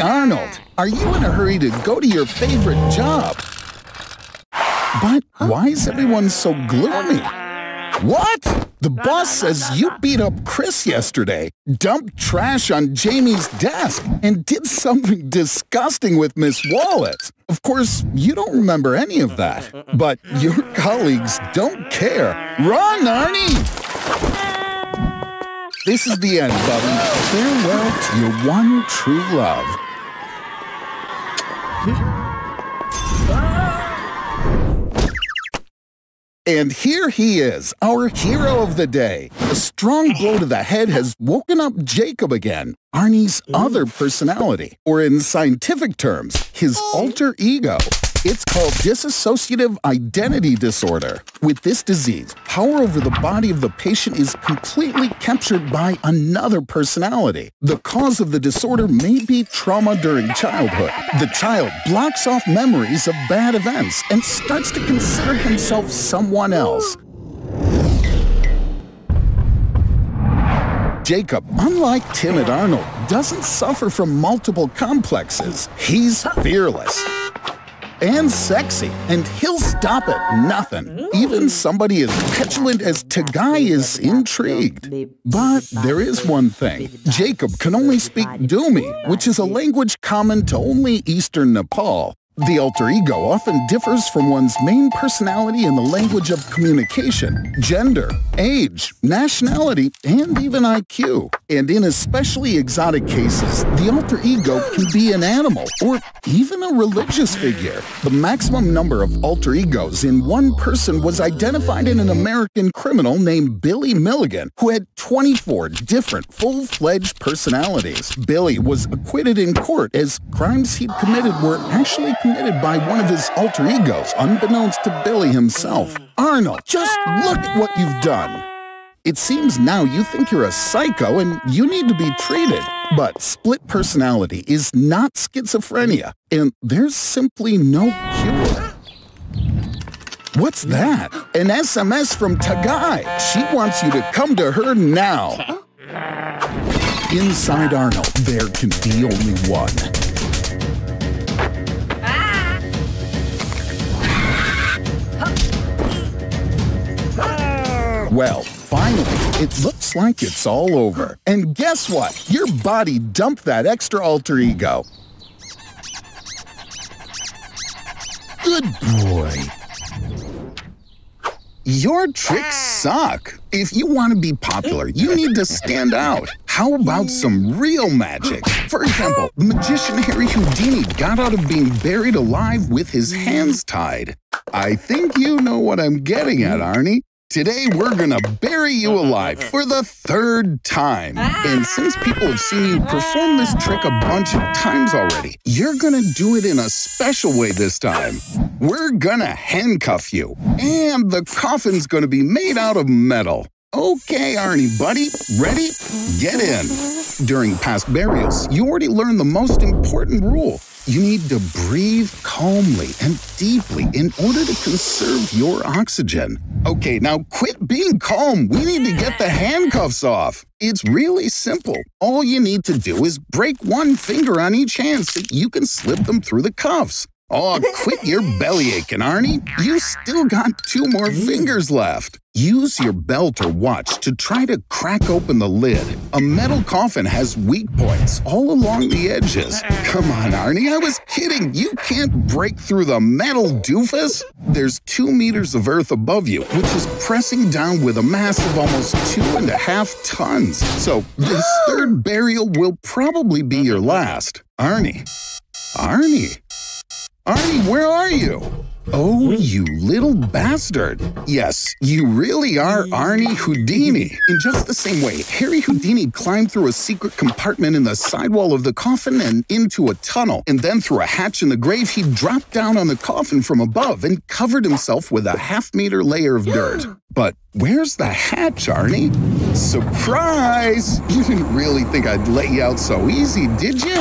Arnold, are you in a hurry to go to your favorite job? But why is everyone so gloomy? What? The boss says you beat up Chris yesterday, dumped trash on Jamie's desk, and did something disgusting with Miss Wallace. Of course, you don't remember any of that, but your colleagues don't care. Run, Arnie! This is the end, Bubby. Farewell to your one true love. And here he is, our hero of the day. A strong blow to the head has woken up Jacob again, Arnie's other personality, or in scientific terms, his alter ego. It's called dissociative identity disorder. With this disease, power over the body of the patient is completely captured by another personality. The cause of the disorder may be trauma during childhood. The child blocks off memories of bad events and starts to consider himself someone else. Jacob, unlike timid Arnold, doesn't suffer from multiple complexes. He's fearless and sexy, and he'll stop at nothing. Even mm. somebody as petulant as Tagai is intrigued. But there is one thing. Jacob can only speak Dumi, which is a language common to only eastern Nepal. The alter ego often differs from one's main personality in the language of communication, gender, age, nationality, and even IQ. And in especially exotic cases, the alter ego can be an animal or even a religious figure. The maximum number of alter egos in one person was identified in an American criminal named Billy Milligan, who had 24 different full-fledged personalities. Billy was acquitted in court as crimes he'd committed were actually committed by one of his alter egos, unbeknownst to Billy himself. Arnold, just look at what you've done. It seems now you think you're a psycho and you need to be treated. But split personality is not schizophrenia, and there's simply no cure. What's that? An SMS from Tagai. She wants you to come to her now. Inside Arnold, there can be only one. Well, finally, it looks like it's all over. And guess what? Your body dumped that extra alter ego. Good boy. Your tricks suck. If you want to be popular, you need to stand out. How about some real magic? For example, the magician Harry Houdini got out of being buried alive with his hands tied. I think you know what I'm getting at, Arnie. Today, we're gonna bury you alive for the third time. And since people have seen you perform this trick a bunch of times already, you're gonna do it in a special way this time. We're gonna handcuff you, and the coffin's gonna be made out of metal. Okay, Arnie, buddy, ready? Get in. During past burials, you already learned the most important rule. You need to breathe calmly and deeply in order to conserve your oxygen. Okay, now quit being calm. We need to get the handcuffs off. It's really simple. All you need to do is break one finger on each hand so you can slip them through the cuffs. Oh, quit your belly aching, Arnie. You still got two more fingers left. Use your belt or watch to try to crack open the lid. A metal coffin has weak points all along the edges. Come on, Arnie, I was kidding. You can't break through the metal doofus. There's two meters of earth above you, which is pressing down with a mass of almost two and a half tons. So this third burial will probably be your last. Arnie. Arnie. Arnie, where are you? Oh, you little bastard. Yes, you really are Arnie Houdini. In just the same way, Harry Houdini climbed through a secret compartment in the sidewall of the coffin and into a tunnel, and then through a hatch in the grave, he dropped down on the coffin from above and covered himself with a half-meter layer of dirt. But where's the hatch, Arnie? Surprise! You didn't really think I'd let you out so easy, did you?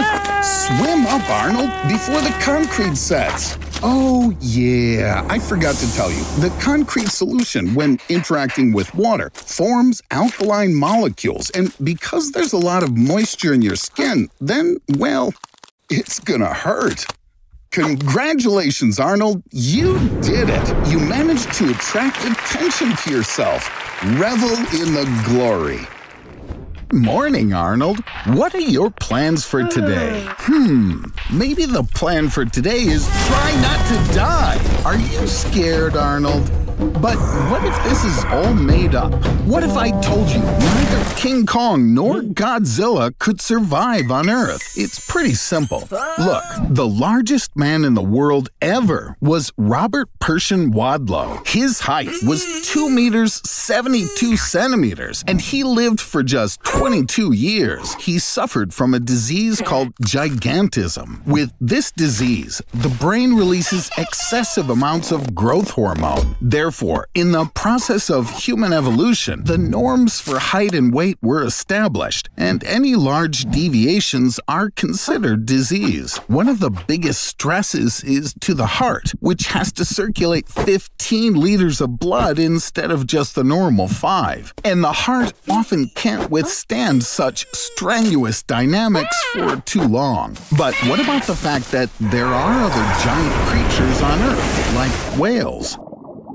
Swim up, Arnold, before the concrete sets. Oh, yeah, I forgot to tell you. The concrete solution, when interacting with water, forms alkaline molecules. And because there's a lot of moisture in your skin, then, well, it's gonna hurt. Congratulations, Arnold. You did it. You managed to attract attention to yourself. Revel in the glory. Morning, Arnold. What are your plans for today? Hmm, maybe the plan for today is try not to die. Are you scared, Arnold? But what if this is all made up? What if I told you neither King Kong nor Godzilla could survive on Earth? It's pretty simple. Look, the largest man in the world ever was Robert Pershing Wadlow. His height was 2 meters 72 centimeters, and he lived for just 22 years. He suffered from a disease called gigantism. With this disease, the brain releases excessive amounts of growth hormone. Therefore, in the process of human evolution, the norms for height and weight were established, and any large deviations are considered disease. One of the biggest stresses is to the heart, which has to circulate 15 liters of blood instead of just the normal 5. And the heart often can't withstand such strenuous dynamics for too long. But what about the fact that there are other giant creatures on Earth, like whales?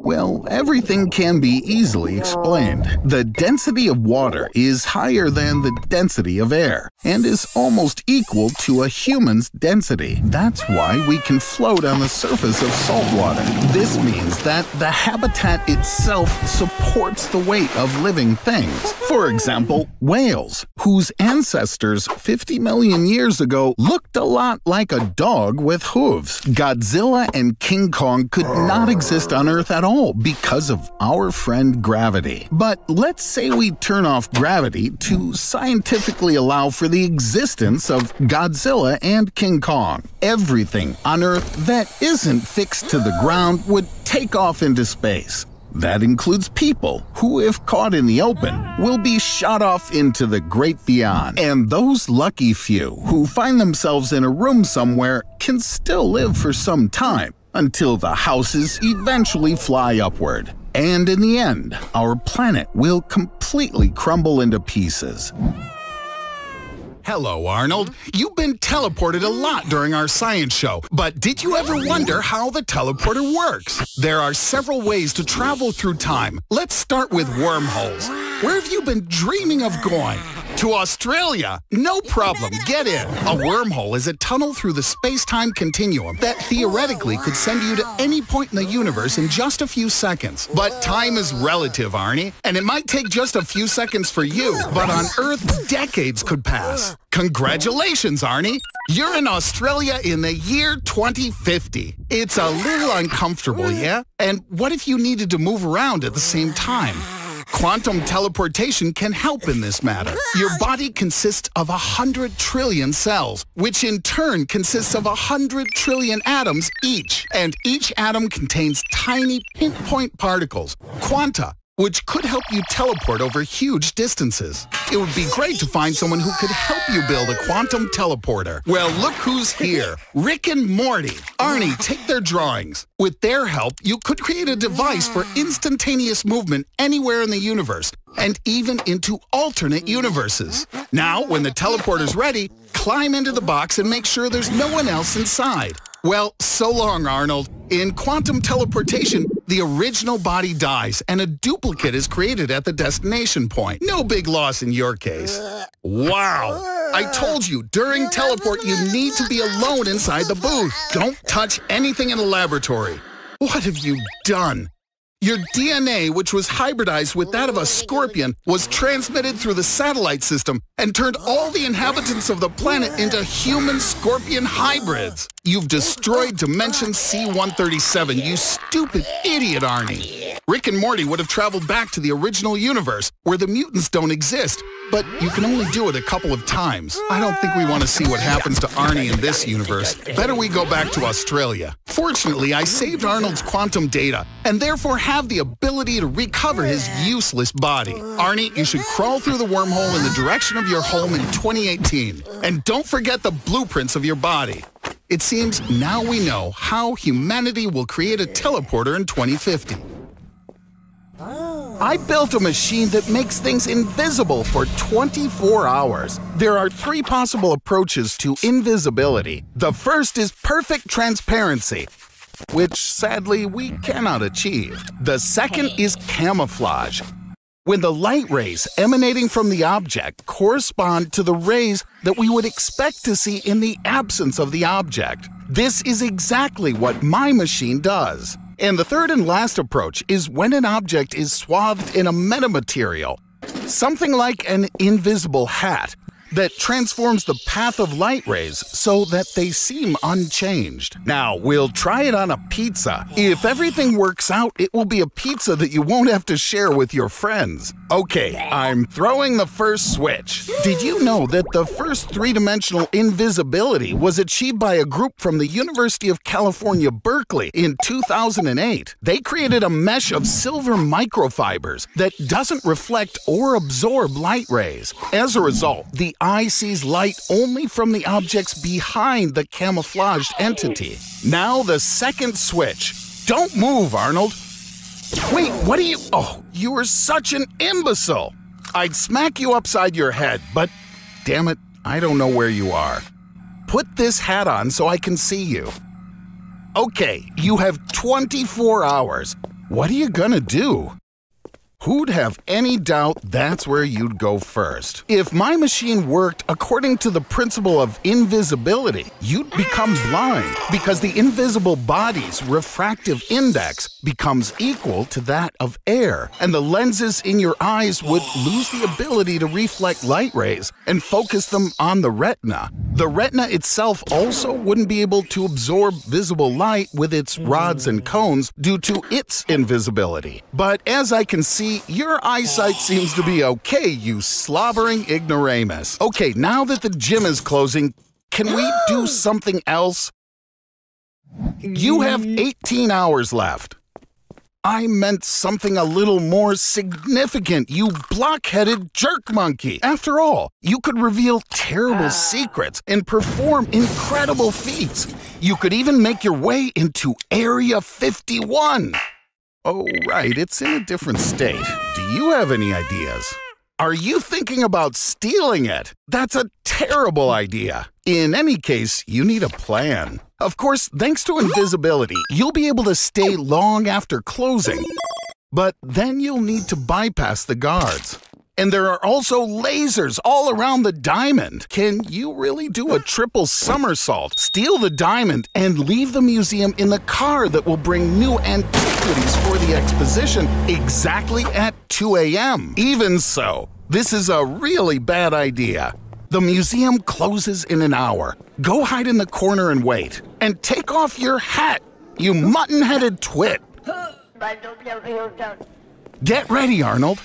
Well, everything can be easily explained. The density of water is higher than the density of air and is almost equal to a human's density. That's why we can float on the surface of salt water. This means that the habitat itself supports the weight of living things. For example, whales, whose ancestors 50 million years ago looked a lot like a dog with hooves. Godzilla and King Kong could not exist on Earth at all because of our friend gravity. But let's say we turn off gravity to scientifically allow for the existence of Godzilla and King Kong. Everything on Earth that isn't fixed to the ground would take off into space. That includes people who, if caught in the open, will be shot off into the great beyond. And those lucky few who find themselves in a room somewhere can still live for some time until the houses eventually fly upward. And in the end, our planet will completely crumble into pieces. Hello, Arnold. You've been teleported a lot during our science show, but did you ever wonder how the teleporter works? There are several ways to travel through time. Let's start with wormholes. Where have you been dreaming of going? To Australia? No problem, get in. A wormhole is a tunnel through the space-time continuum that theoretically could send you to any point in the universe in just a few seconds. But time is relative, Arnie, and it might take just a few seconds for you, but on Earth, decades could pass. Congratulations, Arnie! You're in Australia in the year 2050. It's a little uncomfortable, yeah? And what if you needed to move around at the same time? Quantum teleportation can help in this matter. Your body consists of a 100 trillion cells, which in turn consists of a 100 trillion atoms each. And each atom contains tiny pinpoint particles, quanta, which could help you teleport over huge distances. It would be great to find someone who could help you build a quantum teleporter. Well, look who's here. Rick and Morty. Arnie, take their drawings. With their help, you could create a device for instantaneous movement anywhere in the universe, and even into alternate universes. Now, when the teleporter's ready, climb into the box and make sure there's no one else inside. Well, so long, Arnold. In quantum teleportation, the original body dies and a duplicate is created at the destination point. No big loss in your case. Wow! I told you, during teleport, you need to be alone inside the booth. Don't touch anything in the laboratory. What have you done? Your DNA, which was hybridized with that of a scorpion, was transmitted through the satellite system and turned all the inhabitants of the planet into human-scorpion hybrids. You've destroyed Dimension C-137, you stupid idiot, Arnie. Rick and Morty would have traveled back to the original universe, where the mutants don't exist, but you can only do it a couple of times. I don't think we want to see what happens to Arnie in this universe. Better we go back to Australia. Fortunately, I saved Arnold's quantum data, and therefore have the ability to recover his useless body. Arnie, you should crawl through the wormhole in the direction of your home in 2018. And don't forget the blueprints of your body. It seems now we know how humanity will create a teleporter in 2050. I built a machine that makes things invisible for 24 hours. There are three possible approaches to invisibility. The first is perfect transparency, which sadly we cannot achieve. The second is camouflage. When the light rays emanating from the object correspond to the rays that we would expect to see in the absence of the object. This is exactly what my machine does. And the third and last approach is when an object is swathed in a metamaterial, something like an invisible hat, that transforms the path of light rays so that they seem unchanged. Now, we'll try it on a pizza. If everything works out, it will be a pizza that you won't have to share with your friends. Okay, I'm throwing the first switch. Did you know that the first three dimensional invisibility was achieved by a group from the University of California, Berkeley in 2008? They created a mesh of silver microfibers that doesn't reflect or absorb light rays. As a result, the eye sees light only from the objects behind the camouflaged entity. Now the second switch. Don't move, Arnold. Wait, what are you? Oh, you are such an imbecile. I'd smack you upside your head, but damn it, I don't know where you are. Put this hat on so I can see you. Okay, you have 24 hours. What are you gonna do? Who'd have any doubt that's where you'd go first? If my machine worked according to the principle of invisibility, you'd become blind because the invisible body's refractive index becomes equal to that of air, and the lenses in your eyes would lose the ability to reflect light rays and focus them on the retina. The retina itself also wouldn't be able to absorb visible light with its rods and cones due to its invisibility. But as I can see, your eyesight seems to be okay, you slobbering ignoramus. Okay, now that the gym is closing, can we do something else? You have mm-hmm. 18 hours left. I meant something a little more significant, you blockheaded jerk monkey. After all, you could reveal terrible ah. secrets and perform incredible feats. You could even make your way into Area 51. Oh, right, it's in a different state. Do you have any ideas? Are you thinking about stealing it? That's a terrible idea. In any case, you need a plan. Of course, thanks to invisibility, you'll be able to stay long after closing. But then you'll need to bypass the guards. And there are also lasers all around the diamond. Can you really do a triple somersault, steal the diamond, and leave the museum in the car that will bring new antiquities for the exposition exactly at 2 a.m.? Even so, this is a really bad idea. The museum closes in an hour. Go hide in the corner and wait. And take off your hat, you mutton headed twit. Get ready, Arnold.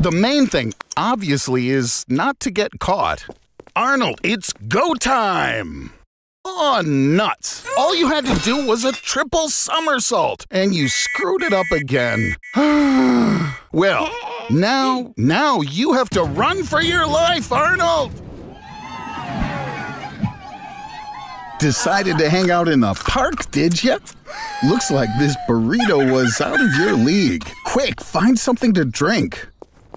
The main thing, obviously, is not to get caught. Arnold, it's go time! Oh, nuts! All you had to do was a triple somersault, and you screwed it up again. well, now, now you have to run for your life, Arnold! Decided to hang out in the park, did ya? Looks like this burrito was out of your league. Quick, find something to drink.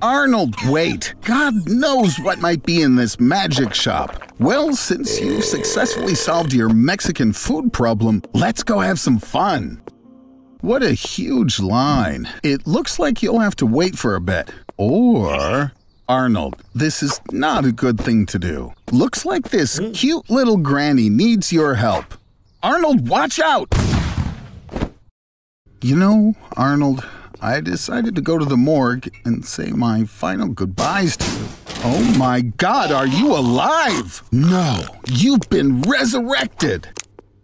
Arnold, wait. God knows what might be in this magic shop. Well, since you've successfully solved your Mexican food problem, let's go have some fun. What a huge line. It looks like you'll have to wait for a bit. Or. Arnold, this is not a good thing to do. Looks like this hmm. cute little granny needs your help. Arnold, watch out! You know, Arnold, I decided to go to the morgue and say my final goodbyes to you. Oh my god, are you alive? No, you've been resurrected.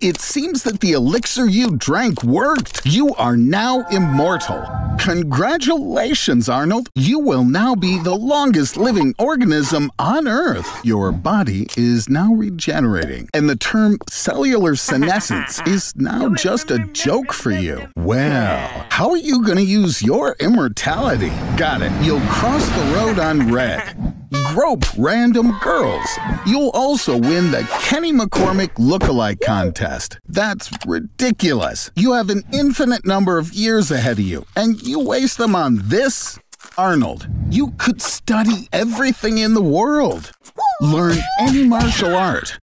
It seems that the elixir you drank worked. You are now immortal. Congratulations, Arnold. You will now be the longest living organism on Earth. Your body is now regenerating, and the term cellular senescence is now just a joke for you. Well, how are you going to use your immortality? Got it. You'll cross the road on red grope random girls. You'll also win the Kenny McCormick Lookalike Contest. That's ridiculous. You have an infinite number of years ahead of you, and you waste them on this? Arnold, you could study everything in the world, learn any martial art,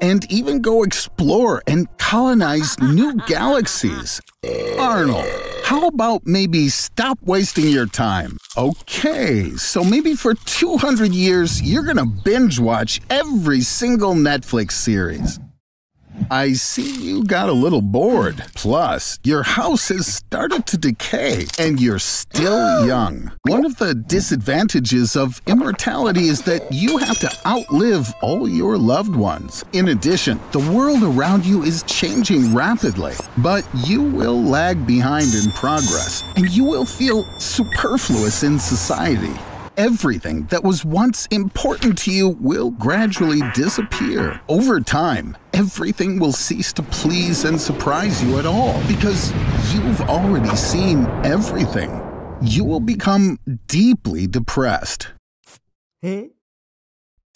and even go explore and colonize new galaxies. Arnold, how about maybe stop wasting your time? Okay, so maybe for 200 years, you're gonna binge watch every single Netflix series. I see you got a little bored. Plus, your house has started to decay and you're still young. One of the disadvantages of immortality is that you have to outlive all your loved ones. In addition, the world around you is changing rapidly, but you will lag behind in progress and you will feel superfluous in society everything that was once important to you will gradually disappear. Over time, everything will cease to please and surprise you at all because you've already seen everything. You will become deeply depressed.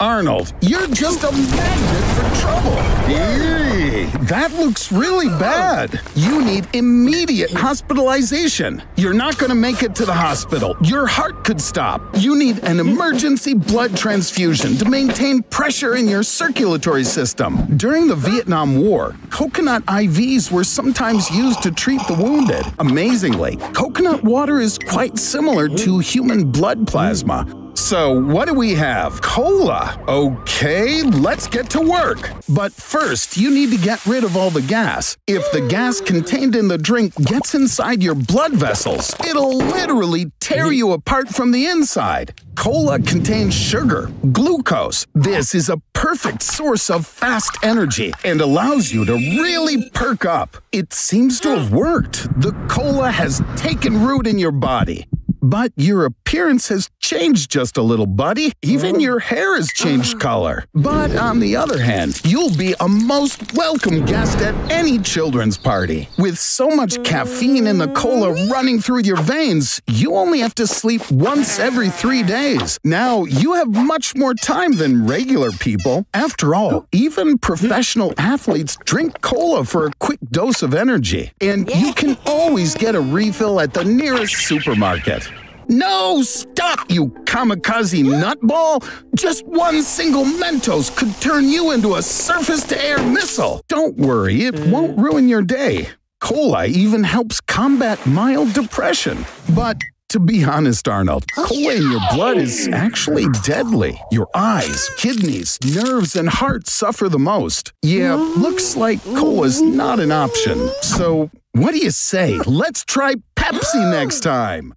Arnold, you're just a magnet for trouble. Eee, that looks really bad. You need immediate hospitalization. You're not going to make it to the hospital. Your heart could stop. You need an emergency blood transfusion to maintain pressure in your circulatory system. During the Vietnam War, coconut IVs were sometimes used to treat the wounded. Amazingly, coconut water is quite similar to human blood plasma, so, what do we have? Cola. Okay, let's get to work. But first, you need to get rid of all the gas. If the gas contained in the drink gets inside your blood vessels, it'll literally tear you apart from the inside. Cola contains sugar, glucose. This is a perfect source of fast energy and allows you to really perk up. It seems to have worked. The cola has taken root in your body. But your appearance has changed just a little, buddy. Even oh. your hair has changed color. But on the other hand, you'll be a most welcome guest at any children's party. With so much caffeine in the cola mm. running through your veins, you only have to sleep once every three days. Now, you have much more time than regular people. After all, even professional athletes drink cola for a quick dose of energy. And you can always get a refill at the nearest supermarket. No, stop, you kamikaze nutball! Just one single Mentos could turn you into a surface to air missile. Don't worry, it won't ruin your day. Cola even helps combat mild depression. But to be honest, Arnold, cola in your blood is actually deadly. Your eyes, kidneys, nerves, and heart suffer the most. Yeah, looks like cola's not an option. So, what do you say? Let's try Pepsi next time.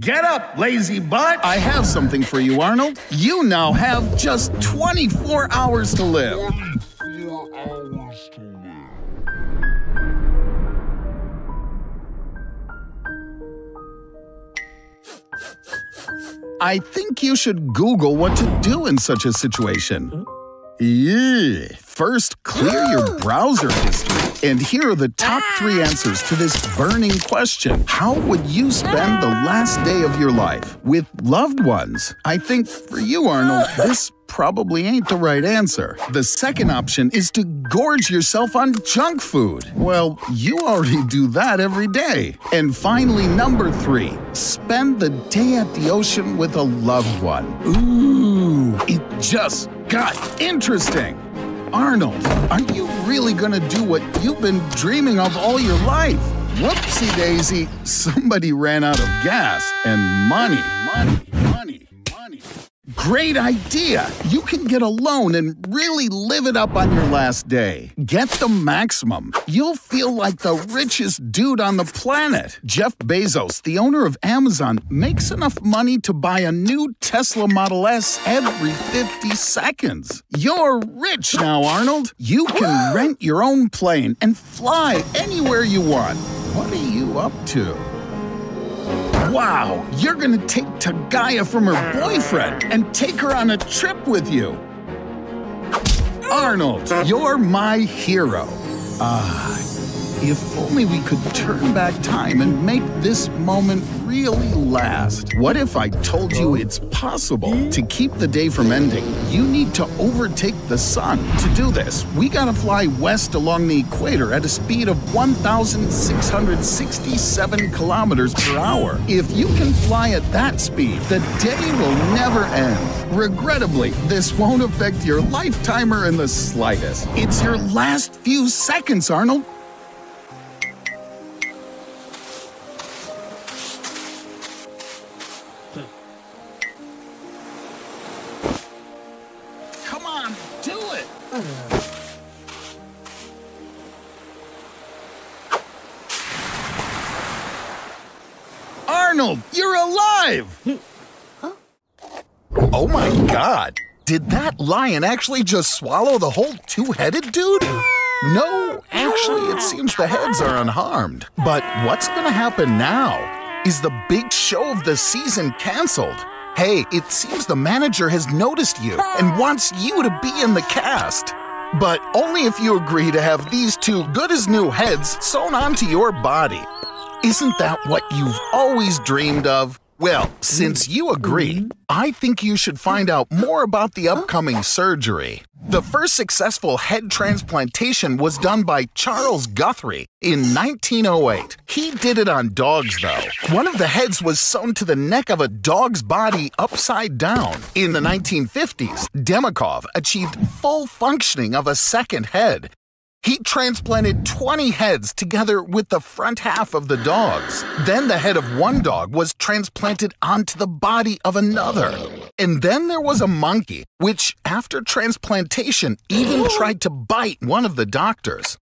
Get up, lazy butt! I have something for you, Arnold. You now have just 24 hours to live. I think you should Google what to do in such a situation. Yeah. First, clear your browser history. And here are the top three ah. answers to this burning question. How would you spend the ah. last day of your life? With loved ones? I think for you, Arnold, this probably ain't the right answer. The second option is to gorge yourself on junk food. Well, you already do that every day. And finally, number three, spend the day at the ocean with a loved one. Ooh, it just got interesting. Arnold, are you really gonna do what you've been dreaming of all your life? Whoopsie daisy, somebody ran out of gas and money, money, money, money. Great idea! You can get a loan and really live it up on your last day. Get the maximum. You'll feel like the richest dude on the planet. Jeff Bezos, the owner of Amazon, makes enough money to buy a new Tesla Model S every 50 seconds. You're rich now, Arnold. You can rent your own plane and fly anywhere you want. What are you up to? Wow, you're gonna take Tagaya from her boyfriend and take her on a trip with you. Arnold, you're my hero. Ah, If only we could turn back time and make this moment really last. What if I told you it's possible to keep the day from ending? You need to overtake the sun. To do this, we gotta fly west along the equator at a speed of 1,667 kilometers per hour. If you can fly at that speed, the day will never end. Regrettably, this won't affect your lifetimer in the slightest. It's your last few seconds, Arnold. Arnold, you're alive! Oh my god! Did that lion actually just swallow the whole two-headed dude? No, actually, it seems the heads are unharmed. But what's gonna happen now? Is the big show of the season canceled? Hey, it seems the manager has noticed you and wants you to be in the cast. But only if you agree to have these two good as new heads sewn onto your body. Isn't that what you've always dreamed of? Well, mm-hmm. since you agree, mm-hmm. I think you should find out more about the upcoming surgery. The first successful head transplantation was done by Charles Guthrie in 1908. He did it on dogs, though. One of the heads was sewn to the neck of a dog's body upside down. In the 1950s, Demikov achieved full functioning of a second head. He transplanted 20 heads together with the front half of the dogs. Then the head of one dog was transplanted onto the body of another. And then there was a monkey, which, after transplantation, even tried to bite one of the doctors.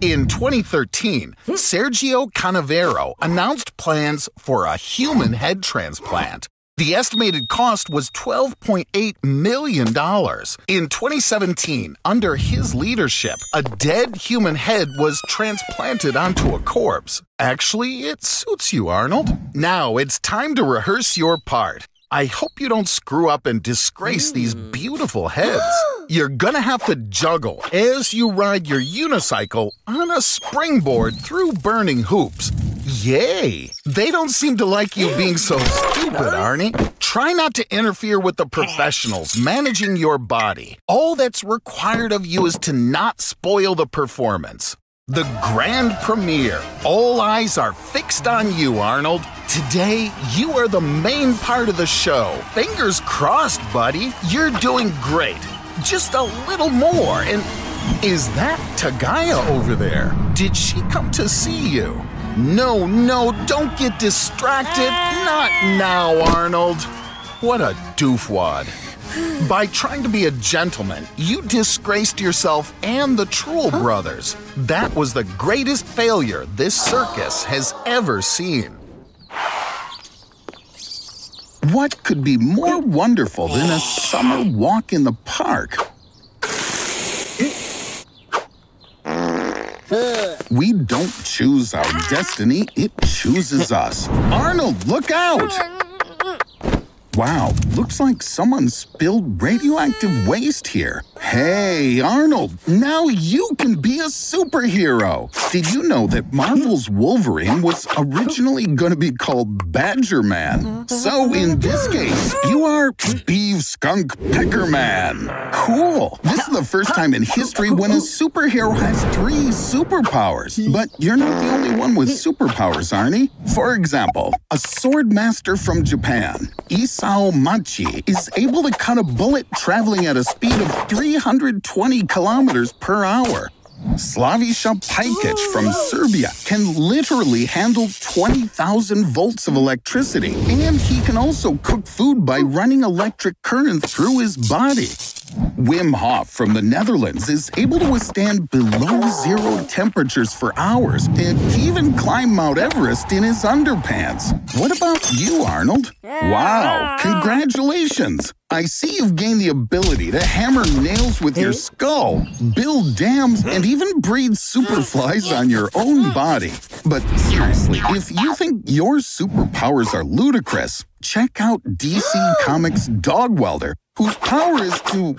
In 2013, hmm. Sergio Canavero announced plans for a human head transplant. The estimated cost was $12.8 million. In 2017, under his leadership, a dead human head was transplanted onto a corpse. Actually, it suits you, Arnold. Now it's time to rehearse your part. I hope you don't screw up and disgrace these hmm. beautiful heads. You're gonna have to juggle as you ride your unicycle on a springboard through burning hoops. Yay! They don't seem to like you being so stupid, Arnie. Try not to interfere with the professionals managing your body. All that's required of you is to not spoil the performance. The grand premiere. All eyes are fixed on you, Arnold. Today, you are the main part of the show. Fingers crossed, buddy. You're doing great. Just a little more. And is that Tagaya over there? Did she come to see you? No, no, don't get distracted. Not now, Arnold. What a doofwad. By trying to be a gentleman, you disgraced yourself and the Trool brothers. That was the greatest failure this circus has ever seen. What could be more wonderful than a summer walk in the park? We don't choose our destiny, it chooses us. Arnold, look out! Wow, looks like someone spilled radioactive waste here. Hey, Arnold, now you can be a superhero. Did you know that Marvel's Wolverine was originally going to be called Badger Man? So in this case, you are Beef Skunk Pecker Man. Cool. This is the first time in history when a superhero has three superpowers. But you're not the only one with superpowers, Arnie. For example, a sword master from Japan, Isao Machi, is able to cut a bullet traveling at a speed of 320 kilometers per hour. Slavisha Pajkic from Serbia can literally handle 20,000 volts of electricity, and he can also cook food by running electric current through his body. Wim Hof from the Netherlands is able to withstand below zero temperatures for hours and even climb Mount Everest in his underpants. What about you, Arnold? Wow, congratulations! I see you've gained the ability to hammer nails with your hmm? skull, build dams, and even breed superflies on your own body. But seriously, if you think your superpowers are ludicrous, check out DC Comics Dog Welder, whose power is to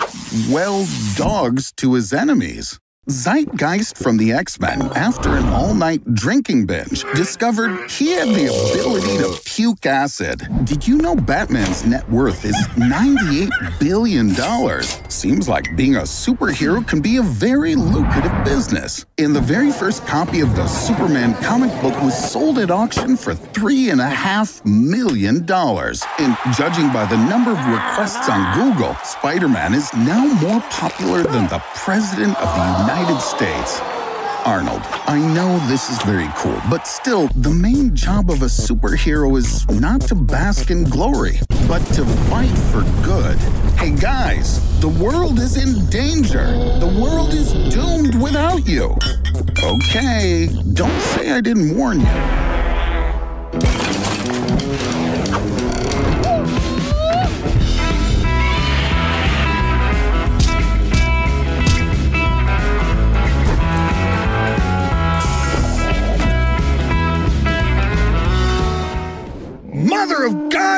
weld dogs to his enemies. Zeitgeist from the X Men, after an all night drinking binge, discovered he had the ability to puke acid. Did you know Batman's net worth is $98 billion? Seems like being a superhero can be a very lucrative business. In the very first copy of the Superman comic book was sold at auction for $3.5 million. And judging by the number of requests on Google, Spider Man is now more popular than the President of the United United States. Arnold, I know this is very cool, but still, the main job of a superhero is not to bask in glory, but to fight for good. Hey guys, the world is in danger. The world is doomed without you. Okay, don't say I didn't warn you.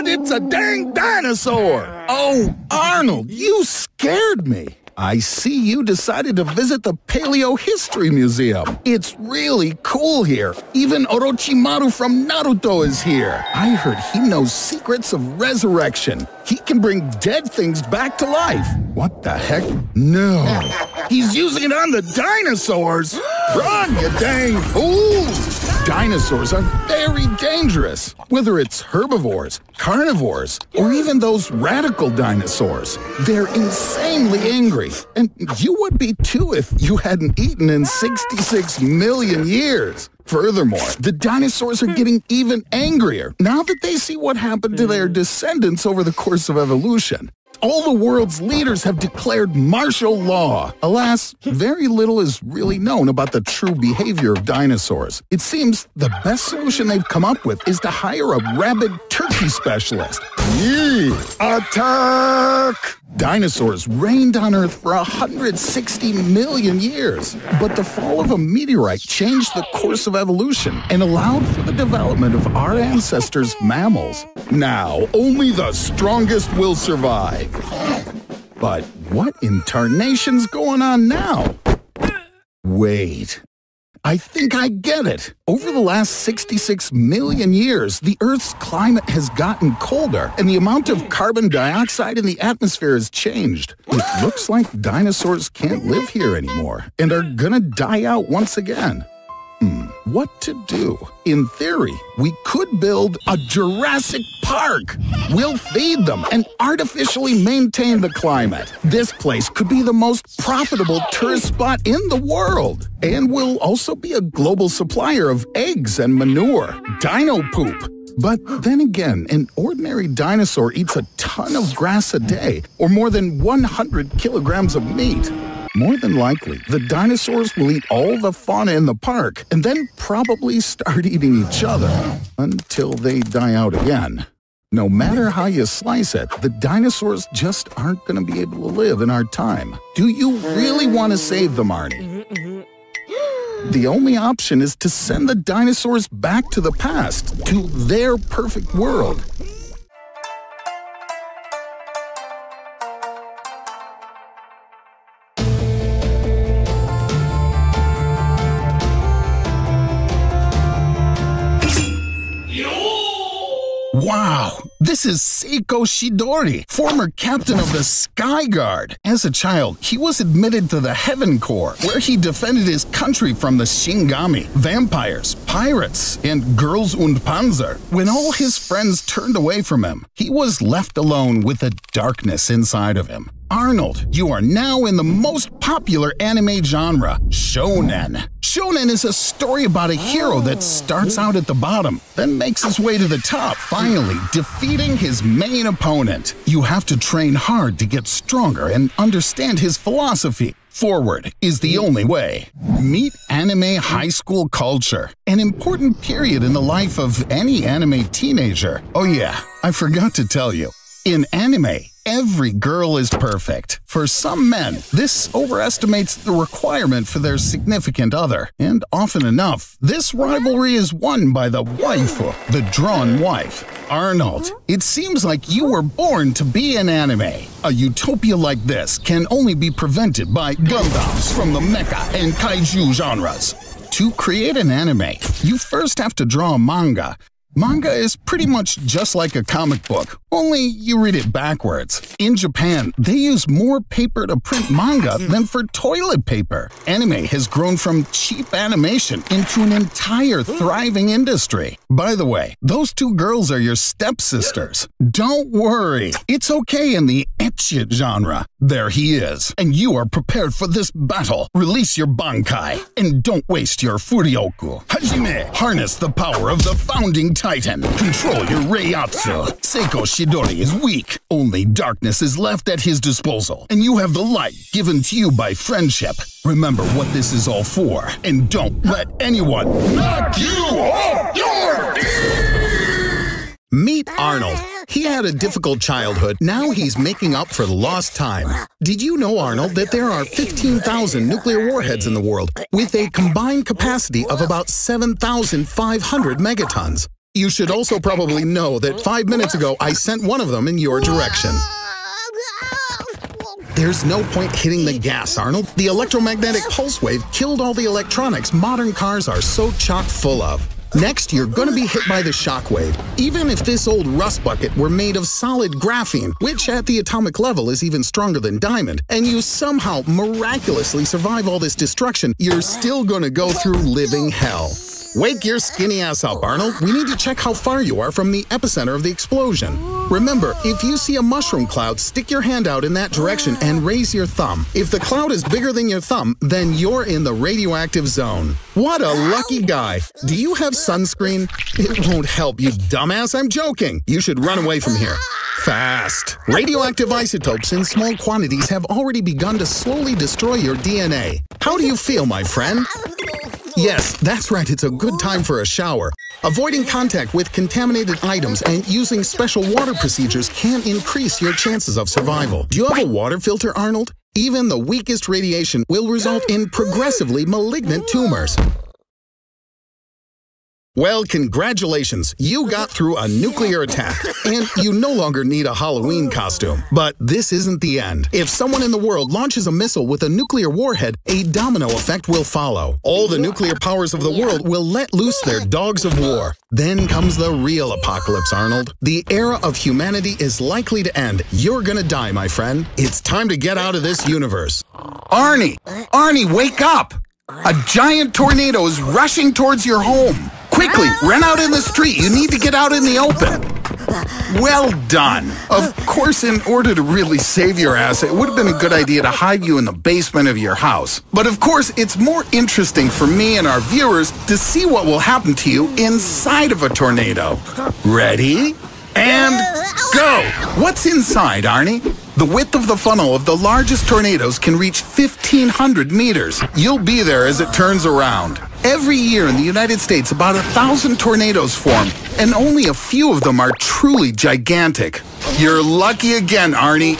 God, it's a dang dinosaur! Oh, Arnold, you scared me. I see you decided to visit the Paleo History Museum. It's really cool here. Even Orochimaru from Naruto is here. I heard he knows secrets of resurrection. He can bring dead things back to life. What the heck? No. He's using it on the dinosaurs. Run, you dang fool! Dinosaurs are very dangerous, whether it's herbivores, carnivores, or even those radical dinosaurs. They're insanely angry, and you would be too if you hadn't eaten in 66 million years. Furthermore, the dinosaurs are hmm. getting even angrier. Now that they see what happened to their descendants over the course of evolution all the world's leaders have declared martial law. Alas, very little is really known about the true behavior of dinosaurs. It seems the best solution they've come up with is to hire a rabid turkey specialist. Yee! Attack! Dinosaurs reigned on Earth for 160 million years, but the fall of a meteorite changed the course of evolution and allowed for the development of our ancestors' mammals. Now, only the strongest will survive. But what in tarnation's going on now? Wait, I think I get it. Over the last 66 million years, the Earth's climate has gotten colder, and the amount of carbon dioxide in the atmosphere has changed. It looks like dinosaurs can't live here anymore and are gonna die out once again. What to do? In theory, we could build a Jurassic Park. We'll feed them and artificially maintain the climate. This place could be the most profitable tourist spot in the world. And we'll also be a global supplier of eggs and manure, dino poop. But then again, an ordinary dinosaur eats a ton of grass a day, or more than 100 kilograms of meat. More than likely, the dinosaurs will eat all the fauna in the park and then probably start eating each other until they die out again. No matter how you slice it, the dinosaurs just aren't going to be able to live in our time. Do you really want to save them, Arnie? The only option is to send the dinosaurs back to the past, to their perfect world. This is Seiko Chidori, former captain of the Sky Guard. As a child, he was admitted to the Heaven Corps, where he defended his country from the Shinigami, vampires, pirates, and Girls und Panzer. When all his friends turned away from him, he was left alone with a darkness inside of him. Arnold, you are now in the most popular anime genre, shonen. Shonen is a story about a hero that starts out at the bottom, then makes his way to the top, finally defeating his main opponent. You have to train hard to get stronger and understand his philosophy. Forward is the only way. Meet anime high school culture, an important period in the life of any anime teenager. Oh yeah, I forgot to tell you. In anime, every girl is perfect. For some men, this overestimates the requirement for their significant other. And often enough, this rivalry is won by the waifu, the drawn wife. Arnold, it seems like you were born to be an anime. A utopia like this can only be prevented by Gundams from the mecha and kaiju genres. To create an anime, you first have to draw a manga, Manga is pretty much just like a comic book, only you read it backwards. In Japan, they use more paper to print manga hmm. than for toilet paper. Anime has grown from cheap animation into an entire hmm. thriving industry. By the way, those two girls are your stepsisters. Don't worry, it's okay in the ecchi genre. There he is, and you are prepared for this battle. Release your Bankai, and don't waste your Furyoku. Hajime, harness the power of the founding Titan. Control your Reiatsu. Seiko Chidori is weak. Only darkness is left at his disposal, and you have the light given to you by friendship. Remember what this is all for, and don't let anyone knock you off your! Meet Arnold. He had a difficult childhood. Now he's making up for lost time. Did you know, Arnold, that there are 15,000 nuclear warheads in the world with a combined capacity of about 7,500 megatons? You should also probably know that five minutes ago I sent one of them in your direction. There's no point hitting the gas, Arnold. The electromagnetic pulse wave killed all the electronics modern cars are so chock full of. Next, you're gonna be hit by the shockwave. Even if this old rust bucket were made of solid graphene, which at the atomic level is even stronger than diamond, and you somehow miraculously survive all this destruction, you're still gonna go through living hell. Wake your skinny ass up, Arnold. We need to check how far you are from the epicenter of the explosion. Remember, if you see a mushroom cloud, stick your hand out in that direction and raise your thumb. If the cloud is bigger than your thumb, then you're in the radioactive zone. What a lucky guy. Do you have sunscreen? It won't help, you dumbass. I'm joking. You should run away from here. Fast. Radioactive isotopes in small quantities have already begun to slowly destroy your DNA. How do you feel, my friend? Yes, that's right, it's a good time for a shower. Avoiding contact with contaminated items and using special water procedures can increase your chances of survival. Do you have a water filter, Arnold? Even the weakest radiation will result in progressively malignant tumors. Well, congratulations. You got through a nuclear attack, and you no longer need a Halloween costume. But this isn't the end. If someone in the world launches a missile with a nuclear warhead, a domino effect will follow. All the nuclear powers of the world will let loose their dogs of war. Then comes the real apocalypse, Arnold. The era of humanity is likely to end. You're gonna die, my friend. It's time to get out of this universe. Arnie! Arnie, wake up! A giant tornado is rushing towards your home. Quickly, run out in the street. You need to get out in the open. Well done. Of course, in order to really save your ass, it would have been a good idea to hide you in the basement of your house. But of course, it's more interesting for me and our viewers to see what will happen to you inside of a tornado. Ready? And go! What's inside, Arnie? The width of the funnel of the largest tornadoes can reach 1,500 meters. You'll be there as it turns around. Every year in the United States, about a thousand tornadoes form, and only a few of them are truly gigantic. You're lucky again, Arnie.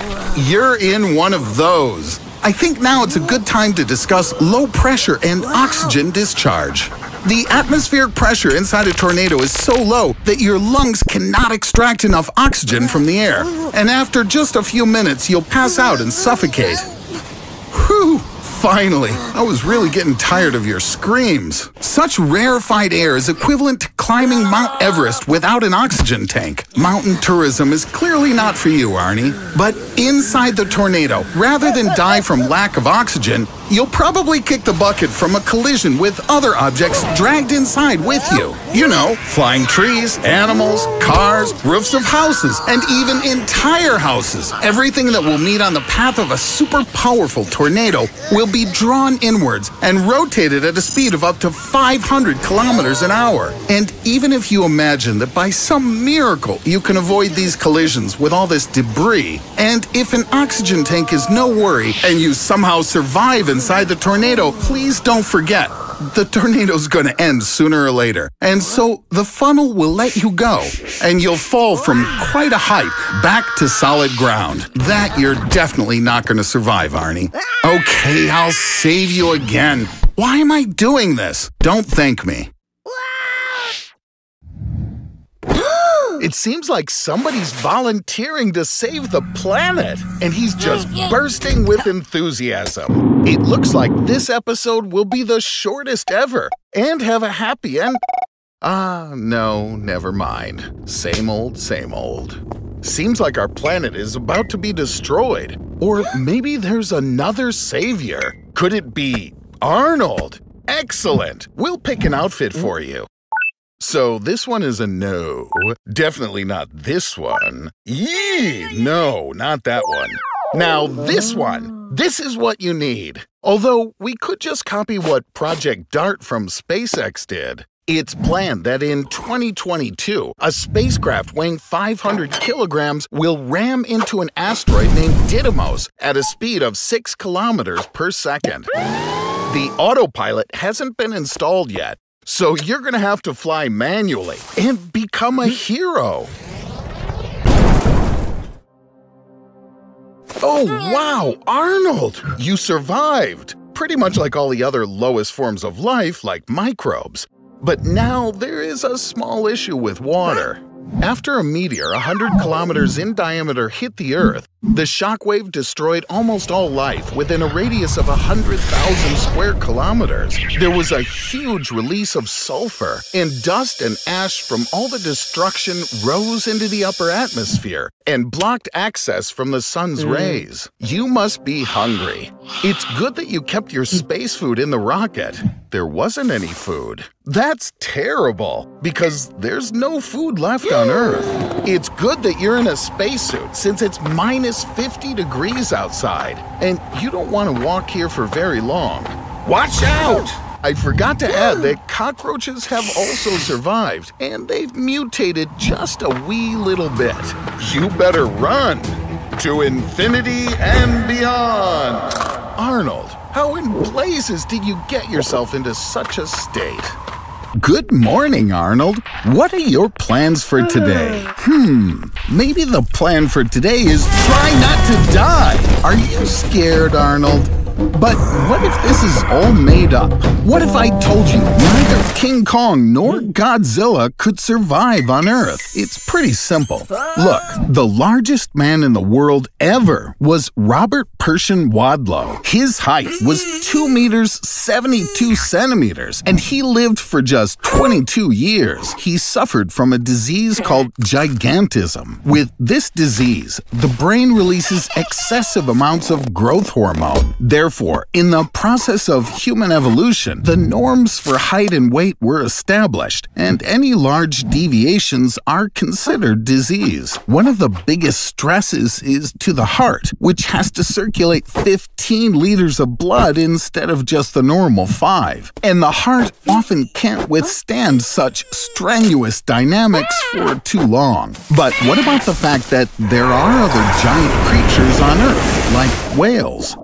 You're in one of those. I think now it's a good time to discuss low pressure and oxygen discharge. The atmospheric pressure inside a tornado is so low that your lungs cannot extract enough oxygen from the air. And after just a few minutes, you'll pass out and suffocate. Whew! Finally, I was really getting tired of your screams. Such rarefied air is equivalent to climbing Mount Everest without an oxygen tank. Mountain tourism is clearly not for you, Arnie. But inside the tornado, rather than die from lack of oxygen, you'll probably kick the bucket from a collision with other objects dragged inside with you. You know, flying trees, animals, cars, roofs of houses, and even entire houses. Everything that will meet on the path of a super powerful tornado will be drawn inwards and rotated at a speed of up to 500 kilometers an hour. And even if you imagine that by some miracle you can avoid these collisions with all this debris, and if an oxygen tank is no worry and you somehow survive inside the tornado, please don't forget the tornado's gonna end sooner or later, and so the funnel will let you go, and you'll fall from quite a height back to solid ground. That you're definitely not gonna survive, Arnie. Okay, I'll save you again. Why am I doing this? Don't thank me. It seems like somebody's volunteering to save the planet, and he's just bursting with enthusiasm. It looks like this episode will be the shortest ever and have a happy end. Ah, no, never mind. Same old, same old. Seems like our planet is about to be destroyed. Or maybe there's another savior. Could it be Arnold? Excellent! We'll pick an outfit for you. So this one is a no. Definitely not this one. Yee! No, not that one. Now this one. This is what you need. Although we could just copy what Project DART from SpaceX did. It's planned that in 2022, a spacecraft weighing 500 kilograms will ram into an asteroid named Didymos at a speed of 6 kilometers per second. The autopilot hasn't been installed yet, so you're gonna have to fly manually and become a hero. Oh, wow, Arnold! You survived! Pretty much like all the other lowest forms of life, like microbes. But now there is a small issue with water. After a meteor 100 kilometers in diameter hit the Earth, the shockwave destroyed almost all life within a radius of 100,000 square kilometers. There was a huge release of sulfur, and dust and ash from all the destruction rose into the upper atmosphere and blocked access from the sun's mm. rays. You must be hungry. It's good that you kept your space food in the rocket. There wasn't any food. That's terrible, because there's no food left on Earth. It's good that you're in a spacesuit since it's minus 50 degrees outside, and you don't want to walk here for very long. Watch out! I forgot to add that cockroaches have also survived, and they've mutated just a wee little bit. You better run to infinity and beyond. Arnold, how in blazes did you get yourself into such a state? Good morning, Arnold. What are your plans for today? Hmm, maybe the plan for today is try not to die. Are you scared, Arnold? But what if this is all made up? What if I told you neither King Kong nor Godzilla could survive on Earth? It's pretty simple. Look, the largest man in the world ever was Robert Pershing Wadlow. His height was 2 meters 72 centimeters, and he lived for just 22 years. He suffered from a disease called gigantism. With this disease, the brain releases excessive amounts of growth hormone. Therefore, in the process of human evolution, the norms for height and weight were established, and any large deviations are considered disease. One of the biggest stresses is to the heart, which has to circulate 15 liters of blood instead of just the normal 5. And the heart often can't withstand such strenuous dynamics for too long. But what about the fact that there are other giant creatures on Earth, like whales?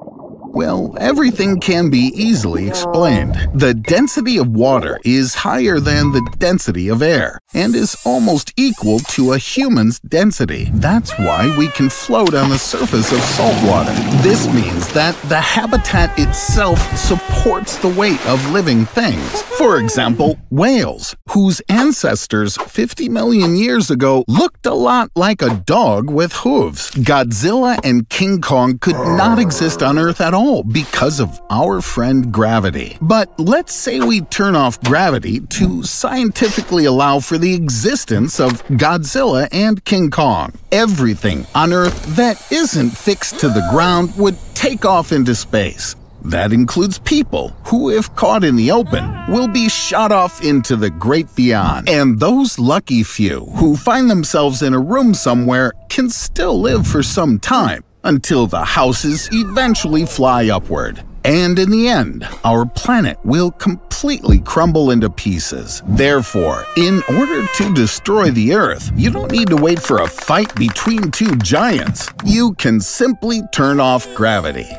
Well, everything can be easily explained. The density of water is higher than the density of air and is almost equal to a human's density. That's why we can float on the surface of salt water. This means that the habitat itself supports the weight of living things. For example, whales, whose ancestors 50 million years ago looked a lot like a dog with hooves. Godzilla and King Kong could not exist on Earth at all because of our friend gravity. But let's say we turn off gravity to scientifically allow for the existence of Godzilla and King Kong. Everything on Earth that isn't fixed to the ground would take off into space. That includes people who, if caught in the open, will be shot off into the great beyond. And those lucky few who find themselves in a room somewhere can still live for some time until the houses eventually fly upward. And in the end, our planet will completely crumble into pieces. Therefore, in order to destroy the Earth, you don't need to wait for a fight between two giants. You can simply turn off gravity.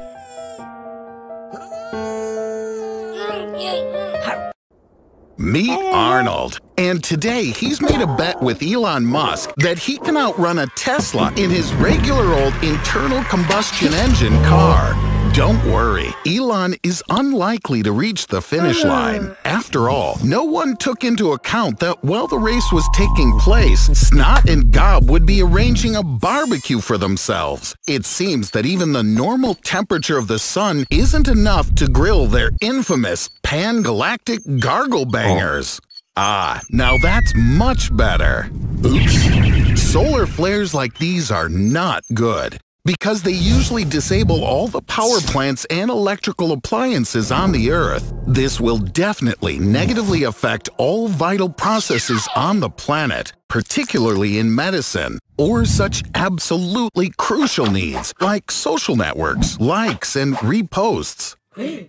Meet Arnold. And today he's made a bet with Elon Musk that he can outrun a Tesla in his regular old internal combustion engine car. Don't worry, Elon is unlikely to reach the finish line. After all, no one took into account that while the race was taking place, Snot and Gob would be arranging a barbecue for themselves. It seems that even the normal temperature of the sun isn't enough to grill their infamous pan-galactic gargle bangers. Ah, now that's much better. Oops. Solar flares like these are not good because they usually disable all the power plants and electrical appliances on the Earth. This will definitely negatively affect all vital processes on the planet, particularly in medicine, or such absolutely crucial needs like social networks, likes, and reposts.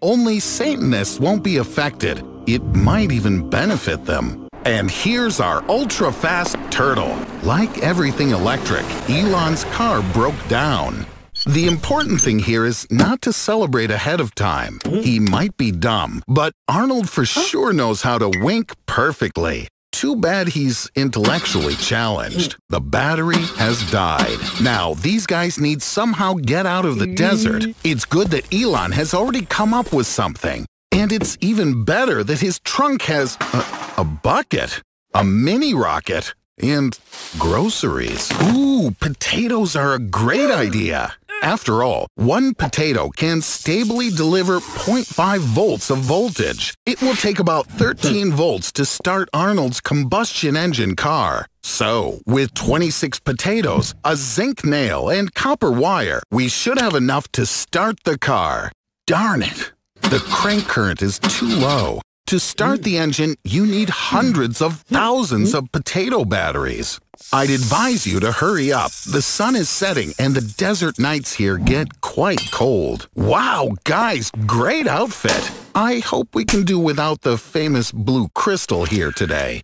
Only Satanists won't be affected. It might even benefit them. And here's our ultra-fast turtle. Like everything electric, Elon's car broke down. The important thing here is not to celebrate ahead of time. He might be dumb, but Arnold for sure knows how to wink perfectly. Too bad he's intellectually challenged. The battery has died. Now, these guys need somehow get out of the desert. Mm. It's good that Elon has already come up with something. And it's even better that his trunk has a, a bucket, a mini rocket, and groceries. Ooh, potatoes are a great idea. After all, one potato can stably deliver 0.5 volts of voltage. It will take about 13 volts to start Arnold's combustion engine car. So, with 26 potatoes, a zinc nail, and copper wire, we should have enough to start the car. Darn it! The crank current is too low. To start the engine, you need hundreds of thousands of potato batteries. I'd advise you to hurry up. The sun is setting and the desert nights here get quite cold. Wow, guys, great outfit. I hope we can do without the famous blue crystal here today.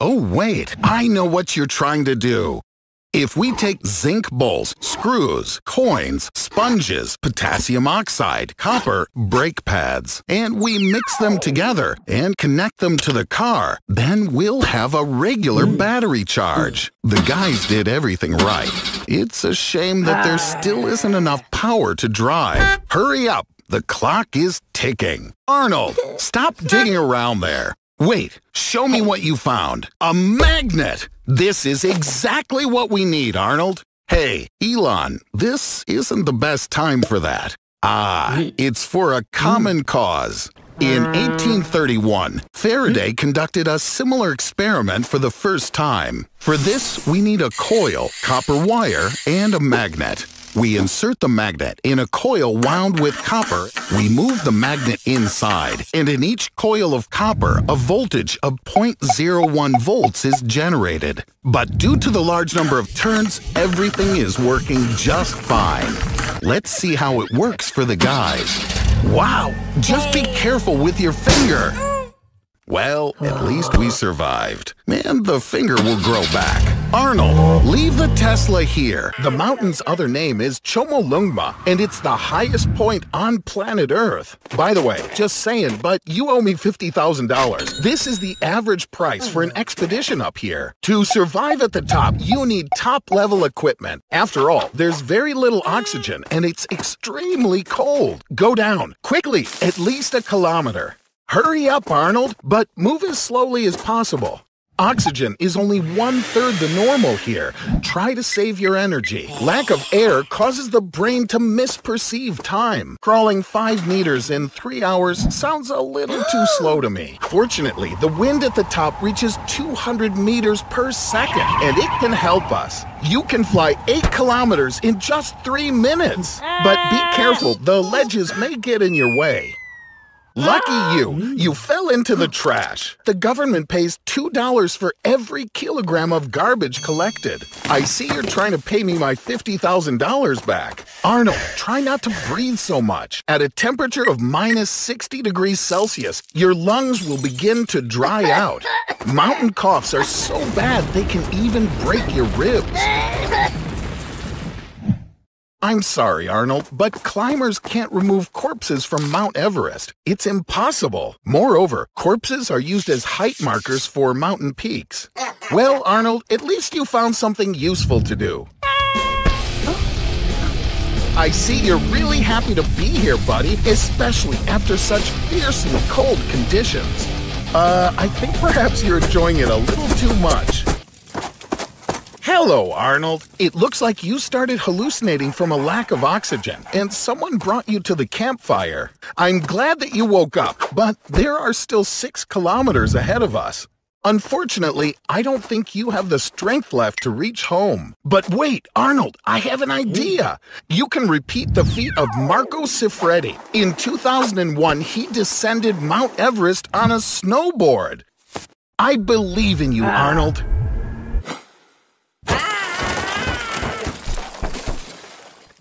Oh, wait, I know what you're trying to do. If we take zinc bolts, screws, coins, sponges, potassium oxide, copper, brake pads, and we mix them together and connect them to the car, then we'll have a regular hmm. battery charge. The guys did everything right. It's a shame that there ah. still isn't enough power to drive. Hurry up! The clock is ticking. Arnold, stop digging around there. Wait, show me what you found. A magnet! This is exactly what we need, Arnold. Hey, Elon, this isn't the best time for that. Ah, it's for a common cause. In 1831, Faraday conducted a similar experiment for the first time. For this, we need a coil, copper wire, and a magnet. We insert the magnet in a coil wound with copper. We move the magnet inside, and in each coil of copper, a voltage of 0.01 volts is generated. But due to the large number of turns, everything is working just fine. Let's see how it works for the guys. Wow! Just be careful with your finger. Well, at least we survived. And the finger will grow back. Arnold, leave the Tesla here. The mountain's other name is Chomolungma, and it's the highest point on planet Earth. By the way, just saying, but you owe me $50,000. This is the average price for an expedition up here. To survive at the top, you need top-level equipment. After all, there's very little oxygen, and it's extremely cold. Go down, quickly, at least a kilometer. Hurry up, Arnold, but move as slowly as possible. Oxygen is only one-third the normal here. Try to save your energy. Lack of air causes the brain to misperceive time. Crawling five meters in three hours sounds a little too slow to me. Fortunately, the wind at the top reaches 200 meters per second, and it can help us. You can fly eight kilometers in just three minutes. But be careful, the ledges may get in your way. Lucky ah! you, mm. you fell into the trash. The government pays $2 for every kilogram of garbage collected. I see you're trying to pay me my $50,000 back. Arnold, try not to breathe so much. At a temperature of minus 60 degrees Celsius, your lungs will begin to dry out. Mountain coughs are so bad they can even break your ribs. I'm sorry, Arnold, but climbers can't remove corpses from Mount Everest. It's impossible. Moreover, corpses are used as height markers for mountain peaks. Well, Arnold, at least you found something useful to do. I see you're really happy to be here, buddy, especially after such fiercely cold conditions. Uh, I think perhaps you're enjoying it a little too much. Hello, Arnold. It looks like you started hallucinating from a lack of oxygen, and someone brought you to the campfire. I'm glad that you woke up, but there are still six kilometers ahead of us. Unfortunately, I don't think you have the strength left to reach home. But wait, Arnold, I have an idea. You can repeat the feat of Marco Siffredi. In 2001, he descended Mount Everest on a snowboard. I believe in you, ah. Arnold.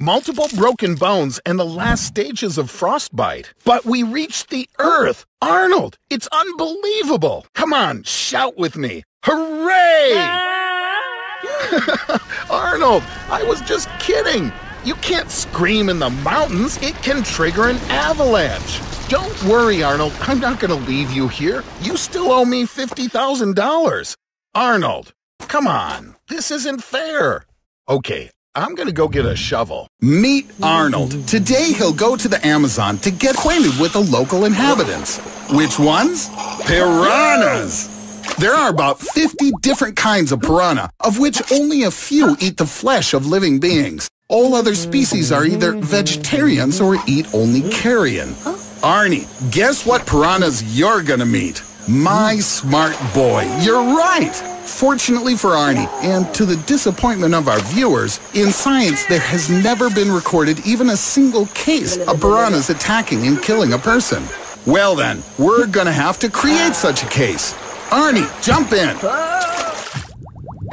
Multiple broken bones, and the last stages of frostbite. But we reached the Earth! Arnold, it's unbelievable! Come on, shout with me. Hooray! Arnold, I was just kidding. You can't scream in the mountains. It can trigger an avalanche. Don't worry, Arnold. I'm not going to leave you here. You still owe me $50,000. Arnold, come on. This isn't fair. Okay, I'm gonna go get a shovel. Meet Arnold. Today he'll go to the Amazon to get acquainted with the local inhabitants. Which ones? Piranhas! There are about 50 different kinds of piranha, of which only a few eat the flesh of living beings. All other species are either vegetarians or eat only carrion. Arnie, guess what piranhas you're gonna meet? My smart boy, you're right! Fortunately for Arnie, and to the disappointment of our viewers, in science there has never been recorded even a single case of piranhas attacking and killing a person. Well then, we're gonna have to create such a case. Arnie, jump in!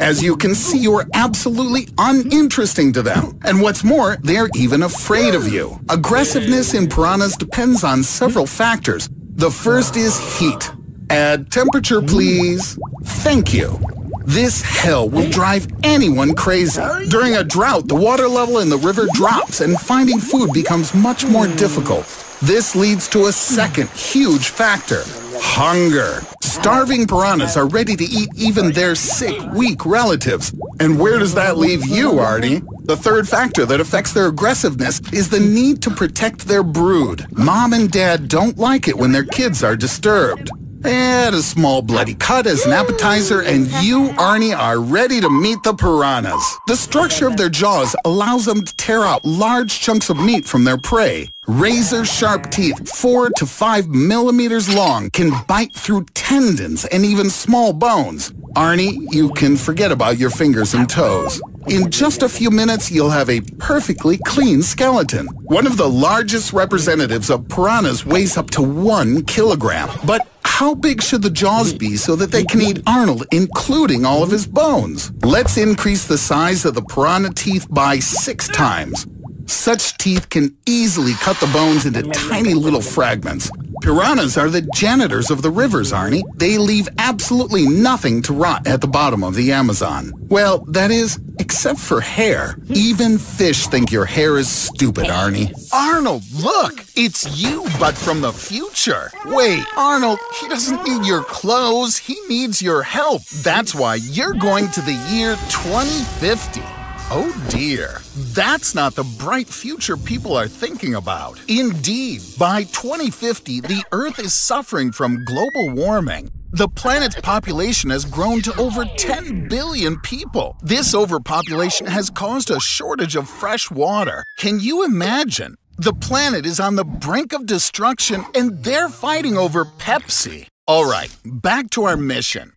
As you can see, you're absolutely uninteresting to them. And what's more, they're even afraid of you. Aggressiveness in piranhas depends on several factors. The first is heat. Add temperature, please. Thank you. This hell will drive anyone crazy. During a drought, the water level in the river drops and finding food becomes much more difficult. This leads to a second huge factor, hunger. Starving piranhas are ready to eat even their sick, weak relatives. And where does that leave you, Artie? The third factor that affects their aggressiveness is the need to protect their brood. Mom and dad don't like it when their kids are disturbed. Add a small bloody cut as an appetizer and you, Arnie, are ready to meet the piranhas. The structure of their jaws allows them to tear out large chunks of meat from their prey. Razor-sharp teeth, 4 to 5 millimeters long, can bite through tendons and even small bones. Arnie, you can forget about your fingers and toes. In just a few minutes, you'll have a perfectly clean skeleton. One of the largest representatives of piranhas weighs up to one kilogram. But how big should the jaws be so that they can eat Arnold, including all of his bones? Let's increase the size of the piranha teeth by six times. Such teeth can easily cut the bones into tiny little fragments. Piranhas are the janitors of the rivers, Arnie. They leave absolutely nothing to rot at the bottom of the Amazon. Well, that is, except for hair. Even fish think your hair is stupid, Arnie. Arnold, look! It's you, but from the future. Wait, Arnold, he doesn't need your clothes. He needs your help. That's why you're going to the year 2050. Oh dear, that's not the bright future people are thinking about. Indeed, by 2050, the Earth is suffering from global warming. The planet's population has grown to over 10 billion people. This overpopulation has caused a shortage of fresh water. Can you imagine? The planet is on the brink of destruction and they're fighting over Pepsi. All right, back to our mission.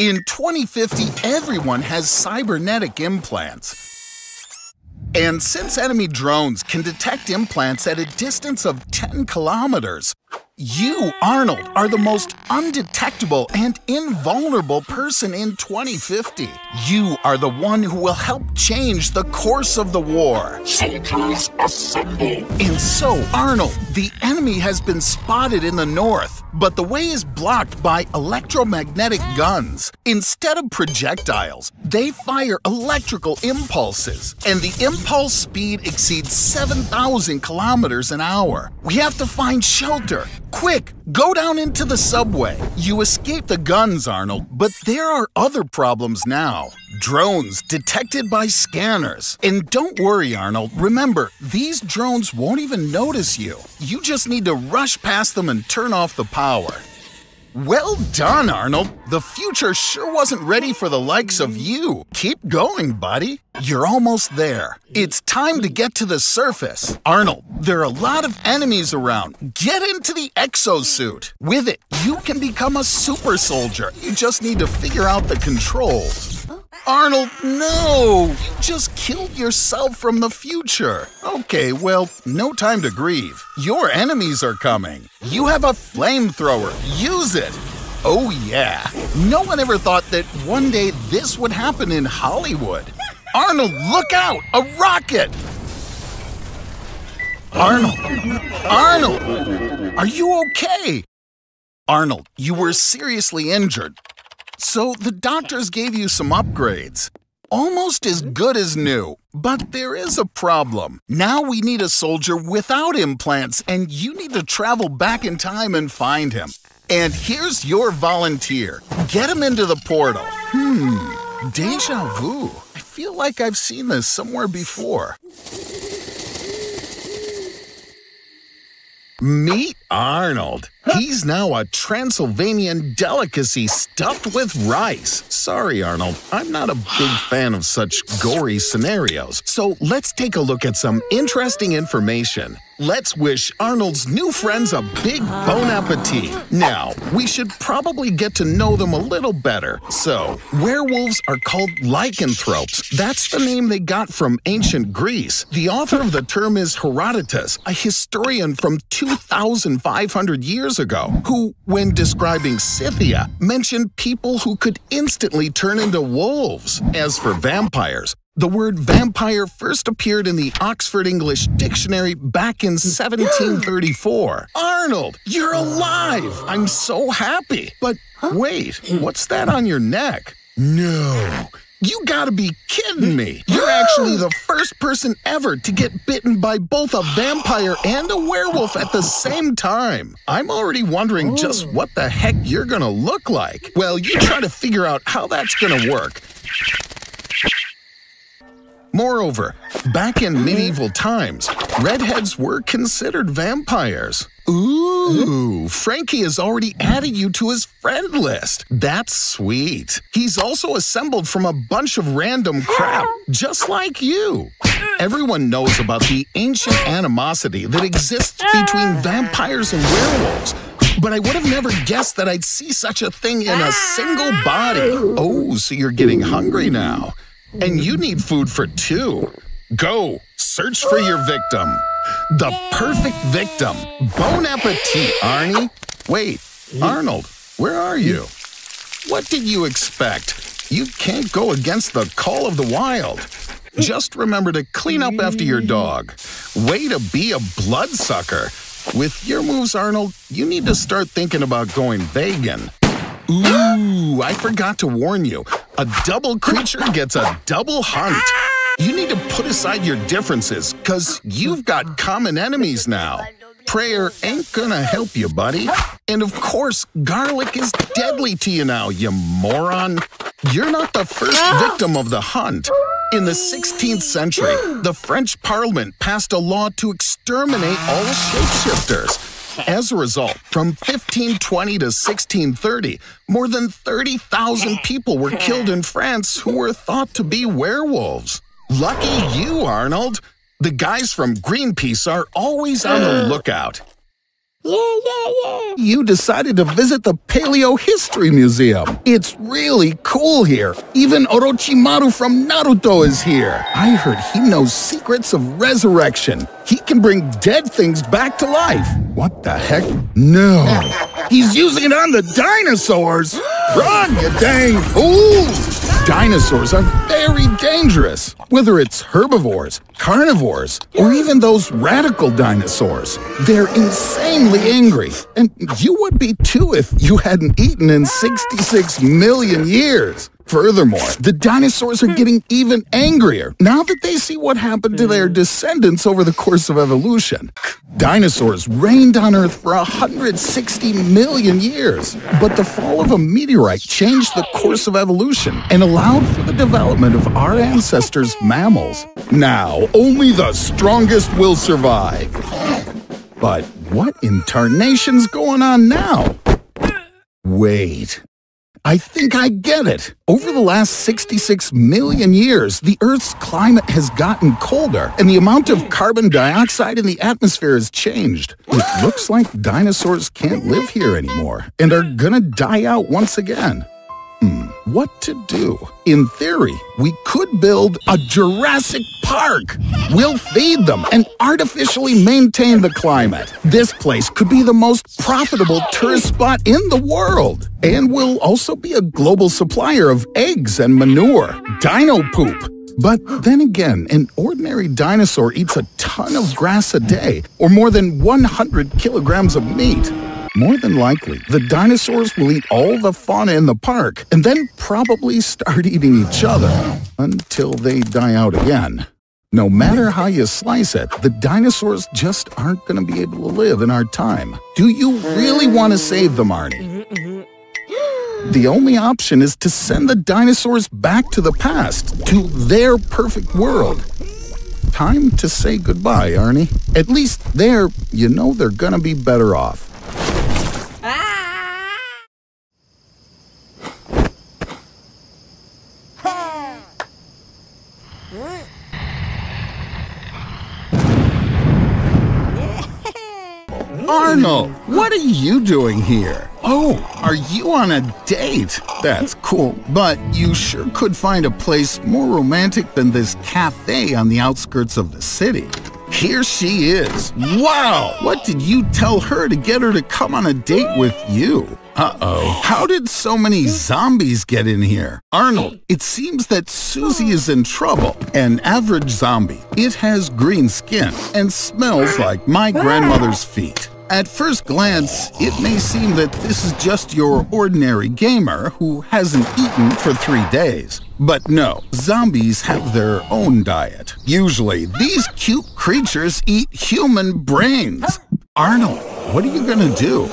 In 2050, everyone has cybernetic implants. And since enemy drones can detect implants at a distance of 10 kilometers, You, Arnold, are the most undetectable and invulnerable person in 2050. You are the one who will help change the course of the war. Soldiers assemble! And so, Arnold, the enemy has been spotted in the north, but the way is blocked by electromagnetic guns. Instead of projectiles, they fire electrical impulses, and the impulse speed exceeds 7,000 kilometers an hour. We have to find shelter. Quick, go down into the subway. You escaped the guns, Arnold, but there are other problems now. Drones detected by scanners. And don't worry, Arnold. Remember, these drones won't even notice you. You just need to rush past them and turn off the power. Well done, Arnold. The future sure wasn't ready for the likes of you. Keep going, buddy. You're almost there. It's time to get to the surface. Arnold, there are a lot of enemies around. Get into the exosuit. With it, you can become a super soldier. You just need to figure out the controls. Arnold, no! You just killed yourself from the future. Okay, well, no time to grieve. Your enemies are coming. You have a flamethrower. Use it. Oh, yeah. No one ever thought that one day this would happen in Hollywood. Arnold, look out! A rocket! Arnold! Arnold! Are you okay? Arnold, you were seriously injured. So the doctors gave you some upgrades. Almost as good as new. But there is a problem. Now we need a soldier without implants, and you need to travel back in time and find him. And here's your volunteer. Get him into the portal. Hmm, deja vu. I feel like I've seen this somewhere before. Meet Arnold. He's now a Transylvanian delicacy stuffed with rice. Sorry, Arnold, I'm not a big fan of such gory scenarios. So let's take a look at some interesting information. Let's wish Arnold's new friends a big bon appetit. Now, we should probably get to know them a little better. So, werewolves are called lycanthropes. That's the name they got from ancient Greece. The author of the term is Herodotus, a historian from 2,500 years ago, who, when describing Scythia, mentioned people who could instantly turn into wolves. As for vampires, the word vampire first appeared in the Oxford English Dictionary back in 1734. Arnold, you're alive! I'm so happy. But wait, what's that on your neck? No. You gotta be kidding me! You're actually the first person ever to get bitten by both a vampire and a werewolf at the same time. I'm already wondering just oh. what the heck you're gonna look like. Well, you try to figure out how that's gonna work. Moreover, back in medieval times, redheads were considered vampires. Ooh, Frankie has already added you to his friend list. That's sweet. He's also assembled from a bunch of random crap, just like you. Everyone knows about the ancient animosity that exists between vampires and werewolves. But I would have never guessed that I'd see such a thing in a single body. Oh, so you're getting hungry now. And you need food for two. Go, search for your victim. The perfect victim. Bon appetit, Arnie. Wait, Arnold, where are you? What did you expect? You can't go against the call of the wild. Just remember to clean up after your dog. Way to be a bloodsucker. With your moves, Arnold, you need to start thinking about going vegan. Ooh, I forgot to warn you. A double creature gets a double hunt. You need to put aside your differences, because you've got common enemies now. Prayer ain't gonna help you, buddy. And of course, garlic is deadly to you now, you moron. You're not the first victim of the hunt. In the 16th century, the French Parliament passed a law to exterminate all shapeshifters. As a result, from 1520 to 1630, more than 30,000 people were killed in France who were thought to be werewolves. Lucky you, Arnold. The guys from Greenpeace are always on the uh. lookout. Yeah, yeah, yeah. You decided to visit the Paleo History Museum. It's really cool here. Even Orochimaru from Naruto is here. I heard he knows secrets of resurrection. He can bring dead things back to life. What the heck? No. He's using it on the dinosaurs. Run, you dang fool! Dinosaurs are very dangerous, whether it's herbivores, carnivores, or even those radical dinosaurs. They're insanely angry, and you would be too if you hadn't eaten in 66 million years. Furthermore, the dinosaurs are getting even angrier now that they see what happened to their descendants over the course of evolution. Dinosaurs reigned on Earth for 160 million years, but the fall of a meteorite changed the course of evolution and allowed for the development of our ancestors' mammals. Now, only the strongest will survive. But what in tarnation's going on now? Wait. I think I get it. Over the last 66 million years, the Earth's climate has gotten colder, and the amount of carbon dioxide in the atmosphere has changed. It looks like dinosaurs can't live here anymore, and are gonna die out once again. Hmm, what to do? In theory, we could build a Jurassic Park. We'll feed them and artificially maintain the climate. This place could be the most profitable tourist spot in the world. And we'll also be a global supplier of eggs and manure, dino poop. But then again, an ordinary dinosaur eats a ton of grass a day, or more than 100 kilograms of meat. More than likely, the dinosaurs will eat all the fauna in the park and then probably start eating each other until they die out again. No matter how you slice it, the dinosaurs just aren't going to be able to live in our time. Do you really want to save them, Arnie? The only option is to send the dinosaurs back to the past, to their perfect world. Time to say goodbye, Arnie. At least there, you know they're gonna be better off. Ah! Arnold, what are you doing here? Oh, are you on a date? That's cool, but you sure could find a place more romantic than this cafe on the outskirts of the city. Here she is. Wow! What did you tell her to get her to come on a date with you? Uh-oh. How did so many zombies get in here? Arnold, it seems that Susie is in trouble. An average zombie. It has green skin and smells like my grandmother's feet. At first glance, it may seem that this is just your ordinary gamer who hasn't eaten for three days. But no, zombies have their own diet. Usually, these cute creatures eat human brains. Arnold, what are you gonna do?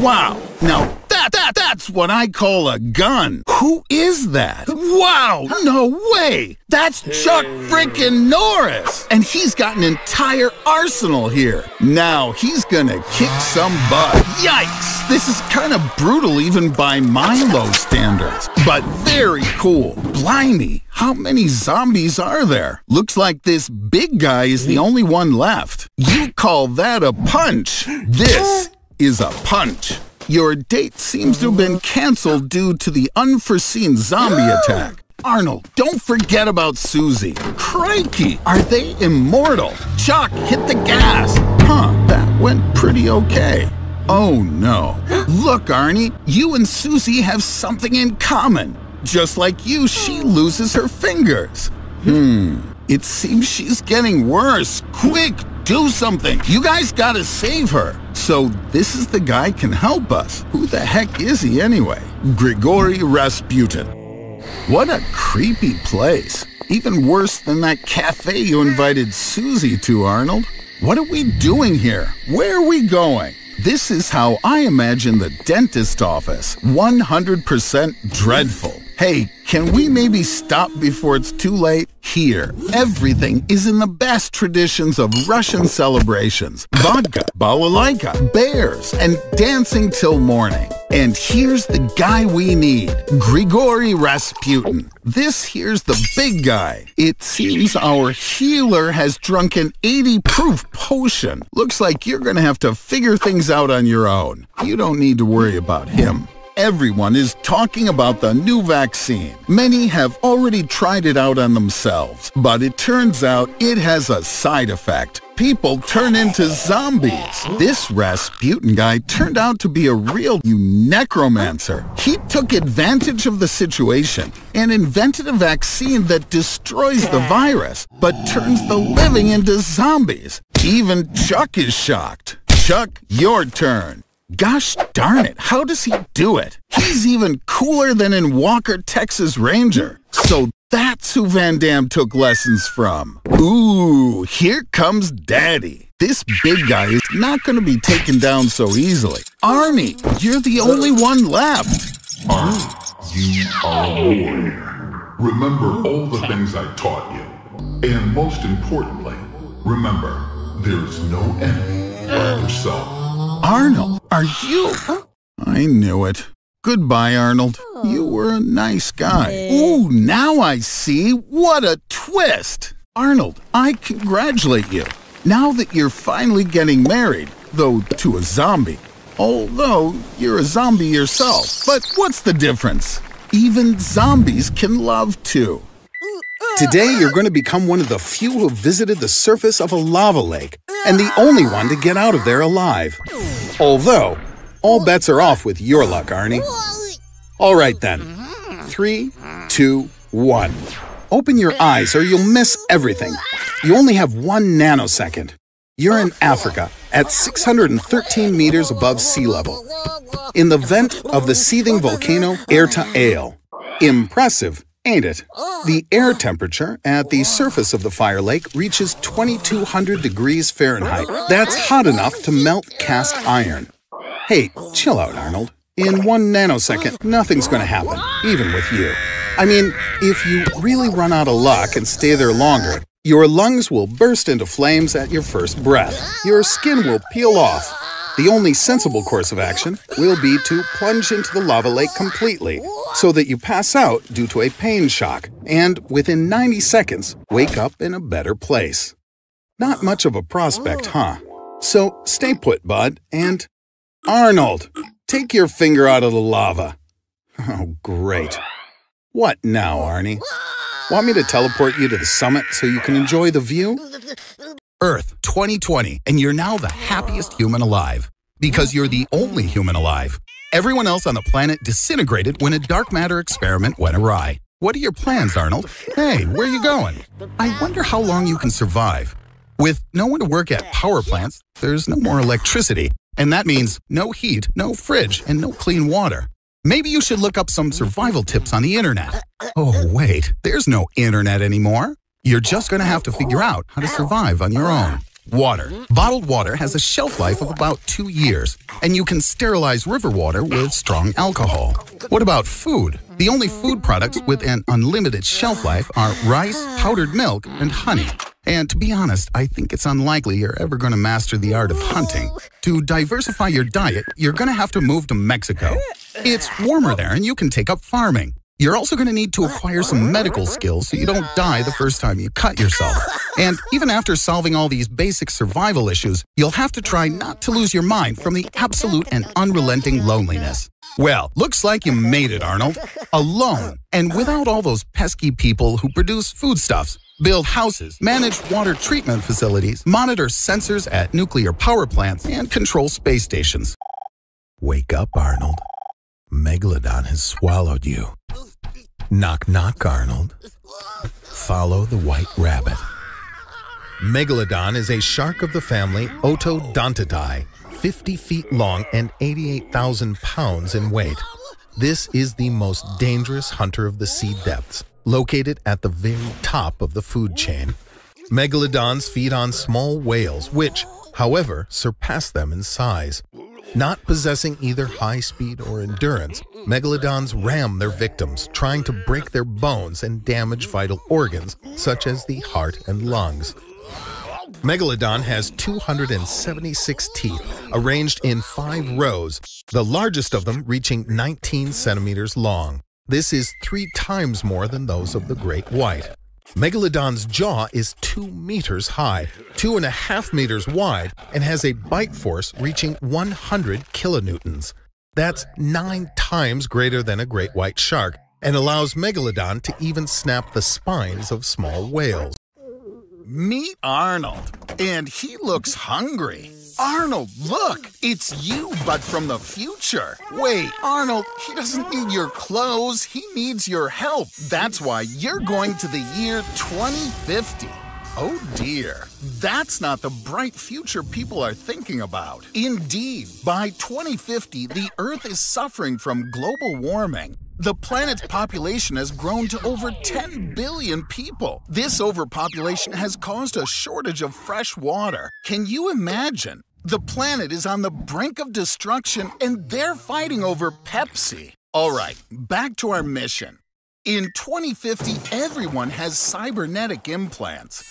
Wow, now that, that, that's what I call a gun. Who is that? Wow, no way. That's Chuck frickin' Norris. And he's got an entire arsenal here. Now he's gonna kick some butt. Yikes, this is kind of brutal even by my low standards. But very cool. Blimey, how many zombies are there? Looks like this big guy is the only one left. You call that a punch? This is a punch. Your date seems to have been canceled due to the unforeseen zombie attack. Arnold, don't forget about Susie. Crikey, are they immortal? Chuck, hit the gas. Huh, that went pretty okay. Oh no. Look, Arnie, you and Susie have something in common. Just like you, she loses her fingers. Hmm, it seems she's getting worse. Quick, do something. You guys gotta save her. So this is the guy can help us. Who the heck is he anyway? Grigory Rasputin. What a creepy place. Even worse than that cafe you invited Susie to, Arnold. What are we doing here? Where are we going? This is how I imagine the dentist office. 100% dreadful. Hey, can we maybe stop before it's too late? Here, everything is in the best traditions of Russian celebrations. Vodka, balalaika, bears, and dancing till morning. And here's the guy we need, Grigory Rasputin. This here's the big guy. It seems our healer has drunk an 80 proof potion. Looks like you're gonna have to figure things out on your own. You don't need to worry about him. Everyone is talking about the new vaccine. Many have already tried it out on themselves, but it turns out it has a side effect. People turn into zombies. This Rasputin guy turned out to be a real necromancer. He took advantage of the situation and invented a vaccine that destroys the virus, but turns the living into zombies. Even Chuck is shocked. Chuck, your turn. Gosh darn it, how does he do it? He's even cooler than in Walker, Texas Ranger. So that's who Van Damme took lessons from. Ooh, here comes Daddy. This big guy is not going to be taken down so easily. Arnie, you're the only one left. Arnie, you are a warrior. Remember all the things I taught you. And most importantly, remember, there's no enemy but yourself. Arnold, are you? I knew it. Goodbye, Arnold. You oh. were a nice guy. Eh. Ooh, now I see. What a twist! Arnold, I congratulate you. Now that you're finally getting married, though to a zombie. Although you're a zombie yourself. But what's the difference? Even zombies can love too. Today, you're going to become one of the few who visited the surface of a lava lake, and the only one to get out of there alive. Although, all bets are off with your luck, Arnie. All right then. Three, two, one. Open your eyes or you'll miss everything. You only have one nanosecond. You're in Africa at 613 meters above sea level, in the vent of the seething volcano Erta Ale. Impressive, ain't it? The air temperature at the surface of the fire lake reaches 2200 degrees Fahrenheit. That's hot enough to melt cast iron. Hey, chill out, Arnold. In one nanosecond, nothing's gonna happen, even with you. I mean, if you really run out of luck and stay there longer, your lungs will burst into flames at your first breath. Your skin will peel off. The only sensible course of action will be to plunge into the lava lake completely so that you pass out due to a pain shock and within 90 seconds wake up in a better place. Not much of a prospect, huh? So stay put, bud, and Arnold, take your finger out of the lava. Oh, great. What now, Arnie? Want me to teleport you to the summit so you can enjoy the view? Earth 2020, and you're now the happiest human alive. Because you're the only human alive. Everyone else on the planet disintegrated when a dark matter experiment went awry. What are your plans, Arnold? Hey, where are you going? I wonder how long you can survive. With no one to work at power plants, there's no more electricity, and that means no heat, no fridge, and no clean water. Maybe you should look up some survival tips on the internet. Oh, wait, there's no internet anymore. You're just going to have to figure out how to survive on your own. Water. Bottled water has a shelf life of about two years, and you can sterilize river water with strong alcohol. What about food? The only food products with an unlimited shelf life are rice, powdered milk, and honey. And to be honest, I think it's unlikely you're ever going to master the art of hunting. To diversify your diet, you're going to have to move to Mexico. It's warmer there and you can take up farming. You're also going to need to acquire some medical skills so you don't die the first time you cut yourself. And even after solving all these basic survival issues, you'll have to try not to lose your mind from the absolute and unrelenting loneliness. Well, looks like you made it, Arnold. Alone, and without all those pesky people who produce foodstuffs, build houses, manage water treatment facilities, monitor sensors at nuclear power plants, and control space stations. Wake up, Arnold. Megalodon has swallowed you. Knock, knock, Arnold. Follow the white rabbit. Megalodon is a shark of the family Otodontidae, 50 feet long and 88,000 pounds in weight. This is the most dangerous hunter of the sea depths, located at the very top of the food chain. Megalodons feed on small whales, which, however, surpass them in size. Not possessing either high speed or endurance, megalodons ram their victims, trying to break their bones and damage vital organs such as the heart and lungs. Megalodon has 276 teeth, arranged in five rows, the largest of them reaching 19 centimeters long. This is three times more than those of the great white. Megalodon's jaw is 2 meters high, 2.5 meters wide, and has a bite force reaching 100 kilonewtons. That's nine times greater than a great white shark and allows Megalodon to even snap the spines of small whales. Meet Arnold, and he looks hungry. Arnold, look! It's you, but from the future. Wait, Arnold, he doesn't need your clothes, he needs your help. That's why you're going to the year 2050. Oh dear, that's not the bright future people are thinking about. Indeed, by 2050, the Earth is suffering from global warming. The planet's population has grown to over 10 billion people. This overpopulation has caused a shortage of fresh water. Can you imagine? The planet is on the brink of destruction and they're fighting over Pepsi. All right, back to our mission. In 2050, everyone has cybernetic implants.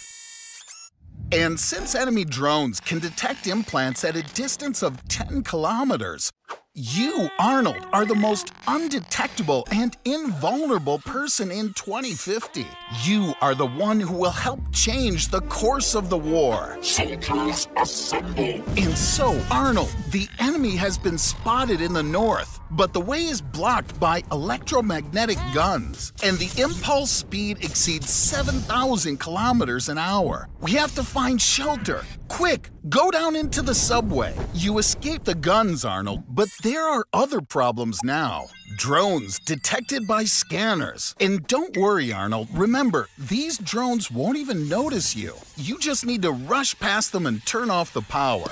And since enemy drones can detect implants at a distance of 10 kilometers, you, Arnold, are the most undetectable and invulnerable person in 2050. You are the one who will help change the course of the war. Soldiers assemble! And so, Arnold, the enemy has been spotted in the north, but the way is blocked by electromagnetic guns, and the impulse speed exceeds 7,000 kilometers an hour. We have to find shelter. Quick, go down into the subway. You escaped the guns, Arnold, but there are other problems now. Drones detected by scanners. And don't worry, Arnold. Remember, these drones won't even notice you. You just need to rush past them and turn off the power.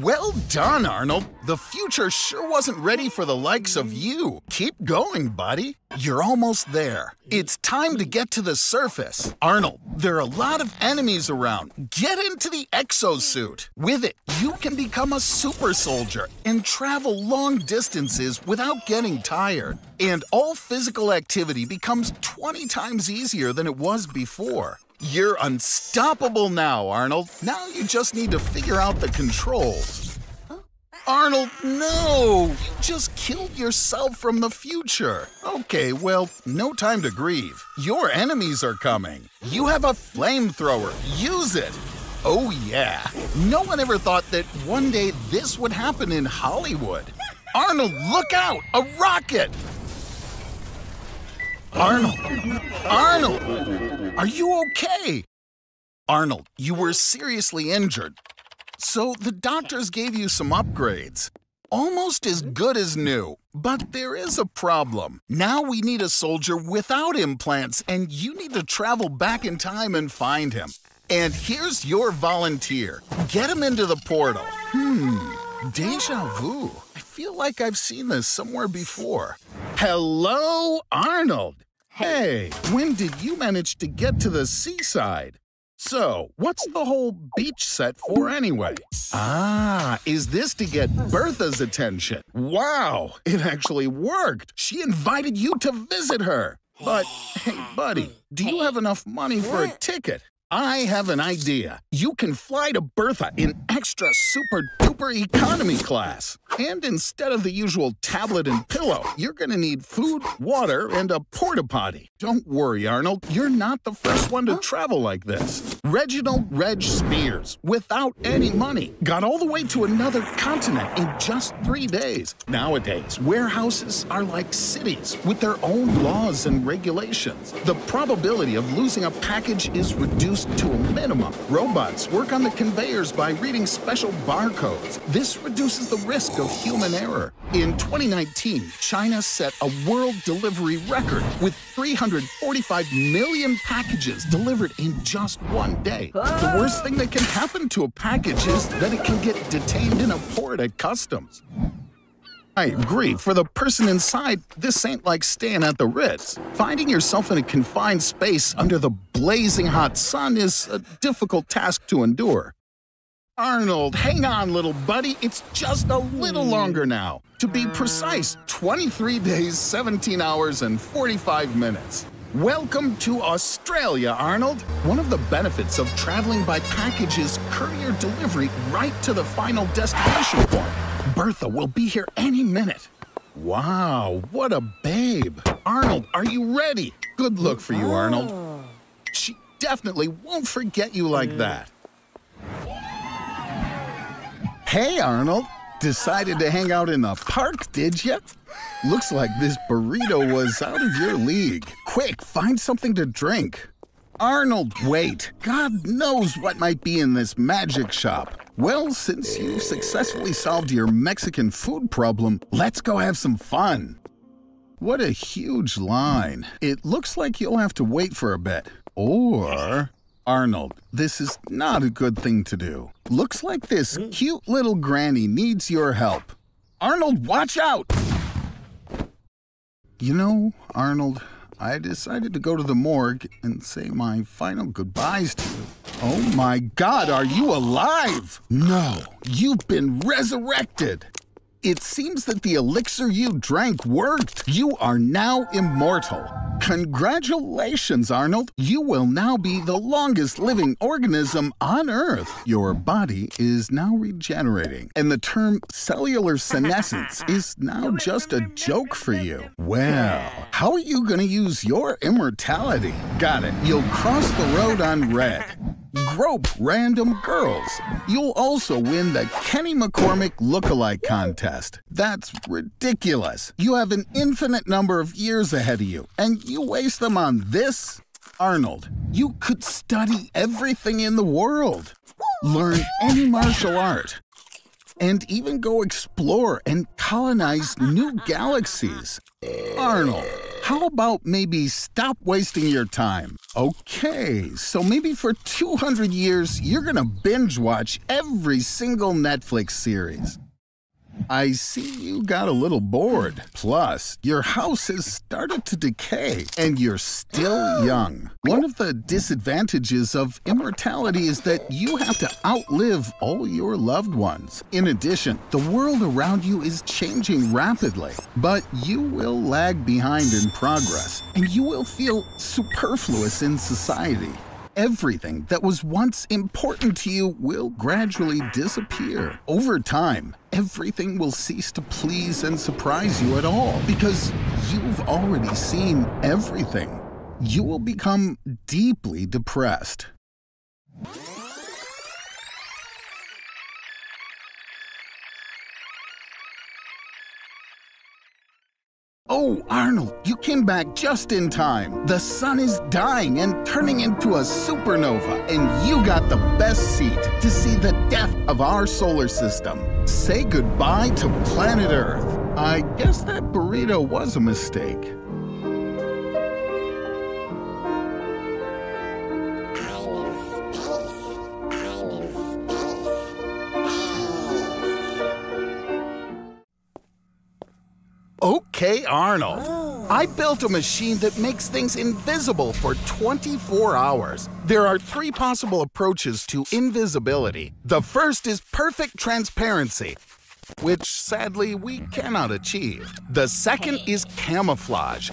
Well done, Arnold. The future sure wasn't ready for the likes of you. Keep going, buddy. You're almost there. It's time to get to the surface. Arnold, there are a lot of enemies around. Get into the exosuit. With it, you can become a super soldier and travel long distances without getting tired. And all physical activity becomes 20 times easier than it was before. You're unstoppable now, Arnold. Now you just need to figure out the controls. Oh. Arnold, no! You just killed yourself from the future. Okay, well, no time to grieve. Your enemies are coming. You have a flamethrower. Use it. Oh, yeah. No one ever thought that one day this would happen in Hollywood. Arnold, look out! A rocket! Arnold! Arnold! Are you okay? Arnold, you were seriously injured. So the doctors gave you some upgrades. Almost as good as new. But there is a problem. Now we need a soldier without implants, and you need to travel back in time and find him. And here's your volunteer. Get him into the portal. Hmm, deja vu. I feel like I've seen this somewhere before. Hello, Arnold. Hey, when did you manage to get to the seaside? So, what's the whole beach set for anyway? Ah, is this to get Bertha's attention? Wow, it actually worked. She invited you to visit her. But, hey, buddy, do you have enough money for a ticket? I have an idea. You can fly to Bertha in extra super duper economy class. And instead of the usual tablet and pillow, you're gonna need food, water, and a porta potty. Don't worry, Arnold, you're not the first one to travel like this. Reginald Reg Spiers, without any money, got all the way to another continent in just three days. Nowadays, warehouses are like cities with their own laws and regulations. The probability of losing a package is reduced to a minimum. Robots work on the conveyors by reading special barcodes. This reduces the risk of human error. In 2019, China set a world delivery record with 345 million packages delivered in just one day. The worst thing that can happen to a package is that it can get detained in a port at customs. I agree. For the person inside, this ain't like staying at the Ritz. Finding yourself in a confined space under the blazing hot sun is a difficult task to endure. Arnold, hang on, little buddy. It's just a little longer now. To be precise, 23 days, 17 hours, and 45 minutes. Welcome to Australia, Arnold. One of the benefits of traveling by package is courier delivery right to the final destination point. Bertha will be here any minute. Wow, what a babe. Arnold, are you ready? Good look for you, Arnold. She definitely won't forget you like mm. that. Hey, Arnold. Decided to hang out in the park, did ya? Looks like this burrito was out of your league. Quick, find something to drink. Arnold, wait. God knows what might be in this magic shop. Well, since you've successfully solved your Mexican food problem, let's go have some fun. What a huge line. It looks like you'll have to wait for a bit. Or Arnold, this is not a good thing to do. Looks like this hmm. cute little granny needs your help. Arnold, watch out! You know, Arnold, I decided to go to the morgue and say my final goodbyes to you. Oh my god, are you alive? No, you've been resurrected. It seems that the elixir you drank worked. You are now immortal. Congratulations, Arnold. You will now be the longest living organism on Earth. Your body is now regenerating, and the term cellular senescence is now just a joke for you. Well, how are you going to use your immortality? Got it. You'll cross the road on red. Grope random girls. You'll also win the Kenny McCormick Lookalike Contest. That's ridiculous. You have an infinite number of years ahead of you, and you waste them on this? Arnold, you could study everything in the world, learn any martial art, and even go explore and colonize new galaxies. Arnold, how about maybe stop wasting your time? Okay, so maybe for 200 years, you're gonna binge watch every single Netflix series. I see you got a little bored. Plus, your house has started to decay and you're still young. One of the disadvantages of immortality is that you have to outlive all your loved ones. In addition, the world around you is changing rapidly, but you will lag behind in progress and you will feel superfluous in society. Everything that was once important to you will gradually disappear. Over time, everything will cease to please and surprise you at all because you've already seen everything. You will become deeply depressed. Oh, Arnold, you came back just in time. The sun is dying and turning into a supernova, and you got the best seat to see the death of our solar system. Say goodbye to planet Earth. I guess that burrito was a mistake. Okay, Arnold. Oh. I built a machine that makes things invisible for 24 hours. There are three possible approaches to invisibility. The first is perfect transparency, which sadly we cannot achieve. The second is camouflage.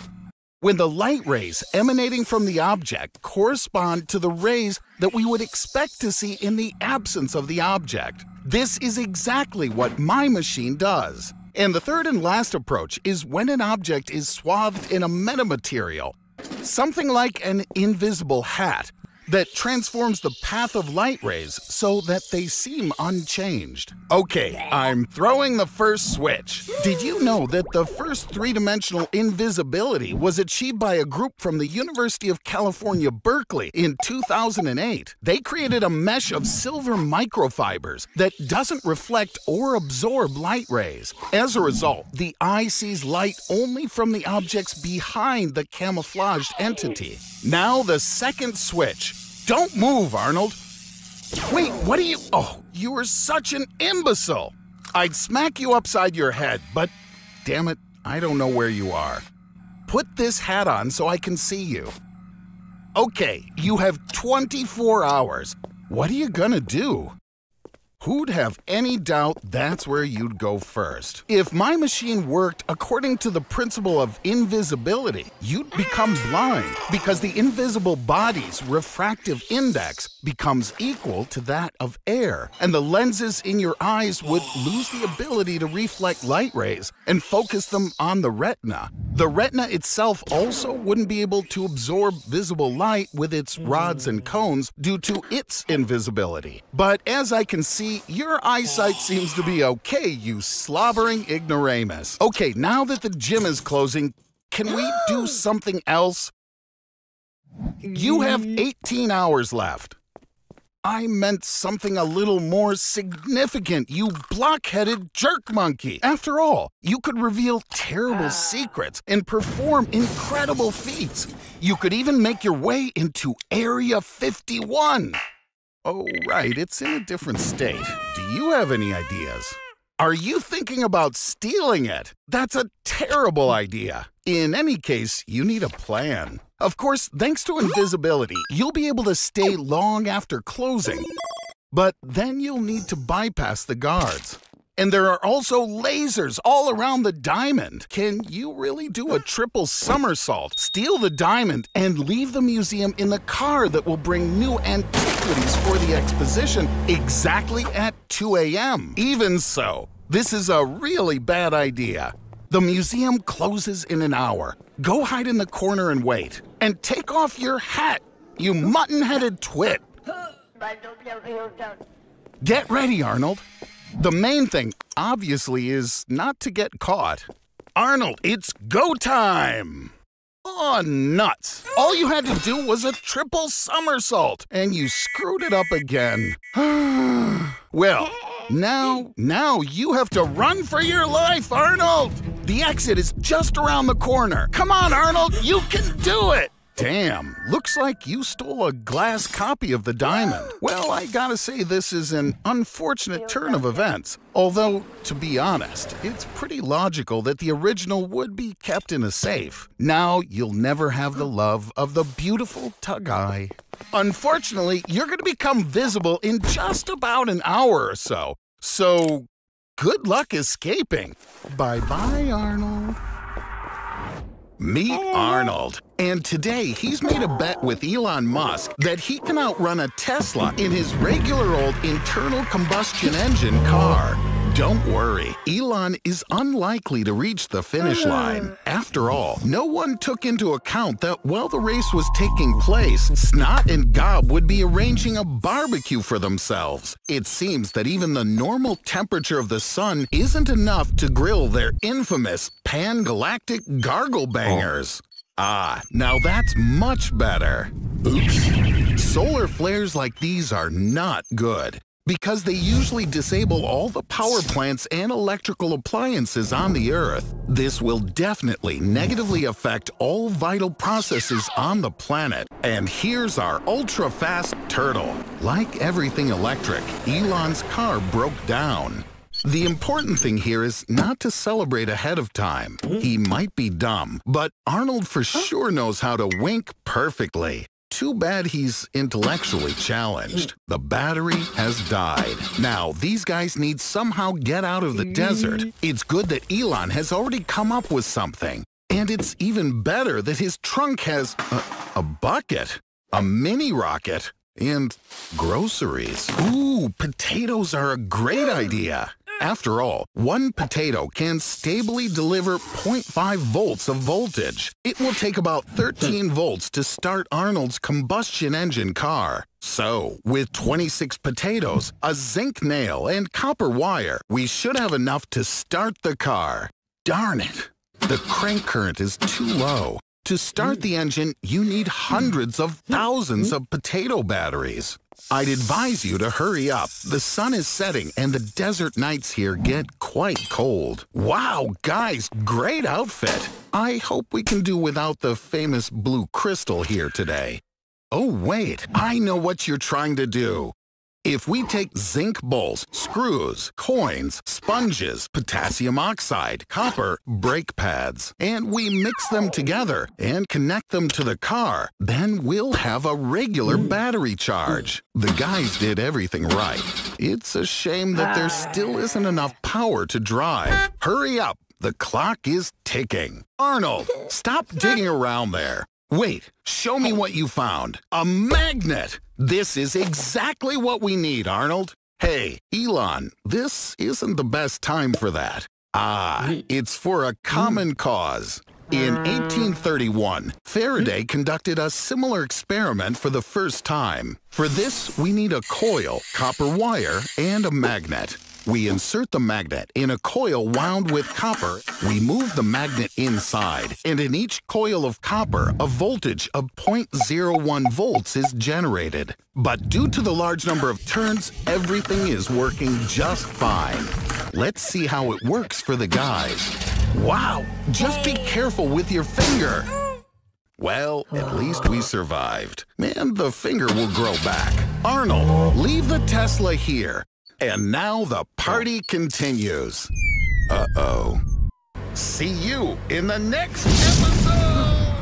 When the light rays emanating from the object correspond to the rays that we would expect to see in the absence of the object. This is exactly what my machine does. And the third and last approach is when an object is swathed in a metamaterial, something like an invisible hat, that transforms the path of light rays so that they seem unchanged. Okay, I'm throwing the first switch. Did you know that the first three dimensional invisibility was achieved by a group from the University of California, Berkeley in 2008? They created a mesh of silver microfibers that doesn't reflect or absorb light rays. As a result, the eye sees light only from the objects behind the camouflaged entity. Now, the second switch. Don't move, Arnold. Wait, what are you? Oh, you are such an imbecile. I'd smack you upside your head, but damn it, I don't know where you are. Put this hat on so I can see you. Okay, you have 24 hours. What are you gonna do? Who'd have any doubt that's where you'd go first? If my machine worked according to the principle of invisibility, you'd become blind because the invisible body's refractive index becomes equal to that of air, and the lenses in your eyes would lose the ability to reflect light rays and focus them on the retina. The retina itself also wouldn't be able to absorb visible light with its rods and cones due to its invisibility. But as I can see, your eyesight seems to be okay, you slobbering ignoramus. Okay, now that the gym is closing, can we do something else? You have mm-hmm. 18 hours left. I meant something a little more significant, you blockheaded jerk monkey. After all, you could reveal terrible ah. secrets and perform incredible feats. You could even make your way into Area 51. Oh, right, it's in a different state. Do you have any ideas? Are you thinking about stealing it? That's a terrible idea. In any case, you need a plan. Of course, thanks to invisibility, you'll be able to stay long after closing. But then you'll need to bypass the guards. And there are also lasers all around the diamond. Can you really do a triple somersault, steal the diamond, and leave the museum in the car that will bring new antiquities for the exposition exactly at 2 a.m.? Even so, this is a really bad idea. The museum closes in an hour. Go hide in the corner and wait. And take off your hat, you mutton headed twit. Get ready, Arnold. The main thing, obviously, is not to get caught. Arnold, it's go time! Oh, nuts! All you had to do was a triple somersault, and you screwed it up again. well, now, now you have to run for your life, Arnold! The exit is just around the corner. Come on, Arnold, you can do it! Damn, looks like you stole a glass copy of the diamond. Well, I gotta say, this is an unfortunate turn of events. Although, to be honest, it's pretty logical that the original would be kept in a safe. Now, you'll never have the love of the beautiful Tugai. Unfortunately, you're gonna become visible in just about an hour or so. So, good luck escaping. Bye bye, Arnold. Meet Arnold. And today he's made a bet with Elon Musk that he can outrun a Tesla in his regular old internal combustion engine car. Don't worry, Elon is unlikely to reach the finish line. After all, no one took into account that while the race was taking place, Snot and Gob would be arranging a barbecue for themselves. It seems that even the normal temperature of the sun isn't enough to grill their infamous pan-galactic gargle bangers. Ah, now that's much better. Oops. Solar flares like these are not good because they usually disable all the power plants and electrical appliances on the Earth. This will definitely negatively affect all vital processes on the planet. And here's our ultra-fast turtle. Like everything electric, Elon's car broke down. The important thing here is not to celebrate ahead of time. He might be dumb, but Arnold for sure knows how to wink perfectly. Too bad he's intellectually challenged. The battery has died. Now, these guys need somehow get out of the desert. It's good that Elon has already come up with something. And it's even better that his trunk has a, a bucket, a mini rocket, and groceries. Ooh, potatoes are a great idea. After all, one potato can stably deliver 0.5 volts of voltage. It will take about 13 volts to start Arnold's combustion engine car. So, with 26 potatoes, a zinc nail, and copper wire, we should have enough to start the car. Darn it! The crank current is too low. To start the engine, you need hundreds of thousands of potato batteries. I'd advise you to hurry up. The sun is setting and the desert nights here get quite cold. Wow, guys, great outfit. I hope we can do without the famous blue crystal here today. Oh, wait, I know what you're trying to do. If we take zinc bolts, screws, coins, sponges, potassium oxide, copper, brake pads, and we mix them together and connect them to the car, then we'll have a regular hmm. battery charge. The guys did everything right. It's a shame that there ah. still isn't enough power to drive. Hurry up! The clock is ticking. Arnold, stop digging around there. Wait, show me what you found. A magnet! This is exactly what we need, Arnold. Hey, Elon, this isn't the best time for that. Ah, it's for a common cause. In 1831, Faraday conducted a similar experiment for the first time. For this, we need a coil, copper wire, and a magnet. We insert the magnet in a coil wound with copper. We move the magnet inside, and in each coil of copper, a voltage of 0.01 volts is generated. But due to the large number of turns, everything is working just fine. Let's see how it works for the guys. Wow! Just be careful with your finger. Well, at least we survived. And the finger will grow back. Arnold, leave the Tesla here. And now the party continues. Uh-oh. See you in the next episode!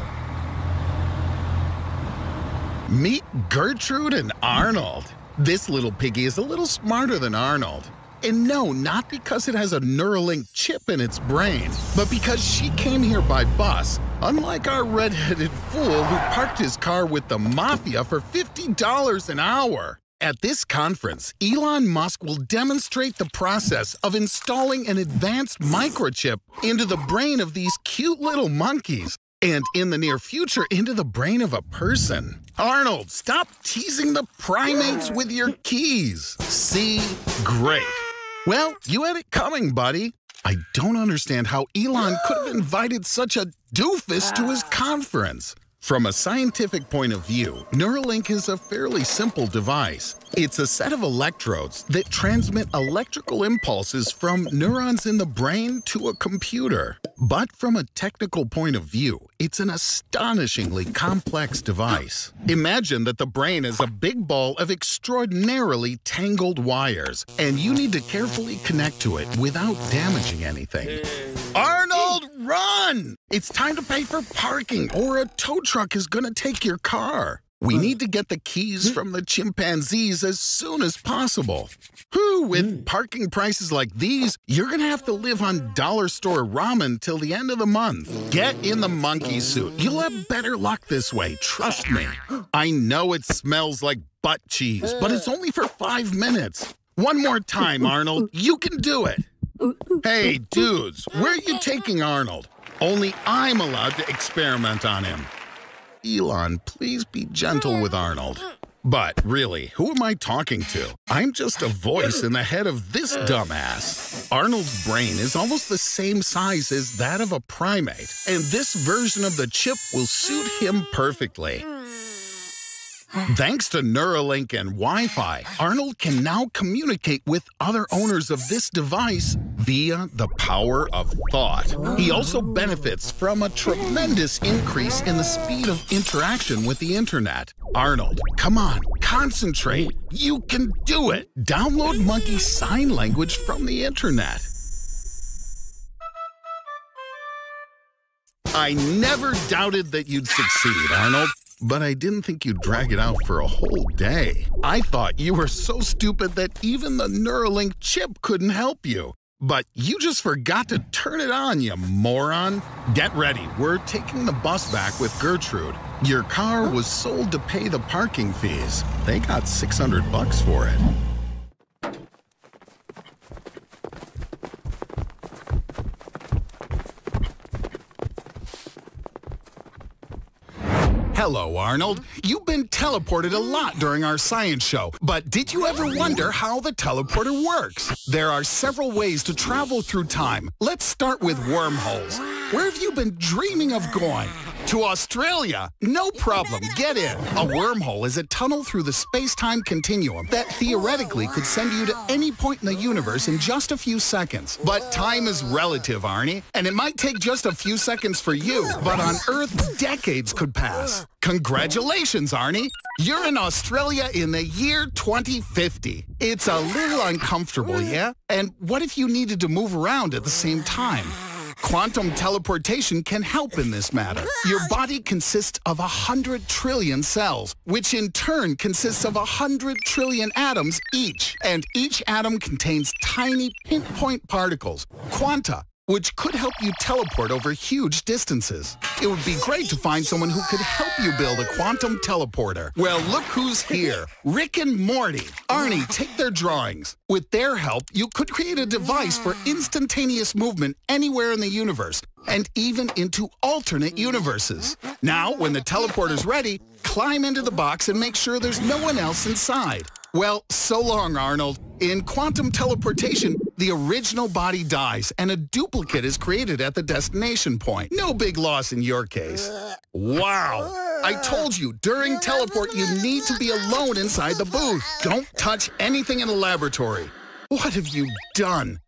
Meet Gertrude and Arnold. This little piggy is a little smarter than Arnold. And no, not because it has a Neuralink chip in its brain, but because she came here by bus, unlike our redheaded fool who parked his car with the mafia for $50 an hour. At this conference, Elon Musk will demonstrate the process of installing an advanced microchip into the brain of these cute little monkeys, and in the near future, into the brain of a person. Arnold, stop teasing the primates with your keys. See? Great. Well, you had it coming, buddy. I don't understand how Elon could have invited such a doofus to his ah. conference. From a scientific point of view, Neuralink is a fairly simple device. It's a set of electrodes that transmit electrical impulses from neurons in the brain to a computer. But from a technical point of view, it's an astonishingly complex device. Imagine that the brain is a big ball of extraordinarily tangled wires, and you need to carefully connect to it without damaging anything. Run! It's time to pay for parking, or a tow truck is gonna take your car. We hmm. need to get the keys hmm. from the chimpanzees as soon as possible. Who, with hmm. parking prices like these, you're gonna have to live on dollar store ramen till the end of the month. Get in the monkey suit. You'll have better luck this way, trust me. I know it smells like butt cheese, but it's uh. only for five minutes. One more time, Arnold. You can do it. Hey, dudes, where are you taking Arnold? Only I'm allowed to experiment on him. Elon, please be gentle with Arnold. But really, who am I talking to? I'm just a voice in the head of this dumbass. Arnold's brain is almost the same size as that of a primate, and this version of the chip will suit him perfectly. Thanks to Neuralink and Wi Fi, Arnold can now communicate with other owners of this device via the power of thought. He also benefits from a tremendous increase in the speed of interaction with the internet. Arnold, come on, concentrate. You can do it. Download Monkey Sign Language from the internet. I never doubted that you'd succeed, Arnold. But I didn't think you'd drag it out for a whole day. I thought you were so stupid that even the Neuralink chip couldn't help you. But you just forgot to turn it on, you moron. Get ready, we're taking the bus back with Gertrude. Your car was sold to pay the parking fees. They got 600 bucks for it. Hello, Arnold. You've been teleported a lot during our science show, but did you ever wonder how the teleporter works? There are several ways to travel through time. Let's start with wormholes. Where have you been dreaming of going? To Australia? No problem. Get in. A wormhole is a tunnel through the space-time continuum that theoretically could send you to any point in the universe in just a few seconds. But time is relative, Arnie, and it might take just a few seconds for you, but on Earth, decades could pass. Congratulations, Arnie. You're in Australia in the year 2050. It's a little uncomfortable, yeah? And what if you needed to move around at the same time? Quantum teleportation can help in this matter. Your body consists of 100 trillion cells, which in turn consists of 100 trillion atoms each. And each atom contains tiny pinpoint particles, quanta, which could help you teleport over huge distances. It would be great to find someone who could help you build a quantum teleporter. Well, look who's here. Rick and Morty. Arnie, take their drawings. With their help, you could create a device for instantaneous movement anywhere in the universe, and even into alternate universes. Now, when the teleporter's ready, climb into the box and make sure there's no one else inside. Well, so long, Arnold. In quantum teleportation, the original body dies and a duplicate is created at the destination point. No big loss in your case. Wow. I told you, during teleport, you need to be alone inside the booth. Don't touch anything in the laboratory. What have you done?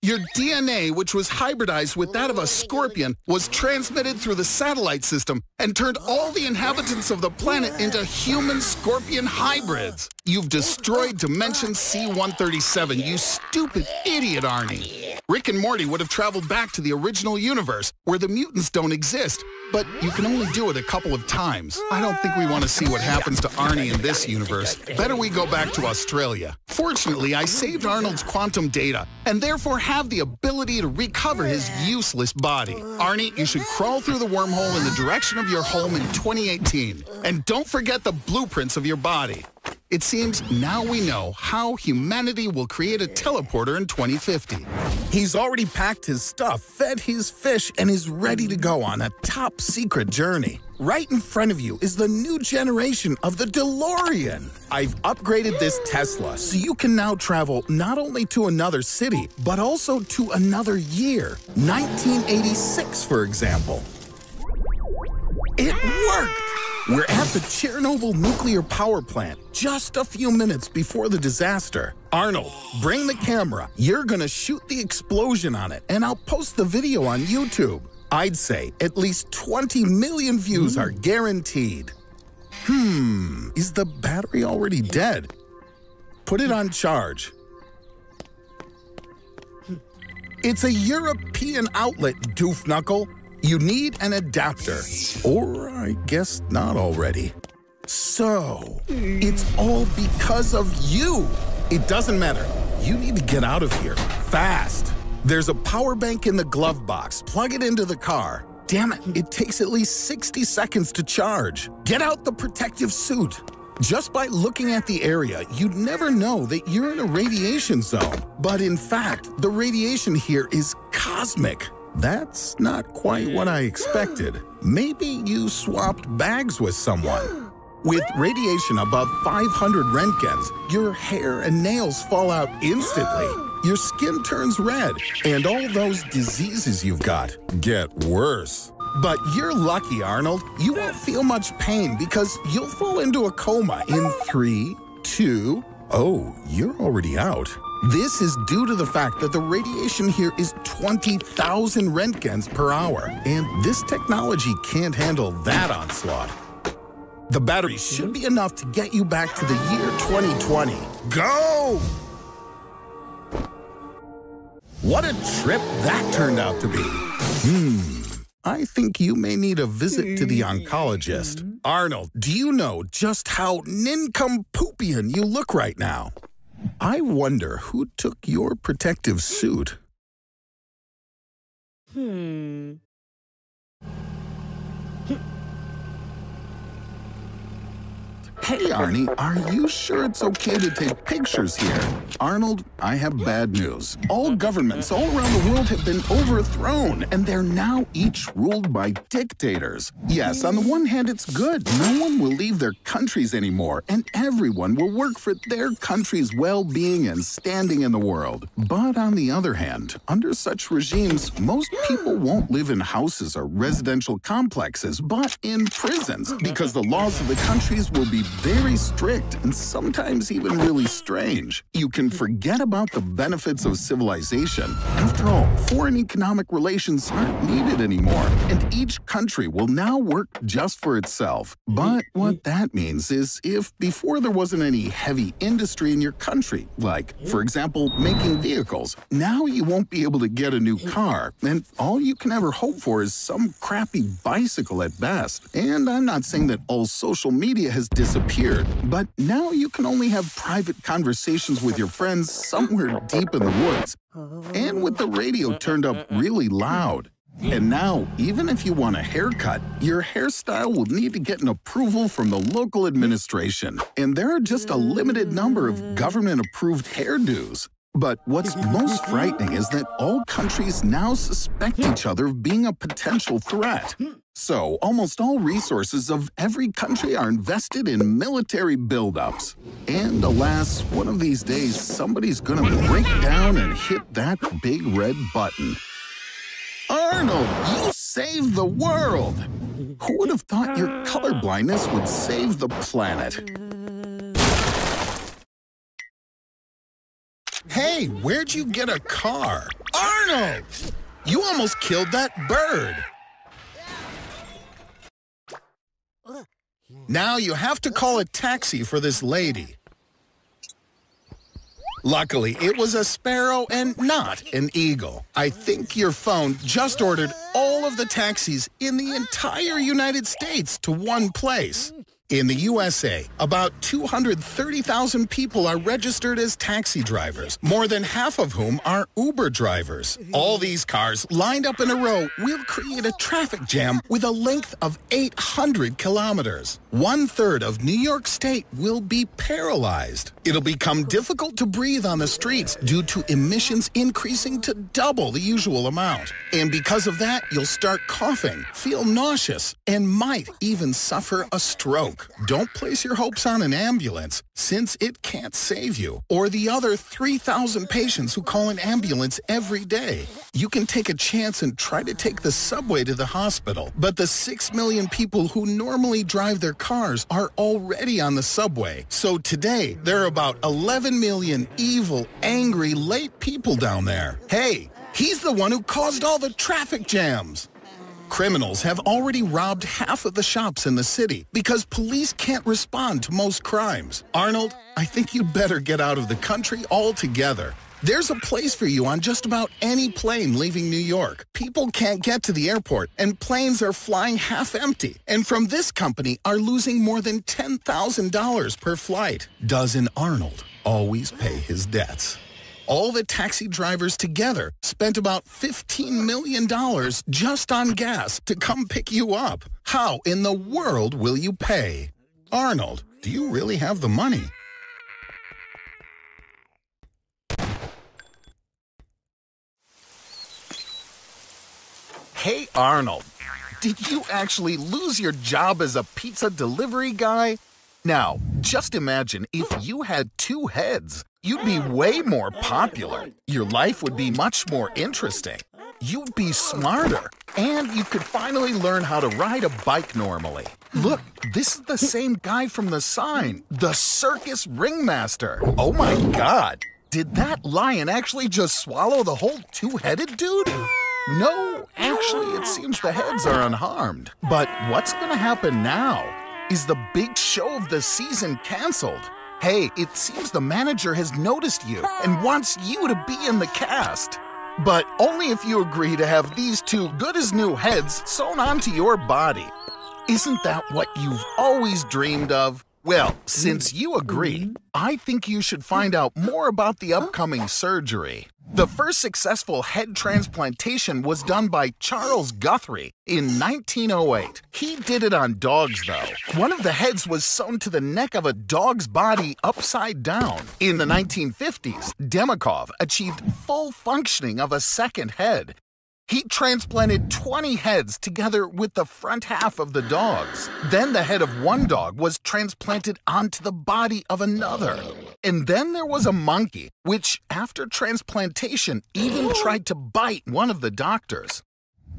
Your DNA, which was hybridized with that of a scorpion, was transmitted through the satellite system and turned all the inhabitants of the planet into human-scorpion hybrids. You've destroyed Dimension C-137, you stupid idiot, Arnie. Rick and Morty would have traveled back to the original universe, where the mutants don't exist, but you can only do it a couple of times. I don't think we want to see what happens to Arnie in this universe. Better we go back to Australia. Fortunately, I saved Arnold's quantum data, and therefore have the ability to recover his useless body. Arnie, you should crawl through the wormhole in the direction of your home in 2018. And don't forget the blueprints of your body. It seems now we know how humanity will create a teleporter in 2050. He's already packed his stuff, fed his fish, and is ready to go on a top secret journey. Right in front of you is the new generation of the DeLorean. I've upgraded this Tesla so you can now travel not only to another city, but also to another year. 1986, for example. It worked! We're at the Chernobyl nuclear power plant just a few minutes before the disaster. Arnold, bring the camera. You're gonna shoot the explosion on it, and I'll post the video on YouTube. I'd say at least 20 million views are guaranteed. Hmm, is the battery already dead? Put it on charge. It's a European outlet, doofknuckle. You need an adapter. Or I guess not already. So, it's all because of you. It doesn't matter. You need to get out of here, fast. There's a power bank in the glove box. Plug it into the car. Damn it, it takes at least 60 seconds to charge. Get out the protective suit. Just by looking at the area, you'd never know that you're in a radiation zone. But in fact, the radiation here is cosmic. That's not quite what I expected. Maybe you swapped bags with someone. With radiation above 500 Roentgens, your hair and nails fall out instantly. Your skin turns red, and all those diseases you've got get worse. But you're lucky, Arnold. You won't feel much pain because you'll fall into a coma in three, two, oh, you're already out. This is due to the fact that the radiation here is 20,000 roentgens per hour, and this technology can't handle that onslaught. The battery should be enough to get you back to the year 2020. Go! What a trip that turned out to be. Hmm. I think you may need a visit to the oncologist. Arnold, do you know just how nincompoopian you look right now? I wonder who took your protective suit. Hmm. Hey, Arnie, are you sure it's okay to take pictures here? Arnold, I have bad news. All governments all around the world have been overthrown, and they're now each ruled by dictators. Yes, on the one hand, it's good. No one will leave their countries anymore, and everyone will work for their country's well being and standing in the world. But on the other hand, under such regimes, most people won't live in houses or residential complexes, but in prisons, because the laws of the countries will be very strict and sometimes even really strange. You can forget about the benefits of civilization. After all, foreign economic relations aren't needed anymore, and each country will now work just for itself. But what that means is if before there wasn't any heavy industry in your country, like, for example, making vehicles, now you won't be able to get a new car, and all you can ever hope for is some crappy bicycle at best. And I'm not saying that all social media has disappeared, but now you can only have private conversations with your friends somewhere deep in the woods. And with the radio turned up really loud. And now, even if you want a haircut, your hairstyle will need to get an approval from the local administration. And there are just a limited number of government approved hairdos. But what's most frightening is that all countries now suspect each other of being a potential threat. So, almost all resources of every country are invested in military buildups. And alas, one of these days, somebody's gonna break down and hit that big red button. Arnold, you saved the world! Who would have thought your colorblindness would save the planet? Hey, where'd you get a car? Arnold! You almost killed that bird. Now you have to call a taxi for this lady. Luckily, it was a sparrow and not an eagle. I think your phone just ordered all of the taxis in the entire United States to one place. In the USA, about 230,000 people are registered as taxi drivers, more than half of whom are Uber drivers. All these cars lined up in a row will create a traffic jam with a length of 800 kilometers. One third of New York State will be paralyzed. It'll become difficult to breathe on the streets due to emissions increasing to double the usual amount. And because of that, you'll start coughing, feel nauseous, and might even suffer a stroke. Don't place your hopes on an ambulance, since it can't save you, or the other 3,000 patients who call an ambulance every day. You can take a chance and try to take the subway to the hospital, but the 6 million people who normally drive their cars are already on the subway. So today, there are about 11 million evil, angry, late people down there. Hey, he's the one who caused all the traffic jams. Criminals have already robbed half of the shops in the city because police can't respond to most crimes. Arnold, I think you'd better get out of the country altogether. There's a place for you on just about any plane leaving New York. People can't get to the airport, and planes are flying half empty. And from this company are losing more than $10,000 per flight. Does an Arnold always pay his debts? All the taxi drivers together spent about $15 million just on gas to come pick you up. How in the world will you pay? Arnold, do you really have the money? Hey, Arnold, did you actually lose your job as a pizza delivery guy? Now, just imagine if you had two heads. You'd be way more popular. Your life would be much more interesting. You'd be smarter. And you could finally learn how to ride a bike normally. Look, this is the same guy from the sign, the circus ringmaster. Oh my god, did that lion actually just swallow the whole two-headed dude? No, actually, it seems the heads are unharmed. But what's gonna happen now? Is the big show of the season canceled? Hey, it seems the manager has noticed you and wants you to be in the cast. But only if you agree to have these two good as new heads sewn onto your body. Isn't that what you've always dreamed of? Well, since you agree, I think you should find out more about the upcoming surgery. The first successful head transplantation was done by Charles Guthrie in 1908. He did it on dogs, though. One of the heads was sewn to the neck of a dog's body upside down. In the 1950s, Demikhov achieved full functioning of a second head. He transplanted 20 heads together with the front half of the dogs. Then the head of one dog was transplanted onto the body of another. And then there was a monkey, which, after transplantation, even tried to bite one of the doctors.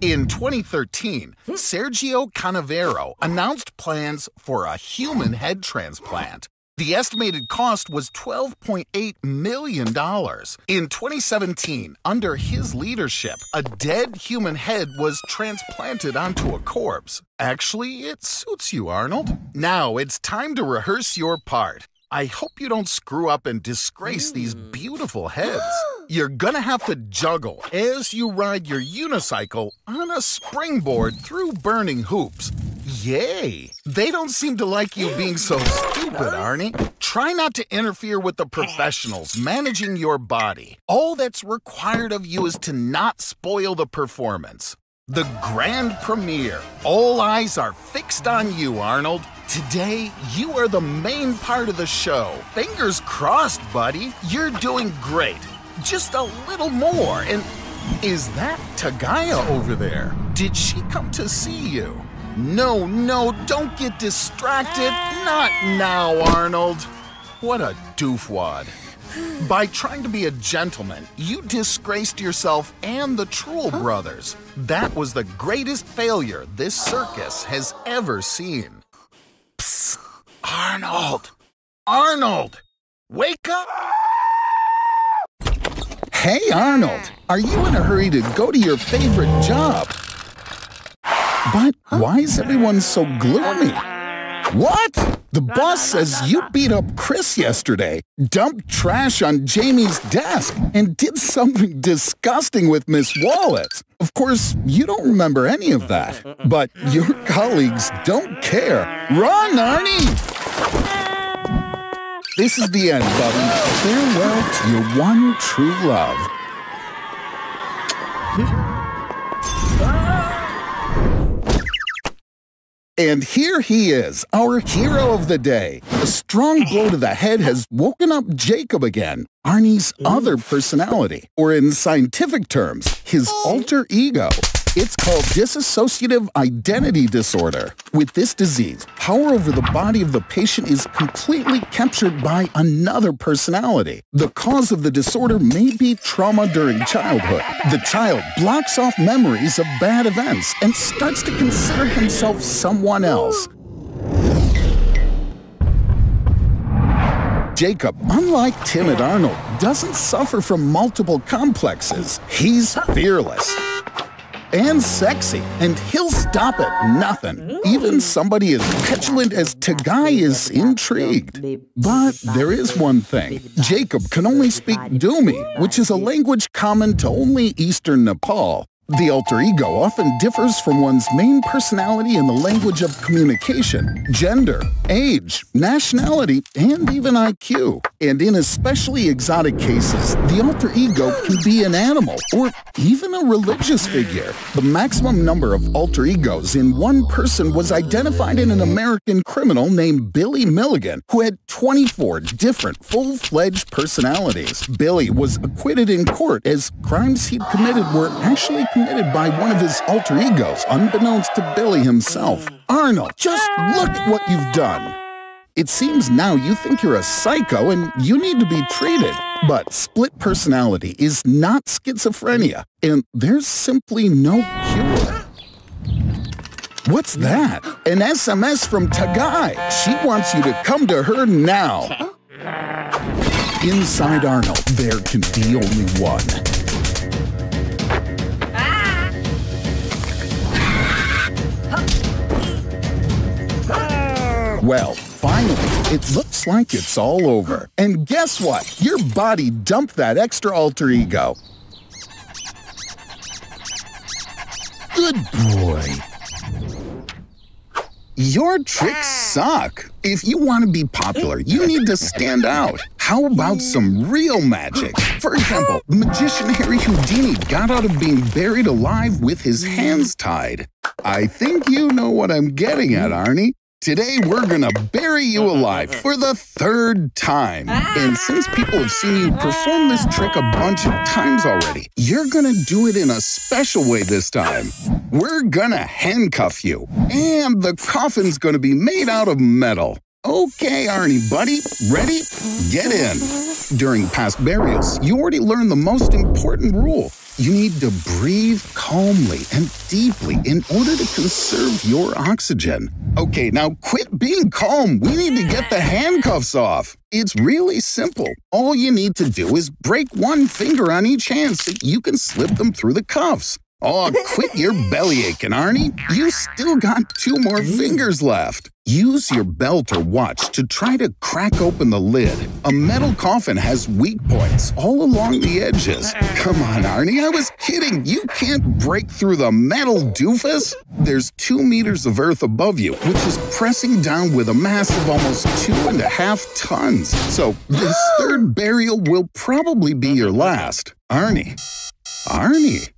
In 2013, Sergio Canavero announced plans for a human head transplant. The estimated cost was $12.8 million. In 2017, under his leadership, a dead human head was transplanted onto a corpse. Actually, it suits you, Arnold. Now it's time to rehearse your part. I hope you don't screw up and disgrace these hmm. beautiful heads. You're gonna have to juggle as you ride your unicycle on a springboard through burning hoops. Yay! They don't seem to like you being so stupid, Arnie. Try not to interfere with the professionals managing your body. All that's required of you is to not spoil the performance. The grand premiere. All eyes are fixed on you, Arnold. Today, you are the main part of the show. Fingers crossed, buddy. You're doing great. Just a little more. And is that Tagaya over there? Did she come to see you? No, no, don't get distracted. Not now, Arnold. What a doofwad. By trying to be a gentleman, you disgraced yourself and the Trull brothers. That was the greatest failure this circus has ever seen. Psst. Arnold! Arnold! Wake up! Hey, Arnold! Are you in a hurry to go to your favorite job? But why is everyone so gloomy? What? The boss says you beat up Chris yesterday, dumped trash on Jamie's desk, and did something disgusting with Miss Wallace. Of course, you don't remember any of that, but your colleagues don't care. Run, Arnie! This is the end, buddy. Farewell to your one true love. And here he is, our hero of the day. A strong blow to the head has woken up Jacob again, Arnie's other personality, or in scientific terms, his alter ego. It's called dissociative identity disorder. With this disease, power over the body of the patient is completely captured by another personality. The cause of the disorder may be trauma during childhood. The child blocks off memories of bad events and starts to consider himself someone else. Jacob, unlike timid Arnold, doesn't suffer from multiple complexes. He's fearless and sexy, and he'll stop at nothing. Even somebody as petulant as Tagai is intrigued. But there is one thing. Jacob can only speak Dumi, which is a language common to only eastern Nepal. The alter ego often differs from one's main personality in the language of communication, gender, age, nationality, and even IQ. And in especially exotic cases, the alter ego can be an animal or even a religious figure. The maximum number of alter egos in one person was identified in an American criminal named Billy Milligan, who had 24 different full-fledged personalities. Billy was acquitted in court as crimes he'd committed were actually committed by one of his alter egos, unbeknownst to Billy himself. Arnold, just look at what you've done. It seems now you think you're a psycho and you need to be treated. But split personality is not schizophrenia, and there's simply no cure. What's that? An SMS from Tagai. She wants you to come to her now. Inside Arnold, there can be only one. Well, finally, it looks like it's all over. And guess what? Your body dumped that extra alter ego. Good boy. Your tricks suck. If you want to be popular, you need to stand out. How about some real magic? For example, the magician Harry Houdini got out of being buried alive with his hands tied. I think you know what I'm getting at, Arnie. Today, we're gonna bury you alive for the third time. And since people have seen you perform this trick a bunch of times already, you're gonna do it in a special way this time. We're gonna handcuff you, and the coffin's gonna be made out of metal. Okay, Arnie, buddy, ready? Get in. During past burials, you already learned the most important rule. You need to breathe calmly and deeply in order to conserve your oxygen. Okay, now quit being calm. We need to get the handcuffs off. It's really simple. All you need to do is break one finger on each hand so you can slip them through the cuffs. Oh, quit your belly aching, Arnie. You still got two more fingers left. Use your belt or watch to try to crack open the lid. A metal coffin has weak points all along the edges. Come on, Arnie, I was kidding. You can't break through the metal doofus. There's two meters of earth above you, which is pressing down with a mass of almost two and a half tons. So this third burial will probably be your last. Arnie. Arnie.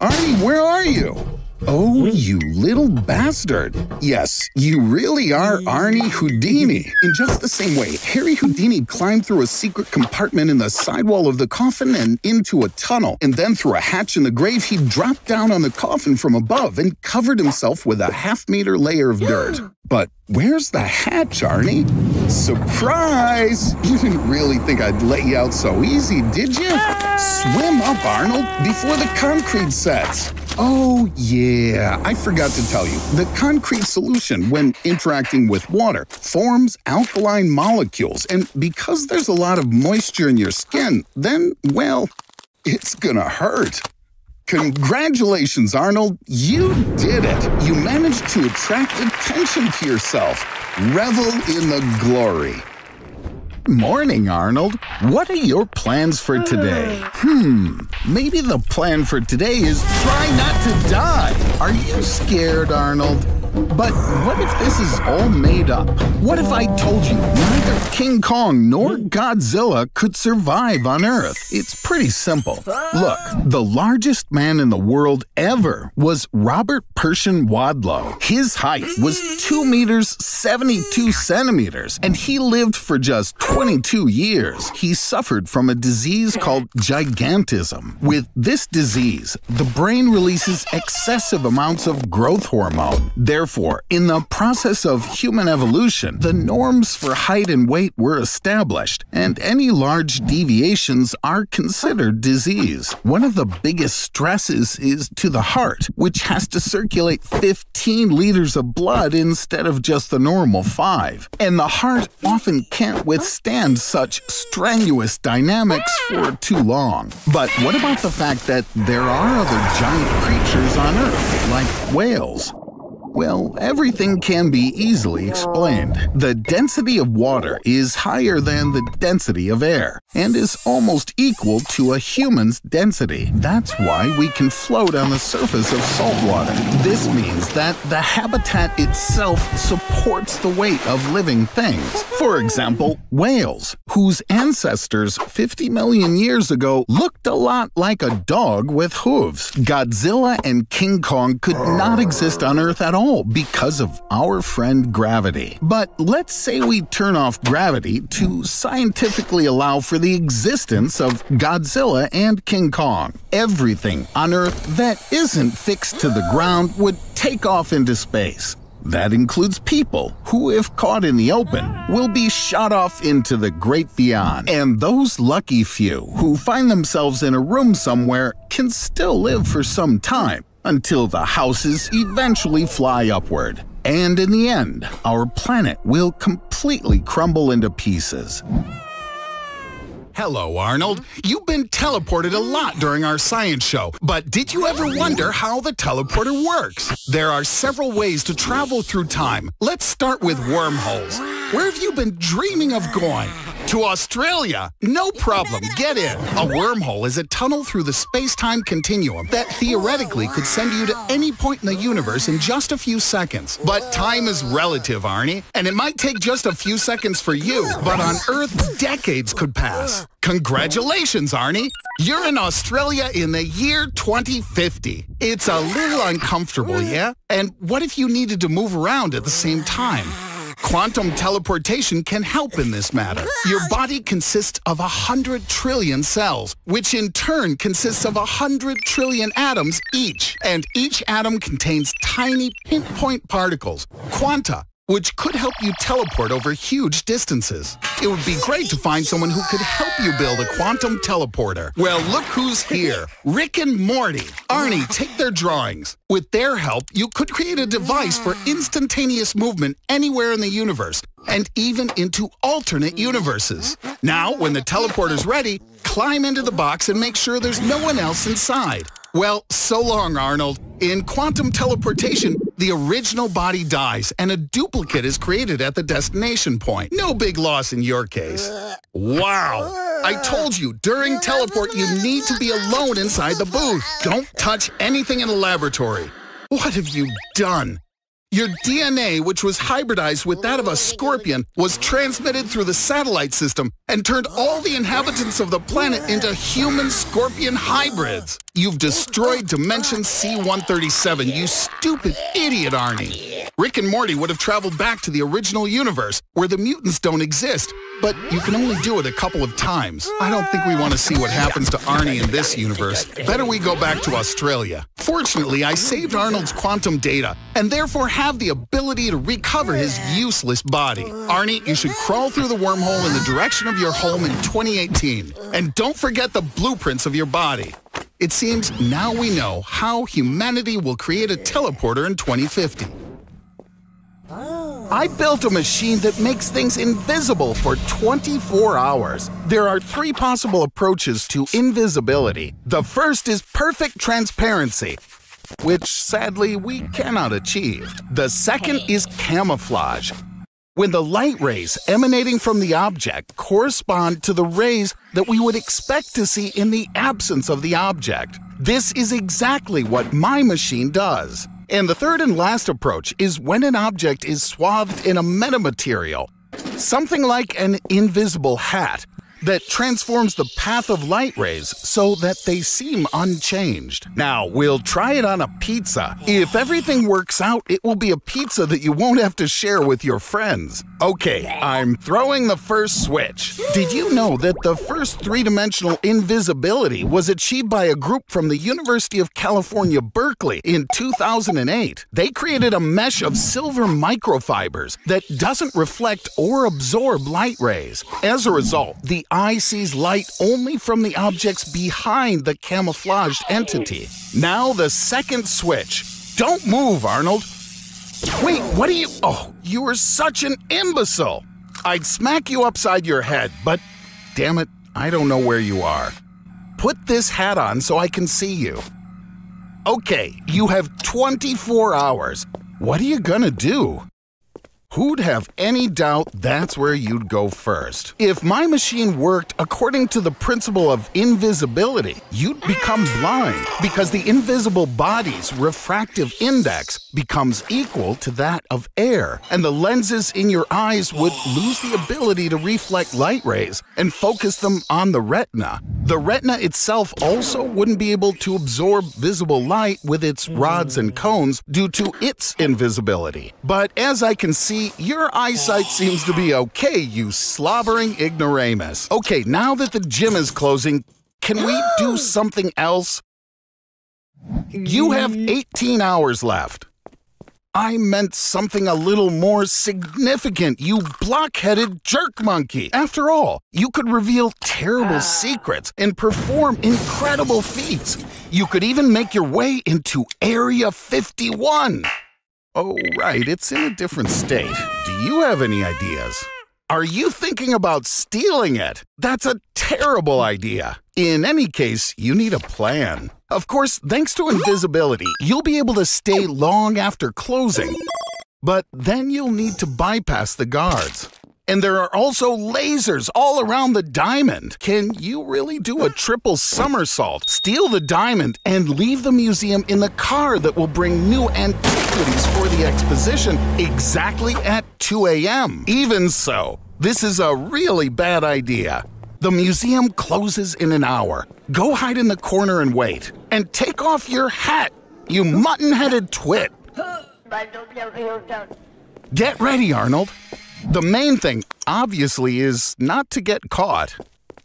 Arnie, where are you? Oh, hmm? you little bastard. Yes, you really are Arnie Houdini. In just the same way, Harry Houdini climbed through a secret compartment in the sidewall of the coffin and into a tunnel. And then through a hatch in the grave, he dropped down on the coffin from above and covered himself with a half meter layer of dirt. But where's the hatch, Arnie? Surprise! You didn't really think I'd let you out so easy, did you? Swim up, Arnold, before the concrete sets. Oh, yeah, I forgot to tell you. The concrete solution, when interacting with water, forms alkaline molecules. And because there's a lot of moisture in your skin, then, well, it's gonna hurt. Congratulations, Arnold. You did it. You managed to attract attention to yourself. Revel in the glory. Good morning, Arnold. What are your plans for today? Hmm, maybe the plan for today is try not to die. Are you scared, Arnold? But what if this is all made up? What if I told you neither King Kong nor Godzilla could survive on Earth? It's pretty simple. Look, the largest man in the world ever was Robert Pershing Wadlow. His height was 2 meters 72 centimeters, and he lived for just 22 years. He suffered from a disease called gigantism. With this disease, the brain releases excessive amounts of growth hormone. Therefore, in the process of human evolution, the norms for height and weight were established, and any large deviations are considered disease. One of the biggest stresses is to the heart, which has to circulate 15 liters of blood instead of just the normal 5. And the heart often can't withstand such strenuous dynamics for too long. But what about the fact that there are other giant creatures on Earth, like whales? Well, everything can be easily explained. The density of water is higher than the density of air and is almost equal to a human's density. That's why we can float on the surface of salt water. This means that the habitat itself supports the weight of living things. For example, whales, whose ancestors 50 million years ago looked a lot like a dog with hooves. Godzilla and King Kong could not exist on Earth at all all because of our friend gravity. But let's say we turn off gravity to scientifically allow for the existence of Godzilla and King Kong. Everything on Earth that isn't fixed to the ground would take off into space. That includes people who, if caught in the open, will be shot off into the great beyond. And those lucky few who find themselves in a room somewhere can still live for some time until the houses eventually fly upward. And in the end, our planet will completely crumble into pieces. Hello, Arnold. You've been teleported a lot during our science show, but did you ever wonder how the teleporter works? There are several ways to travel through time. Let's start with wormholes. Where have you been dreaming of going? To Australia? No problem. Get in. A wormhole is a tunnel through the space-time continuum that theoretically could send you to any point in the universe in just a few seconds. But time is relative, Arnie, and it might take just a few seconds for you, but on Earth, decades could pass. Congratulations, Arnie! You're in Australia in the year 2050. It's a little uncomfortable, yeah? And what if you needed to move around at the same time? Quantum teleportation can help in this matter. Your body consists of a hundred trillion cells, which in turn consists of a hundred trillion atoms each. And each atom contains tiny pinpoint particles, quanta, which could help you teleport over huge distances. It would be great to find someone who could help you build a quantum teleporter. Well, look who's here. Rick and Morty. Arnie, take their drawings. With their help, you could create a device for instantaneous movement anywhere in the universe, and even into alternate universes. Now, when the teleporter's ready, climb into the box and make sure there's no one else inside. Well, so long, Arnold. In quantum teleportation, the original body dies and a duplicate is created at the destination point. No big loss in your case. Wow! I told you, during teleport, you need to be alone inside the booth. Don't touch anything in the laboratory. What have you done? Your DNA, which was hybridized with that of a scorpion, was transmitted through the satellite system and turned all the inhabitants of the planet into human-scorpion hybrids. You've destroyed Dimension C-137, you stupid idiot, Arnie. Rick and Morty would have traveled back to the original universe, where the mutants don't exist, but you can only do it a couple of times. I don't think we want to see what happens to Arnie in this universe. Better we go back to Australia. Fortunately, I saved Arnold's quantum data, and therefore have the ability to recover his useless body. Arnie, you should crawl through the wormhole in the direction of your home in 2018. And don't forget the blueprints of your body. It seems now we know how humanity will create a teleporter in 2050. I built a machine that makes things invisible for 24 hours. There are three possible approaches to invisibility. The first is perfect transparency, which sadly we cannot achieve. The second is camouflage. When the light rays emanating from the object correspond to the rays that we would expect to see in the absence of the object. This is exactly what my machine does. And the third and last approach is when an object is swathed in a metamaterial, something like an invisible hat, that transforms the path of light rays so that they seem unchanged. Now, we'll try it on a pizza. If everything works out, it will be a pizza that you won't have to share with your friends. Okay, I'm throwing the first switch. Did you know that the first three dimensional invisibility was achieved by a group from the University of California, Berkeley in 2008? They created a mesh of silver microfibers that doesn't reflect or absorb light rays. As a result, the eye sees light only from the objects behind the camouflaged entity. Now the second switch. Don't move, Arnold. Wait, what are you? Oh, you are such an imbecile. I'd smack you upside your head, but damn it, I don't know where you are. Put this hat on so I can see you. Okay, you have 24 hours. What are you gonna do? Who'd have any doubt that's where you'd go first? If my machine worked according to the principle of invisibility, you'd become blind because the invisible body's refractive index becomes equal to that of air, and the lenses in your eyes would lose the ability to reflect light rays and focus them on the retina. The retina itself also wouldn't be able to absorb visible light with its rods and cones due to its invisibility. But as I can see, your eyesight seems to be okay, you slobbering ignoramus. Okay, now that the gym is closing, can we do something else? You have mm-hmm. 18 hours left. I meant something a little more significant, you blockheaded jerk monkey. After all, you could reveal terrible ah. secrets and perform incredible feats. You could even make your way into Area 51. Oh, right, it's in a different state. Do you have any ideas? Are you thinking about stealing it? That's a terrible idea. In any case, you need a plan. Of course, thanks to invisibility, you'll be able to stay long after closing. But then you'll need to bypass the guards. And there are also lasers all around the diamond. Can you really do a triple somersault, steal the diamond, and leave the museum in the car that will bring new antiquities for the exposition exactly at 2 a.m.? Even so, this is a really bad idea. The museum closes in an hour. Go hide in the corner and wait. And take off your hat, you mutton headed twit. Get ready, Arnold. The main thing, obviously, is not to get caught.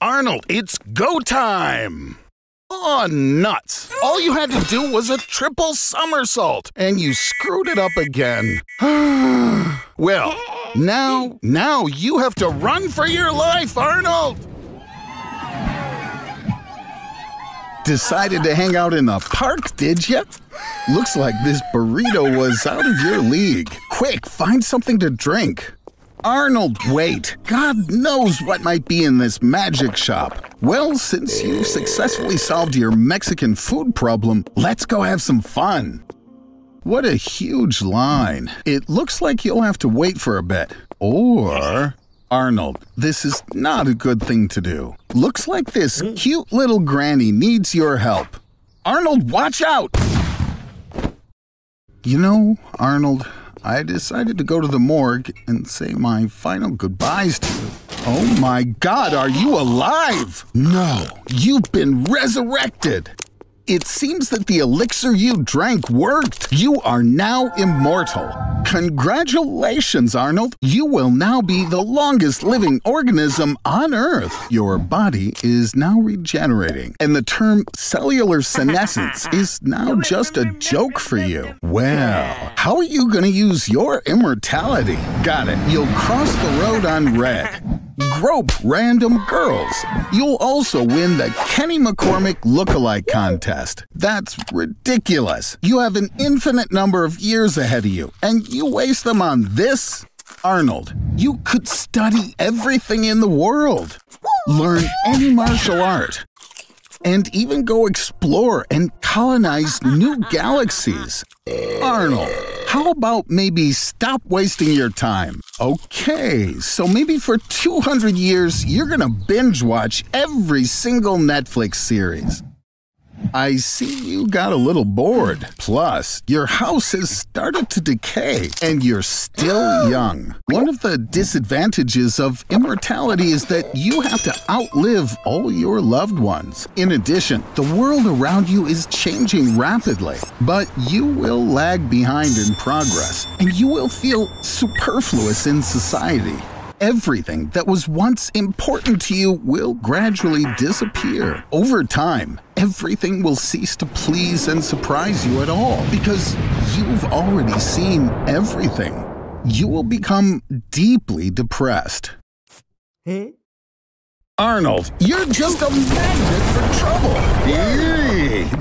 Arnold, it's go time! Oh, nuts! All you had to do was a triple somersault, and you screwed it up again. well, now, now you have to run for your life, Arnold! Decided to hang out in the park, did ya? Looks like this burrito was out of your league. Quick, find something to drink. Arnold, wait. God knows what might be in this magic shop. Well, since you've successfully solved your Mexican food problem, let's go have some fun. What a huge line. It looks like you'll have to wait for a bit. Or. Arnold, this is not a good thing to do. Looks like this cute little granny needs your help. Arnold, watch out! You know, Arnold, I decided to go to the morgue and say my final goodbyes to you. Oh my god, are you alive? No, you've been resurrected. It seems that the elixir you drank worked. You are now immortal. Congratulations, Arnold. You will now be the longest living organism on Earth. Your body is now regenerating, and the term cellular senescence is now just a joke for you. Well, how are you going to use your immortality? Got it. You'll cross the road on red grope random girls. You'll also win the Kenny McCormick Lookalike Contest. That's ridiculous. You have an infinite number of years ahead of you, and you waste them on this? Arnold, you could study everything in the world, learn any martial art, and even go explore and colonize new galaxies. Arnold, how about maybe stop wasting your time? Okay, so maybe for 200 years, you're gonna binge watch every single Netflix series. I see you got a little bored. Plus, your house has started to decay and you're still young. One of the disadvantages of immortality is that you have to outlive all your loved ones. In addition, the world around you is changing rapidly, but you will lag behind in progress and you will feel superfluous in society everything that was once important to you will gradually disappear. Over time, everything will cease to please and surprise you at all because you've already seen everything. You will become deeply depressed. Arnold, you're just a magnet for trouble.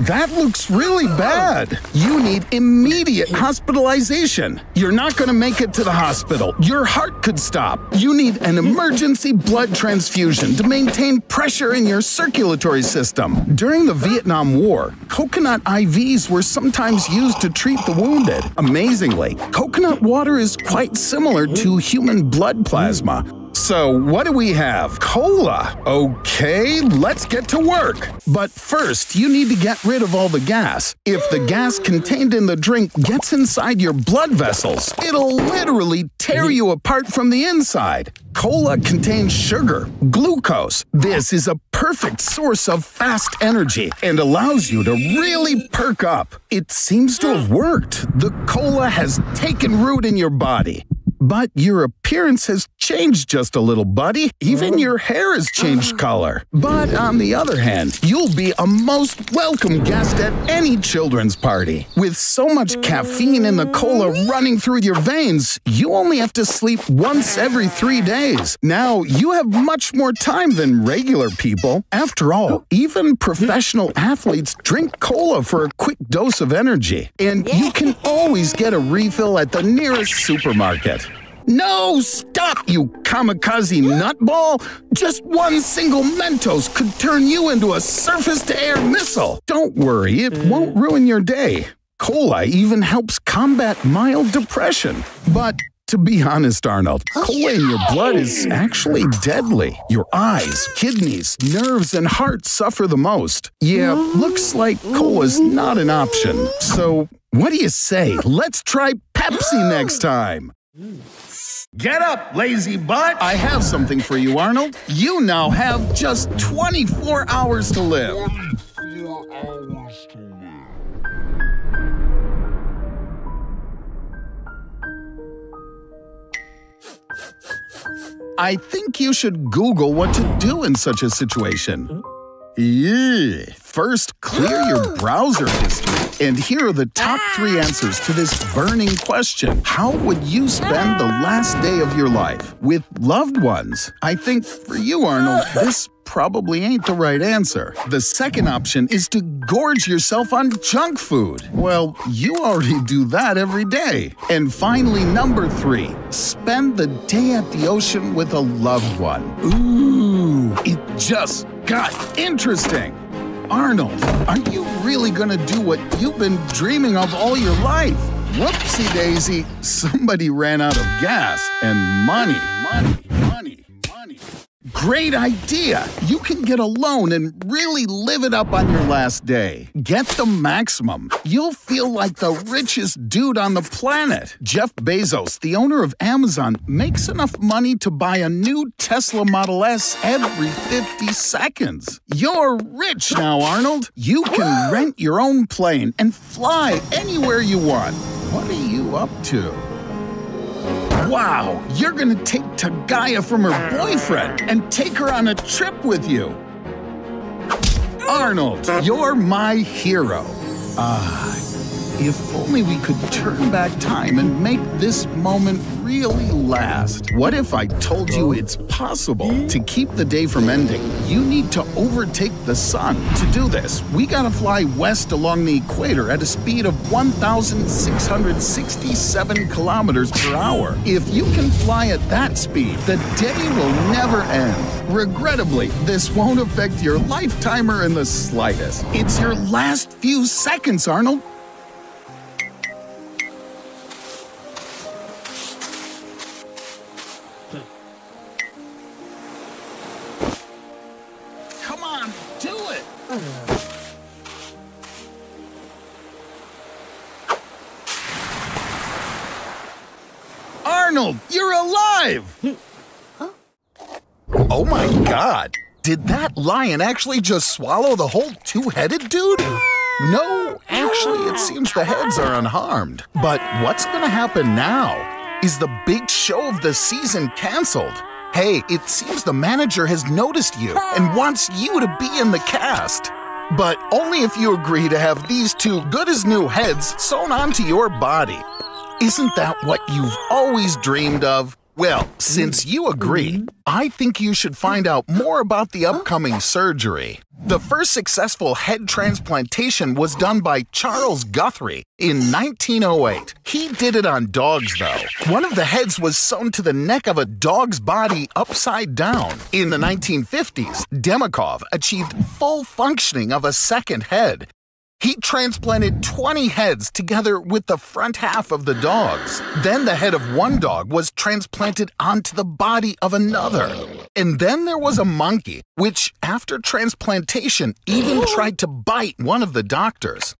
That looks really bad. You need immediate hospitalization. You're not going to make it to the hospital. Your heart could stop. You need an emergency blood transfusion to maintain pressure in your circulatory system. During the Vietnam War, coconut IVs were sometimes used to treat the wounded. Amazingly, coconut water is quite similar to human blood plasma. So, what do we have? Cola. Okay, let's get to work. But first, you need to get rid of all the gas. If the gas contained in the drink gets inside your blood vessels, it'll literally tear you apart from the inside. Cola contains sugar, glucose. This is a perfect source of fast energy and allows you to really perk up. It seems to have worked. The cola has taken root in your body. But your appearance has changed just a little, buddy. Even oh. your hair has changed color. But on the other hand, you'll be a most welcome guest at any children's party. With so much caffeine in the cola mm. running through your veins, you only have to sleep once every three days. Now, you have much more time than regular people. After all, even professional athletes drink cola for a quick dose of energy. And you can always get a refill at the nearest supermarket. No, stop, you kamikaze nutball! Just one single Mentos could turn you into a surface to air missile. Don't worry, it won't ruin your day. Cola even helps combat mild depression. But To be honest, Arnold, cola in your blood is actually deadly. Your eyes, kidneys, nerves, and heart suffer the most. Yeah, looks like cola's not an option. So, what do you say? Let's try Pepsi next time. Get up, lazy butt! I have something for you, Arnold. You now have just 24 hours to live. I think you should Google what to do in such a situation. Yeah. First, clear your browser history. And here are the top three ah. answers to this burning question How would you spend the ah. last day of your life? With loved ones? I think for you, Arnold, this probably ain't the right answer. The second option is to gorge yourself on junk food. Well, you already do that every day. And finally, number three, spend the day at the ocean with a loved one. Ooh, it just got interesting. Arnold, are you really gonna do what you've been dreaming of all your life? Whoopsie daisy, somebody ran out of gas and money. Money, money, money. Great idea! You can get a loan and really live it up on your last day. Get the maximum. You'll feel like the richest dude on the planet. Jeff Bezos, the owner of Amazon, makes enough money to buy a new Tesla Model S every 50 seconds. You're rich now, Arnold. You can rent your own plane and fly anywhere you want. What are you up to? Wow, you're gonna take Tagaya from her boyfriend and take her on a trip with you. Arnold, you're my hero. Ah, if only we could turn back time and make this moment really last. What if I told you it's possible to keep the day from ending? You need to overtake the sun. To do this, we gotta fly west along the equator at a speed of 1,667 kilometers per hour. If you can fly at that speed, the day will never end. Regrettably, this won't affect your lifetimer in the slightest. It's your last few seconds, Arnold. Arnold, you're alive! Oh my god! Did that lion actually just swallow the whole two headed dude? No, actually, it seems the heads are unharmed. But what's gonna happen now? Is the big show of the season canceled? Hey, it seems the manager has noticed you and wants you to be in the cast. But only if you agree to have these two good as new heads sewn onto your body. Isn't that what you've always dreamed of? Well, since you agree, mm-hmm. I think you should find out more about the upcoming surgery. The first successful head transplantation was done by Charles Guthrie in 1908. He did it on dogs, though. One of the heads was sewn to the neck of a dog's body upside down. In the 1950s, Demikhov achieved full functioning of a second head. He transplanted 20 heads together with the front half of the dogs. Then the head of one dog was transplanted onto the body of another. And then there was a monkey, which, after transplantation, even tried to bite one of the doctors.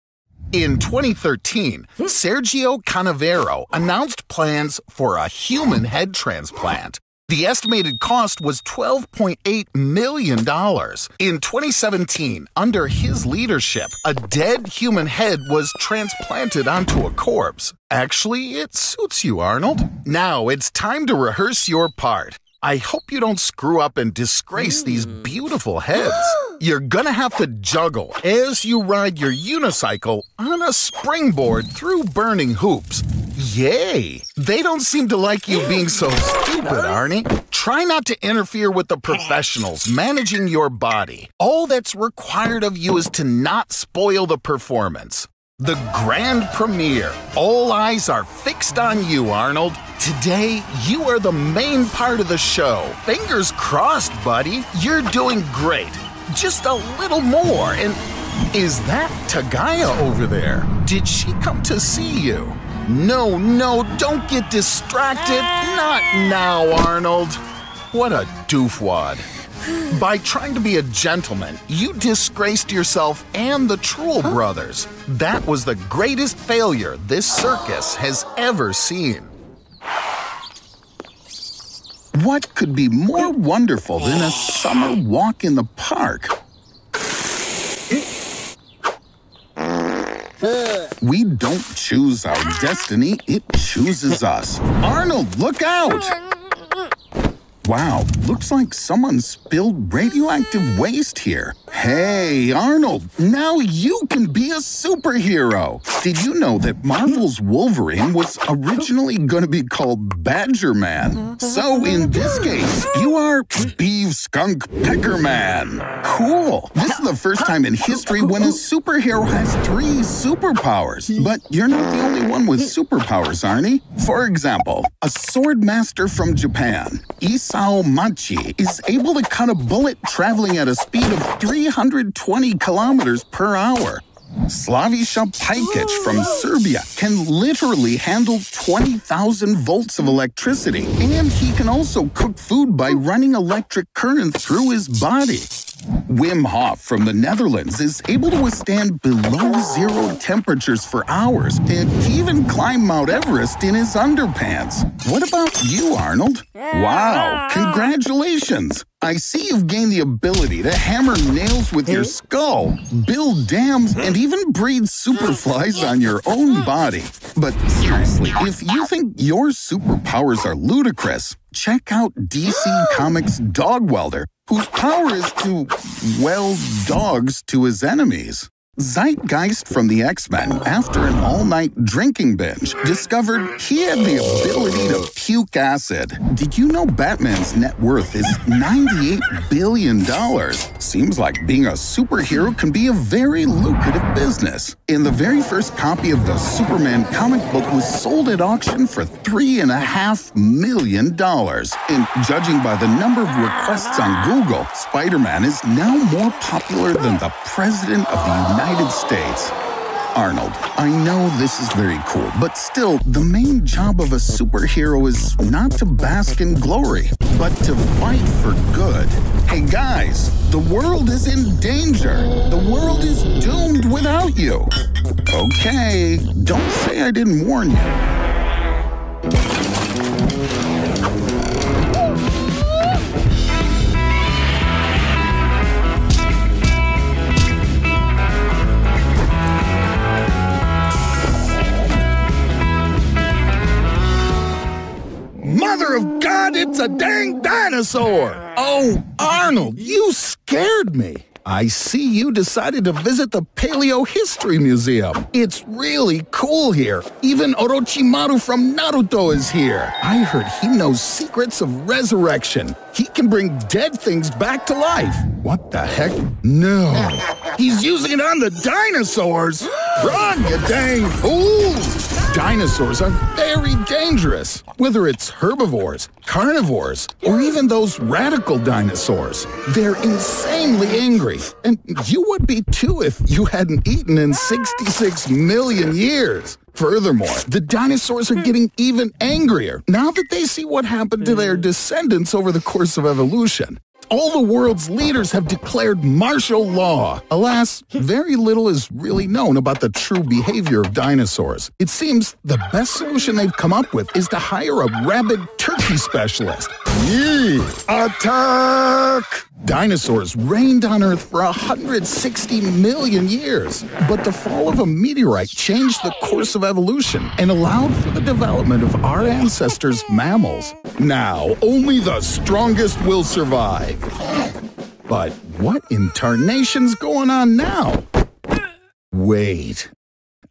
In 2013, hmm. Sergio Canavero announced plans for a human head transplant. The estimated cost was $12.8 million. In 2017, under his leadership, a dead human head was transplanted onto a corpse. Actually, it suits you, Arnold. Now it's time to rehearse your part. I hope you don't screw up and disgrace these hmm. beautiful heads. You're gonna have to juggle as you ride your unicycle on a springboard through burning hoops. Yay! They don't seem to like you being so stupid, Arnie. Try not to interfere with the professionals managing your body. All that's required of you is to not spoil the performance. The grand premiere. All eyes are fixed on you, Arnold. Today, you are the main part of the show. Fingers crossed, buddy. You're doing great. Just a little more, and is that Tagaya over there? Did she come to see you? No, no, don't get distracted. Not now, Arnold. What a doofwad. By trying to be a gentleman, you disgraced yourself and the Troll brothers. That was the greatest failure this circus has ever seen. What could be more wonderful than a summer walk in the park? Eh. We don't choose our destiny, it chooses us. Arnold, look out! Wow, looks like someone spilled radioactive waste here. Hey, Arnold, now you can be a superhero. Did you know that Marvel's Wolverine was originally going to be called Badger Man? So in this case, you are Beef Skunk Pecker Man. Cool. This is the first time in history when a superhero has three superpowers. But you're not the only one with superpowers, Arnie. For example, a sword master from Japan, Isao Machi, is able to cut a bullet traveling at a speed of 320 kilometers per hour. Slavisha Pajkic from Serbia can literally handle 20,000 volts of electricity, and he can also cook food by running electric current through his body. Wim Hof from the Netherlands is able to withstand below zero temperatures for hours and even climb Mount Everest in his underpants. What about you, Arnold? Wow, congratulations! I see you've gained the ability to hammer nails with your skull, build dams, and even breed superflies on your own body. But seriously, if you think your superpowers are ludicrous, check out DC Comics Dog Welder, whose power is to weld dogs to his enemies. Zeitgeist from the X Men, after an all night drinking binge, discovered he had the ability to puke acid. Did you know Batman's net worth is $98 billion? Seems like being a superhero can be a very lucrative business. And the very first copy of the Superman comic book was sold at auction for $3.5 million. And judging by the number of requests on Google, Spider Man is now more popular than the President of the United States. Arnold, I know this is very cool, but still, the main job of a superhero is not to bask in glory, but to fight for good. Hey guys, the world is in danger. The world is doomed without you. Okay, don't say I didn't warn you. God, it's a dang dinosaur! Oh, Arnold, you scared me. I see you decided to visit the Paleo History Museum. It's really cool here. Even Orochimaru from Naruto is here. I heard he knows secrets of resurrection. He can bring dead things back to life. What the heck? No. He's using it on the dinosaurs. Run, you dang fools! Dinosaurs are very dangerous, whether it's herbivores, carnivores, or even those radical dinosaurs. They're insanely angry, and you would be too if you hadn't eaten in 66 million years. Furthermore, the dinosaurs are hmm. getting even angrier now that they see what happened to their hmm. descendants over the course of evolution. All the world's leaders have declared martial law. Alas, very little is really known about the true behavior of dinosaurs. It seems the best solution they've come up with is to hire a rabid turkey specialist. Yee! Attack! Dinosaurs reigned on Earth for 160 million years, but the fall of a meteorite changed the course of evolution and allowed for the development of our ancestors' mammals. Now, only the strongest will survive. But what in tarnation's going on now? Wait.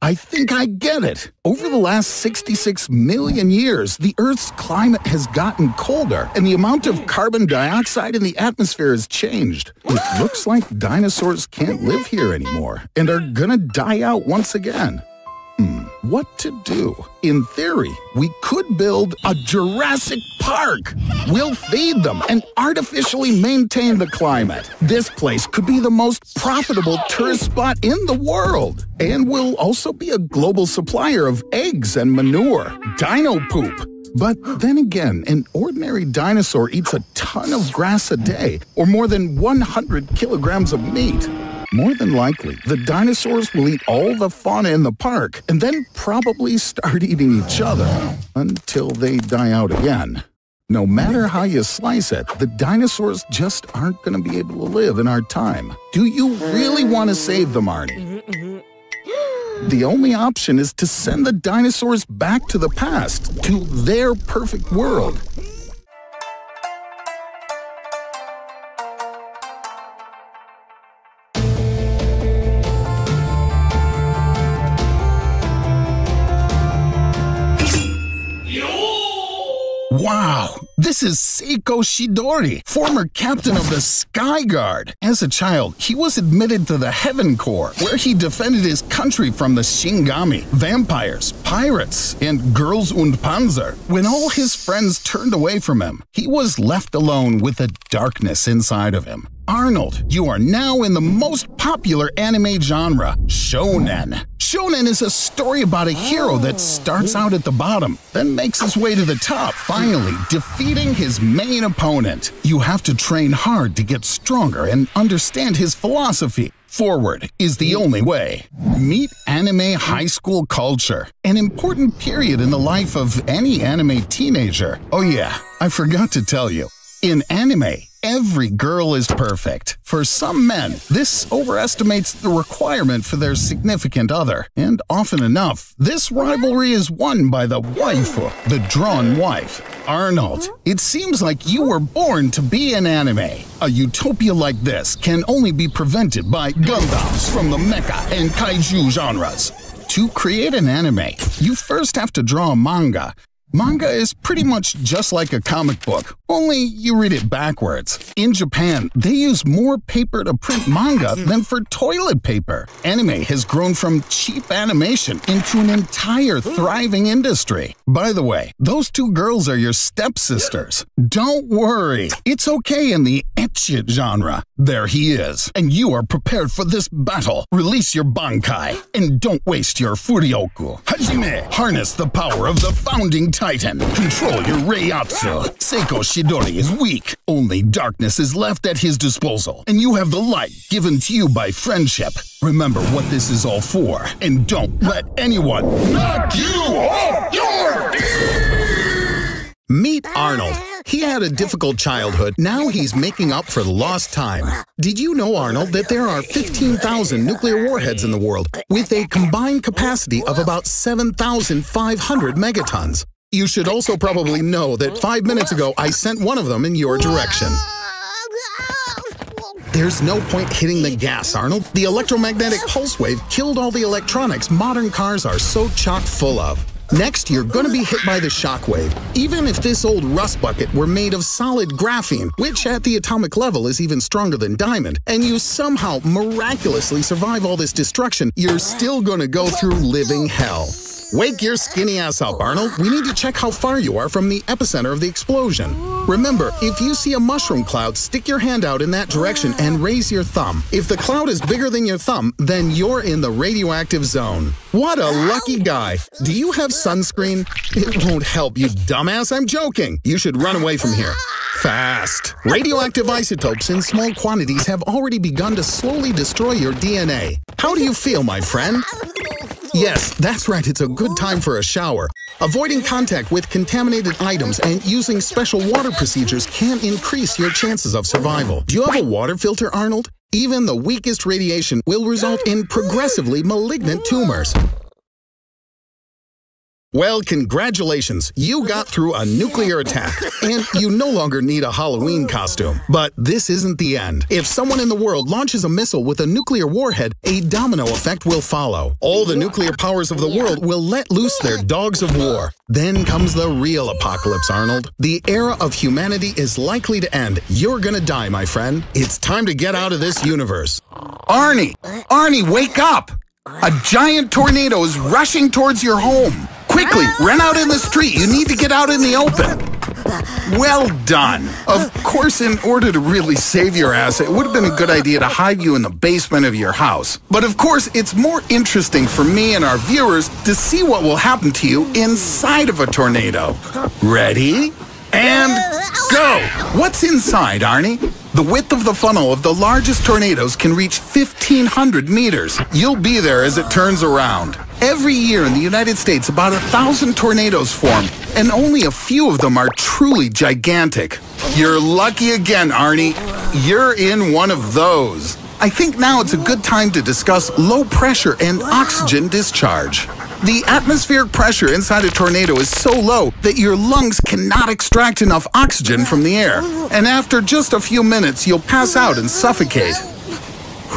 I think I get it. Over the last 66 million years, the Earth's climate has gotten colder and the amount of carbon dioxide in the atmosphere has changed. It looks like dinosaurs can't live here anymore and are gonna die out once again. Hmm, what to do? In theory, we could build a Jurassic Park. We'll feed them and artificially maintain the climate. This place could be the most profitable tourist spot in the world. And we'll also be a global supplier of eggs and manure, dino poop. But then again, an ordinary dinosaur eats a ton of grass a day, or more than 100 kilograms of meat. More than likely, the dinosaurs will eat all the fauna in the park and then probably start eating each other until they die out again. No matter how you slice it, the dinosaurs just aren't going to be able to live in our time. Do you really want to save them, Arnie? The only option is to send the dinosaurs back to the past, to their perfect world. This is Seiko Chidori, former captain of the Sky Guard. As a child, he was admitted to the Heaven Corps, where he defended his country from the Shinigami, vampires, pirates, and Girls und Panzer. When all his friends turned away from him, he was left alone with a darkness inside of him. Arnold, you are now in the most popular anime genre, shonen. Shonen is a story about a hero that starts out at the bottom, then makes his way to the top, finally defeating his main opponent. You have to train hard to get stronger and understand his philosophy. Forward is the only way. Meet anime high school culture, an important period in the life of any anime teenager. Oh yeah, I forgot to tell you. In anime, every girl is perfect. For some men, this overestimates the requirement for their significant other, and often enough, this rivalry is won by the waifu, the drawn wife. Arnold, it seems like you were born to be an anime. A utopia like this can only be prevented by Gundams from the mecha and kaiju genres. To create an anime, you first have to draw a manga, Manga is pretty much just like a comic book, only you read it backwards. In Japan, they use more paper to print manga hmm. than for toilet paper. Anime has grown from cheap animation into an entire hmm. thriving industry. By the way, those two girls are your stepsisters. Don't worry, it's okay in the ecchi genre. There he is, and you are prepared for this battle. Release your Bankai, and don't waste your Furioku. Hajime, harness the power of the founding Titan. Control your Reiatsu. Seiko Chidori is weak. Only darkness is left at his disposal, and you have the light given to you by friendship. Remember what this is all for, and don't let anyone knock you off your Meet Arnold. He had a difficult childhood. Now he's making up for the lost time. Did you know, Arnold, that there are 15,000 nuclear warheads in the world with a combined capacity of about 7,500 megatons? You should also probably know that five minutes ago I sent one of them in your direction. There's no point hitting the gas, Arnold. The electromagnetic pulse wave killed all the electronics modern cars are so chock full of. Next, you're gonna be hit by the shockwave. Even if this old rust bucket were made of solid graphene, which at the atomic level is even stronger than diamond, and you somehow miraculously survive all this destruction, you're still gonna go through living hell. Wake your skinny ass up, Arnold. We need to check how far you are from the epicenter of the explosion. Remember, if you see a mushroom cloud, stick your hand out in that direction and raise your thumb. If the cloud is bigger than your thumb, then you're in the radioactive zone. What a lucky guy. Do you have sunscreen? It won't help, you dumbass. I'm joking. You should run away from here. Fast. Radioactive isotopes in small quantities have already begun to slowly destroy your DNA. How do you feel, my friend? Yes, that's right, it's a good time for a shower. Avoiding contact with contaminated items and using special water procedures can increase your chances of survival. Do you have a water filter, Arnold? Even the weakest radiation will result in progressively malignant tumors. Well, congratulations. You got through a nuclear attack, and you no longer need a Halloween costume. But this isn't the end. If someone in the world launches a missile with a nuclear warhead, a domino effect will follow. All the nuclear powers of the world will let loose their dogs of war. Then comes the real apocalypse, Arnold. The era of humanity is likely to end. You're gonna die, my friend. It's time to get out of this universe. Arnie! Arnie, wake up! A giant tornado is rushing towards your home. Quickly, run out in the street. You need to get out in the open. Well done. Of course, in order to really save your ass, it would have been a good idea to hide you in the basement of your house. But of course, it's more interesting for me and our viewers to see what will happen to you inside of a tornado. Ready? And go! What's inside, Arnie? The width of the funnel of the largest tornadoes can reach 1,500 meters. You'll be there as it turns around. Every year in the United States, about a thousand tornadoes form, and only a few of them are truly gigantic. You're lucky again, Arnie. You're in one of those. I think now it's a good time to discuss low pressure and oxygen discharge. The atmospheric pressure inside a tornado is so low that your lungs cannot extract enough oxygen from the air. And after just a few minutes, you'll pass out and suffocate.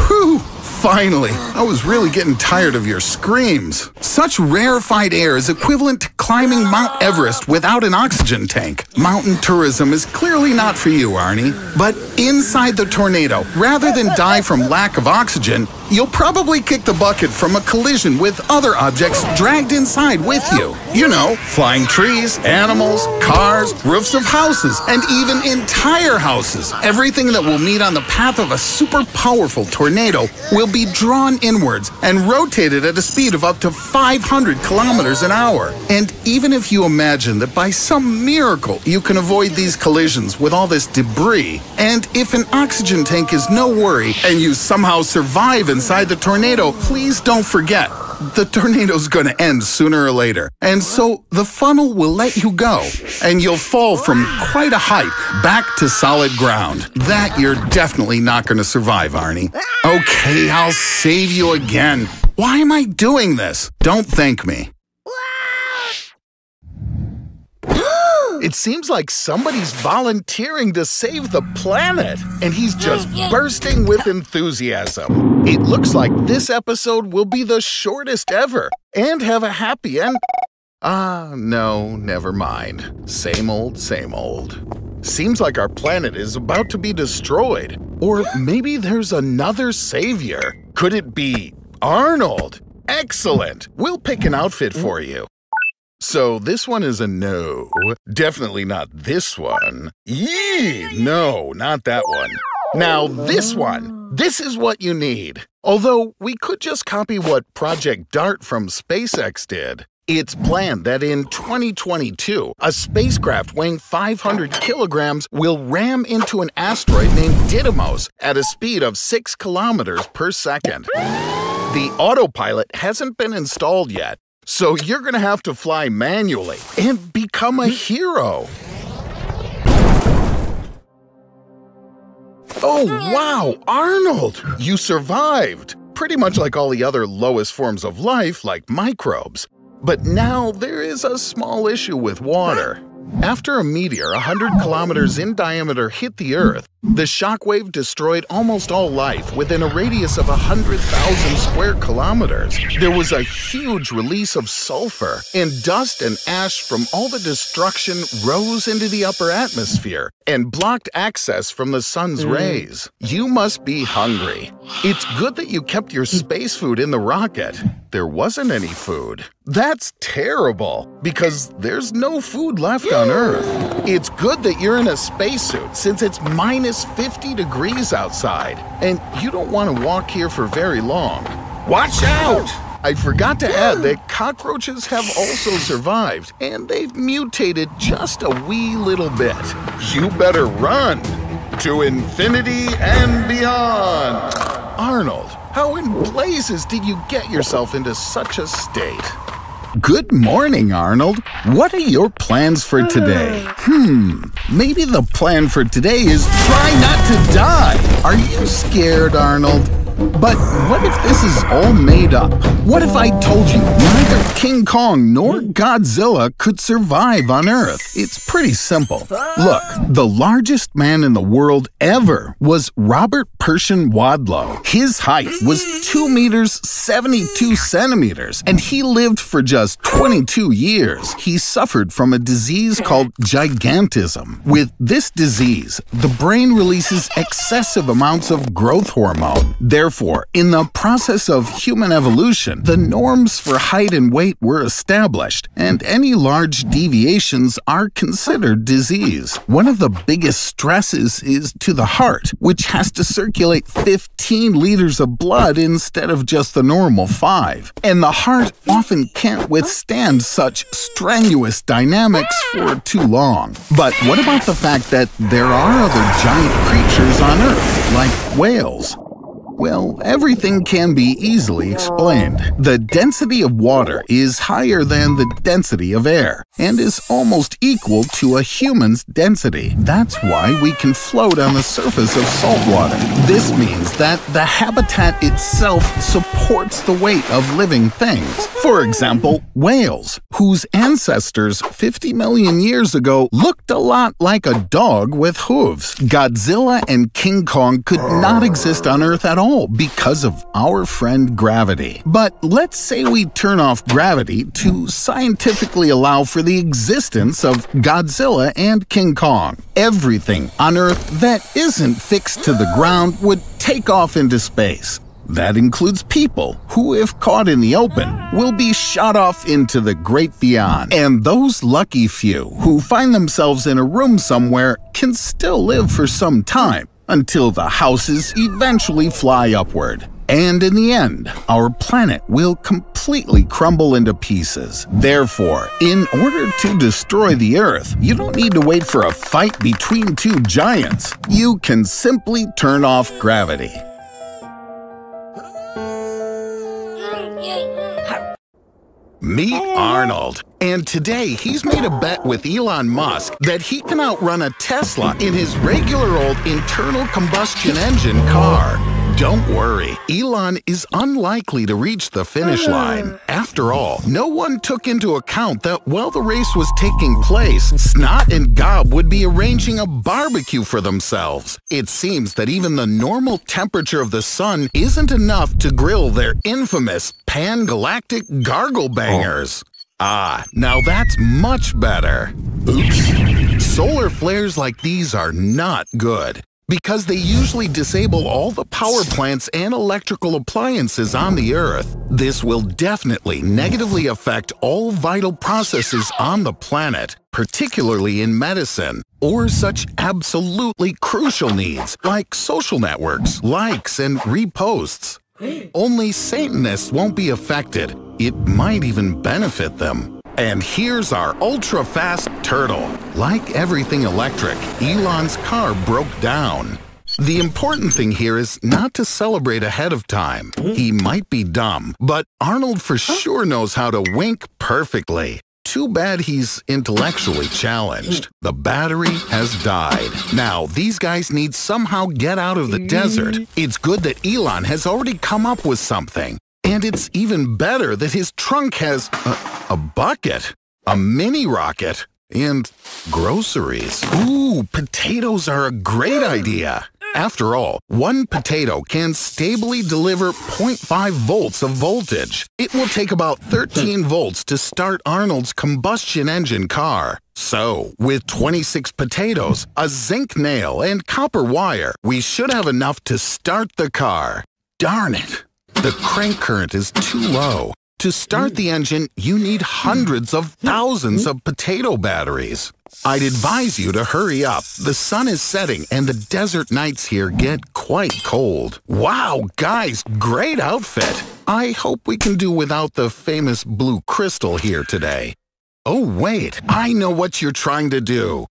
Whew! Finally, I was really getting tired of your screams. Such rarefied air is equivalent to climbing Mount Everest without an oxygen tank. Mountain tourism is clearly not for you, Arnie. But inside the tornado, rather than die from lack of oxygen, you'll probably kick the bucket from a collision with other objects dragged inside with you. You know, flying trees, animals, cars, roofs of houses, and even entire houses. Everything that will meet on the path of a super powerful tornado will be drawn inwards and rotated at a speed of up to 500 kilometers an hour. And even if you imagine that by some miracle you can avoid these collisions with all this debris, and if an oxygen tank is no worry and you somehow survive inside the tornado, please don't forget the tornado's gonna end sooner or later. And so the funnel will let you go, and you'll fall from quite a height back to solid ground. That you're definitely not gonna survive, Arnie. Okay, I'll save you again. Why am I doing this? Don't thank me. It seems like somebody's volunteering to save the planet, and he's just bursting with enthusiasm. It looks like this episode will be the shortest ever and have a happy end. Ah, no, never mind. Same old, same old. Seems like our planet is about to be destroyed. Or maybe there's another savior. Could it be Arnold? Excellent! We'll pick an outfit for you. So this one is a no. Definitely not this one. Yee! No, not that one. Now this one. This is what you need. Although we could just copy what Project DART from SpaceX did. It's planned that in 2022, a spacecraft weighing 500 kilograms will ram into an asteroid named Didymos at a speed of 6 kilometers per second. The autopilot hasn't been installed yet, so you're gonna have to fly manually and become a hero. Oh, wow, Arnold! You survived! Pretty much like all the other lowest forms of life, like microbes. But now there is a small issue with water. After a meteor 100 kilometers in diameter hit the Earth, the shockwave destroyed almost all life within a radius of 100,000 square kilometers. There was a huge release of sulfur, and dust and ash from all the destruction rose into the upper atmosphere and blocked access from the sun's mm. rays. You must be hungry. It's good that you kept your space food in the rocket. There wasn't any food. That's terrible, because there's no food left on Earth. It's good that you're in a spacesuit since it's minus 50 degrees outside, and you don't want to walk here for very long. Watch out! I forgot to add that cockroaches have also survived, and they've mutated just a wee little bit. You better run to infinity and beyond. Arnold, how in blazes did you get yourself into such a state? Good morning, Arnold. What are your plans for today? Hmm, maybe the plan for today is try not to die. Are you scared, Arnold? But what if this is all made up? What if I told you neither King Kong nor Godzilla could survive on Earth? It's pretty simple. Look, the largest man in the world ever was Robert Pershing Wadlow. His height was 2 meters 72 centimeters, and he lived for just 22 years. He suffered from a disease called gigantism. With this disease, the brain releases excessive amounts of growth hormone. Therefore, in the process of human evolution, the norms for height and weight were established, and any large deviations are considered disease. One of the biggest stresses is to the heart, which has to circulate 15 liters of blood instead of just the normal 5. And the heart often can't withstand such strenuous dynamics for too long. But what about the fact that there are other giant creatures on Earth, like whales? Well, everything can be easily explained. The density of water is higher than the density of air and is almost equal to a human's density. That's why we can float on the surface of salt water. This means that the habitat itself supports the weight of living things. For example, whales, whose ancestors 50 million years ago looked a lot like a dog with hooves. Godzilla and King Kong could not exist on Earth at all all because of our friend gravity. But let's say we turn off gravity to scientifically allow for the existence of Godzilla and King Kong. Everything on Earth that isn't fixed to the ground would take off into space. That includes people who, if caught in the open, will be shot off into the great beyond. And those lucky few who find themselves in a room somewhere can still live for some time until the houses eventually fly upward. And in the end, our planet will completely crumble into pieces. Therefore, in order to destroy the Earth, you don't need to wait for a fight between two giants. You can simply turn off gravity. Meet oh. Arnold. And today he's made a bet with Elon Musk that he can outrun a Tesla in his regular old internal combustion engine car. Don't worry, Elon is unlikely to reach the finish line. After all, no one took into account that while the race was taking place, Snot and Gob would be arranging a barbecue for themselves. It seems that even the normal temperature of the sun isn't enough to grill their infamous pan-galactic gargle bangers. Ah, now that's much better. Oops. Solar flares like these are not good because they usually disable all the power plants and electrical appliances on the Earth. This will definitely negatively affect all vital processes on the planet, particularly in medicine, or such absolutely crucial needs like social networks, likes, and reposts. Only Satanists won't be affected. It might even benefit them. And here's our ultra-fast turtle. Like everything electric, Elon's car broke down. The important thing here is not to celebrate ahead of time. He might be dumb, but Arnold for sure knows how to wink perfectly. Too bad he's intellectually challenged. The battery has died. Now, these guys need somehow get out of the desert. Mm. It's good that Elon has already come up with something. And it's even better that his trunk has a, a bucket, a mini rocket, and groceries. Ooh, potatoes are a great idea. After all, one potato can stably deliver 0.5 volts of voltage. It will take about 13 volts to start Arnold's combustion engine car. So, with 26 potatoes, a zinc nail, and copper wire, we should have enough to start the car. Darn it! The crank current is too low. To start the engine, you need hundreds of thousands of potato batteries. I'd advise you to hurry up. The sun is setting and the desert nights here get quite cold. Wow, guys, great outfit. I hope we can do without the famous blue crystal here today. Oh, wait, I know what you're trying to do.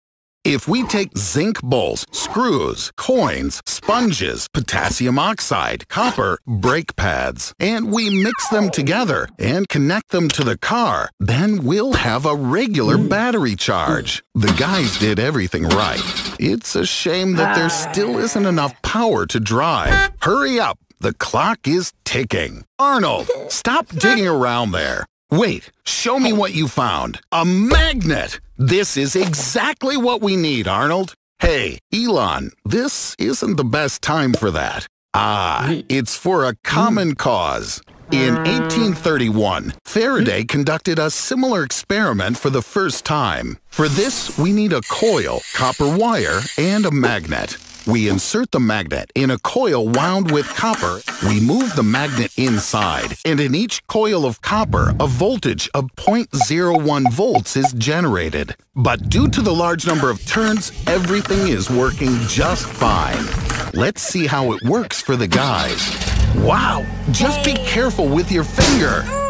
If we take zinc bolts, screws, coins, sponges, potassium oxide, copper, brake pads, and we mix them together and connect them to the car, then we'll have a regular battery charge. The guys did everything right. It's a shame that there ah. still isn't enough power to drive. Hurry up! The clock is ticking. Arnold, stop digging around there. Wait, show me what you found. A magnet! This is exactly what we need, Arnold. Hey, Elon, this isn't the best time for that. Ah, it's for a common cause. In 1831, Faraday conducted a similar experiment for the first time. For this, we need a coil, copper wire, and a magnet. We insert the magnet in a coil wound with copper. We move the magnet inside, and in each coil of copper, a voltage of 0.01 volts is generated. But due to the large number of turns, everything is working just fine. Let's see how it works for the guys. Wow! Just be careful with your finger.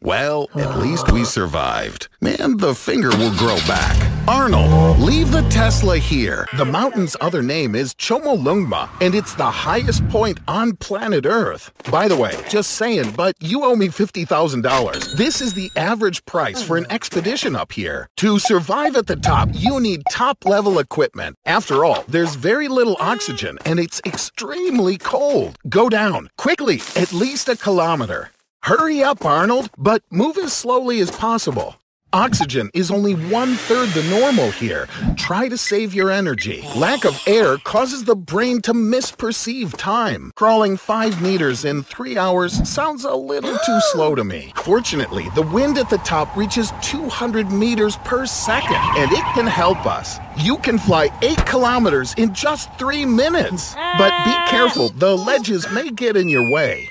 Well, at least we survived. And the finger will grow back. Arnold, leave the Tesla here. The mountain's other name is Chomolungma, and it's the highest point on planet Earth. By the way, just saying, but you owe me $50,000. This is the average price for an expedition up here. To survive at the top, you need top-level equipment. After all, there's very little oxygen, and it's extremely cold. Go down, quickly, at least a kilometer. Hurry up, Arnold, but move as slowly as possible. Oxygen is only one-third the normal here. Try to save your energy. Lack of air causes the brain to misperceive time. Crawling five meters in three hours sounds a little too slow to me. Fortunately, the wind at the top reaches 200 meters per second, and it can help us. You can fly eight kilometers in just three minutes. But be careful, the ledges may get in your way.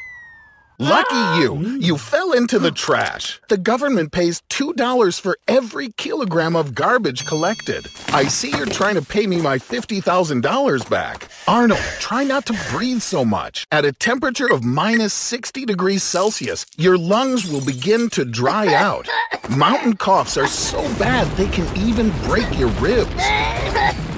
Lucky you, mm. you fell into the trash. The government pays $2 for every kilogram of garbage collected. I see you're trying to pay me my $50,000 back. Arnold, try not to breathe so much. At a temperature of minus 60 degrees Celsius, your lungs will begin to dry out. Mountain coughs are so bad they can even break your ribs.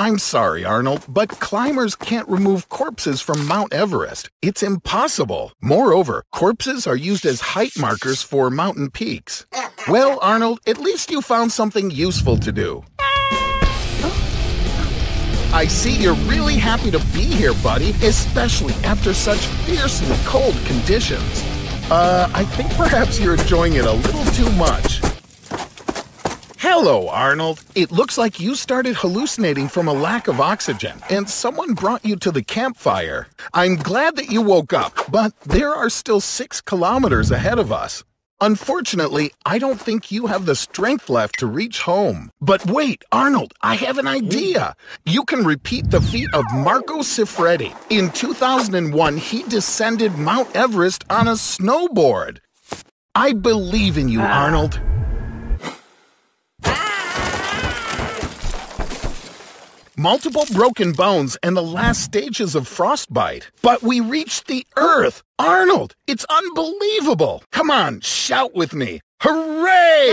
I'm sorry, Arnold, but climbers can't remove corpses from Mount Everest. It's impossible. Moreover, corpses are used as height markers for mountain peaks. Well, Arnold, at least you found something useful to do. I see you're really happy to be here, buddy, especially after such fiercely cold conditions. Uh, I think perhaps you're enjoying it a little too much. Hello, Arnold. It looks like you started hallucinating from a lack of oxygen, and someone brought you to the campfire. I'm glad that you woke up, but there are still six kilometers ahead of us. Unfortunately, I don't think you have the strength left to reach home. But wait, Arnold, I have an idea. You can repeat the feat of Marco Siffredi. In 2001, he descended Mount Everest on a snowboard. I believe in you, ah. Arnold. Multiple broken bones, and the last stages of frostbite. But we reached the Earth! Arnold, it's unbelievable! Come on, shout with me. Hooray!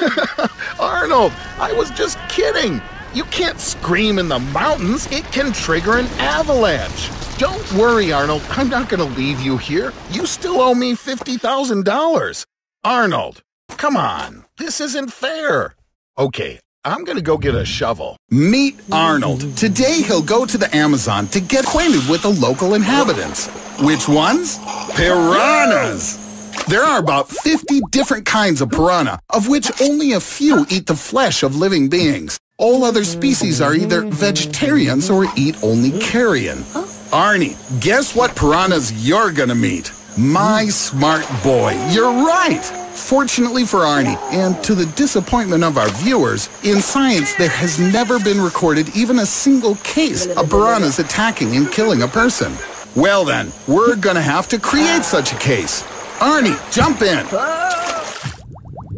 Arnold, I was just kidding. You can't scream in the mountains. It can trigger an avalanche. Don't worry, Arnold. I'm not going to leave you here. You still owe me $50,000. Arnold, come on. This isn't fair. Okay, I'm gonna go get a shovel. Meet Arnold. Today he'll go to the Amazon to get acquainted with the local inhabitants. Which ones? Piranhas! There are about 50 different kinds of piranha, of which only a few eat the flesh of living beings. All other species are either vegetarians or eat only carrion. Arnie, guess what piranhas you're gonna meet? My smart boy, you're right! Fortunately for Arnie, and to the disappointment of our viewers, in science there has never been recorded even a single case of piranhas attacking and killing a person. Well then, we're gonna have to create such a case. Arnie, jump in!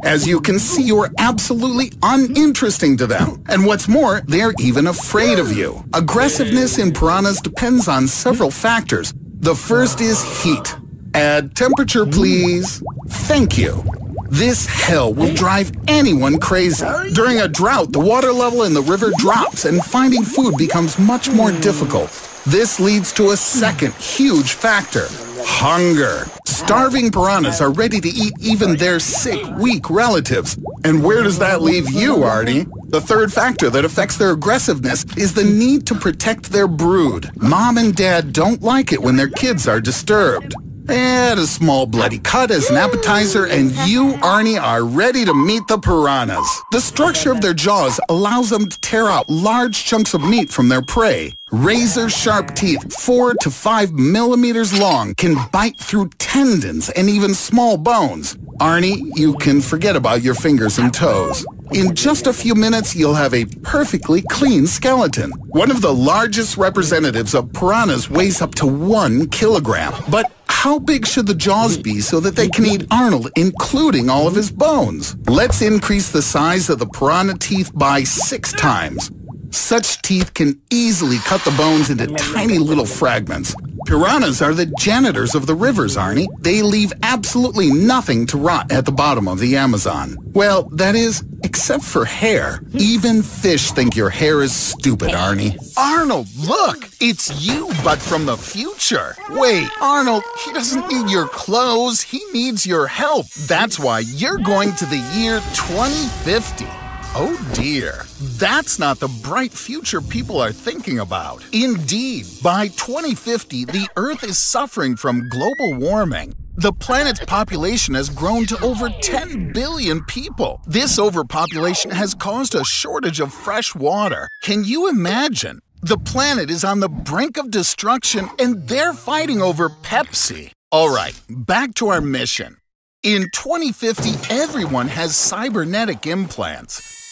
As you can see, you're absolutely uninteresting to them. And what's more, they're even afraid of you. Aggressiveness in piranhas depends on several factors. The first is heat. Add temperature, please. Thank you. This hell will drive anyone crazy. During a drought, the water level in the river drops and finding food becomes much more difficult. This leads to a second huge factor, hunger. Starving piranhas are ready to eat even their sick, weak relatives. And where does that leave you, Arnie? The third factor that affects their aggressiveness is the need to protect their brood. Mom and dad don't like it when their kids are disturbed. Add a small bloody cut as an appetizer, and you, Arnie, are ready to meet the piranhas. The structure of their jaws allows them to tear out large chunks of meat from their prey. Razor sharp teeth, four to five millimeters long, can bite through tendons and even small bones. Arnie, you can forget about your fingers and toes. In just a few minutes, you'll have a perfectly clean skeleton. One of the largest representatives of piranhas weighs up to one kilogram. But how big should the jaws be so that they can eat Arnold, including all of his bones? Let's increase the size of the piranha teeth by six times. Such teeth can easily cut the bones into tiny little fragments. Piranhas are the janitors of the rivers, Arnie. They leave absolutely nothing to rot at the bottom of the Amazon. Well, that is, except for hair. Even fish think your hair is stupid, Arnie. Arnold, look! It's you, but from the future. Wait, Arnold, he doesn't need your clothes. He needs your help. That's why you're going to the year 2050. Oh dear, that's not the bright future people are thinking about. Indeed, by 2050, the Earth is suffering from global warming. The planet's population has grown to over 10 billion people. This overpopulation has caused a shortage of fresh water. Can you imagine? The planet is on the brink of destruction and they're fighting over Pepsi. All right, back to our mission. In 2050, everyone has cybernetic implants.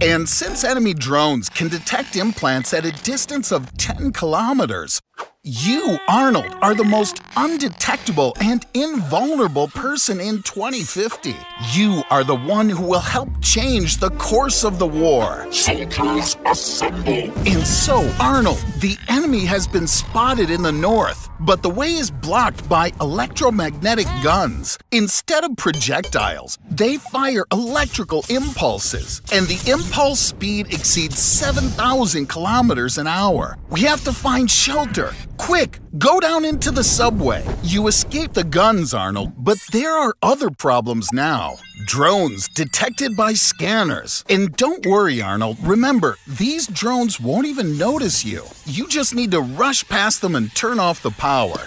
And since enemy drones can detect implants at a distance of 10 kilometers, you, Arnold, are the most undetectable and invulnerable person in 2050. You are the one who will help change the course of the war. Soldiers assemble! And so, Arnold, the enemy has been spotted in the north, but the way is blocked by electromagnetic guns. Instead of projectiles, they fire electrical impulses, and the impulse speed exceeds 7,000 kilometers an hour. We have to find shelter. Quick, go down into the subway. You escaped the guns, Arnold, but there are other problems now. Drones detected by scanners. And don't worry, Arnold. Remember, these drones won't even notice you. You just need to rush past them and turn off the power.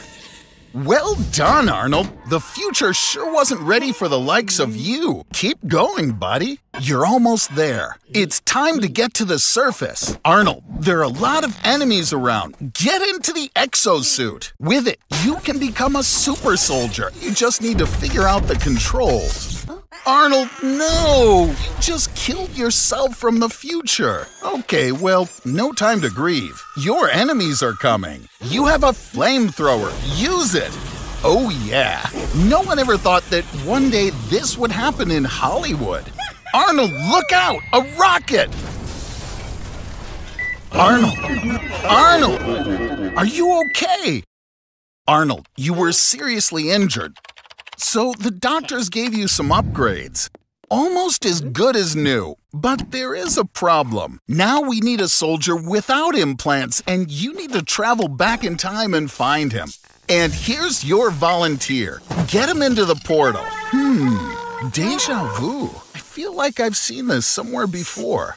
Well done, Arnold. The future sure wasn't ready for the likes of you. Keep going, buddy. You're almost there. It's time to get to the surface. Arnold, there are a lot of enemies around. Get into the exosuit. With it, you can become a super soldier. You just need to figure out the controls. Arnold, no! You just killed yourself from the future. Okay, well, no time to grieve. Your enemies are coming. You have a flamethrower. Use it. Oh, yeah. No one ever thought that one day this would happen in Hollywood. Arnold, look out! A rocket! Arnold! Arnold! Are you okay? Arnold, you were seriously injured. So the doctors gave you some upgrades. Almost as good as new, but there is a problem. Now we need a soldier without implants, and you need to travel back in time and find him. And here's your volunteer. Get him into the portal. Hmm, deja vu. I feel like I've seen this somewhere before.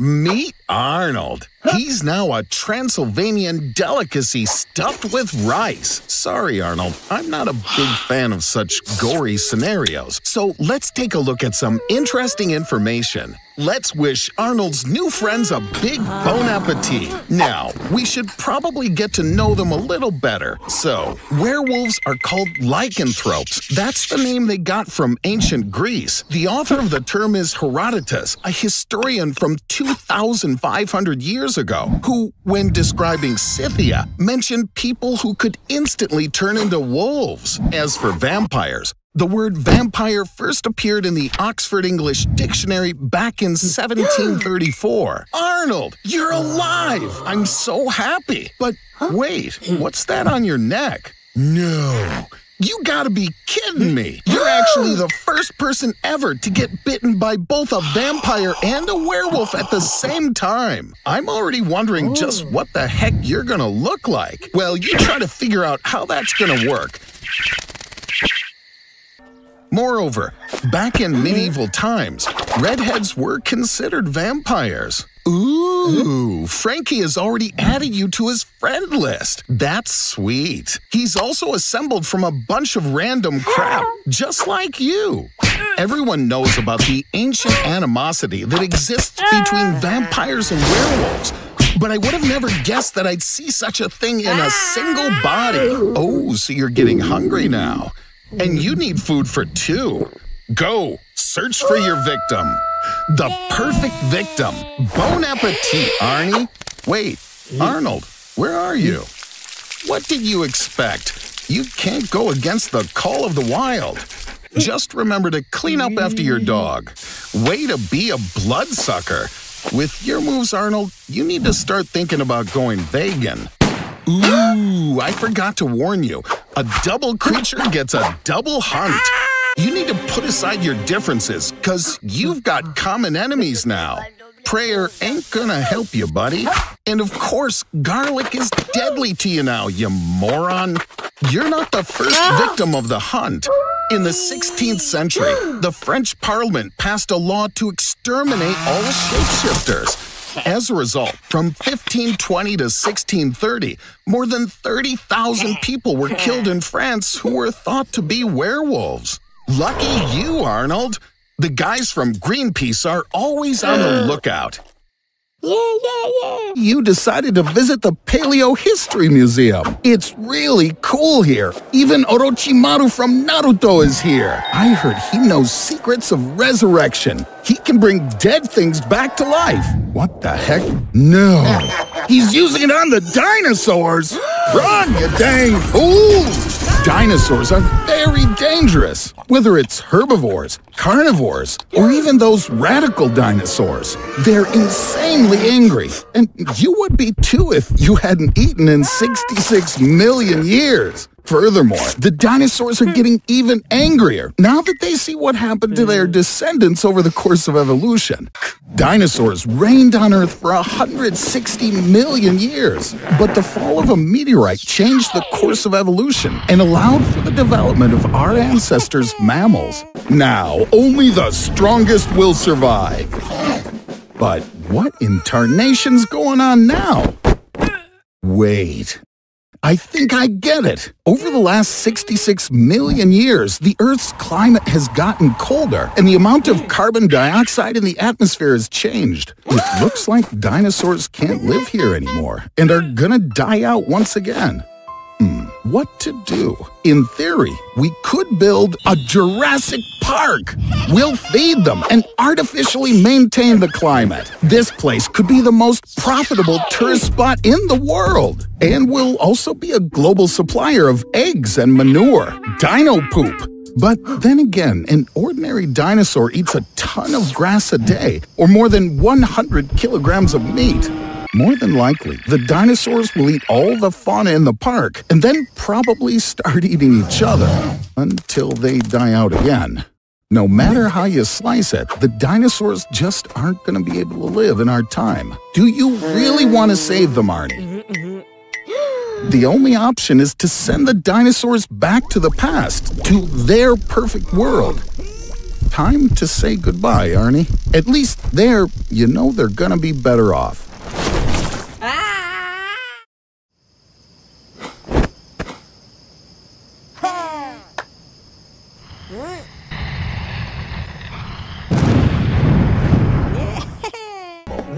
Meet Arnold. He's now a Transylvanian delicacy stuffed with rice. Sorry, Arnold, I'm not a big fan of such gory scenarios. So let's take a look at some interesting information. Let's wish Arnold's new friends a big bon appetit. Now, we should probably get to know them a little better. So, werewolves are called lycanthropes. That's the name they got from ancient Greece. The author of the term is Herodotus, a historian from 2,500 years ago, who, when describing Scythia, mentioned people who could instantly turn into wolves. As for vampires, the word vampire first appeared in the Oxford English Dictionary back in 1734. Arnold, you're alive! I'm so happy. But wait, what's that on your neck? No. You gotta be kidding me! You're actually the first person ever to get bitten by both a vampire and a werewolf at the same time. I'm already wondering just oh. what the heck you're gonna look like. Well, you try to figure out how that's gonna work. Moreover, back in medieval times, redheads were considered vampires. Ooh! Frankie has already added you to his friend list. That's sweet. He's also assembled from a bunch of random crap, just like you. Everyone knows about the ancient animosity that exists between vampires and werewolves. But I would have never guessed that I'd see such a thing in a single body. Oh, so you're getting hungry now. And you need food for two. Go, search for your victim. The perfect victim. Bon appetit, Arnie. Wait, Arnold, where are you? What did you expect? You can't go against the call of the wild. Just remember to clean up after your dog. Way to be a bloodsucker. With your moves, Arnold, you need to start thinking about going vegan. Ooh, I forgot to warn you. A double creature gets a double hunt. You need to put aside your differences, because you've got common enemies now. Prayer ain't gonna help you, buddy. And of course, garlic is deadly to you now, you moron. You're not the first ah. victim of the hunt. In the 16th century, the French Parliament passed a law to exterminate all shapeshifters. As a result, from 1520 to 1630, more than 30,000 people were killed in France who were thought to be werewolves. Lucky you, Arnold. The guys from Greenpeace are always on the lookout. Yeah, yeah, yeah. You decided to visit the Paleo History Museum. It's really cool here. Even Orochimaru from Naruto is here. I heard he knows secrets of resurrection. He can bring dead things back to life. What the heck? No. He's using it on the dinosaurs. Run, you dang fool! Dinosaurs are very dangerous, whether it's herbivores, carnivores, or even those radical dinosaurs. They're insanely angry, and you would be too if you hadn't eaten in 66 million years. Furthermore, the dinosaurs are hmm. getting even angrier now that they see what happened to their hmm. descendants over the course of evolution. Dinosaurs reigned on Earth for 160 million years, but the fall of a meteorite changed the course of evolution and allowed for the development of our ancestors' mammals. Now, only the strongest will survive. But what in tarnation's going on now? Wait. I think I get it. Over the last 66 million years, the Earth's climate has gotten colder, and the amount of carbon dioxide in the atmosphere has changed. It looks like dinosaurs can't live here anymore and are gonna die out once again. What to do? In theory, we could build a Jurassic Park. We'll feed them and artificially maintain the climate. This place could be the most profitable tourist spot in the world. And we'll also be a global supplier of eggs and manure, dino poop. But then again, an ordinary dinosaur eats a ton of grass a day, or more than 100 kilograms of meat. More than likely, the dinosaurs will eat all the fauna in the park and then probably start eating each other until they die out again. No matter how you slice it, the dinosaurs just aren't going to be able to live in our time. Do you really want to save them, Arnie? The only option is to send the dinosaurs back to the past, to their perfect world. Time to say goodbye, Arnie. At least there, you know they're gonna be better off.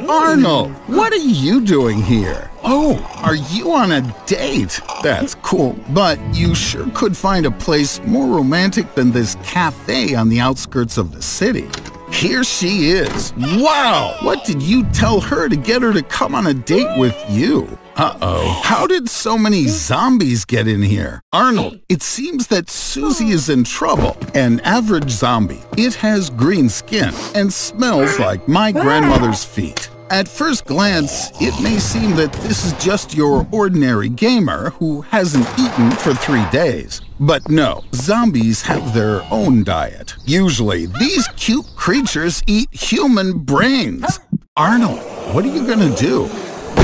Arnold, what are you doing here? Oh, are you on a date? That's cool, but you sure could find a place more romantic than this cafe on the outskirts of the city. Here she is. Wow! What did you tell her to get her to come on a date with you? Uh-oh. How did so many zombies get in here? Arnold, it seems that Susie is in trouble. An average zombie. It has green skin and smells like my grandmother's feet. At first glance, it may seem that this is just your ordinary gamer who hasn't eaten for three days. But no, zombies have their own diet. Usually, these cute creatures eat human brains. Arnold, what are you gonna do?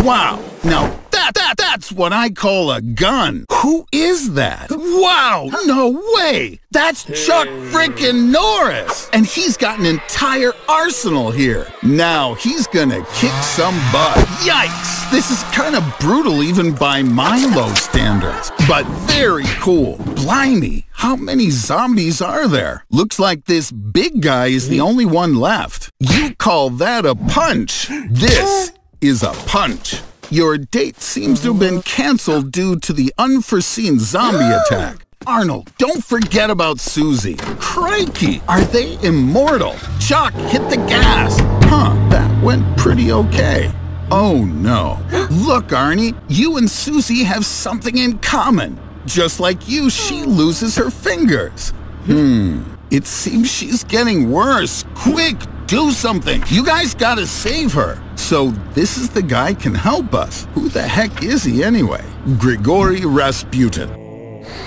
Wow, now That, that, that's what I call a gun. Who is that? Wow, no way. That's Chuck frickin' Norris. And he's got an entire arsenal here. Now he's gonna kick some butt. Yikes. This is kind of brutal even by my low standards, but very cool. Blimey, how many zombies are there? Looks like this big guy is the only one left. You call that a punch? This is a punch. Your date seems to have been canceled due to the unforeseen zombie attack. Arnold, don't forget about Susie. Crikey, are they immortal? Chuck, hit the gas. Huh, that went pretty okay. Oh no. Look, Arnie, you and Susie have something in common. Just like you, she loses her fingers. Hmm, it seems she's getting worse. Quick, do something. You guys gotta save her. So this is the guy can help us. Who the heck is he anyway? Grigory Rasputin.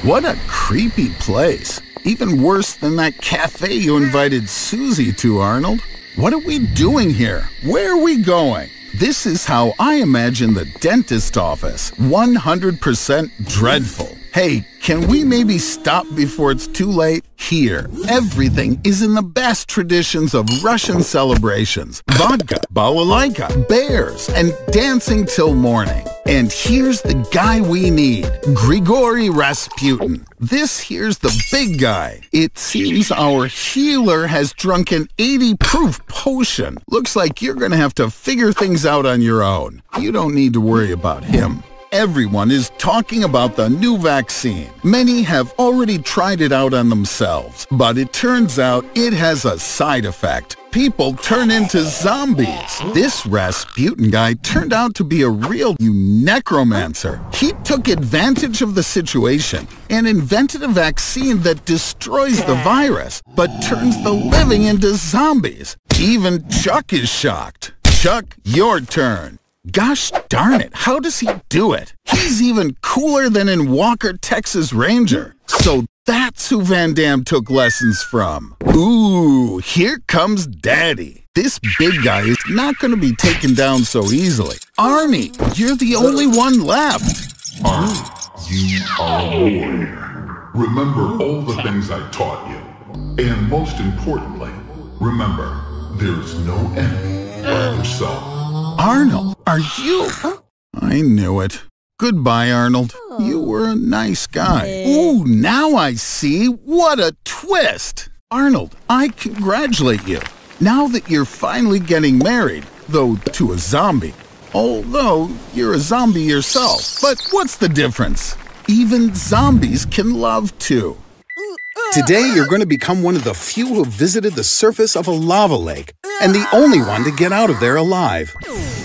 What a creepy place. Even worse than that cafe you invited Susie to, Arnold. What are we doing here? Where are we going? This is how I imagine the dentist office. 100% dreadful. Hey, can we maybe stop before it's too late? Here, everything is in the best traditions of Russian celebrations. Vodka, balalaika, bears, and dancing till morning. And here's the guy we need, Grigory Rasputin. This here's the big guy. It seems our healer has drunk an 80 proof potion. Looks like you're gonna have to figure things out on your own. You don't need to worry about him. Everyone is talking about the new vaccine. Many have already tried it out on themselves, but it turns out it has a side effect. People turn into zombies. This Rasputin guy turned out to be a real necromancer. He took advantage of the situation and invented a vaccine that destroys the virus, but turns the living into zombies. Even Chuck is shocked. Chuck, your turn. Gosh darn it, how does he do it? He's even cooler than in Walker, Texas Ranger. So that's who Van Damme took lessons from. Ooh, here comes Daddy. This big guy is not going to be taken down so easily. Arnie, you're the only one left. Arnie, you are a warrior. Remember all the things I taught you. And most importantly, remember, there's no enemy but yourself. Arnold, are you? I knew it. Goodbye, Arnold. You oh. were a nice guy. Ooh, now I see. What a twist! Arnold, I congratulate you. Now that you're finally getting married, though to a zombie. Although you're a zombie yourself. But what's the difference? Even zombies can love too. Today, you're going to become one of the few who have visited the surface of a lava lake, and the only one to get out of there alive.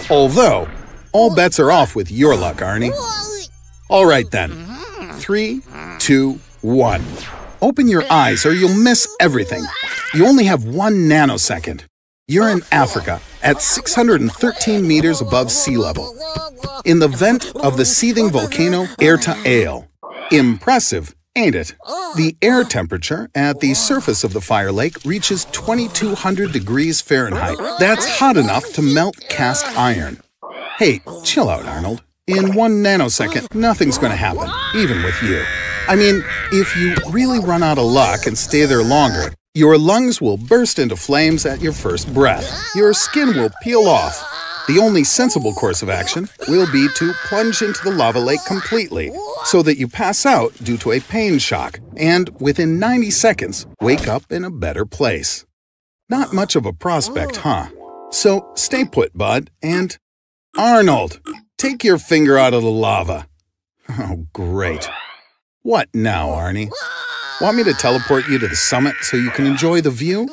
Although, all bets are off with your luck, Arnie. All right then. Three, two, one. Open your eyes or you'll miss everything. You only have one nanosecond. You're in Africa at 613 meters above sea level, in the vent of the seething volcano Erta Ale. Impressive, ain't it? The air temperature at the surface of the fire lake reaches 2200 degrees Fahrenheit. That's hot enough to melt cast iron. Hey, chill out, Arnold. In one nanosecond, nothing's gonna happen, even with you. I mean, if you really run out of luck and stay there longer, your lungs will burst into flames at your first breath. Your skin will peel off. The only sensible course of action will be to plunge into the lava lake completely so that you pass out due to a pain shock and within 90 seconds wake up in a better place. Not much of a prospect, oh. huh? So stay put, bud, and Arnold, take your finger out of the lava. Oh, great. What now, Arnie? Want me to teleport you to the summit so you can enjoy the view?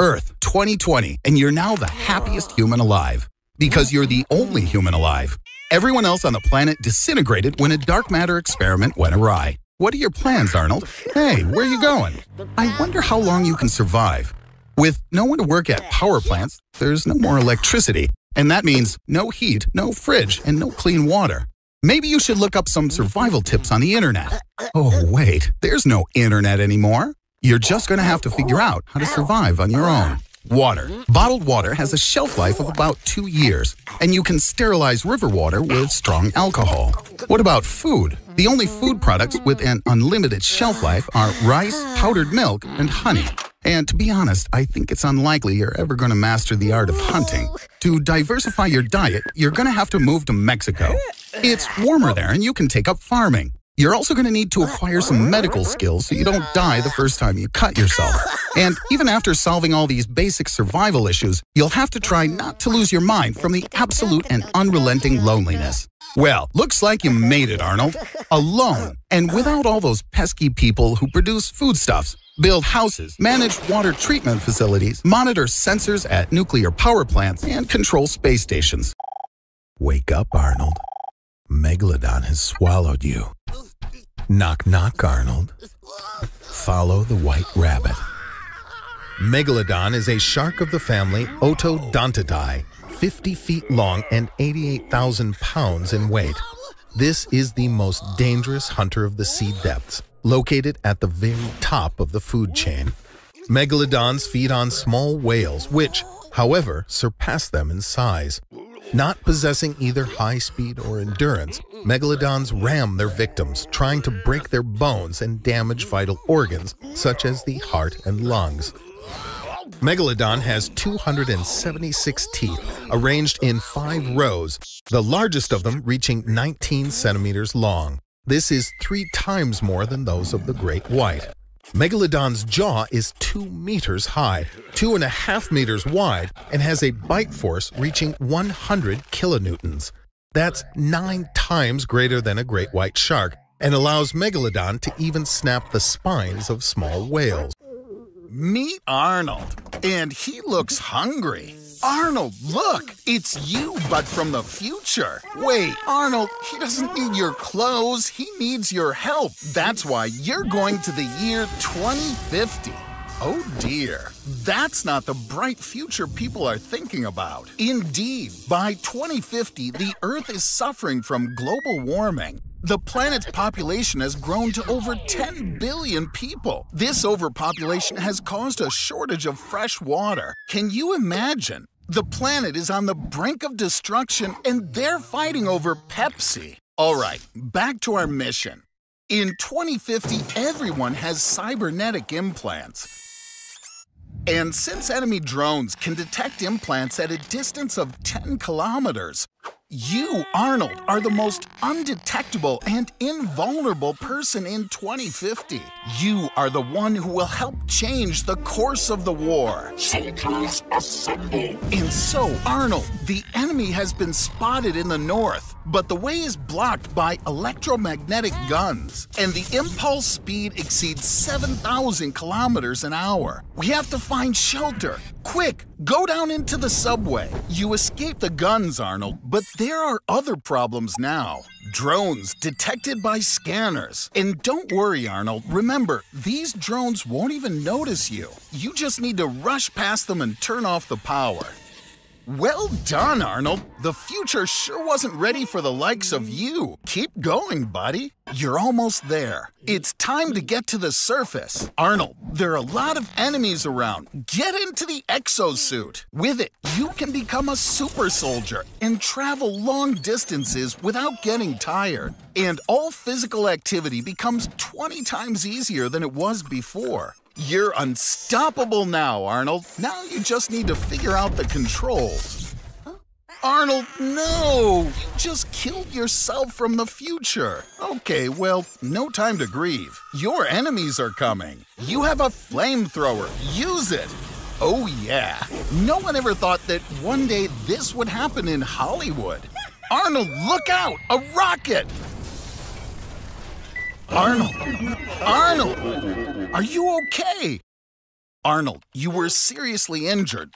Earth 2020, and you're now the happiest human alive. Because you're the only human alive. Everyone else on the planet disintegrated when a dark matter experiment went awry. What are your plans, Arnold? Hey, where are you going? I wonder how long you can survive. With no one to work at power plants, there's no more electricity, and that means no heat, no fridge, and no clean water. Maybe you should look up some survival tips on the internet. Oh, wait, there's no internet anymore. You're just going to have to figure out how to survive on your own. Water. Bottled water has a shelf life of about two years, and you can sterilize river water with strong alcohol. What about food? The only food products with an unlimited shelf life are rice, powdered milk, and honey. And to be honest, I think it's unlikely you're ever going to master the art of hunting. To diversify your diet, you're going to have to move to Mexico. It's warmer there and you can take up farming. You're also going to need to acquire some medical skills so you don't die the first time you cut yourself. And even after solving all these basic survival issues, you'll have to try not to lose your mind from the absolute and unrelenting loneliness. Well, looks like you made it, Arnold. Alone, and without all those pesky people who produce foodstuffs, build houses, manage water treatment facilities, monitor sensors at nuclear power plants, and control space stations. Wake up, Arnold. Megalodon has swallowed you. Knock knock, Arnold. Follow the white rabbit. Megalodon is a shark of the family Otodontidae, 50 feet long and 88,000 pounds in weight. This is the most dangerous hunter of the sea depths, located at the very top of the food chain. Megalodons feed on small whales, which, however, surpass them in size. Not possessing either high speed or endurance, megalodons ram their victims, trying to break their bones and damage vital organs such as the heart and lungs. Megalodon has 276 teeth, arranged in five rows, the largest of them reaching 19 centimeters long. This is three times more than those of the great white. Megalodon's jaw is 2 meters high, 2.5 meters wide, and has a bite force reaching 100 kilonewtons. That's nine times greater than a great white shark and allows Megalodon to even snap the spines of small whales. Meet Arnold, and he looks hungry. Arnold, look! It's you, but from the future. Wait, Arnold, he doesn't need your clothes, he needs your help. That's why you're going to the year 2050. Oh dear, that's not the bright future people are thinking about. Indeed, by 2050, the Earth is suffering from global warming. The planet's population has grown to over 10 billion people. This overpopulation has caused a shortage of fresh water. Can you imagine? The planet is on the brink of destruction and they're fighting over Pepsi. All right, back to our mission. In 2050, everyone has cybernetic implants. And since enemy drones can detect implants at a distance of 10 kilometers, you, Arnold, are the most undetectable and invulnerable person in 2050. You are the one who will help change the course of the war. Soldiers assemble! And so, Arnold, the enemy has been spotted in the north, but the way is blocked by electromagnetic guns, and the impulse speed exceeds 7,000 kilometers an hour. We have to find shelter. Quick, go down into the subway. You escaped the guns, Arnold, but there are other problems now. Drones detected by scanners. And don't worry, Arnold. Remember, these drones won't even notice you. You just need to rush past them and turn off the power. Well done, Arnold. The future sure wasn't ready for the likes of you. Keep going, buddy. You're almost there. It's time to get to the surface. Arnold, there are a lot of enemies around. Get into the exosuit. With it, you can become a super soldier and travel long distances without getting tired. And all physical activity becomes 20 times easier than it was before. You're unstoppable now, Arnold. Now you just need to figure out the controls. Arnold, no! You just killed yourself from the future. Okay, well, no time to grieve. Your enemies are coming. You have a flamethrower. Use it. Oh, yeah. No one ever thought that one day this would happen in Hollywood. Arnold, look out! A rocket! Arnold! Arnold! Are you okay? Arnold, you were seriously injured.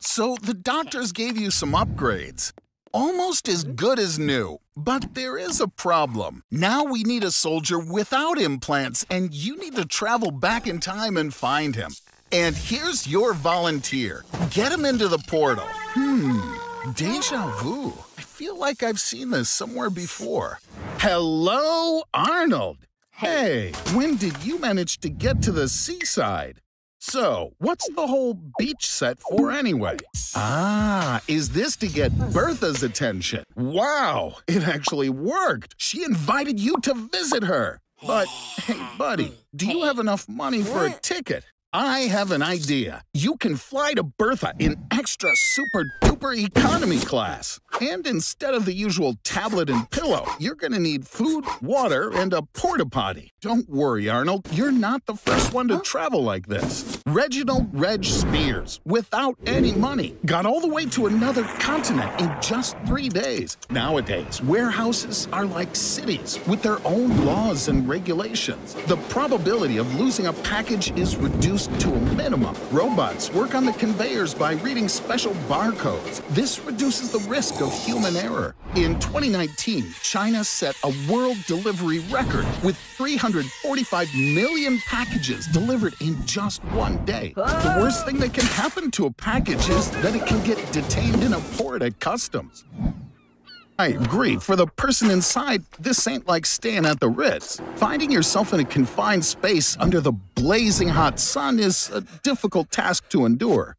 So the doctors gave you some upgrades. Almost as good as new. But there is a problem. Now we need a soldier without implants, and you need to travel back in time and find him. And here's your volunteer. Get him into the portal. Hmm, deja vu. I feel like I've seen this somewhere before. Hello, Arnold. Hey, when did you manage to get to the seaside? So, what's the whole beach set for anyway? Ah, is this to get Bertha's attention? Wow, it actually worked. She invited you to visit her. But, hey, buddy, do you have enough money for a ticket? I have an idea. You can fly to Bertha in extra super duper economy class. And instead of the usual tablet and pillow, you're gonna need food, water, and a porta potty. Don't worry, Arnold, you're not the first one to travel like this. Reginald Reg Spiers, without any money, got all the way to another continent in just three days. Nowadays, warehouses are like cities with their own laws and regulations. The probability of losing a package is reduced to a minimum. Robots work on the conveyors by reading special barcodes. This reduces the risk of human error. In 2019, China set a world delivery record with 345 million packages delivered in just one day. The worst thing that can happen to a package is that it can get detained in a port at customs. I agree. For the person inside, this ain't like staying at the Ritz. Finding yourself in a confined space under the blazing hot sun is a difficult task to endure.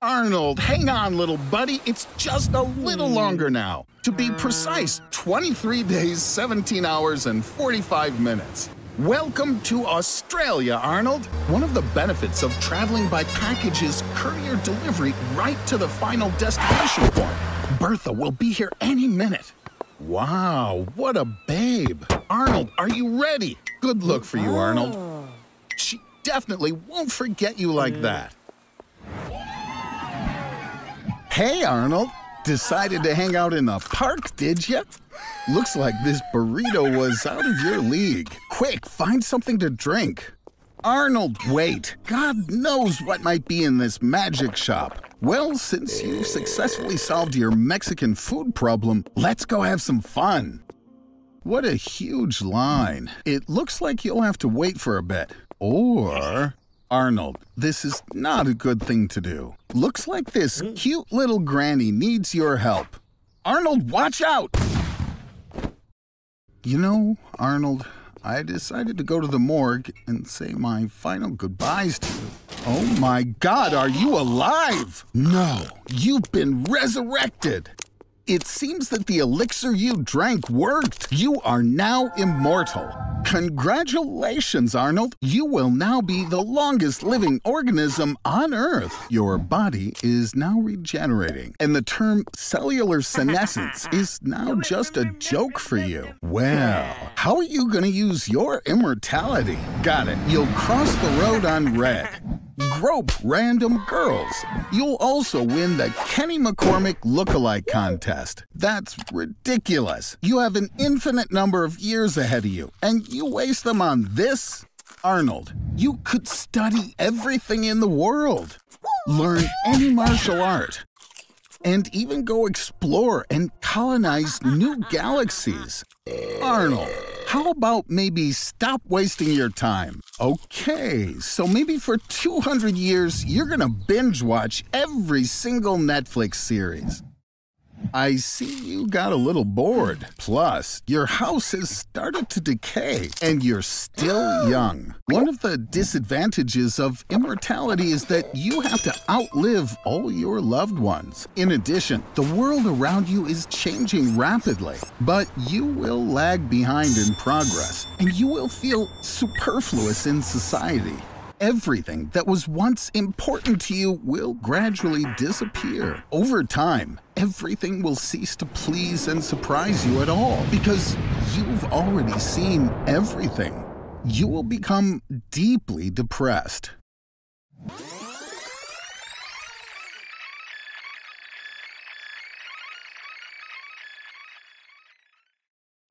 Arnold, hang on, little buddy. It's just a little longer now. To be precise, 23 days, 17 hours, and 45 minutes. Welcome to Australia, Arnold. One of the benefits of traveling by package is courier delivery right to the final destination point. Bertha will be here any minute. Wow, what a babe. Arnold, are you ready? Good look for you, Arnold. She definitely won't forget you like that. Hey, Arnold. Decided to hang out in the park, did you? Looks like this burrito was out of your league. Quick, find something to drink. Arnold, wait. God knows what might be in this magic shop. Well, since you've successfully solved your Mexican food problem, let's go have some fun. What a huge line. It looks like you'll have to wait for a bit. Or Arnold, this is not a good thing to do. Looks like this mm. cute little granny needs your help. Arnold, watch out! You know, Arnold, I decided to go to the morgue and say my final goodbyes to you. Oh my god, are you alive? No, you've been resurrected. It seems that the elixir you drank worked. You are now immortal. Congratulations, Arnold. You will now be the longest living organism on Earth. Your body is now regenerating, and the term cellular senescence is now just a joke for you. Well, how are you going to use your immortality? Got it. You'll cross the road on red grope random girls. You'll also win the Kenny McCormick Lookalike Contest. That's ridiculous. You have an infinite number of years ahead of you, and you waste them on this? Arnold, you could study everything in the world, learn any martial art, and even go explore and colonize new galaxies. Arnold, how about maybe stop wasting your time? Okay, so maybe for 200 years, you're gonna binge watch every single Netflix series. I see you got a little bored. Plus, your house has started to decay and you're still young. One of the disadvantages of immortality is that you have to outlive all your loved ones. In addition, the world around you is changing rapidly, but you will lag behind in progress and you will feel superfluous in society. Everything that was once important to you will gradually disappear. Over time, everything will cease to please and surprise you at all because you've already seen everything. You will become deeply depressed.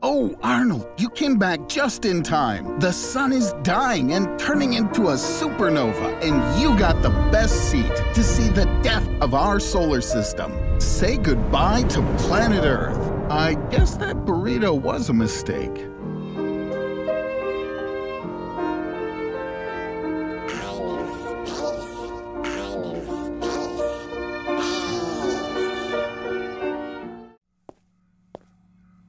Oh, Arnold, you came back just in time. The sun is dying and turning into a supernova, and you got the best seat to see the death of our solar system. Say goodbye to planet Earth. I guess that burrito was a mistake.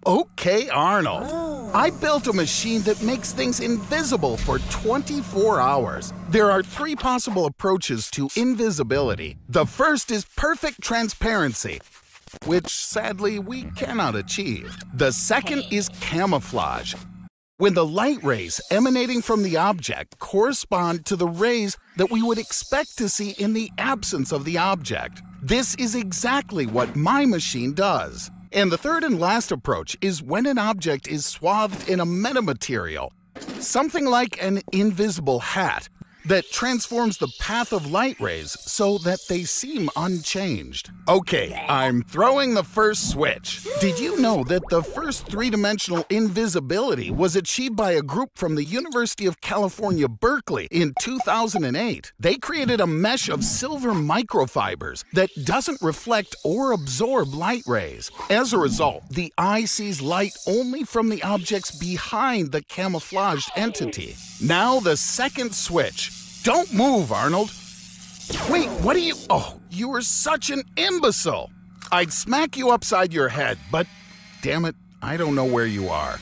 Okay, Arnold. Oh. I built a machine that makes things invisible for 24 hours. There are three possible approaches to invisibility. The first is perfect transparency, which sadly we cannot achieve. The second is camouflage. When the light rays emanating from the object correspond to the rays that we would expect to see in the absence of the object. This is exactly what my machine does. And the third and last approach is when an object is swathed in a metamaterial, something like an invisible hat, that transforms the path of light rays so that they seem unchanged. Okay, I'm throwing the first switch. Did you know that the first three-dimensional invisibility was achieved by a group from the University of California, Berkeley in 2008? They created a mesh of silver microfibers that doesn't reflect or absorb light rays. As a result, the eye sees light only from the objects behind the camouflaged entity. Now the second switch. Don't move, Arnold. Wait, what are you? Oh, you are such an imbecile. I'd smack you upside your head, but damn it, I don't know where you are.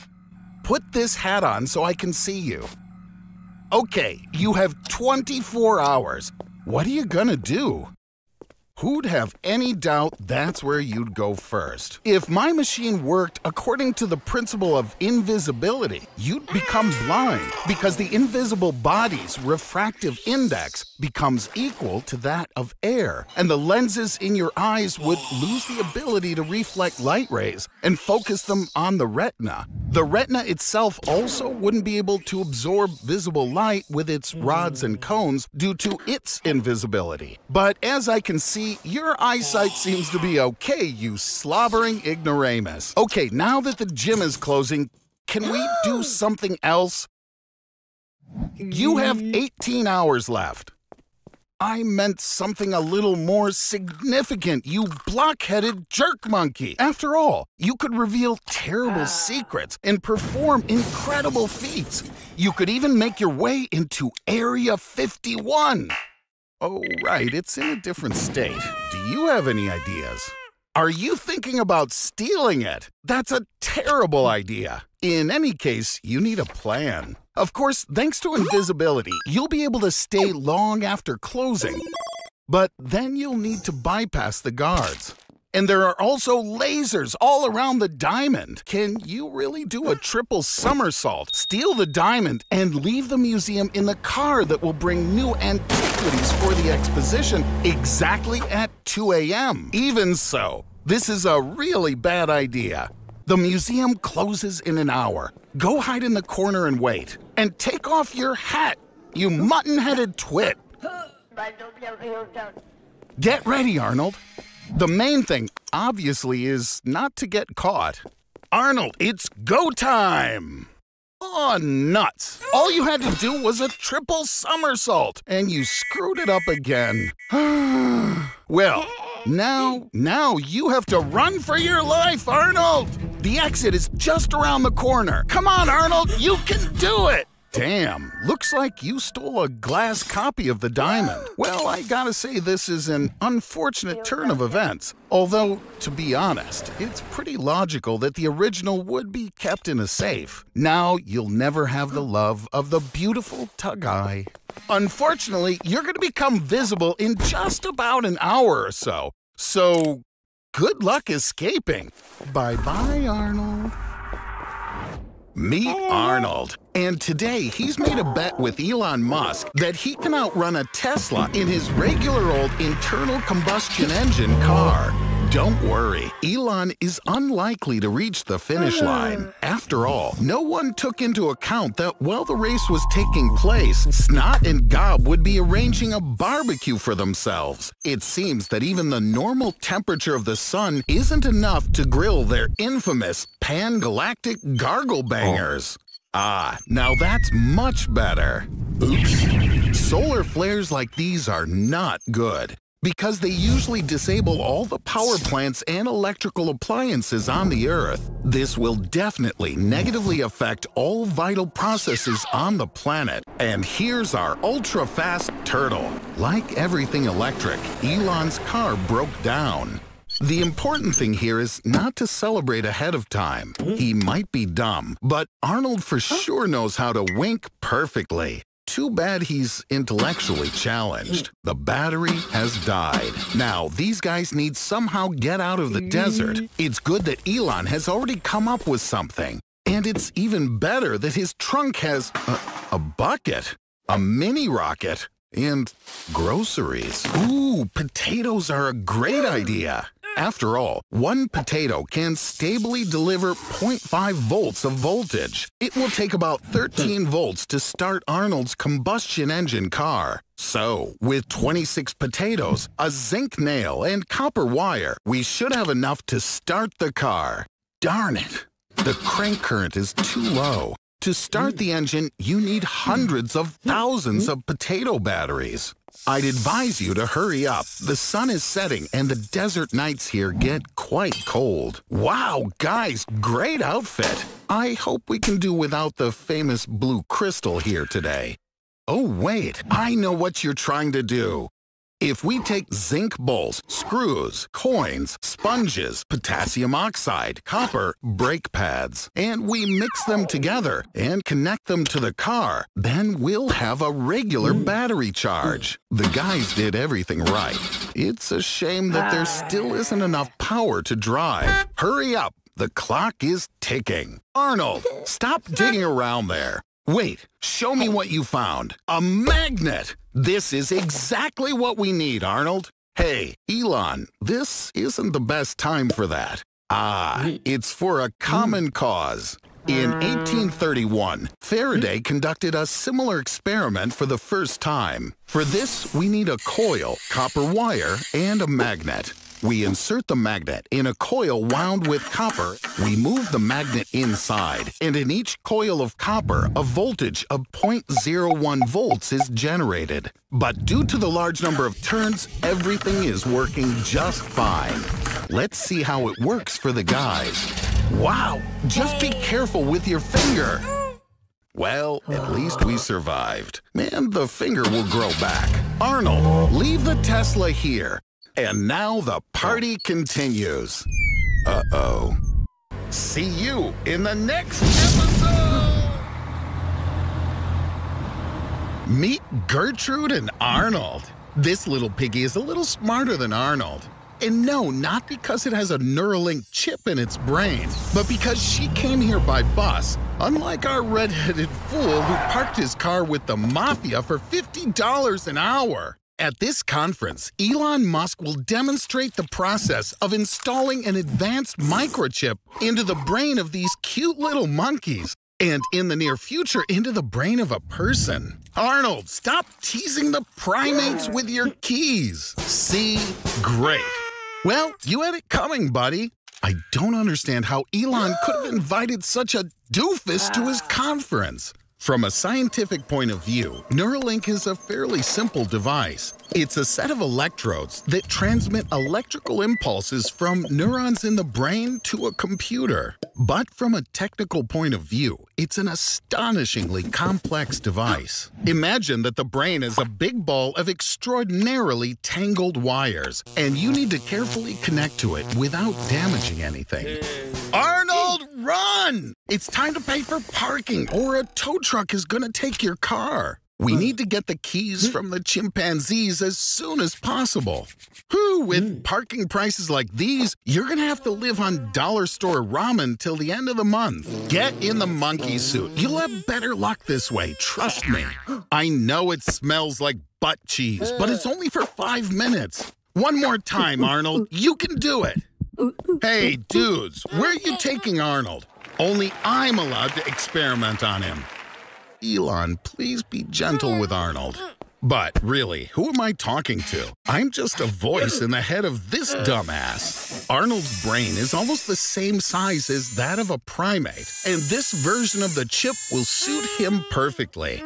Put this hat on so I can see you. Okay, you have 24 hours. What are you gonna do? Who'd have any doubt that's where you'd go first? If my machine worked according to the principle of invisibility, you'd become blind because the invisible body's refractive index becomes equal to that of air, and the lenses in your eyes would lose the ability to reflect light rays and focus them on the retina. The retina itself also wouldn't be able to absorb visible light with its rods and cones due to its invisibility. But as I can see, your eyesight seems to be okay, you slobbering ignoramus. Okay, now that the gym is closing, can we do something else? You have mm-hmm. 18 hours left. I meant something a little more significant, you blockheaded jerk monkey. After all, you could reveal terrible ah. secrets and perform incredible feats. You could even make your way into Area 51. Oh, right, it's in a different state. Do you have any ideas? Are you thinking about stealing it? That's a terrible idea. In any case, you need a plan. Of course, thanks to invisibility, you'll be able to stay long after closing. But then you'll need to bypass the guards. And there are also lasers all around the diamond. Can you really do a triple somersault, steal the diamond, and leave the museum in the car that will bring new antiquities for the exposition exactly at 2 a.m.? Even so, this is a really bad idea. The museum closes in an hour. Go hide in the corner and wait. And take off your hat, you mutton headed twit. Get ready, Arnold. The main thing, obviously, is not to get caught. Arnold, it's go time! Oh, nuts! All you had to do was a triple somersault, and you screwed it up again. well, now, now you have to run for your life, Arnold! The exit is just around the corner. Come on, Arnold, you can do it! Damn, looks like you stole a glass copy of the diamond. Well, I gotta say, this is an unfortunate turn of events. Although, to be honest, it's pretty logical that the original would be kept in a safe. Now you'll never have the love of the beautiful Tugai. Unfortunately, you're gonna become visible in just about an hour or so. So, good luck escaping. Bye bye, Arnold. Meet Arnold. And today he's made a bet with Elon Musk that he can outrun a Tesla in his regular old internal combustion engine car. Don't worry, Elon is unlikely to reach the finish line. After all, no one took into account that while the race was taking place, Snot and Gob would be arranging a barbecue for themselves. It seems that even the normal temperature of the sun isn't enough to grill their infamous pan-galactic gargle bangers. Ah, now that's much better. Oops. Solar flares like these are not good because they usually disable all the power plants and electrical appliances on the Earth. This will definitely negatively affect all vital processes on the planet. And here's our ultra-fast turtle. Like everything electric, Elon's car broke down. The important thing here is not to celebrate ahead of time. Mm-hmm. He might be dumb, but Arnold for sure knows how to wink perfectly. Too bad he's intellectually challenged. Mm. The battery has died. Now, these guys need somehow get out of the mm. desert. It's good that Elon has already come up with something. And it's even better that his trunk has a, a bucket, a mini rocket, and groceries. Ooh, potatoes are a great idea. After all, one potato can stably deliver 0.5 volts of voltage. It will take about 13 volts to start Arnold's combustion engine car. So, with 26 potatoes, a zinc nail, and copper wire, we should have enough to start the car. Darn it! The crank current is too low. To start the engine, you need hundreds of thousands of potato batteries. I'd advise you to hurry up. The sun is setting and the desert nights here get quite cold. Wow, guys, great outfit. I hope we can do without the famous blue crystal here today. Oh, wait, I know what you're trying to do. If we take zinc bolts, screws, coins, sponges, potassium oxide, copper, brake pads, and we mix them together and connect them to the car, then we'll have a regular mm. battery charge. The guys did everything right. It's a shame that there ah. still isn't enough power to drive. Hurry up! The clock is ticking. Arnold, stop digging around there. Wait, show me what you found. A magnet! This is exactly what we need, Arnold. Hey, Elon, this isn't the best time for that. Ah, it's for a common cause. In 1831, Faraday conducted a similar experiment for the first time. For this, we need a coil, copper wire, and a magnet. We insert the magnet in a coil wound with copper. We move the magnet inside, and in each coil of copper, a voltage of 0.01 volts is generated. But due to the large number of turns, everything is working just fine. Let's see how it works for the guys. Wow! Just be careful with your finger. Well, at least we survived. And the finger will grow back. Arnold, leave the Tesla here. And now the party continues. Uh-oh. See you in the next episode! Meet Gertrude and Arnold. This little piggy is a little smarter than Arnold. And no, not because it has a Neuralink chip in its brain, but because she came here by bus, unlike our red-headed fool who parked his car with the mafia for $50 an hour. At this conference, Elon Musk will demonstrate the process of installing an advanced microchip into the brain of these cute little monkeys, and in the near future, into the brain of a person. Arnold, stop teasing the primates with your keys. See? Great. Well, you had it coming, buddy. I don't understand how Elon could have invited such a doofus to his ah. conference. From a scientific point of view, Neuralink is a fairly simple device. It's a set of electrodes that transmit electrical impulses from neurons in the brain to a computer. But from a technical point of view, it's an astonishingly complex device. Imagine that the brain is a big ball of extraordinarily tangled wires, and you need to carefully connect to it without damaging anything. Arnold, run! It's time to pay for parking, or a tow truck is gonna take your car. We hmm. need to get the keys hmm. from the chimpanzees as soon as possible. Who, with hmm. parking prices like these, you're gonna have to live on dollar store ramen till the end of the month. Get in the monkey suit. You'll have better luck this way, trust me. I know it smells like butt cheese, but it's only for five minutes. One more time, Arnold. You can do it. Hey, dudes, where are you taking Arnold? Only I'm allowed to experiment on him. Elon, please be gentle with Arnold. But really, who am I talking to? I'm just a voice in the head of this dumbass. Arnold's brain is almost the same size as that of a primate, and this version of the chip will suit him perfectly.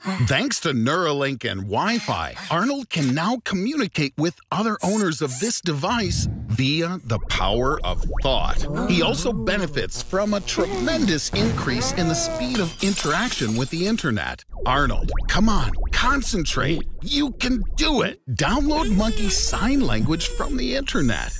Thanks to Neuralink and Wi Fi, Arnold can now communicate with other owners of this device via the power of thought. He also benefits from a tremendous increase in the speed of interaction with the internet. Arnold, come on, concentrate. You can do it. Download Monkey Sign Language from the internet.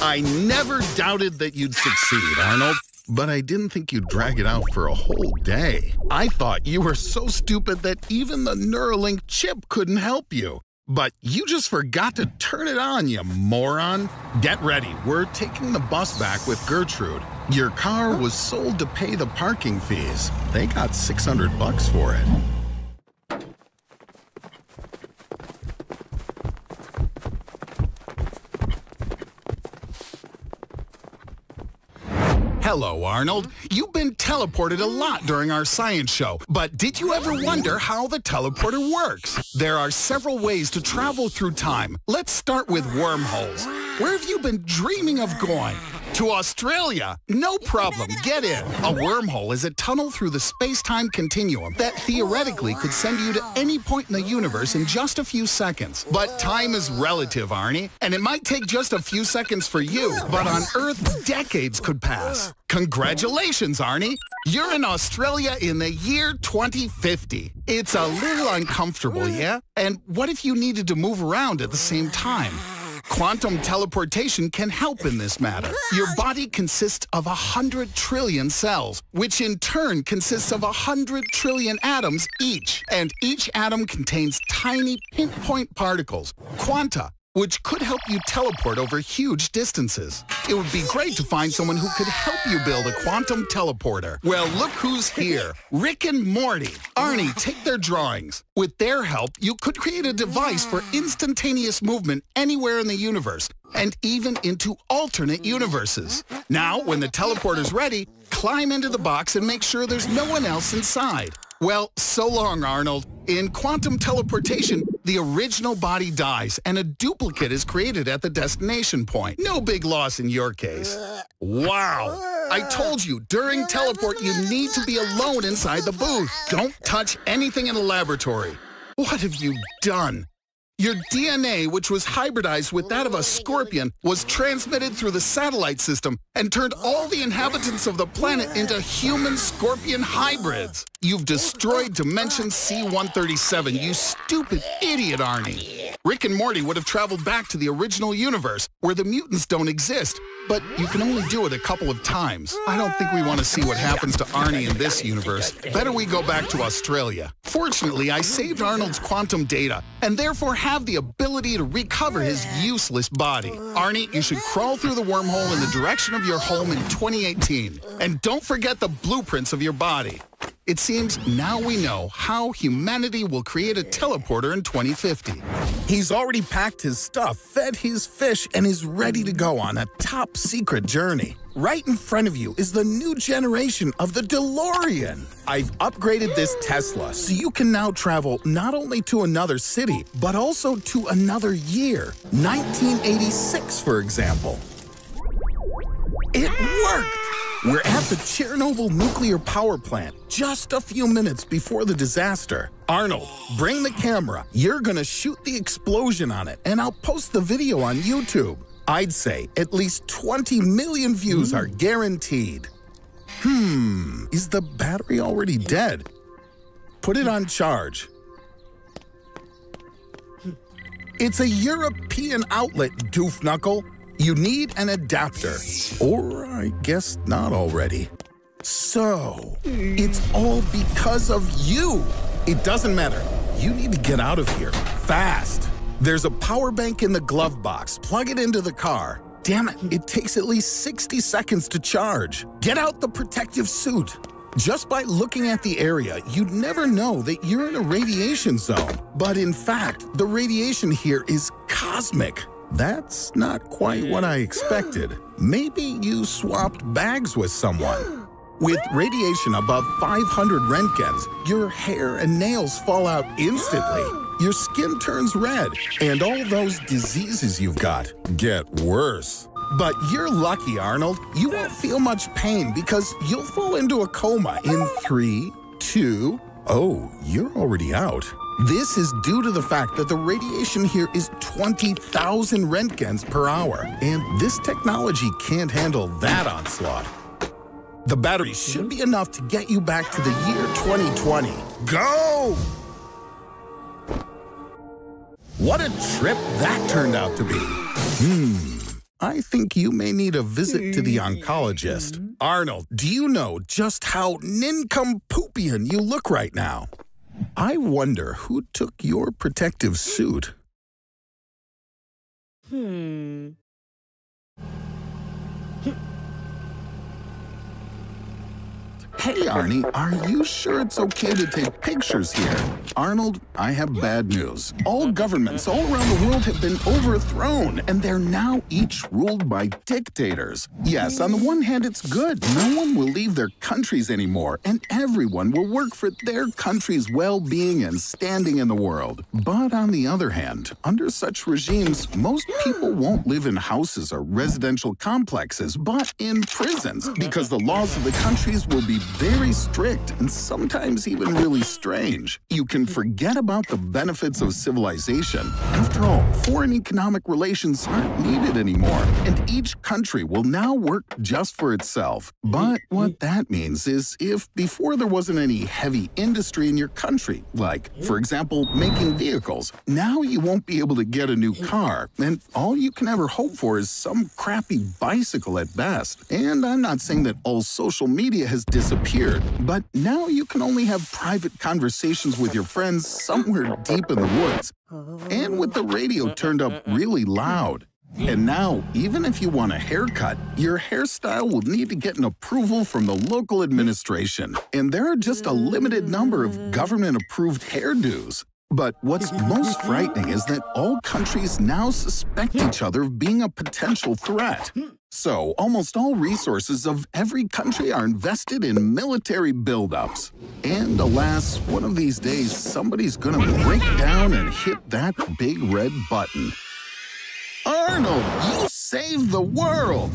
I never doubted that you'd succeed, Arnold. But I didn't think you'd drag it out for a whole day. I thought you were so stupid that even the Neuralink chip couldn't help you. But you just forgot to turn it on, you moron. Get ready. We're taking the bus back with Gertrude. Your car was sold to pay the parking fees. They got 600 bucks for it. Hello, Arnold. You've been teleported a lot during our science show, but did you ever wonder how the teleporter works? There are several ways to travel through time. Let's start with wormholes. Where have you been dreaming of going? To Australia? No problem, get in. A wormhole is a tunnel through the space-time continuum that theoretically could send you to any point in the universe in just a few seconds. But time is relative, Arnie, and it might take just a few seconds for you, but on Earth, decades could pass. Congratulations, Arnie! You're in Australia in the year 2050. It's a little uncomfortable, yeah? And what if you needed to move around at the same time? Quantum teleportation can help in this matter. Your body consists of a 100 trillion cells, which in turn consists of a 100 trillion atoms each. And each atom contains tiny pinpoint particles, quanta, which could help you teleport over huge distances. It would be great to find someone who could help you build a quantum teleporter. Well, look who's here. Rick and Morty. Arnie, take their drawings. With their help, you could create a device for instantaneous movement anywhere in the universe, and even into alternate universes. Now, when the teleporter's ready, climb into the box and make sure there's no one else inside. Well, so long, Arnold. In quantum teleportation, the original body dies and a duplicate is created at the destination point. No big loss in your case. Wow. I told you, during teleport, you need to be alone inside the booth. Don't touch anything in the laboratory. What have you done? Your DNA, which was hybridized with that of a scorpion, was transmitted through the satellite system and turned all the inhabitants of the planet into human-scorpion hybrids. You've destroyed Dimension C-137, you stupid idiot, Arnie. Rick and Morty would have traveled back to the original universe, where the mutants don't exist, but you can only do it a couple of times. I don't think we want to see what happens to Arnie in this universe. Better we go back to Australia. Fortunately, I saved Arnold's quantum data, and therefore have the ability to recover his useless body. Arnie, you should crawl through the wormhole in the direction of your home in 2018. And don't forget the blueprints of your body. It seems now we know how humanity will create a teleporter in 2050. He's already packed his stuff, fed his fish, and is ready to go on a top secret journey. Right in front of you is the new generation of the DeLorean. I've upgraded this Tesla so you can now travel not only to another city, but also to another year. 1986, for example. It worked! We're at the Chernobyl nuclear power plant just a few minutes before the disaster. Arnold, bring the camera. You're gonna shoot the explosion on it, and I'll post the video on YouTube. I'd say at least 20 million views are guaranteed. Hmm, is the battery already dead? Put it on charge. It's a European outlet, doof knuckle. You need an adapter. Or I guess not already. So, it's all because of you. It doesn't matter. You need to get out of here, fast. There's a power bank in the glove box. Plug it into the car. Damn it, it takes at least 60 seconds to charge. Get out the protective suit. Just by looking at the area, you'd never know that you're in a radiation zone. But in fact, the radiation here is cosmic. That's not quite what I expected. Maybe you swapped bags with someone. With radiation above 500 Roentgens, your hair and nails fall out instantly. Your skin turns red, and all those diseases you've got get worse. But you're lucky, Arnold. You won't feel much pain because you'll fall into a coma in three, two, oh, you're already out. This is due to the fact that the radiation here is 20,000 Roentgens per hour, and this technology can't handle that onslaught. The battery should be enough to get you back to the year 2020. Go! What a trip that turned out to be. Hmm. I think you may need a visit to the oncologist. Arnold, do you know just how nincompoopian you look right now? I wonder who took your protective suit. Hmm. Hey, Arnie, are you sure it's okay to take pictures here? Arnold, I have bad news. All governments all around the world have been overthrown, and they're now each ruled by dictators. Yes, on the one hand, it's good. No one will leave their countries anymore, and everyone will work for their country's well being and standing in the world. But on the other hand, under such regimes, most people won't live in houses or residential complexes, but in prisons, because the laws of the countries will be very strict and sometimes even really strange. You can forget about the benefits of civilization. After all, foreign economic relations aren't needed anymore, and each country will now work just for itself. But what that means is if before there wasn't any heavy industry in your country, like, for example, making vehicles, now you won't be able to get a new car, and all you can ever hope for is some crappy bicycle at best. And I'm not saying that all social media has disappeared, but now you can only have private conversations with your friends somewhere deep in the woods, and with the radio turned up really loud. And now, even if you want a haircut, your hairstyle will need to get an approval from the local administration. And there are just a limited number of government approved hairdos. But what's most frightening is that all countries now suspect each other of being a potential threat. So, almost all resources of every country are invested in military buildups. And alas, one of these days, somebody's gonna break down and hit that big red button. Arnold, you saved the world!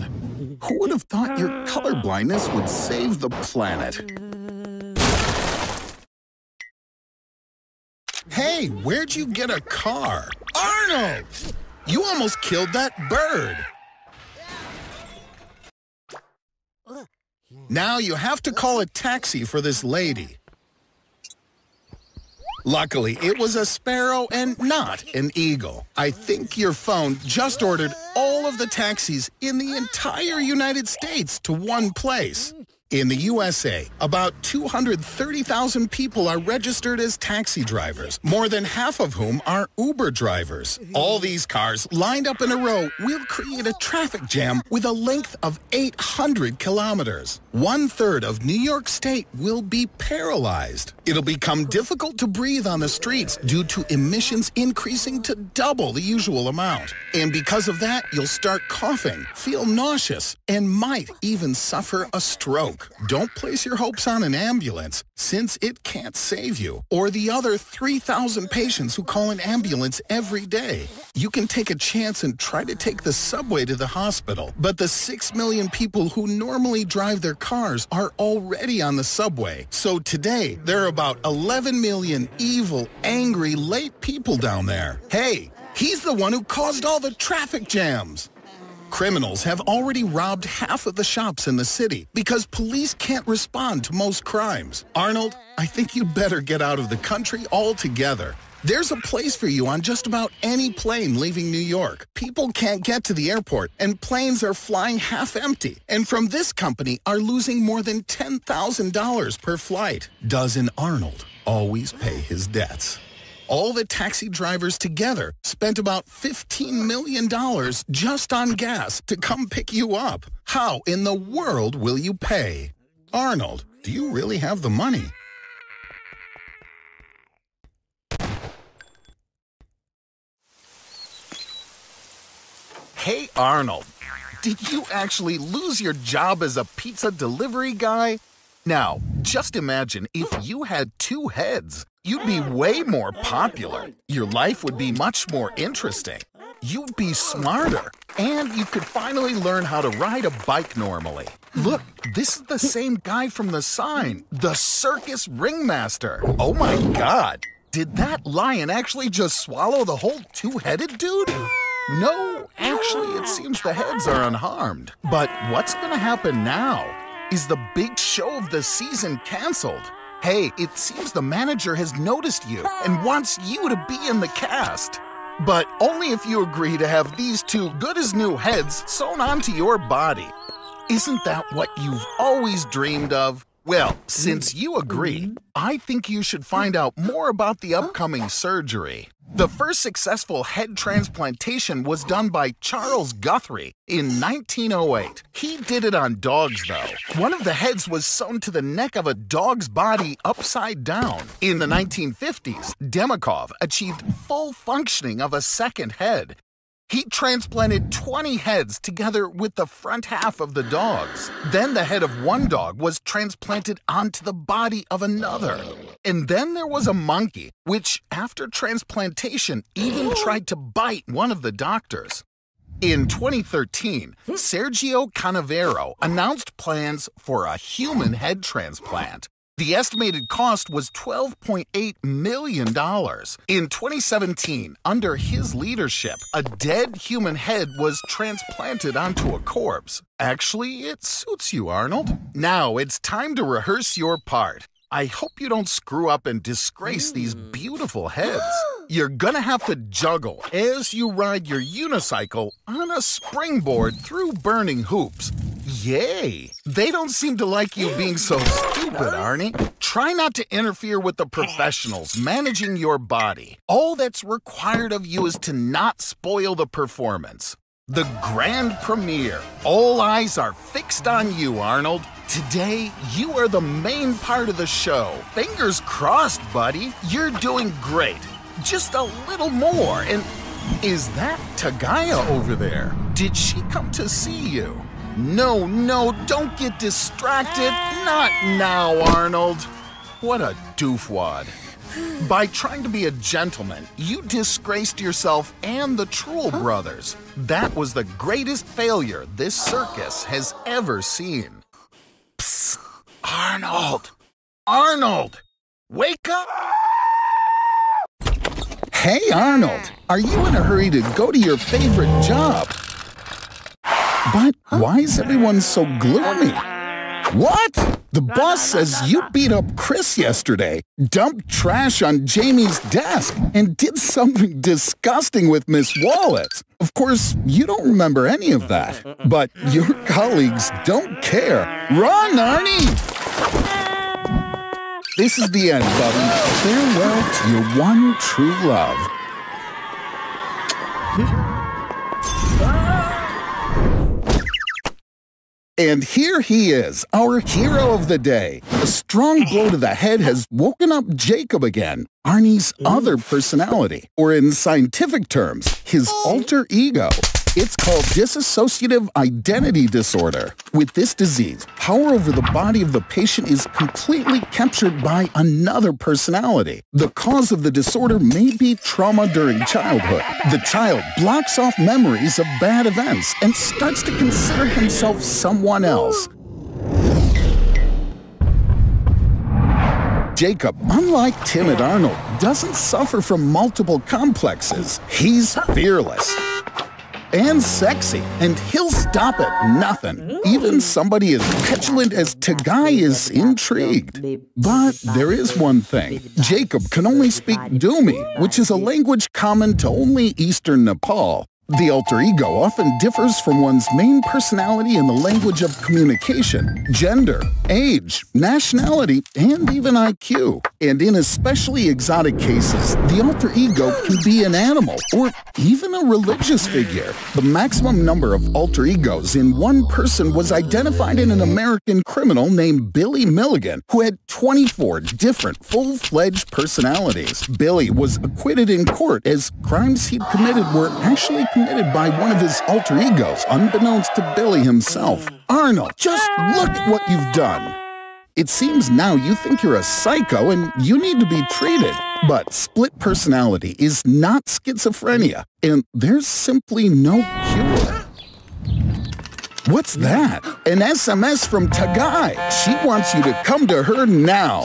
Who would have thought your colorblindness would save the planet? Hey, where'd you get a car? Arnold! You almost killed that bird. Now you have to call a taxi for this lady. Luckily, it was a sparrow and not an eagle. I think your phone just ordered all of the taxis in the entire United States to one place. In the USA, about 230,000 people are registered as taxi drivers, more than half of whom are Uber drivers. All these cars lined up in a row will create a traffic jam with a length of 800 kilometers. One third of New York State will be paralyzed. It'll become difficult to breathe on the streets due to emissions increasing to double the usual amount. And because of that, you'll start coughing, feel nauseous, and might even suffer a stroke. Don't place your hopes on an ambulance since it can't save you or the other 3,000 patients who call an ambulance every day. You can take a chance and try to take the subway to the hospital, but the 6 million people who normally drive their cars are already on the subway. So today, there are about 11 million evil, angry, late people down there. Hey, he's the one who caused all the traffic jams. Criminals have already robbed half of the shops in the city because police can't respond to most crimes. Arnold, I think you'd better get out of the country altogether. There's a place for you on just about any plane leaving New York. People can't get to the airport, and planes are flying half empty. And from this company are losing more than $10,000 per flight. Doesn't Arnold always pay his debts? All the taxi drivers together spent about $15 million just on gas to come pick you up. How in the world will you pay? Arnold, do you really have the money? Hey, Arnold, did you actually lose your job as a pizza delivery guy? Now, just imagine if you had two heads. You'd be way more popular. Your life would be much more interesting. You'd be smarter. And you could finally learn how to ride a bike normally. Look, this is the same guy from the sign, the circus ringmaster. Oh my god. Did that lion actually just swallow the whole two-headed dude? No, actually, it seems the heads are unharmed. But what's gonna happen now? Is the big show of the season canceled? Hey, it seems the manager has noticed you and wants you to be in the cast. But only if you agree to have these two good as new heads sewn onto your body. Isn't that what you've always dreamed of? Well, mm-hmm. since you agree, mm-hmm. I think you should find out more about the upcoming surgery. The first successful head transplantation was done by Charles Guthrie in 1908. He did it on dogs, though. One of the heads was sewn to the neck of a dog's body upside down. In the 1950s, Demikhov achieved full functioning of a second head. He transplanted 20 heads together with the front half of the dogs. Then the head of one dog was transplanted onto the body of another. And then there was a monkey, which, after transplantation, even tried to bite one of the doctors. In 2013, Sergio Canavero announced plans for a human head transplant. The estimated cost was $12.8 million. In 2017, under his leadership, a dead human head was transplanted onto a corpse. Actually, it suits you, Arnold. Now it's time to rehearse your part. I hope you don't screw up and disgrace these mm. beautiful heads. You're gonna have to juggle as you ride your unicycle on a springboard through burning hoops. Yay! They don't seem to like you being so stupid, Arnie. Try not to interfere with the professionals managing your body. All that's required of you is to not spoil the performance. The grand premiere. All eyes are fixed on you, Arnold. Today, you are the main part of the show. Fingers crossed, buddy. You're doing great. Just a little more, and is that Tagaya over there? Did she come to see you? No, no, don't get distracted. Not now, Arnold. What a doofwad. By trying to be a gentleman, you disgraced yourself and the Truel brothers. That was the greatest failure this circus has ever seen. Psst, Arnold! Arnold! Wake up! Hey, Arnold, are you in a hurry to go to your favorite job? But why is everyone so gloomy? What? The boss says you beat up Chris yesterday, dumped trash on Jamie's desk, and did something disgusting with Miss Wallace. Of course, you don't remember any of that, but your colleagues don't care. Run, Arnie! This is the end, buddy. Farewell to your one true love. And here he is, our hero of the day. A strong blow to the head has woken up Jacob again, Arnie's other personality, or in scientific terms, his alter ego. It's called dissociative identity disorder. With this disease, power over the body of the patient is completely captured by another personality. The cause of the disorder may be trauma during childhood. The child blocks off memories of bad events and starts to consider himself someone else. Jacob, unlike timid Arnold, doesn't suffer from multiple complexes. He's fearless and sexy, and he'll stop at nothing. Even somebody as petulant as Tagai is intrigued. But there is one thing. Jacob can only speak Dumi, which is a language common to only eastern Nepal. The alter ego often differs from one's main personality in the language of communication, gender, age, nationality, and even IQ. And in especially exotic cases, the alter ego can be an animal or even a religious figure. The maximum number of alter egos in one person was identified in an American criminal named Billy Milligan, who had 24 different full-fledged personalities. Billy was acquitted in court as crimes he'd committed were actually committed committed by one of his alter egos, unbeknownst to Billy himself. Arnold, just look at what you've done. It seems now you think you're a psycho and you need to be treated. But split personality is not schizophrenia, and there's simply no cure. What's that? An SMS from Tagai. She wants you to come to her now.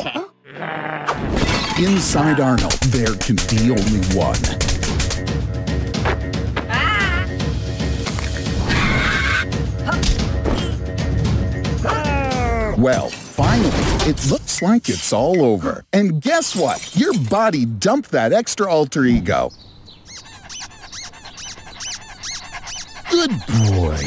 Inside Arnold, there can be only one. Well, finally, it looks like it's all over. And guess what? Your body dumped that extra alter ego. Good boy.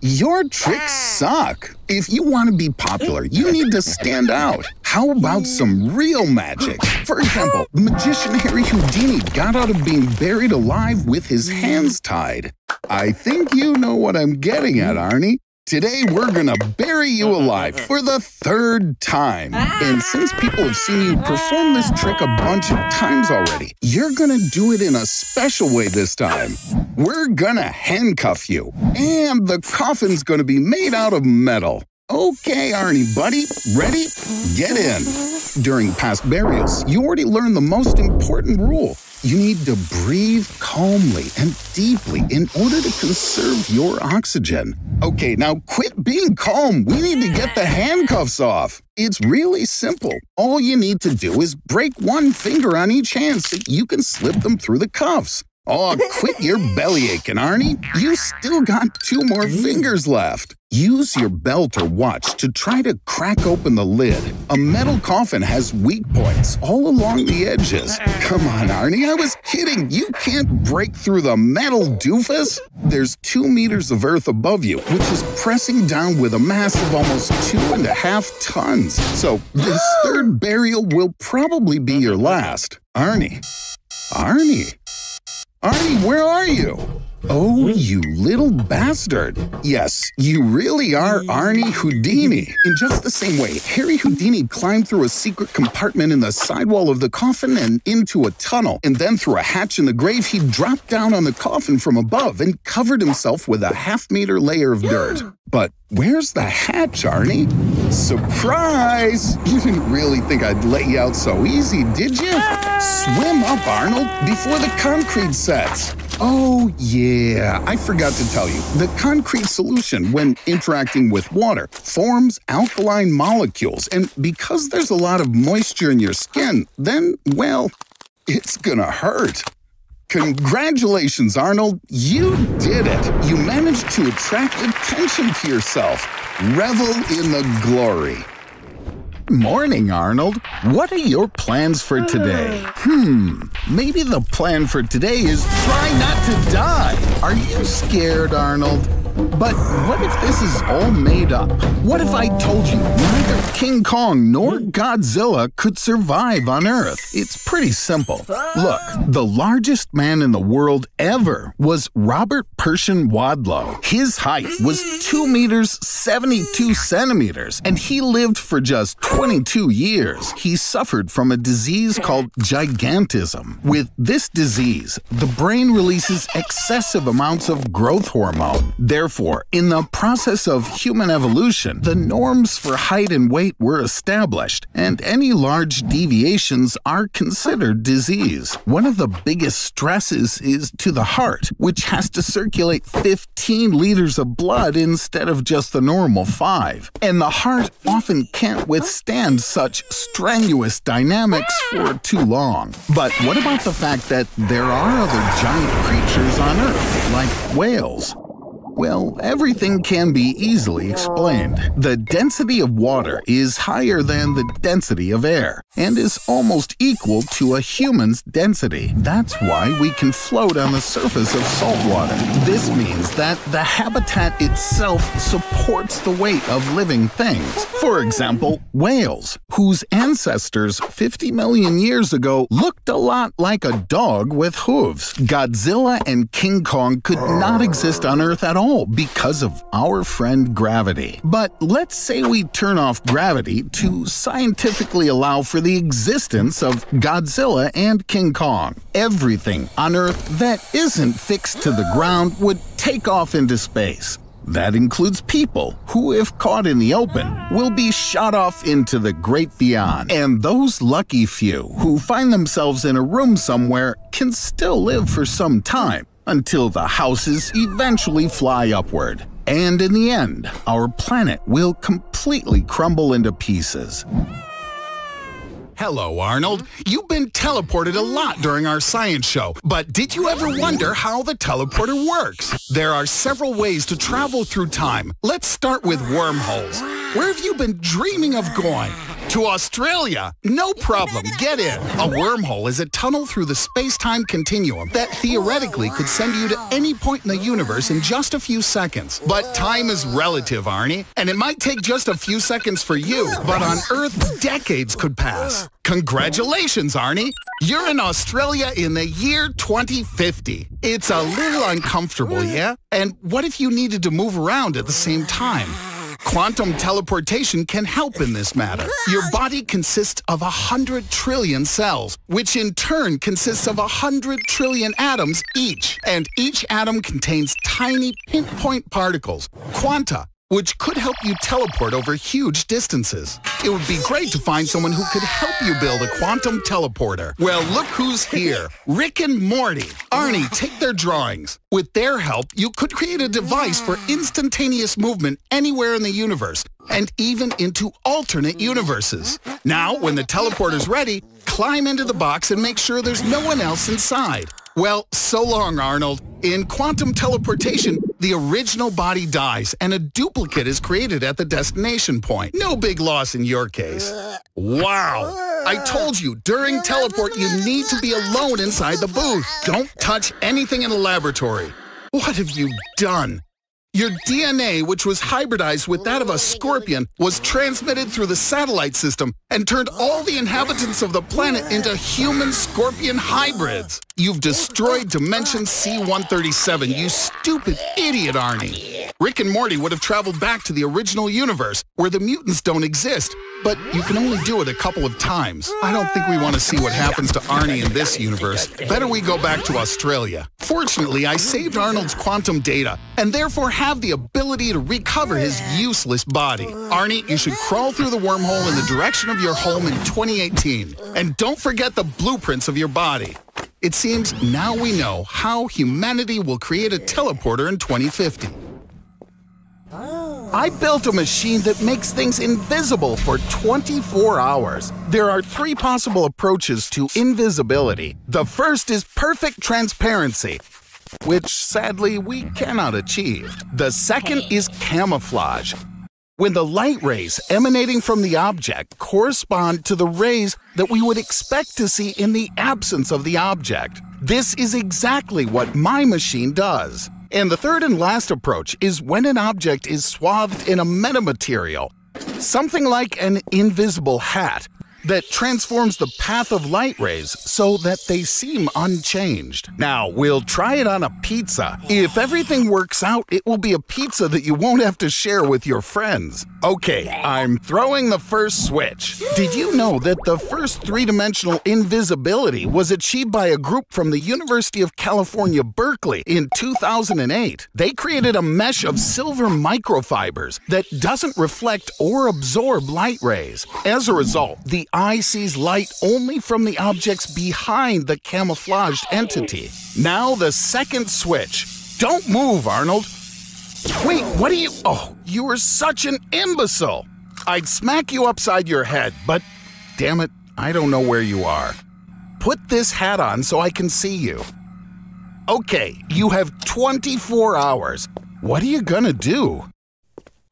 Your tricks suck. If you want to be popular, you need to stand out. How about some real magic? For example, magician Harry Houdini got out of being buried alive with his hands tied. I think you know what I'm getting at, Arnie. Today, we're gonna bury you alive for the third time. And since people have seen you perform this trick a bunch of times already, you're gonna do it in a special way this time. We're gonna handcuff you, and the coffin's gonna be made out of metal. Okay, Arnie, buddy, ready? Get in. During past burials, you already learned the most important rule. You need to breathe calmly and deeply in order to conserve your oxygen. Okay, now quit being calm. We need to get the handcuffs off. It's really simple. All you need to do is break one finger on each hand so you can slip them through the cuffs. Oh, quit your belly aching, Arnie. You still got two more fingers left. Use your belt or watch to try to crack open the lid. A metal coffin has weak points all along the edges. Come on, Arnie, I was kidding. You can't break through the metal doofus. There's two meters of earth above you, which is pressing down with a mass of almost two and a half tons. So this third burial will probably be your last. Arnie. Arnie. Arnie, where are you? Oh, you little bastard. Yes, you really are Arnie Houdini. In just the same way, Harry Houdini climbed through a secret compartment in the sidewall of the coffin and into a tunnel, and then through a hatch in the grave, he dropped down on the coffin from above and covered himself with a half meter layer of dirt. But where's the hatch, Arnie? Surprise! You didn't really think I'd let you out so easy, did you? Ah! Swim up, Arnold, before the concrete sets. Oh, yeah, I forgot to tell you. The concrete solution, when interacting with water, forms alkaline molecules. And because there's a lot of moisture in your skin, then, well, it's gonna hurt. Congratulations, Arnold. You did it. You managed to attract attention to yourself. Revel in the glory. Good morning, Arnold. What are your plans for today? Hmm, maybe the plan for today is try not to die. Are you scared, Arnold? But what if this is all made up? What if I told you neither King Kong nor Godzilla could survive on Earth? It's pretty simple. Look, the largest man in the world ever was Robert Pershing Wadlow. His height was 2 meters 72 centimeters, and he lived for just 22 years. He suffered from a disease called gigantism. With this disease, the brain releases excessive amounts of growth hormone. Therefore, in the process of human evolution, the norms for height and weight were established, and any large deviations are considered disease. One of the biggest stresses is to the heart, which has to circulate 15 liters of blood instead of just the normal 5. And the heart often can't withstand such strenuous dynamics for too long. But what about the fact that there are other giant creatures on Earth, like whales? Well, everything can be easily explained. The density of water is higher than the density of air and is almost equal to a human's density. That's why we can float on the surface of salt water. This means that the habitat itself supports the weight of living things. For example, whales, whose ancestors 50 million years ago looked a lot like a dog with hooves. Godzilla and King Kong could not exist on Earth at all because of our friend gravity. But let's say we turn off gravity to scientifically allow for the existence of Godzilla and King Kong. Everything on Earth that isn't fixed to the ground would take off into space. That includes people who, if caught in the open, will be shot off into the great beyond. And those lucky few who find themselves in a room somewhere can still live for some time until the houses eventually fly upward. And in the end, our planet will completely crumble into pieces. Hello, Arnold. You've been teleported a lot during our science show, but did you ever wonder how the teleporter works? There are several ways to travel through time. Let's start with wormholes. Where have you been dreaming of going? To Australia? No problem, get in. A wormhole is a tunnel through the space-time continuum that theoretically could send you to any point in the universe in just a few seconds. But time is relative, Arnie, and it might take just a few seconds for you, but on Earth, decades could pass. Congratulations, Arnie! You're in Australia in the year 2050. It's a little uncomfortable, yeah? And what if you needed to move around at the same time? Quantum teleportation can help in this matter. Your body consists of a 100 trillion cells, which in turn consists of a 100 trillion atoms each. And each atom contains tiny pinpoint particles, quanta, which could help you teleport over huge distances. It would be great to find someone who could help you build a quantum teleporter. Well, look who's here. Rick and Morty. Arnie, take their drawings. With their help, you could create a device for instantaneous movement anywhere in the universe, and even into alternate universes. Now, when the teleporter's ready, climb into the box and make sure there's no one else inside. Well, so long, Arnold. In quantum teleportation, the original body dies and a duplicate is created at the destination point. No big loss in your case. Wow! I told you, during teleport, you need to be alone inside the booth. Don't touch anything in the laboratory. What have you done? Your DNA, which was hybridized with that of a scorpion, was transmitted through the satellite system and turned all the inhabitants of the planet into human-scorpion hybrids. You've destroyed Dimension C-137, you stupid idiot, Arnie. Rick and Morty would have traveled back to the original universe, where the mutants don't exist, but you can only do it a couple of times. I don't think we want to see what happens to Arnie in this universe. Better we go back to Australia. Fortunately, I saved Arnold's quantum data, and therefore have the ability to recover his useless body. Arnie, you should crawl through the wormhole in the direction of your home in 2018. And don't forget the blueprints of your body. It seems now we know how humanity will create a teleporter in 2050. I built a machine that makes things invisible for 24 hours. There are three possible approaches to invisibility. The first is perfect transparency, which sadly we cannot achieve. The second is camouflage. When the light rays emanating from the object correspond to the rays that we would expect to see in the absence of the object. This is exactly what my machine does. And the third and last approach is when an object is swathed in a metamaterial, something like an invisible hat, that transforms the path of light rays so that they seem unchanged. Now, we'll try it on a pizza. If everything works out, it will be a pizza that you won't have to share with your friends. Okay, I'm throwing the first switch. Did you know that the first three-dimensional invisibility was achieved by a group from the University of California, Berkeley in 2008? They created a mesh of silver microfibers that doesn't reflect or absorb light rays. As a result, the eye sees light only from the objects behind the camouflaged entity. Now the second switch. Don't move, Arnold. Wait, what are you? Oh, you are such an imbecile. I'd smack you upside your head, but damn it, I don't know where you are. Put this hat on so I can see you. Okay, you have 24 hours. What are you gonna do?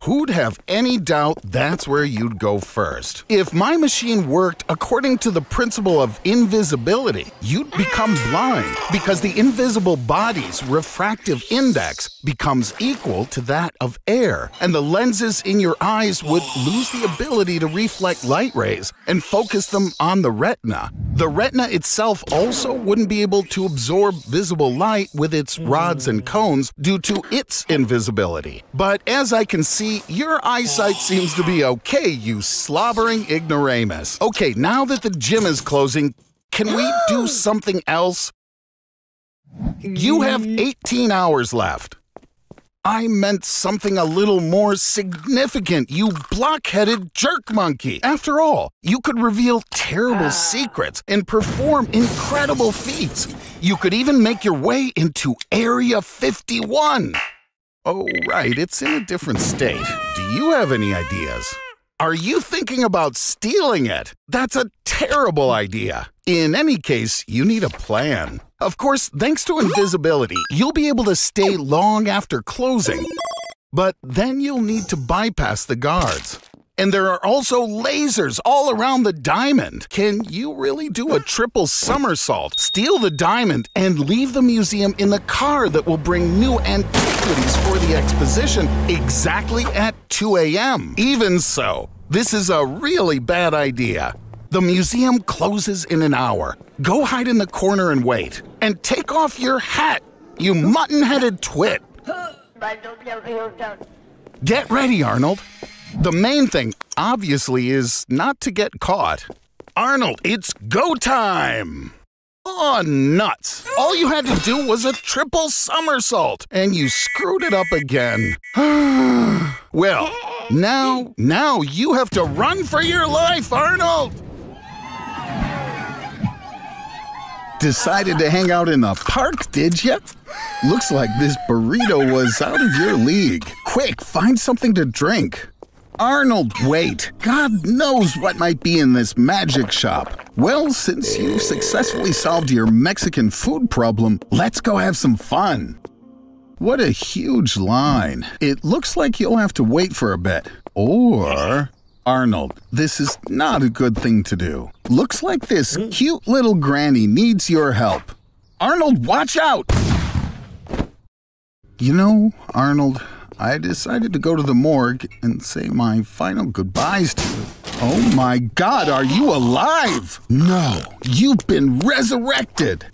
Who'd have any doubt that's where you'd go first? If my machine worked according to the principle of invisibility, you'd become blind because the invisible body's refractive index becomes equal to that of air, and the lenses in your eyes would lose the ability to reflect light rays and focus them on the retina. The retina itself also wouldn't be able to absorb visible light with its rods and cones due to its invisibility. But as I can see, your eyesight seems to be okay, you slobbering ignoramus. Okay, now that the gym is closing, can we do something else? You have mm-hmm. 18 hours left. I meant something a little more significant, you blockheaded jerk monkey. After all, you could reveal terrible ah. secrets and perform incredible feats. You could even make your way into Area 51. Oh, right, it's in a different state. Do you have any ideas? Are you thinking about stealing it? That's a terrible idea. In any case, you need a plan. Of course, thanks to invisibility, you'll be able to stay long after closing. But then you'll need to bypass the guards. And there are also lasers all around the diamond. Can you really do a triple somersault, steal the diamond, and leave the museum in the car that will bring new antiquities for the exposition exactly at 2 a.m.? Even so, this is a really bad idea. The museum closes in an hour. Go hide in the corner and wait. And take off your hat, you mutton headed twit. Get ready, Arnold. The main thing, obviously, is not to get caught. Arnold, it's go time! Oh, nuts! All you had to do was a triple somersault, and you screwed it up again. well, now, now you have to run for your life, Arnold! Decided to hang out in the park, did ya? Looks like this burrito was out of your league. Quick, find something to drink. Arnold, wait. God knows what might be in this magic shop. Well, since you've successfully solved your Mexican food problem, let's go have some fun. What a huge line. It looks like you'll have to wait for a bit. Or. Arnold, this is not a good thing to do. Looks like this hmm. cute little granny needs your help. Arnold, watch out! You know, Arnold, I decided to go to the morgue and say my final goodbyes to you. Oh my god, are you alive? No, you've been resurrected.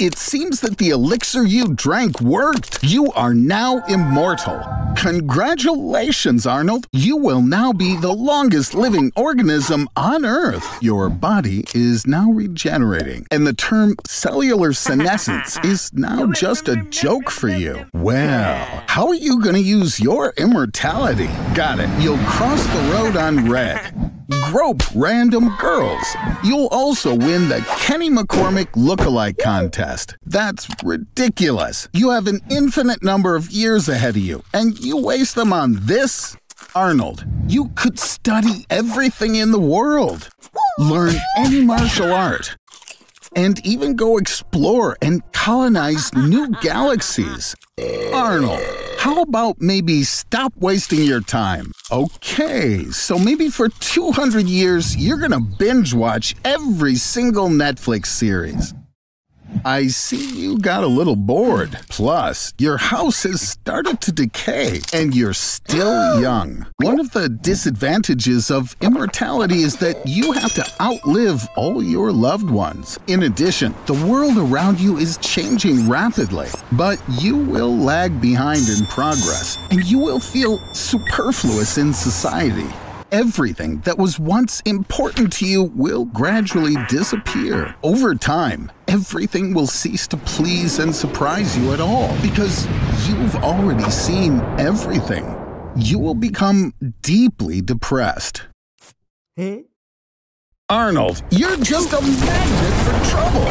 It seems that the elixir you drank worked. You are now immortal. Congratulations, Arnold. You will now be the longest living organism on Earth. Your body is now regenerating, and the term cellular senescence is now just a joke for you. Well, how are you going to use your immortality? Got it. You'll cross the road on red grope random girls. You'll also win the Kenny McCormick Lookalike Contest. That's ridiculous. You have an infinite number of years ahead of you, and you waste them on this? Arnold, you could study everything in the world, learn any martial art, and even go explore and colonize new galaxies. Arnold, how about maybe stop wasting your time? Okay, so maybe for 200 years, you're gonna binge watch every single Netflix series. I see you got a little bored. Plus, your house has started to decay and you're still young. One of the disadvantages of immortality is that you have to outlive all your loved ones. In addition, the world around you is changing rapidly, but you will lag behind in progress and you will feel superfluous in society everything that was once important to you will gradually disappear. Over time, everything will cease to please and surprise you at all because you've already seen everything. You will become deeply depressed. Arnold, you're just a magnet for trouble.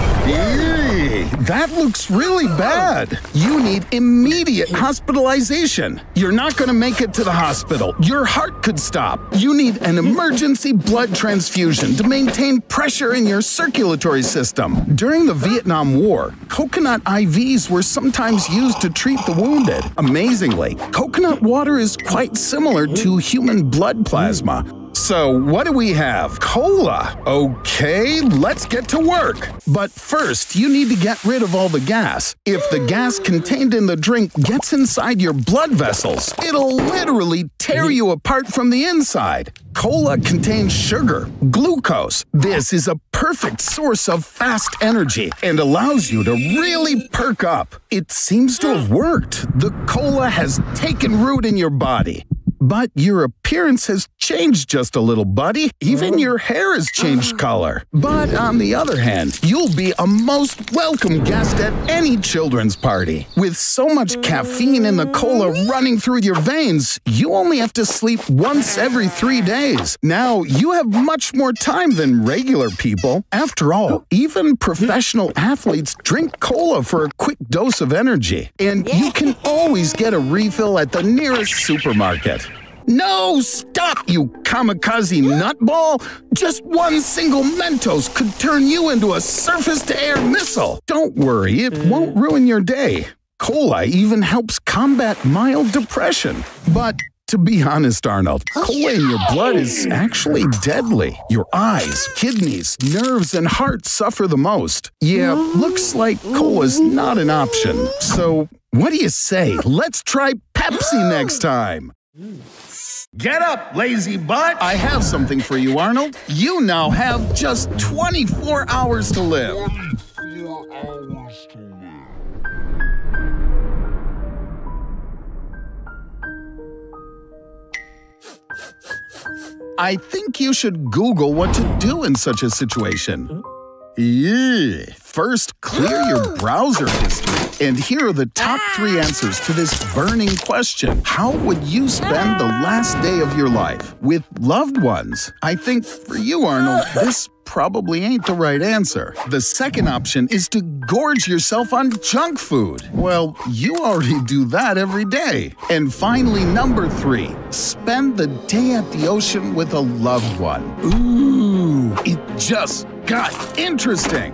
That looks really bad. You need immediate hospitalization. You're not going to make it to the hospital. Your heart could stop. You need an emergency blood transfusion to maintain pressure in your circulatory system. During the Vietnam War, coconut IVs were sometimes used to treat the wounded. Amazingly, coconut water is quite similar to human blood plasma. So, what do we have? Cola. Okay, let's get to work. But first, you need to get rid of all the gas. If the gas contained in the drink gets inside your blood vessels, it'll literally tear you apart from the inside. Cola contains sugar, glucose. This is a perfect source of fast energy and allows you to really perk up. It seems to have worked. The cola has taken root in your body. But your appearance has changed just a little, buddy. Even oh. your hair has changed color. But on the other hand, you'll be a most welcome guest at any children's party. With so much caffeine in the cola mm. running through your veins, you only have to sleep once every three days. Now, you have much more time than regular people. After all, even professional athletes drink cola for a quick dose of energy. And you can always get a refill at the nearest supermarket. No, stop, you kamikaze nutball! Just one single Mentos could turn you into a surface to air missile. Don't worry, it won't ruin your day. Cola even helps combat mild depression. But to be honest, Arnold, oh, cola in your blood is actually deadly. Your eyes, kidneys, nerves, and heart suffer the most. Yeah, looks like cola's not an option. So, what do you say? Let's try Pepsi next time. Get up, lazy butt! I have something for you, Arnold. You now have just 24 hours to live. I think you should Google what to do in such a situation. Yeah. First, clear your browser history. And here are the top three ah. answers to this burning question How would you spend the last day of your life? With loved ones? I think for you, Arnold, this probably ain't the right answer. The second option is to gorge yourself on junk food. Well, you already do that every day. And finally, number three, spend the day at the ocean with a loved one. Ooh, it just got interesting.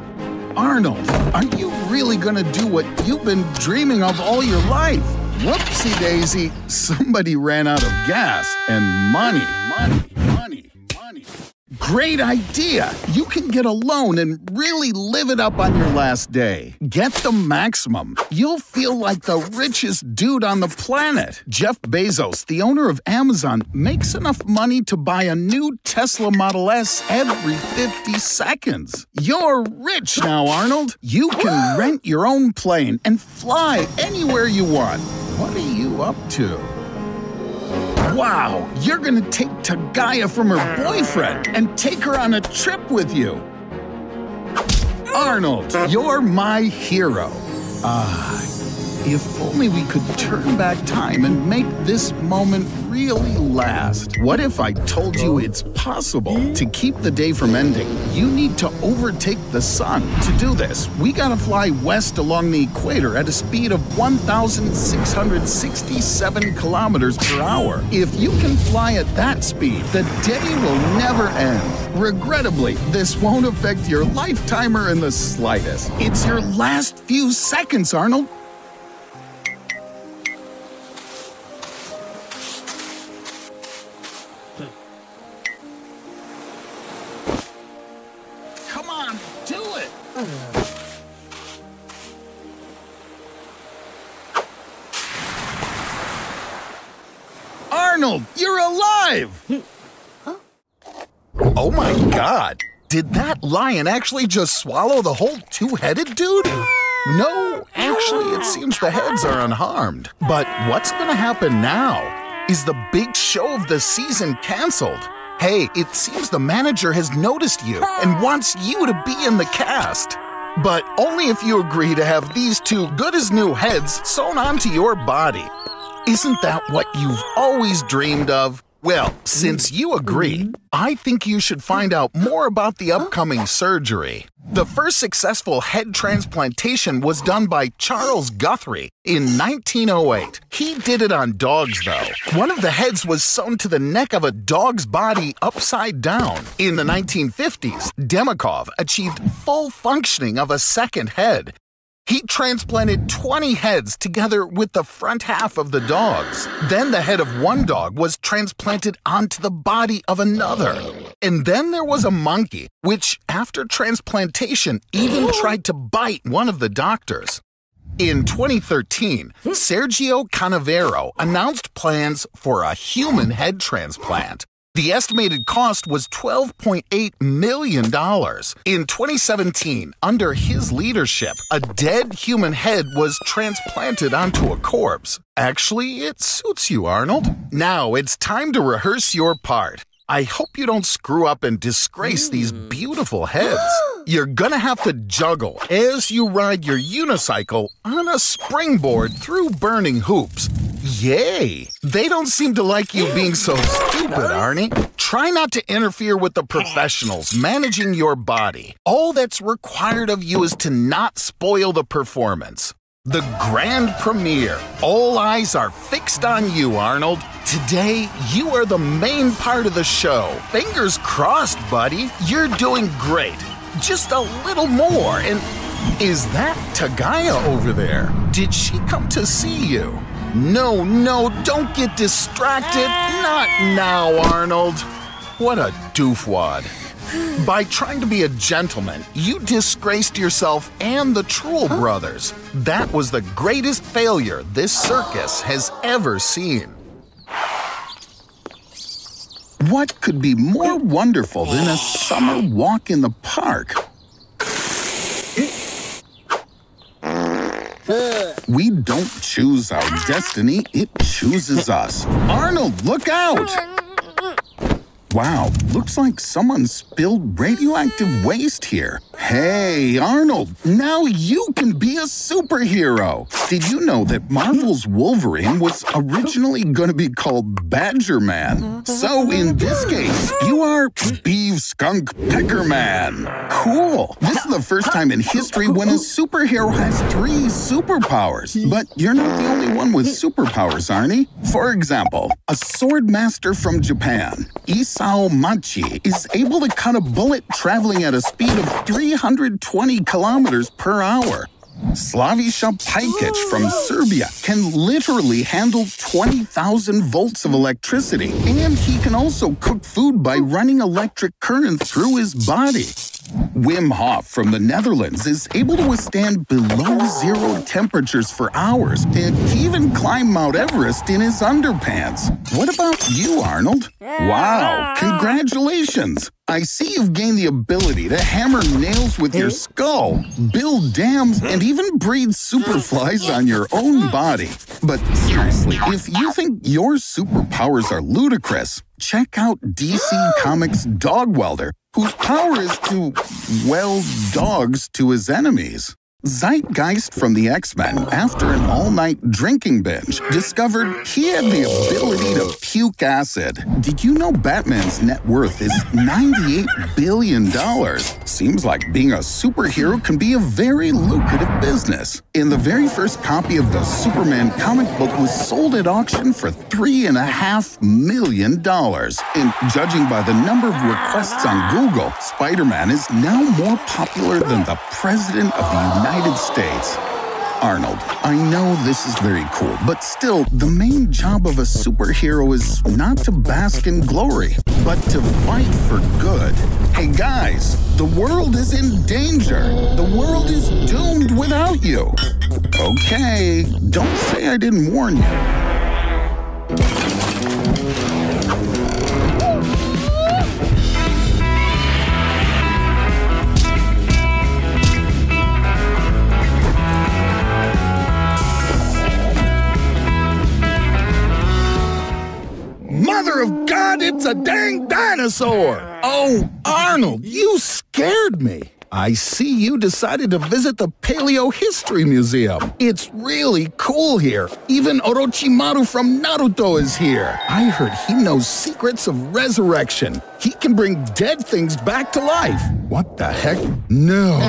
Arnold, are you really gonna do what you've been dreaming of all your life? Whoopsie daisy, somebody ran out of gas and money, money, money, money. Great idea! You can get a loan and really live it up on your last day. Get the maximum. You'll feel like the richest dude on the planet. Jeff Bezos, the owner of Amazon, makes enough money to buy a new Tesla Model S every 50 seconds. You're rich now, Arnold. You can rent your own plane and fly anywhere you want. What are you up to? Wow, you're gonna take Tagaya from her boyfriend and take her on a trip with you. Arnold, you're my hero. Ah, if only we could turn back time and make this moment really last. What if I told you it's possible to keep the day from ending? You need to overtake the sun. To do this, we gotta fly west along the equator at a speed of 1,667 kilometers per hour. If you can fly at that speed, the day will never end. Regrettably, this won't affect your lifetimer in the slightest. It's your last few seconds, Arnold. Arnold, you're alive! Oh my god! Did that lion actually just swallow the whole two headed dude? No, actually, it seems the heads are unharmed. But what's gonna happen now? Is the big show of the season canceled? Hey, it seems the manager has noticed you and wants you to be in the cast. But only if you agree to have these two good as new heads sewn onto your body. Isn't that what you've always dreamed of? Well, since you agree, I think you should find out more about the upcoming surgery. The first successful head transplantation was done by Charles Guthrie in 1908. He did it on dogs, though. One of the heads was sewn to the neck of a dog's body upside down. In the 1950s, Demikhov achieved full functioning of a second head. He transplanted 20 heads together with the front half of the dogs. Then the head of one dog was transplanted onto the body of another. And then there was a monkey, which, after transplantation, even tried to bite one of the doctors. In 2013, hmm. Sergio Canavero announced plans for a human head transplant. The estimated cost was $12.8 million. In 2017, under his leadership, a dead human head was transplanted onto a corpse. Actually, it suits you, Arnold. Now it's time to rehearse your part. I hope you don't screw up and disgrace these hmm. beautiful heads. You're gonna have to juggle as you ride your unicycle on a springboard through burning hoops. Yay! They don't seem to like you being so stupid, Arnie. Try not to interfere with the professionals managing your body. All that's required of you is to not spoil the performance. The grand premiere. All eyes are fixed on you, Arnold. Today, you are the main part of the show. Fingers crossed, buddy. You're doing great. Just a little more. And is that Tagaya over there? Did she come to see you? No, no, don't get distracted. Not now, Arnold. What a doofwad. By trying to be a gentleman, you disgraced yourself and the Troll brothers. That was the greatest failure this circus has ever seen. What could be more wonderful than a summer walk in the park? We don't choose our destiny, it chooses us. Arnold, look out! Wow, looks like someone spilled radioactive waste here. Hey, Arnold, now you can be a superhero. Did you know that Marvel's Wolverine was originally going to be called Badger Man? So in this case, you are Beef Skunk Pecker Man. Cool. This is the first time in history when a superhero has three superpowers. But you're not the only one with superpowers, Arnie. For example, a sword master from Japan, Isao Machi, is able to cut a bullet traveling at a speed of 320 kilometers per hour. Slavisha Pajkic from Serbia can literally handle 20,000 volts of electricity, and he can also cook food by running electric current through his body. Wim Hof from the Netherlands is able to withstand below zero temperatures for hours and even climb Mount Everest in his underpants. What about you, Arnold? Wow, congratulations! I see you've gained the ability to hammer nails with your hmm? skull, build dams, and even breed superflies on your own body. But seriously, if you think your superpowers are ludicrous, check out DC Comics Dog Welder, whose power is to weld dogs to his enemies. Zeitgeist from the X Men, after an all night drinking binge, discovered he had the ability to puke acid. Did you know Batman's net worth is $98 billion? Seems like being a superhero can be a very lucrative business. And the very first copy of the Superman comic book was sold at auction for $3.5 million. And judging by the number of requests on Google, Spider Man is now more popular than the President of the United United States. Arnold, I know this is very cool, but still, the main job of a superhero is not to bask in glory, but to fight for good. Hey guys, the world is in danger. The world is doomed without you. Okay, don't say I didn't warn you. Mother of God, it's a dang dinosaur! Oh, Arnold, you scared me. I see you decided to visit the Paleo History Museum. It's really cool here. Even Orochimaru from Naruto is here. I heard he knows secrets of resurrection. He can bring dead things back to life. What the heck? No.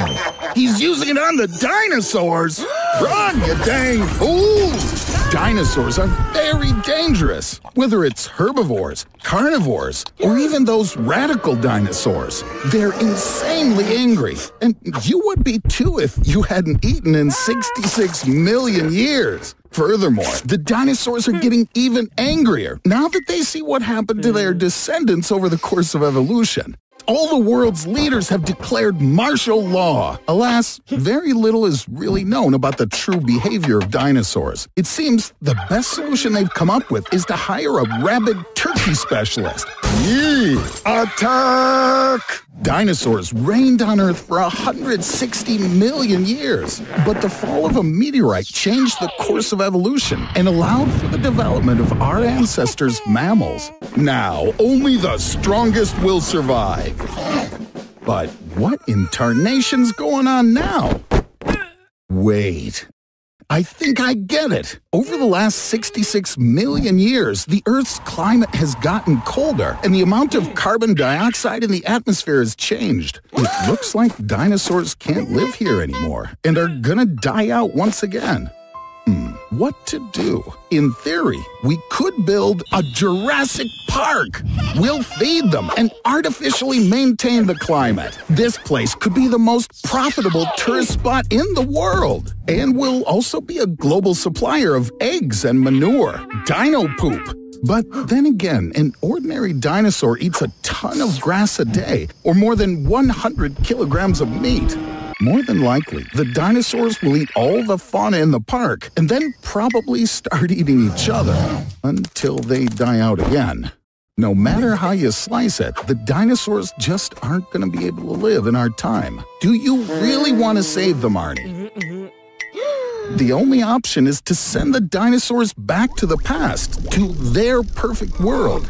He's using it on the dinosaurs. Run, you dang fools! Dinosaurs are very dangerous, whether it's herbivores, carnivores, or even those radical dinosaurs. They're insanely angry, and you would be too if you hadn't eaten in 66 million years. Furthermore, the dinosaurs are hmm. getting even angrier now that they see what happened to their hmm. descendants over the course of evolution. All the world's leaders have declared martial law. Alas, hmm. very little is really known about the true behavior of dinosaurs. It seems the best solution they've come up with is to hire a rabid turkey specialist. Yee! Attack! Dinosaurs reigned on Earth for 160 million years, but the fall of a meteorite changed the course of evolution and allowed for the development of our ancestors' mammals. Now, only the strongest will survive. But what in tarnation's going on now? Wait. I think I get it. Over the last 66 million years, the Earth's climate has gotten colder, and the amount of carbon dioxide in the atmosphere has changed. It looks like dinosaurs can't live here anymore and are gonna die out once again. What to do? In theory, we could build a Jurassic Park. We'll feed them and artificially maintain the climate. This place could be the most profitable tourist spot in the world. And we'll also be a global supplier of eggs and manure, dino poop. But then again, an ordinary dinosaur eats a ton of grass a day, or more than 100 kilograms of meat. More than likely, the dinosaurs will eat all the fauna in the park and then probably start eating each other until they die out again. No matter how you slice it, the dinosaurs just aren't going to be able to live in our time. Do you really want to save them, Arnie? The only option is to send the dinosaurs back to the past, to their perfect world.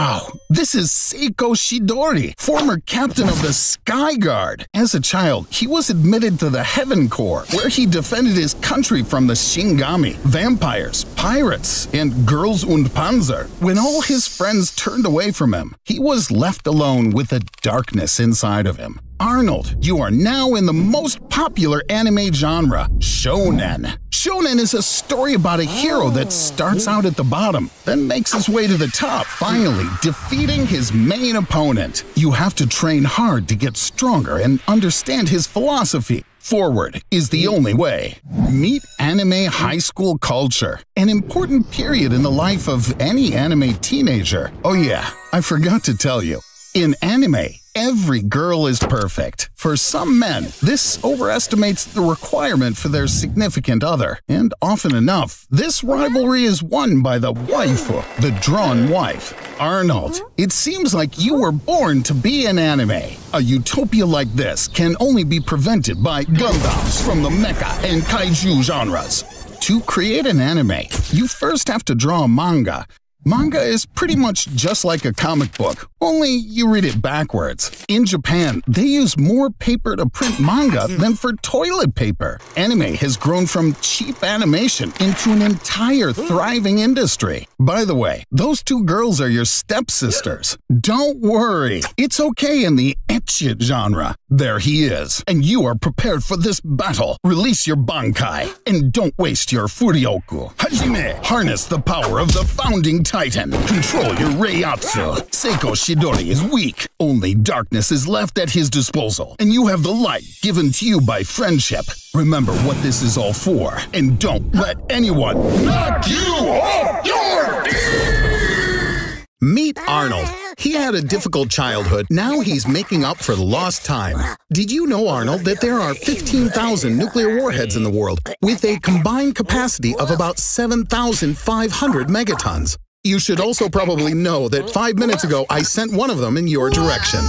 Wow, this is Seiko Chidori, former captain of the Sky Guard. As a child, he was admitted to the Heaven Corps, where he defended his country from the Shinigami, vampires, pirates, and Girls und Panzer. When all his friends turned away from him, he was left alone with the darkness inside of him. Arnold, you are now in the most popular anime genre, shonen. Shonen is a story about a hero that starts out at the bottom, then makes his way to the top, finally defeating his main opponent. You have to train hard to get stronger and understand his philosophy. Forward is the only way. Meet anime high school culture, an important period in the life of any anime teenager. Oh yeah, I forgot to tell you. In anime, every girl is perfect. For some men, this overestimates the requirement for their significant other, and often enough, this rivalry is won by the waifu, the drawn wife. Arnold, it seems like you were born to be an anime. A utopia like this can only be prevented by Gundams from the mecha and kaiju genres. To create an anime, you first have to draw a manga, Manga is pretty much just like a comic book, only you read it backwards. In Japan, they use more paper to print manga than for toilet paper. Anime has grown from cheap animation into an entire thriving industry. By the way, those two girls are your stepsisters. Don't worry, it's okay in the ecchi genre. There he is, and you are prepared for this battle. Release your Bankai, and don't waste your Furioku. Hajime, harness the power of the founding Titan. Control your Reiatsu. Seiko Chidori is weak. Only darkness is left at his disposal, and you have the light given to you by friendship. Remember what this is all for, and don't let anyone knock you off your feet! Meet Arnold. He had a difficult childhood. Now he's making up for lost time. Did you know, Arnold, that there are 15,000 nuclear warheads in the world with a combined capacity of about 7,500 megatons? You should also probably know that five minutes ago I sent one of them in your direction.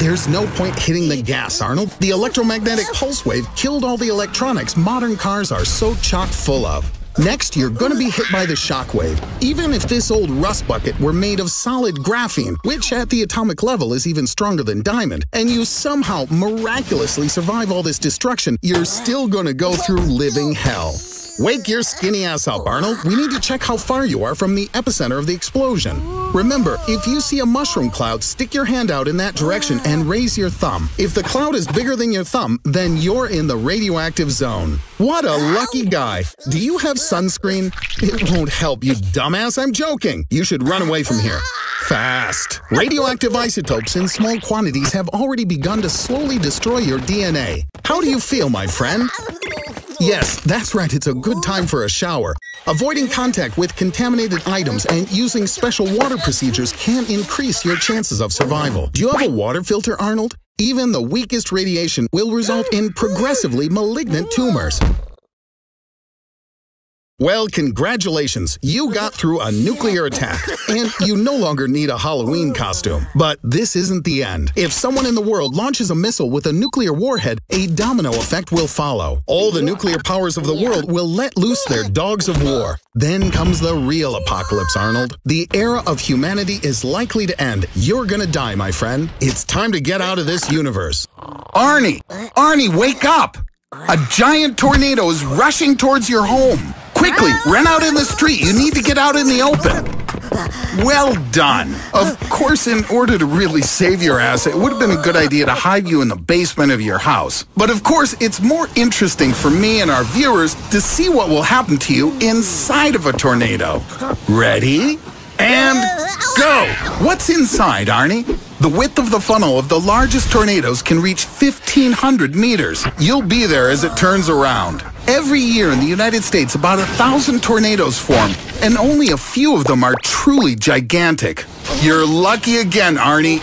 There's no point hitting the gas, Arnold. The electromagnetic pulse wave killed all the electronics modern cars are so chock full of. Next, you're gonna be hit by the shockwave. Even if this old rust bucket were made of solid graphene, which at the atomic level is even stronger than diamond, and you somehow miraculously survive all this destruction, you're still gonna go through living hell. Wake your skinny ass up, Arnold. We need to check how far you are from the epicenter of the explosion. Remember, if you see a mushroom cloud, stick your hand out in that direction and raise your thumb. If the cloud is bigger than your thumb, then you're in the radioactive zone. What a lucky guy. Do you have sunscreen? It won't help, you dumbass. I'm joking. You should run away from here. Fast. Radioactive isotopes in small quantities have already begun to slowly destroy your DNA. How do you feel, my friend? Yes, that's right, it's a good time for a shower. Avoiding contact with contaminated items and using special water procedures can increase your chances of survival. Do you have a water filter, Arnold? Even the weakest radiation will result in progressively malignant tumors. Well, congratulations. You got through a nuclear attack, and you no longer need a Halloween costume. But this isn't the end. If someone in the world launches a missile with a nuclear warhead, a domino effect will follow. All the nuclear powers of the world will let loose their dogs of war. Then comes the real apocalypse, Arnold. The era of humanity is likely to end. You're gonna die, my friend. It's time to get out of this universe. Arnie! Arnie, wake up! A giant tornado is rushing towards your home. Quickly, run out in the street. You need to get out in the open. Well done. Of course, in order to really save your ass, it would have been a good idea to hide you in the basement of your house. But of course, it's more interesting for me and our viewers to see what will happen to you inside of a tornado. Ready? And go! What's inside, Arnie? The width of the funnel of the largest tornadoes can reach 1,500 meters. You'll be there as it turns around. Every year in the United States, about a thousand tornadoes form, and only a few of them are truly gigantic. You're lucky again, Arnie.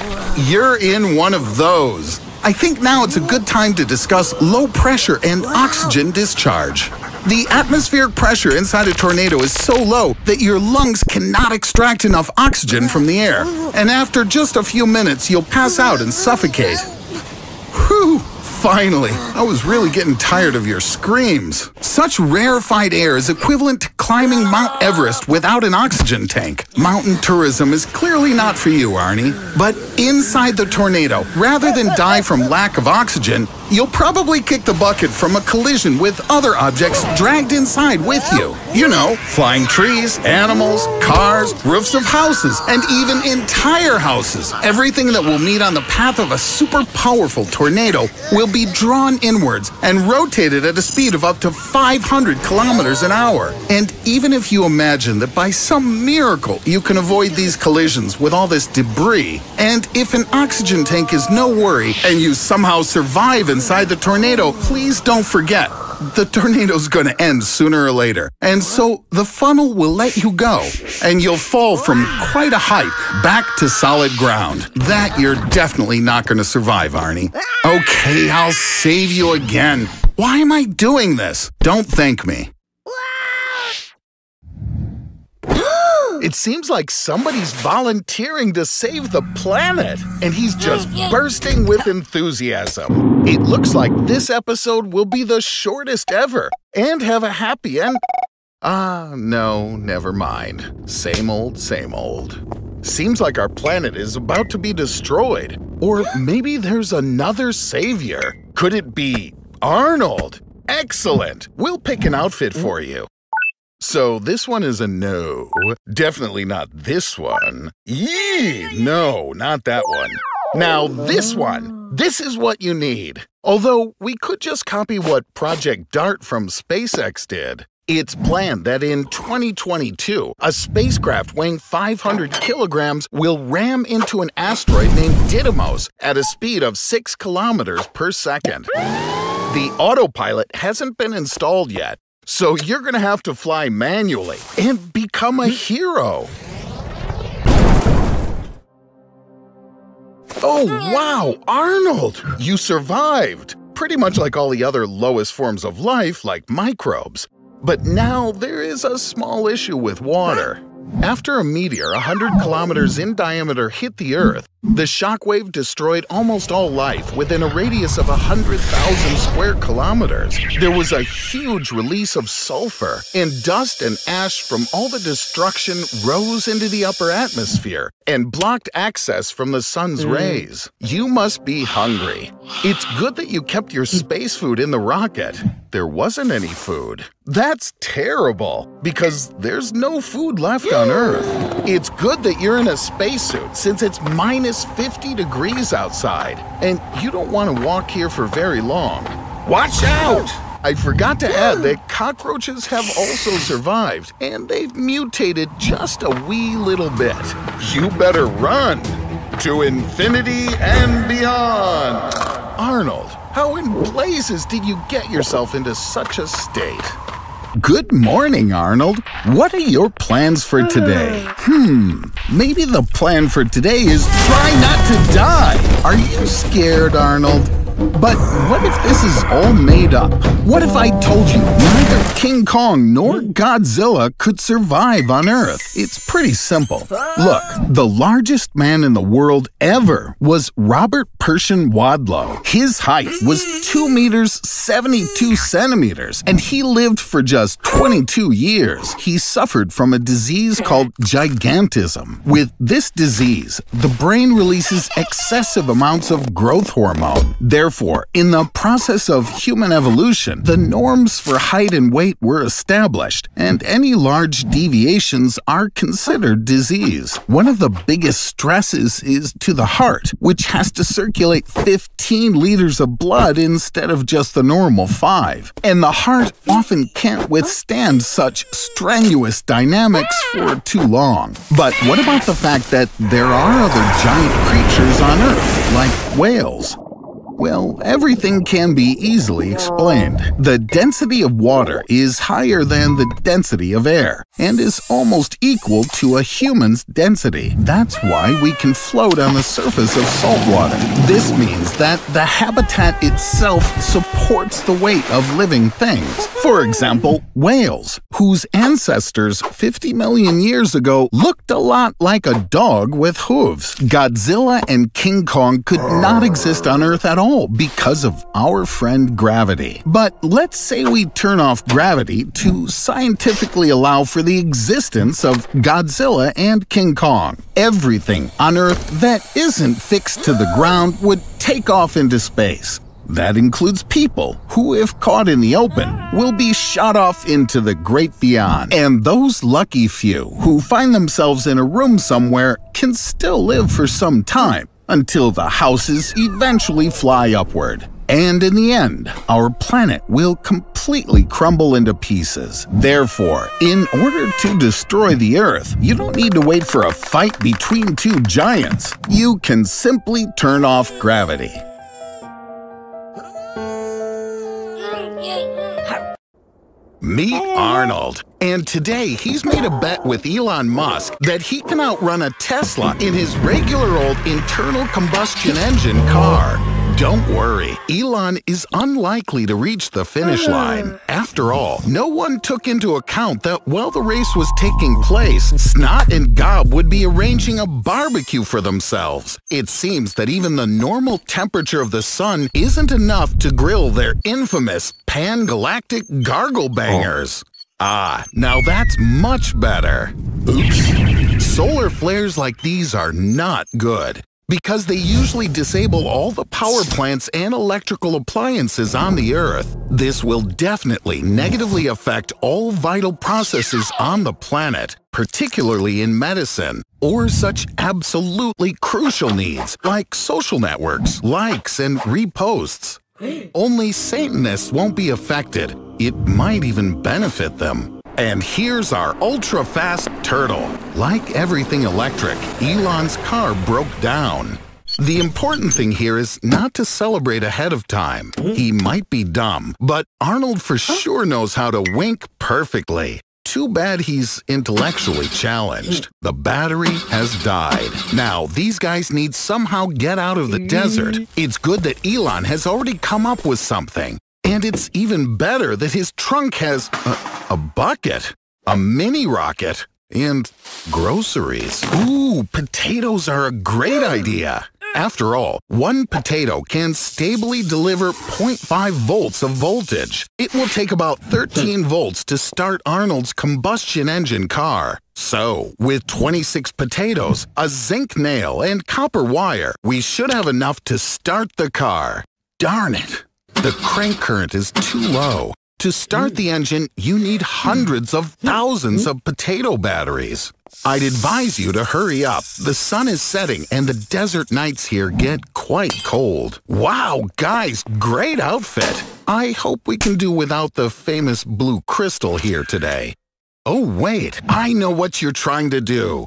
You're in one of those. I think now it's a good time to discuss low pressure and oxygen discharge. The atmospheric pressure inside a tornado is so low that your lungs cannot extract enough oxygen from the air. And after just a few minutes, you'll pass out and suffocate. Whew! Finally, I was really getting tired of your screams. Such rarefied air is equivalent to climbing Mount Everest without an oxygen tank. Mountain tourism is clearly not for you, Arnie. But inside the tornado, rather than die from lack of oxygen, you'll probably kick the bucket from a collision with other objects dragged inside with you. You know, flying trees, animals, cars, roofs of houses, and even entire houses. Everything that will meet on the path of a super powerful tornado will be drawn inwards and rotated at a speed of up to 500 kilometers an hour. And even if you imagine that by some miracle you can avoid these collisions with all this debris, and if an oxygen tank is no worry and you somehow survive inside the tornado, please don't forget the tornado's gonna end sooner or later. And so the funnel will let you go, and you'll fall from quite a height back to solid ground. That you're definitely not gonna survive, Arnie. Okay, save you again. Why am I doing this? Don't thank me. It seems like somebody's volunteering to save the planet, and he's just bursting with enthusiasm. It looks like this episode will be the shortest ever and have a happy end. Ah, no, never mind. Same old, same old. Seems like our planet is about to be destroyed. Or maybe there's another savior. Could it be Arnold? Excellent! We'll pick an outfit for you. So this one is a no. Definitely not this one. Yee! No, not that one. Now this one. This is what you need. Although we could just copy what Project DART from SpaceX did. It's planned that in 2022, a spacecraft weighing 500 kilograms will ram into an asteroid named Didymos at a speed of 6 kilometers per second. The autopilot hasn't been installed yet, so you're going to have to fly manually and become a hero. Oh, wow, Arnold! You survived! Pretty much like all the other lowest forms of life, like microbes. But now there is a small issue with water. After a meteor 100 kilometers in diameter hit the Earth, the shockwave destroyed almost all life within a radius of 100,000 square kilometers. There was a huge release of sulfur, and dust and ash from all the destruction rose into the upper atmosphere and blocked access from the sun's mm. rays. You must be hungry. It's good that you kept your space food in the rocket. There wasn't any food. That's terrible, because there's no food left on Earth. It's good that you're in a spacesuit since it's minus 50 degrees outside, and you don't want to walk here for very long. Watch out! I forgot to add that cockroaches have also survived, and they've mutated just a wee little bit. You better run to infinity and beyond. Arnold, how in blazes did you get yourself into such a state? Good morning, Arnold. What are your plans for today? Hmm, maybe the plan for today is try not to die. Are you scared, Arnold? But what if this is all made up? What if I told you neither King Kong nor Godzilla could survive on Earth? It's pretty simple. Look, the largest man in the world ever was Robert Pershing Wadlow. His height was 2 meters 72 centimeters, and he lived for just 22 years. He suffered from a disease called gigantism. With this disease, the brain releases excessive amounts of growth hormone. Therefore, in the process of human evolution, the norms for height and weight were established, and any large deviations are considered disease. One of the biggest stresses is to the heart, which has to circulate 15 liters of blood instead of just the normal 5. And the heart often can't withstand such strenuous dynamics for too long. But what about the fact that there are other giant creatures on Earth, like whales? Well, everything can be easily explained. The density of water is higher than the density of air and is almost equal to a human's density. That's why we can float on the surface of salt water. This means that the habitat itself supports the weight of living things. For example, whales, whose ancestors 50 million years ago looked a lot like a dog with hooves. Godzilla and King Kong could not exist on Earth at all because of our friend gravity. But let's say we turn off gravity to scientifically allow for the existence of Godzilla and King Kong. Everything on Earth that isn't fixed to the ground would take off into space. That includes people who, if caught in the open, will be shot off into the great beyond. And those lucky few who find themselves in a room somewhere can still live for some time until the houses eventually fly upward. And in the end, our planet will completely crumble into pieces. Therefore, in order to destroy the Earth, you don't need to wait for a fight between two giants. You can simply turn off gravity. Meet Arnold. And today he's made a bet with Elon Musk that he can outrun a Tesla in his regular old internal combustion engine car. Don't worry, Elon is unlikely to reach the finish line. After all, no one took into account that while the race was taking place, Snot and Gob would be arranging a barbecue for themselves. It seems that even the normal temperature of the sun isn't enough to grill their infamous pan-galactic gargle bangers. Ah, now that's much better. Oops. Solar flares like these are not good because they usually disable all the power plants and electrical appliances on the Earth. This will definitely negatively affect all vital processes on the planet, particularly in medicine, or such absolutely crucial needs like social networks, likes, and reposts. Only Satanists won't be affected. It might even benefit them. And here's our ultra-fast turtle. Like everything electric, Elon's car broke down. The important thing here is not to celebrate ahead of time. He might be dumb, but Arnold for sure knows how to wink perfectly. Too bad he's intellectually challenged. The battery has died. Now, these guys need somehow get out of the desert. Mm. It's good that Elon has already come up with something. And it's even better that his trunk has a, a bucket, a mini rocket, and groceries. Ooh, potatoes are a great idea. After all, one potato can stably deliver 0.5 volts of voltage. It will take about 13 volts to start Arnold's combustion engine car. So, with 26 potatoes, a zinc nail, and copper wire, we should have enough to start the car. Darn it! The crank current is too low. To start the engine, you need hundreds of thousands of potato batteries. I'd advise you to hurry up. The sun is setting and the desert nights here get quite cold. Wow, guys, great outfit. I hope we can do without the famous blue crystal here today. Oh, wait, I know what you're trying to do.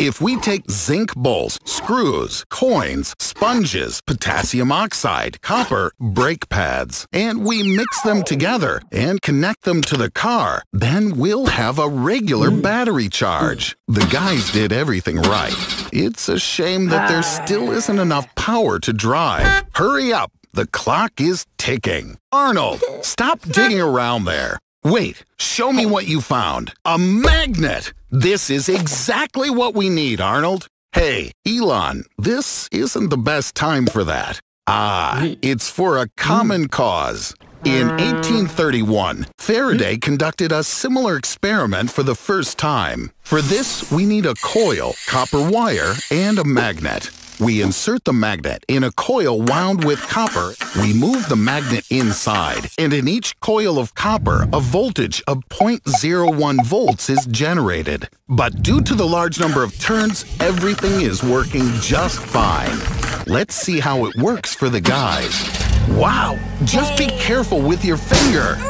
If we take zinc bolts, screws, coins, sponges, potassium oxide, copper, brake pads, and we mix them together and connect them to the car, then we'll have a regular battery charge. The guys did everything right. It's a shame that there ah. still isn't enough power to drive. Hurry up! The clock is ticking. Arnold, stop digging around there. Wait, show me what you found. A magnet! This is exactly what we need, Arnold. Hey, Elon, this isn't the best time for that. Ah, mm. it's for a common mm. cause. In 1831, Faraday mm. conducted a similar experiment for the first time. For this, we need a coil, copper wire, and a magnet. We insert the magnet in a coil wound with copper. We move the magnet inside, and in each coil of copper, a voltage of 0.01 volts is generated. But due to the large number of turns, everything is working just fine. Let's see how it works for the guys. Wow! Just be careful with your finger.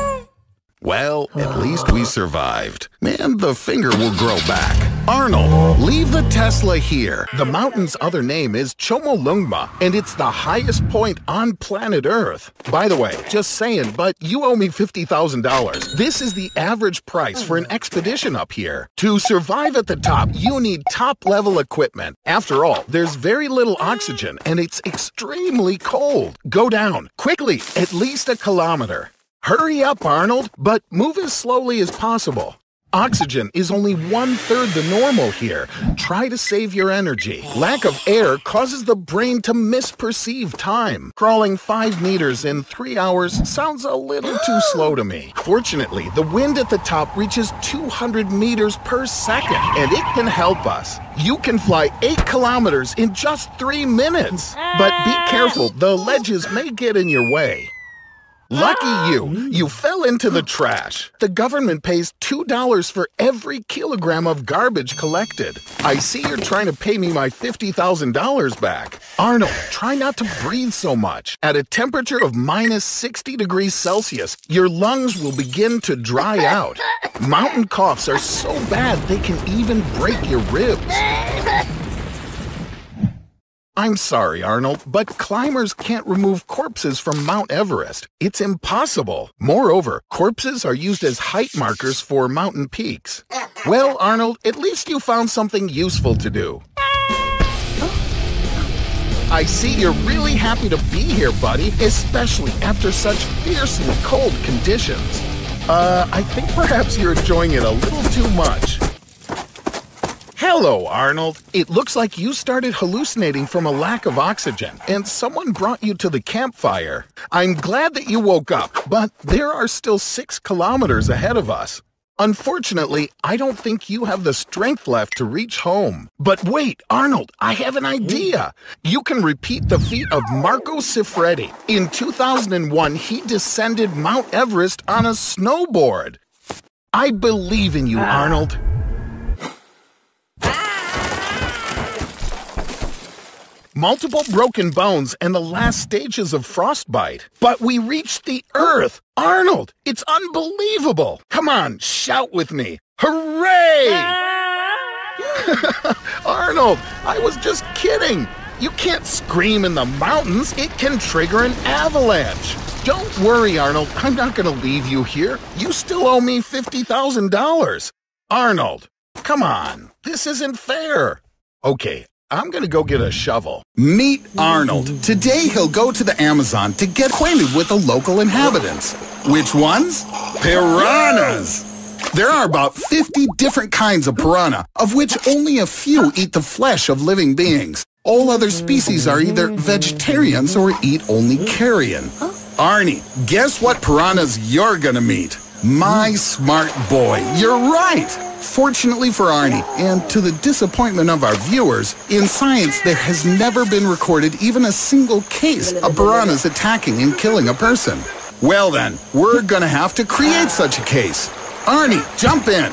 Well, at least we survived. And the finger will grow back. Arnold, leave the Tesla here. The mountain's other name is Chomolungma, and it's the highest point on planet Earth. By the way, just saying, but you owe me $50,000. This is the average price for an expedition up here. To survive at the top, you need top-level equipment. After all, there's very little oxygen, and it's extremely cold. Go down, quickly, at least a kilometer. Hurry up, Arnold, but move as slowly as possible. Oxygen is only one-third the normal here. Try to save your energy. Lack of air causes the brain to misperceive time. Crawling five meters in three hours sounds a little too slow to me. Fortunately, the wind at the top reaches 200 meters per second, and it can help us. You can fly eight kilometers in just three minutes. But be careful, the ledges may get in your way. Lucky ah! you, mm. you fell into the trash. The government pays $2 for every kilogram of garbage collected. I see you're trying to pay me my $50,000 back. Arnold, try not to breathe so much. At a temperature of minus 60 degrees Celsius, your lungs will begin to dry out. Mountain coughs are so bad they can even break your ribs. I'm sorry, Arnold, but climbers can't remove corpses from Mount Everest. It's impossible. Moreover, corpses are used as height markers for mountain peaks. Well, Arnold, at least you found something useful to do. I see you're really happy to be here, buddy, especially after such fiercely cold conditions. Uh, I think perhaps you're enjoying it a little too much. Hello, Arnold. It looks like you started hallucinating from a lack of oxygen, and someone brought you to the campfire. I'm glad that you woke up, but there are still six kilometers ahead of us. Unfortunately, I don't think you have the strength left to reach home. But wait, Arnold, I have an idea. You can repeat the feat of Marco Siffredi. In 2001, he descended Mount Everest on a snowboard. I believe in you, ah. Arnold. Multiple broken bones, and the last stages of frostbite. But we reached the Earth! Arnold, it's unbelievable! Come on, shout with me. Hooray! Arnold, I was just kidding. You can't scream in the mountains. It can trigger an avalanche. Don't worry, Arnold. I'm not going to leave you here. You still owe me $50,000. Arnold, come on. This isn't fair. Okay, I'm gonna go get a shovel. Meet Arnold. Today he'll go to the Amazon to get acquainted with the local inhabitants. Which ones? Piranhas! There are about 50 different kinds of piranha, of which only a few eat the flesh of living beings. All other species are either vegetarians or eat only carrion. Arnie, guess what piranhas you're gonna meet? My smart boy, you're right! Fortunately for Arnie, and to the disappointment of our viewers, in science there has never been recorded even a single case of piranhas attacking and killing a person. Well then, we're gonna have to create such a case. Arnie, jump in!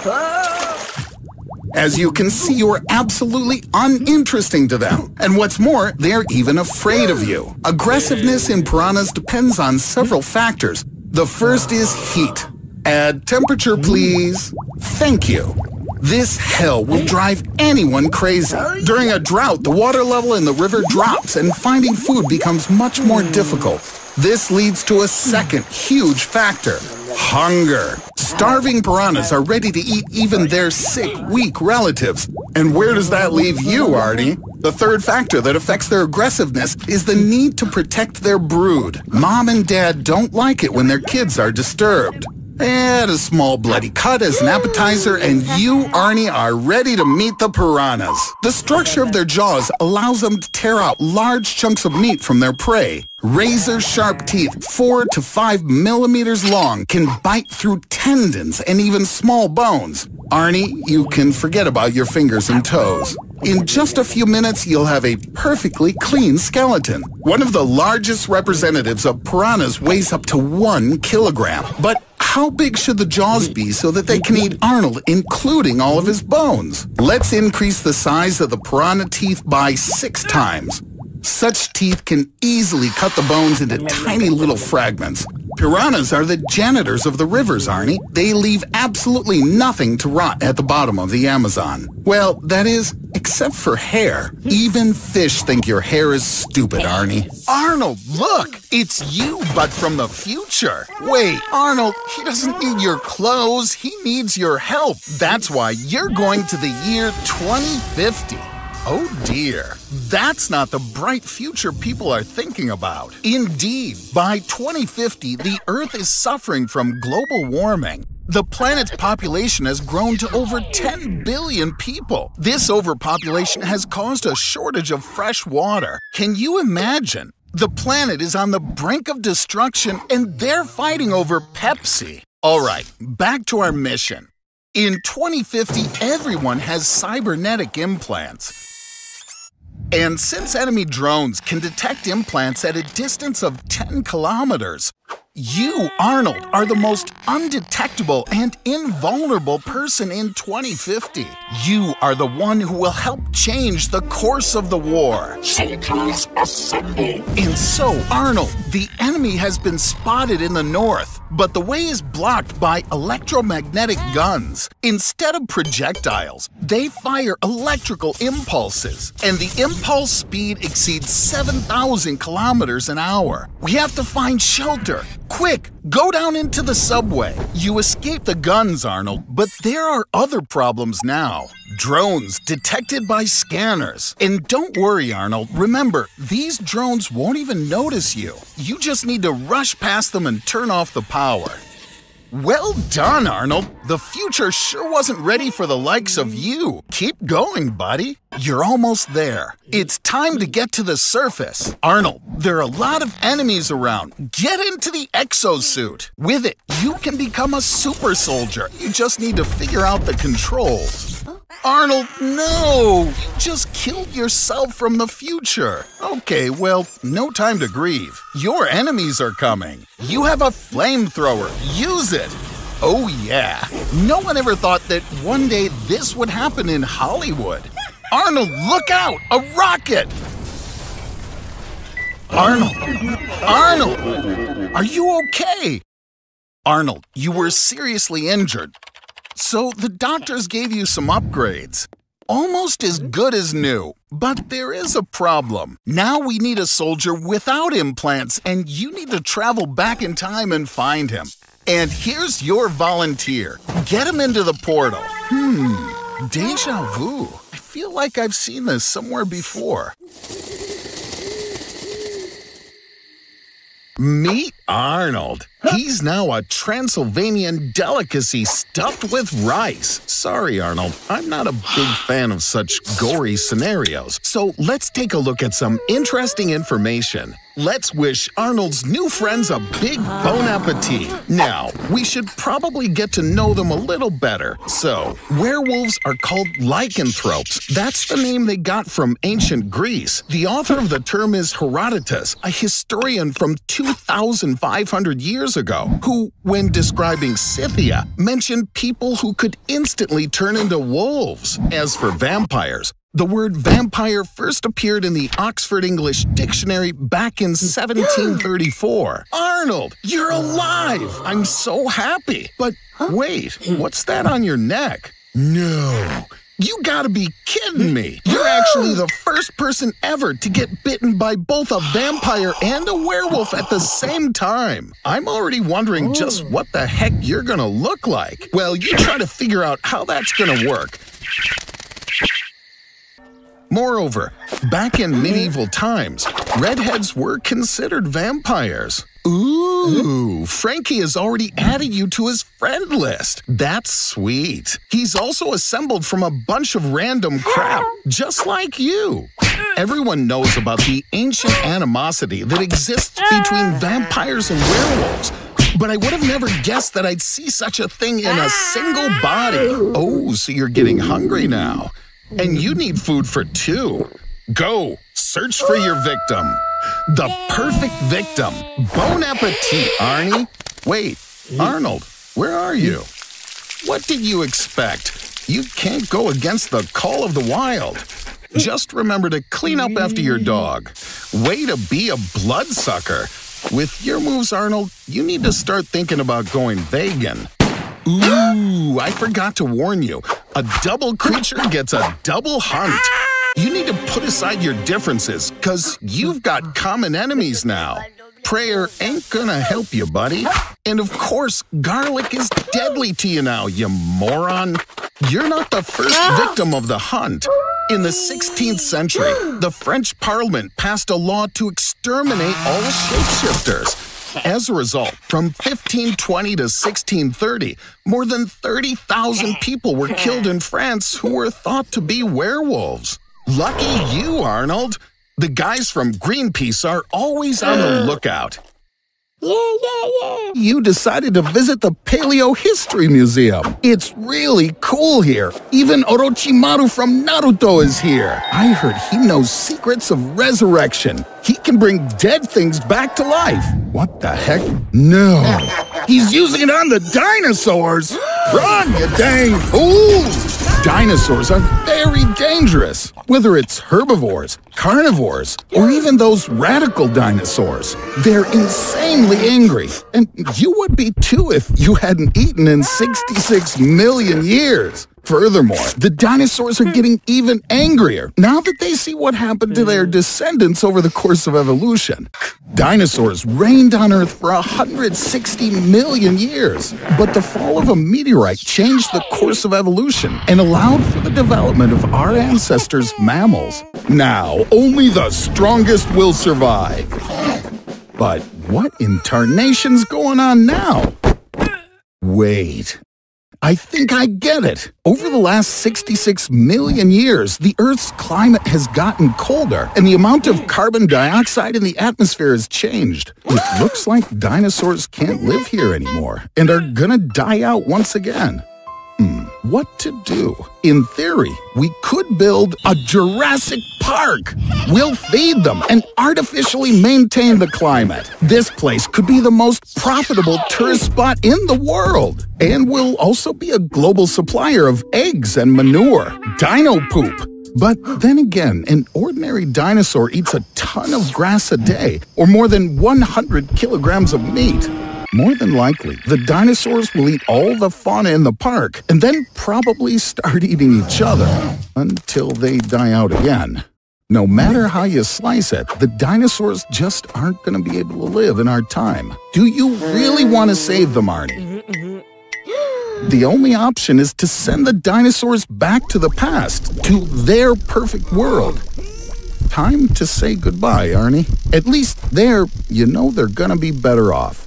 As you can see, you're absolutely uninteresting to them. And what's more, they're even afraid of you. Aggressiveness in piranhas depends on several factors. The first is heat. Add temperature, please. Thank you. This hell will drive anyone crazy. During a drought, the water level in the river drops and finding food becomes much more difficult. This leads to a second huge factor, hunger. Starving piranhas are ready to eat even their sick, weak relatives. And where does that leave you, Arnie? The third factor that affects their aggressiveness is the need to protect their brood. Mom and dad don't like it when their kids are disturbed. Add a small bloody cut as an appetizer and you, Arnie, are ready to meet the piranhas. The structure of their jaws allows them to tear out large chunks of meat from their prey. Razor-sharp teeth, 4 to 5 millimeters long, can bite through tendons and even small bones. Arnie, you can forget about your fingers and toes. In just a few minutes, you'll have a perfectly clean skeleton. One of the largest representatives of piranhas weighs up to one kilogram. But how big should the jaws be so that they can eat Arnold, including all of his bones? Let's increase the size of the piranha teeth by six times. Such teeth can easily cut the bones into tiny little fragments. Piranhas are the janitors of the rivers, Arnie. They leave absolutely nothing to rot at the bottom of the Amazon. Well, that is, except for hair. Even fish think your hair is stupid, Arnie. Arnold, look! It's you, but from the future. Wait, Arnold, he doesn't need your clothes. He needs your help. That's why you're going to the year 2050. Oh dear, that's not the bright future people are thinking about. Indeed, by 2050, the Earth is suffering from global warming. The planet's population has grown to over 10 billion people. This overpopulation has caused a shortage of fresh water. Can you imagine? The planet is on the brink of destruction and they're fighting over Pepsi. All right, back to our mission. In 2050, everyone has cybernetic implants. And since enemy drones can detect implants at a distance of 10 kilometers, you, Arnold, are the most undetectable and invulnerable person in 2050. You are the one who will help change the course of the war. Soldiers assemble! And so, Arnold, the enemy has been spotted in the north, but the way is blocked by electromagnetic guns. Instead of projectiles, they fire electrical impulses, and the impulse speed exceeds 7,000 kilometers an hour. We have to find shelter. Quick, go down into the subway. You escaped the guns, Arnold, but there are other problems now. Drones detected by scanners. And don't worry, Arnold. Remember, these drones won't even notice you. You just need to rush past them and turn off the power. Well done, Arnold. The future sure wasn't ready for the likes of you. Keep going, buddy. You're almost there. It's time to get to the surface. Arnold, there are a lot of enemies around. Get into the exosuit. With it, you can become a super soldier. You just need to figure out the controls. Arnold, no! You just killed yourself from the future. Okay, well, no time to grieve. Your enemies are coming. You have a flamethrower. Use it. Oh, yeah. No one ever thought that one day this would happen in Hollywood. Arnold, look out! A rocket! Arnold! Arnold! Are you okay? Arnold, you were seriously injured. So the doctors gave you some upgrades. Almost as good as new. But there is a problem. Now we need a soldier without implants, and you need to travel back in time and find him. And here's your volunteer. Get him into the portal. Hmm, deja vu. I feel like I've seen this somewhere before. Meet Arnold. He's now a Transylvanian delicacy stuffed with rice. Sorry, Arnold, I'm not a big fan of such gory scenarios. So let's take a look at some interesting information. Let's wish Arnold's new friends a big bon appetit. Now, we should probably get to know them a little better. So, werewolves are called lycanthropes. That's the name they got from ancient Greece. The author of the term is Herodotus, a historian from 2,500 years ago, who, when describing Scythia, mentioned people who could instantly turn into wolves. As for vampires, the word vampire first appeared in the Oxford English Dictionary back in 1734. Arnold, you're alive! I'm so happy. But wait, what's that on your neck? No. You gotta be kidding me. You're actually the first person ever to get bitten by both a vampire and a werewolf at the same time. I'm already wondering just oh. what the heck you're gonna look like. Well, you try to figure out how that's gonna work. Moreover, back in medieval times, redheads were considered vampires. Ooh, Frankie has already added you to his friend list. That's sweet. He's also assembled from a bunch of random crap, just like you. Everyone knows about the ancient animosity that exists between vampires and werewolves. But I would have never guessed that I'd see such a thing in a single body. Oh, so you're getting hungry now. And you need food for two. Go, search for your victim. The perfect victim. Bon appetit, Arnie. Wait, Arnold, where are you? What did you expect? You can't go against the call of the wild. Just remember to clean up after your dog. Way to be a bloodsucker. With your moves, Arnold, you need to start thinking about going vegan. Ooh, I forgot to warn you. A double creature gets a double hunt. You need to put aside your differences, because you've got common enemies now. Prayer ain't gonna help you, buddy. And of course, garlic is deadly to you now, you moron. You're not the first victim of the hunt. In the 16th century, the French Parliament passed a law to exterminate all shapeshifters. As a result, from 1520 to 1630, more than 30,000 people were killed in France who were thought to be werewolves. Lucky you, Arnold. The guys from Greenpeace are always on the uh. lookout. Yeah, yeah, yeah. You decided to visit the Paleo History Museum. It's really cool here. Even Orochimaru from Naruto is here. I heard he knows secrets of resurrection. He can bring dead things back to life. What the heck? No. He's using it on the dinosaurs. Run, you dang fools! Dinosaurs are very dangerous, whether it's herbivores, carnivores, or even those radical dinosaurs. They're insanely angry, and you would be too if you hadn't eaten in 66 million years. Furthermore, the dinosaurs are hmm. getting even angrier now that they see what happened to their hmm. descendants over the course of evolution. Dinosaurs reigned on Earth for 160 million years, but the fall of a meteorite changed the course of evolution and allowed for the development of our ancestors' mammals. Now, only the strongest will survive. But what in tarnation's going on now? Wait. I think I get it. Over the last 66 million years, the Earth's climate has gotten colder, and the amount of carbon dioxide in the atmosphere has changed. It looks like dinosaurs can't live here anymore, and are gonna die out once again. Hmm, what to do? In theory, we could build a Jurassic Park. We'll feed them and artificially maintain the climate. This place could be the most profitable tourist spot in the world. And we'll also be a global supplier of eggs and manure, dino poop. But then again, an ordinary dinosaur eats a ton of grass a day, or more than 100 kilograms of meat. More than likely, the dinosaurs will eat all the fauna in the park and then probably start eating each other until they die out again. No matter how you slice it, the dinosaurs just aren't going to be able to live in our time. Do you really want to save them, Arnie? The only option is to send the dinosaurs back to the past, to their perfect world. Time to say goodbye, Arnie. At least there, you know they're gonna be better off.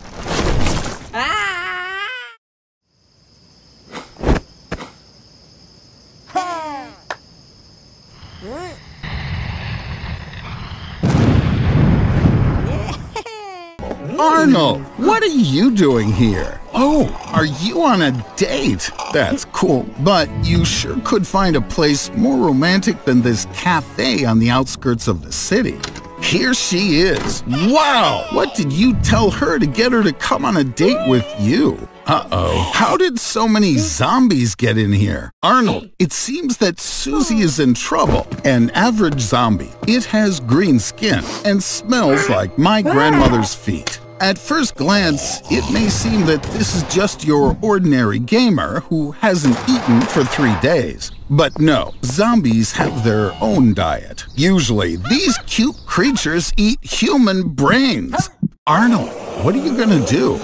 Arnold, what are you doing here? Oh, are you on a date? That's cool, but you sure could find a place more romantic than this cafe on the outskirts of the city. Here she is. Wow! What did you tell her to get her to come on a date with you? Uh-oh. How did so many zombies get in here? Arnold, it seems that Susie is in trouble. An average zombie. It has green skin and smells like my grandmother's feet. At first glance, it may seem that this is just your ordinary gamer who hasn't eaten for three days. But no, zombies have their own diet. Usually, these cute creatures eat human brains. Arnold, what are you gonna do?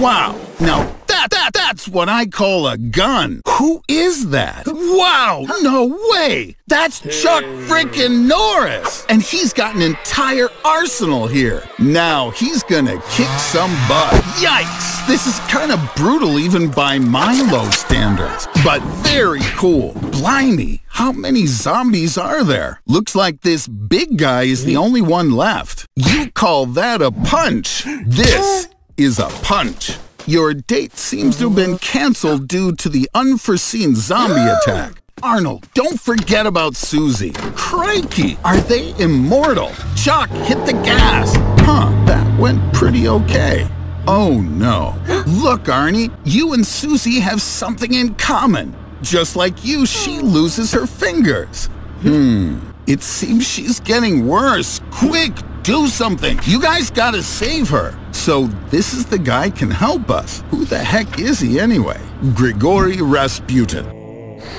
Wow, now that That, that, that's what I call a gun. Who is that? Wow, no way. That's Chuck frickin' Norris. And he's got an entire arsenal here. Now he's gonna kick some butt. Yikes. This is kind of brutal even by my low standards, but very cool. Blimey, how many zombies are there? Looks like this big guy is the only one left. You call that a punch? This is a punch. Your date seems to have been canceled due to the unforeseen zombie attack. Arnold, don't forget about Susie. Crikey, are they immortal? Chuck, hit the gas. Huh, that went pretty okay. Oh no. Look, Arnie, you and Susie have something in common. Just like you, she loses her fingers. Hmm, it seems she's getting worse. Quick, do something. You guys gotta save her. So this is the guy can help us. Who the heck is he anyway? Grigori Rasputin.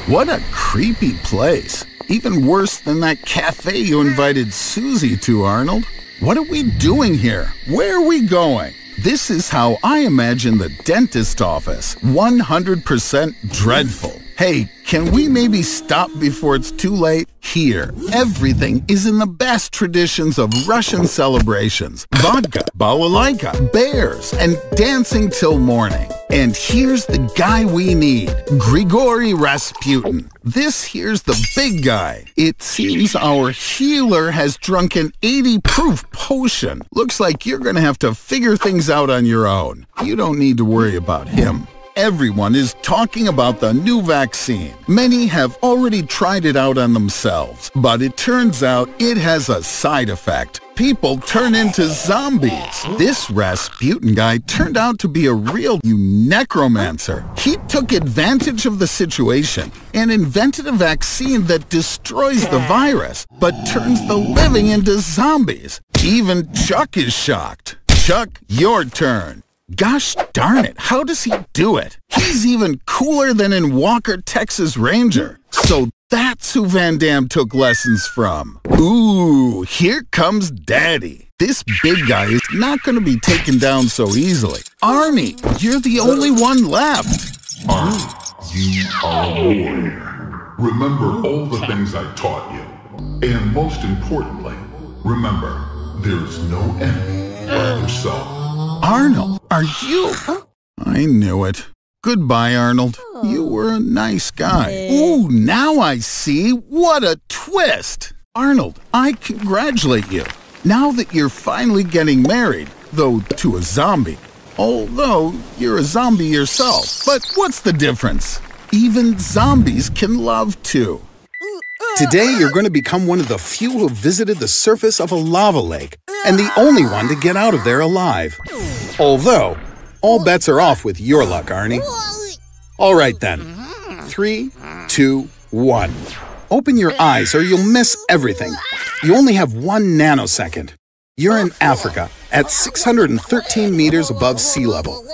What a creepy place. Even worse than that cafe you invited Susie to, Arnold. What are we doing here? Where are we going? This is how I imagine the dentist office. 100% dreadful. Hey, can we maybe stop before it's too late? Here, everything is in the best traditions of Russian celebrations. Vodka, balalaika, bears, and dancing till morning. And here's the guy we need, Grigory Rasputin. This here's the big guy. It seems our healer has drunk an 80 proof potion. Looks like you're gonna have to figure things out on your own. You don't need to worry about him. Everyone is talking about the new vaccine. Many have already tried it out on themselves, but it turns out it has a side effect. People turn into zombies. This Rasputin guy turned out to be a real necromancer. He took advantage of the situation and invented a vaccine that destroys the virus, but turns the living into zombies. Even Chuck is shocked. Chuck, your turn. Gosh darn it, how does he do it? He's even cooler than in Walker, Texas Ranger. So that's who Van Damme took lessons from. Ooh, here comes Daddy. This big guy is not going to be taken down so easily. Arnie, you're the only one left. Arnie, you are a warrior. Remember all the things I taught you. And most importantly, remember, there's no enemy but yourself. Arnold, are you? I knew it. Goodbye, Arnold. You oh. were a nice guy. Ooh, now I see. What a twist! Arnold, I congratulate you. Now that you're finally getting married, though to a zombie. Although you're a zombie yourself. But what's the difference? Even zombies can love too. Today, you're going to become one of the few who visited the surface of a lava lake, and the only one to get out of there alive. Although, all bets are off with your luck, Arnie. All right then. Three, two, one. Open your eyes or you'll miss everything. You only have one nanosecond. You're in Africa at 613 meters above sea level,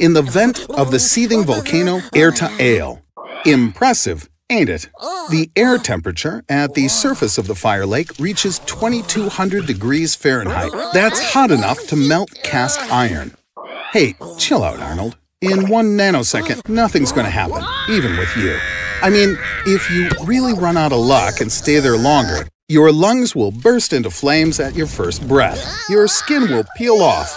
in the vent of the seething volcano Erta Ale. Impressive, ain't it? The air temperature at the surface of the fire lake reaches 2200 degrees Fahrenheit. That's hot enough to melt cast iron. Hey, chill out, Arnold. In one nanosecond, nothing's gonna happen, even with you. I mean, if you really run out of luck and stay there longer, your lungs will burst into flames at your first breath. Your skin will peel off.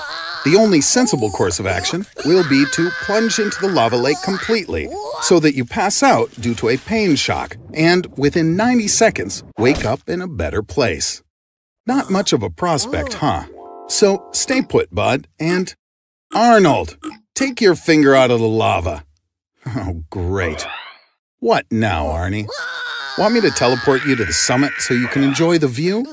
The only sensible course of action will be to plunge into the lava lake completely so that you pass out due to a pain shock and within 90 seconds wake up in a better place. Not much of a prospect, huh? So stay put, bud, and Arnold, take your finger out of the lava. Oh, great. What now, Arnie? Want me to teleport you to the summit so you can enjoy the view?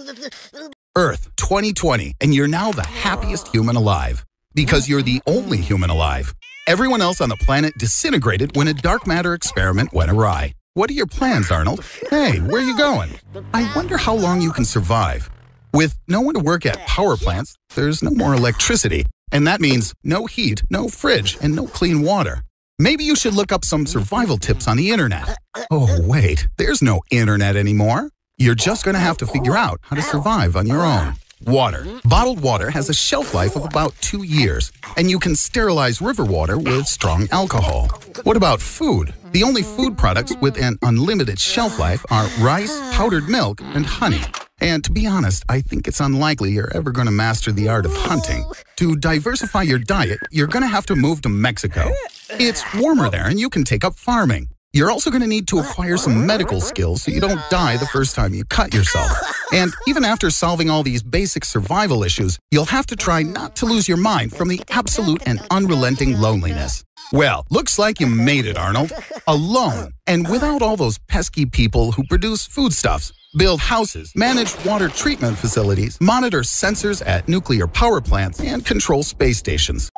Earth 2020, and you're now the happiest human alive. Because you're the only human alive. Everyone else on the planet disintegrated when a dark matter experiment went awry. What are your plans, Arnold? Hey, where are you going? I wonder how long you can survive. With no one to work at power plants, there's no more electricity, and that means no heat, no fridge, and no clean water. Maybe you should look up some survival tips on the internet. Oh, wait, there's no internet anymore. You're just going to have to figure out how to survive on your own. Water. Bottled water has a shelf life of about two years, and you can sterilize river water with strong alcohol. What about food? The only food products with an unlimited shelf life are rice, powdered milk, and honey. And to be honest, I think it's unlikely you're ever going to master the art of hunting. To diversify your diet, you're going to have to move to Mexico. It's warmer there and you can take up farming. You're also going to need to acquire some medical skills so you don't die the first time you cut yourself. And even after solving all these basic survival issues, you'll have to try not to lose your mind from the absolute and unrelenting loneliness. Well, looks like you made it, Arnold. Alone, and without all those pesky people who produce foodstuffs, build houses, manage water treatment facilities, monitor sensors at nuclear power plants, and control space stations.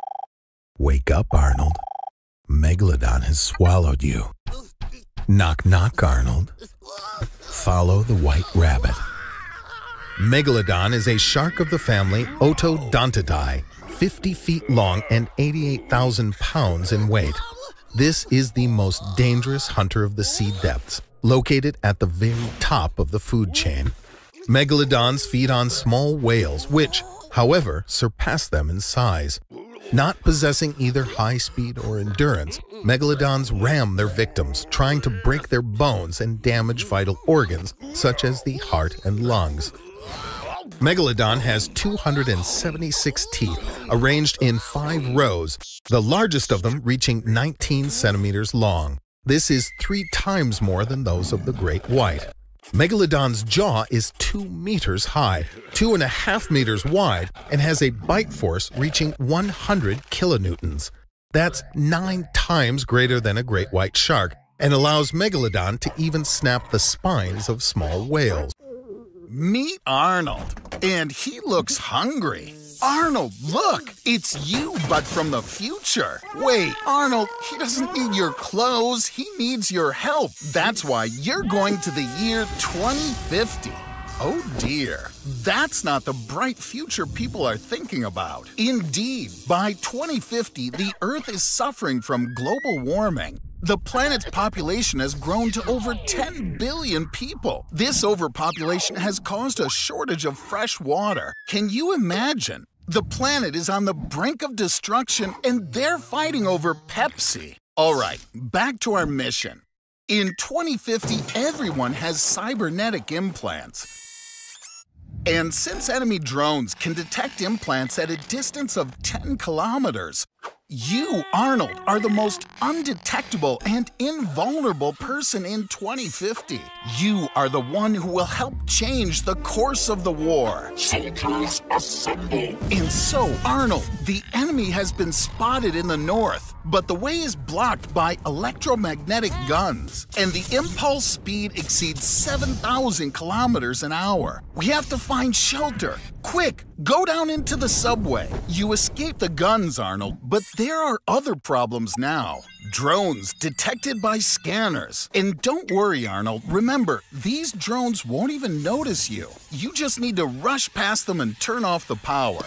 Wake up, Arnold. Megalodon has swallowed you. Knock, knock, Arnold. Follow the white rabbit. Megalodon is a shark of the family Otodontidae, 50 feet long and 88,000 pounds in weight. This is the most dangerous hunter of the sea depths, located at the very top of the food chain. Megalodons feed on small whales, which, however, surpass them in size. Not possessing either high speed or endurance, megalodons ram their victims, trying to break their bones and damage vital organs such as the heart and lungs. Megalodon has 276 teeth, arranged in five rows, the largest of them reaching 19 centimeters long. This is three times more than those of the great white. Megalodon's jaw is 2 meters high, 2.5 meters wide, and has a bite force reaching 100 kilonewtons. That's nine times greater than a great white shark and allows Megalodon to even snap the spines of small whales. Meet Arnold, and he looks hungry. Arnold, look! It's you, but from the future. Wait, Arnold, he doesn't need your clothes, he needs your help. That's why you're going to the year 2050. Oh dear, that's not the bright future people are thinking about. Indeed, by 2050, the Earth is suffering from global warming. The planet's population has grown to over 10 billion people. This overpopulation has caused a shortage of fresh water. Can you imagine? The planet is on the brink of destruction and they're fighting over Pepsi. All right, back to our mission. In 2050, everyone has cybernetic implants. And since enemy drones can detect implants at a distance of 10 kilometers, you, Arnold, are the most undetectable and invulnerable person in 2050. You are the one who will help change the course of the war. Soldiers assemble! And so, Arnold, the enemy has been spotted in the north, but the way is blocked by electromagnetic guns, and the impulse speed exceeds 7,000 kilometers an hour. We have to find shelter. Quick, go down into the subway. You escape the guns, Arnold, but there are other problems now. Drones detected by scanners. And don't worry, Arnold. Remember, these drones won't even notice you. You just need to rush past them and turn off the power.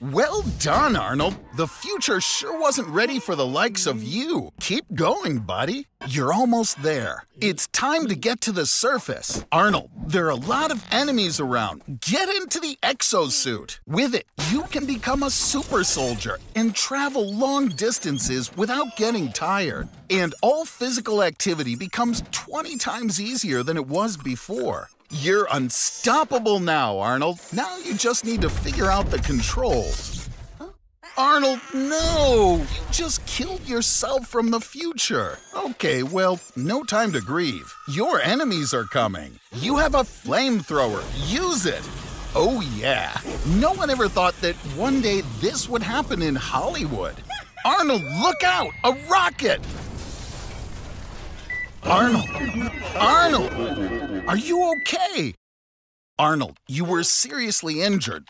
Well done, Arnold. The future sure wasn't ready for the likes of you. Keep going, buddy. You're almost there. It's time to get to the surface. Arnold, there are a lot of enemies around. Get into the exosuit. With it, you can become a super soldier and travel long distances without getting tired. And all physical activity becomes 20 times easier than it was before. You're unstoppable now, Arnold. Now you just need to figure out the controls. Arnold, no! You just killed yourself from the future. Okay, well, no time to grieve. Your enemies are coming. You have a flamethrower. Use it. Oh, yeah. No one ever thought that one day this would happen in Hollywood. Arnold, look out! A rocket! Arnold! Arnold! Are you okay? Arnold, you were seriously injured.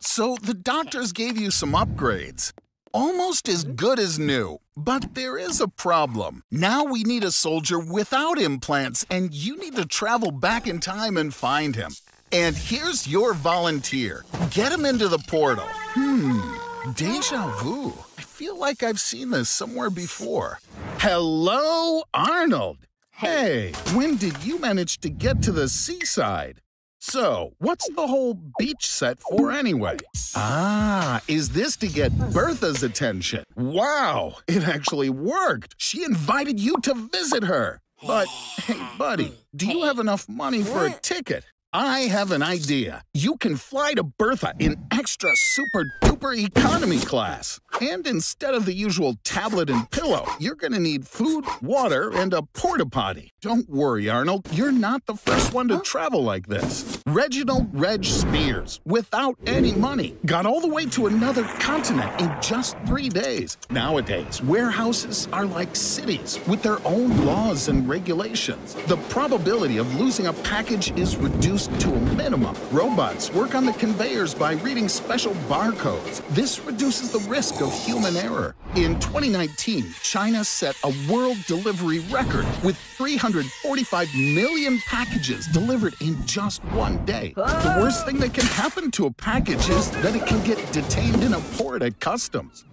So the doctors gave you some upgrades. Almost as good as new. But there is a problem. Now we need a soldier without implants, and you need to travel back in time and find him. And here's your volunteer. Get him into the portal. Hmm, deja vu. I feel like I've seen this somewhere before. Hello, Arnold. Hey, when did you manage to get to the seaside? So, what's the whole beach set for anyway? Ah, is this to get Bertha's attention? Wow, it actually worked. She invited you to visit her. But, hey, buddy, do you have enough money for a ticket? I have an idea. You can fly to Bertha in extra super duper economy class. And instead of the usual tablet and pillow, you're gonna need food, water, and a porta potty. Don't worry, Arnold, you're not the first one to travel like this. Reginald Reg Spiers, without any money, got all the way to another continent in just three days. Nowadays, warehouses are like cities with their own laws and regulations. The probability of losing a package is reduced to a minimum. Robots work on the conveyors by reading special barcodes. This reduces the risk of human error. In 2019, China set a world delivery record with 345 million packages delivered in just one day. The worst thing that can happen to a package is that it can get detained in a port at customs.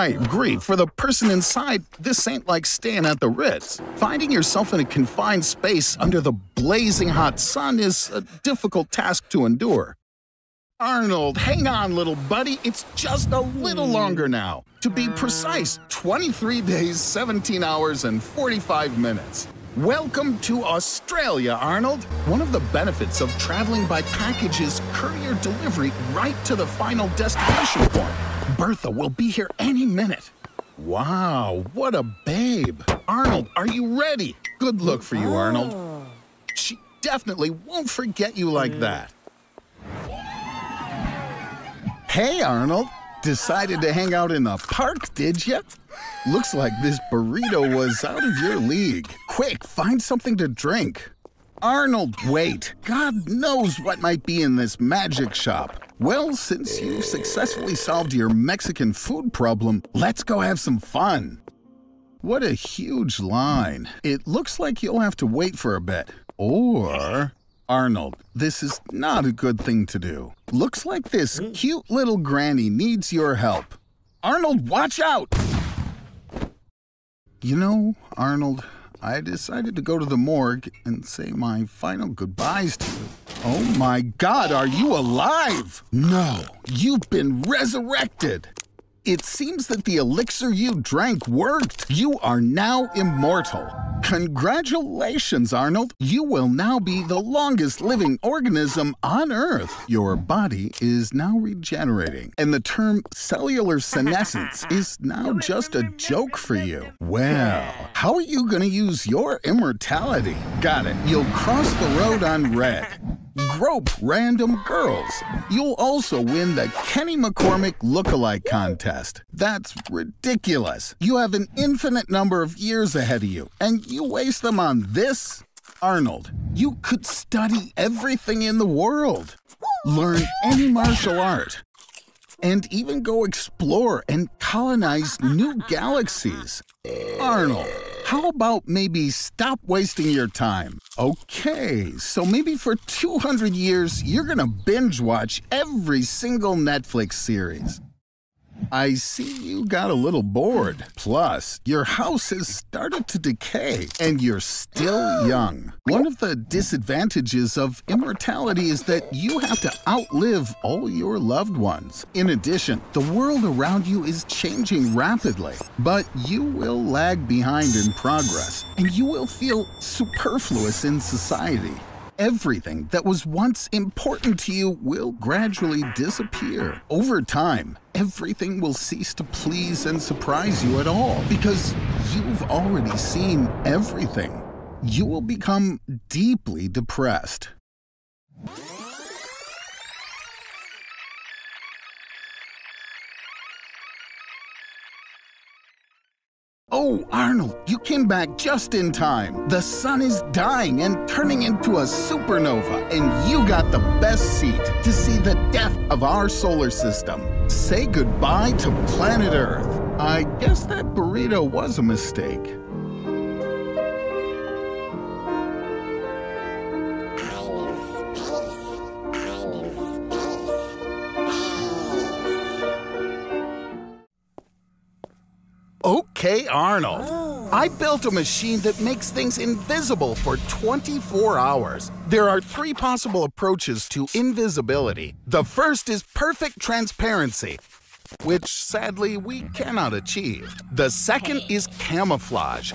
I agree. For the person inside, this ain't like staying at the Ritz. Finding yourself in a confined space under the blazing hot sun is a difficult task to endure. Arnold, hang on, little buddy. It's just a little longer now. To be precise, 23 days, 17 hours, and 45 minutes. Welcome to Australia, Arnold. One of the benefits of traveling by package is courier delivery right to the final destination point. Bertha will be here any minute. Wow, what a babe. Arnold, are you ready? Good look for you, Arnold. Oh. She definitely won't forget you like mm. that. Hey, Arnold. Decided to hang out in the park, did you? Looks like this burrito was out of your league. Quick, find something to drink. Arnold, wait. God knows what might be in this magic shop. Well, since you successfully solved your Mexican food problem, let's go have some fun. What a huge line. It looks like you'll have to wait for a bit. Or, Arnold, this is not a good thing to do. Looks like this mm. cute little granny needs your help. Arnold, watch out! You know, Arnold, I decided to go to the morgue and say my final goodbyes to you. Oh my god, are you alive? No, you've been resurrected. It seems that the elixir you drank worked. You are now immortal. Congratulations, Arnold. You will now be the longest living organism on Earth. Your body is now regenerating, and the term cellular senescence is now just a joke for you. Well, how are you going to use your immortality? Got it. You'll cross the road on red grope random girls. You'll also win the Kenny McCormick Lookalike Contest. That's ridiculous. You have an infinite number of years ahead of you, and you waste them on this? Arnold, you could study everything in the world, learn any martial art, and even go explore and colonize new galaxies. Arnold, how about maybe stop wasting your time? Okay, so maybe for 200 years, you're gonna binge watch every single Netflix series. I see you got a little bored. Plus, your house has started to decay and you're still young. One of the disadvantages of immortality is that you have to outlive all your loved ones. In addition, the world around you is changing rapidly, but you will lag behind in progress and you will feel superfluous in society everything that was once important to you will gradually disappear. Over time, everything will cease to please and surprise you at all because you've already seen everything. You will become deeply depressed. Oh, Arnold, you came back just in time. The sun is dying and turning into a supernova, and you got the best seat to see the death of our solar system. Say goodbye to planet Earth. I guess that burrito was a mistake. Okay, Arnold. Oh. I built a machine that makes things invisible for 24 hours. There are three possible approaches to invisibility. The first is perfect transparency, which sadly we cannot achieve. The second is camouflage.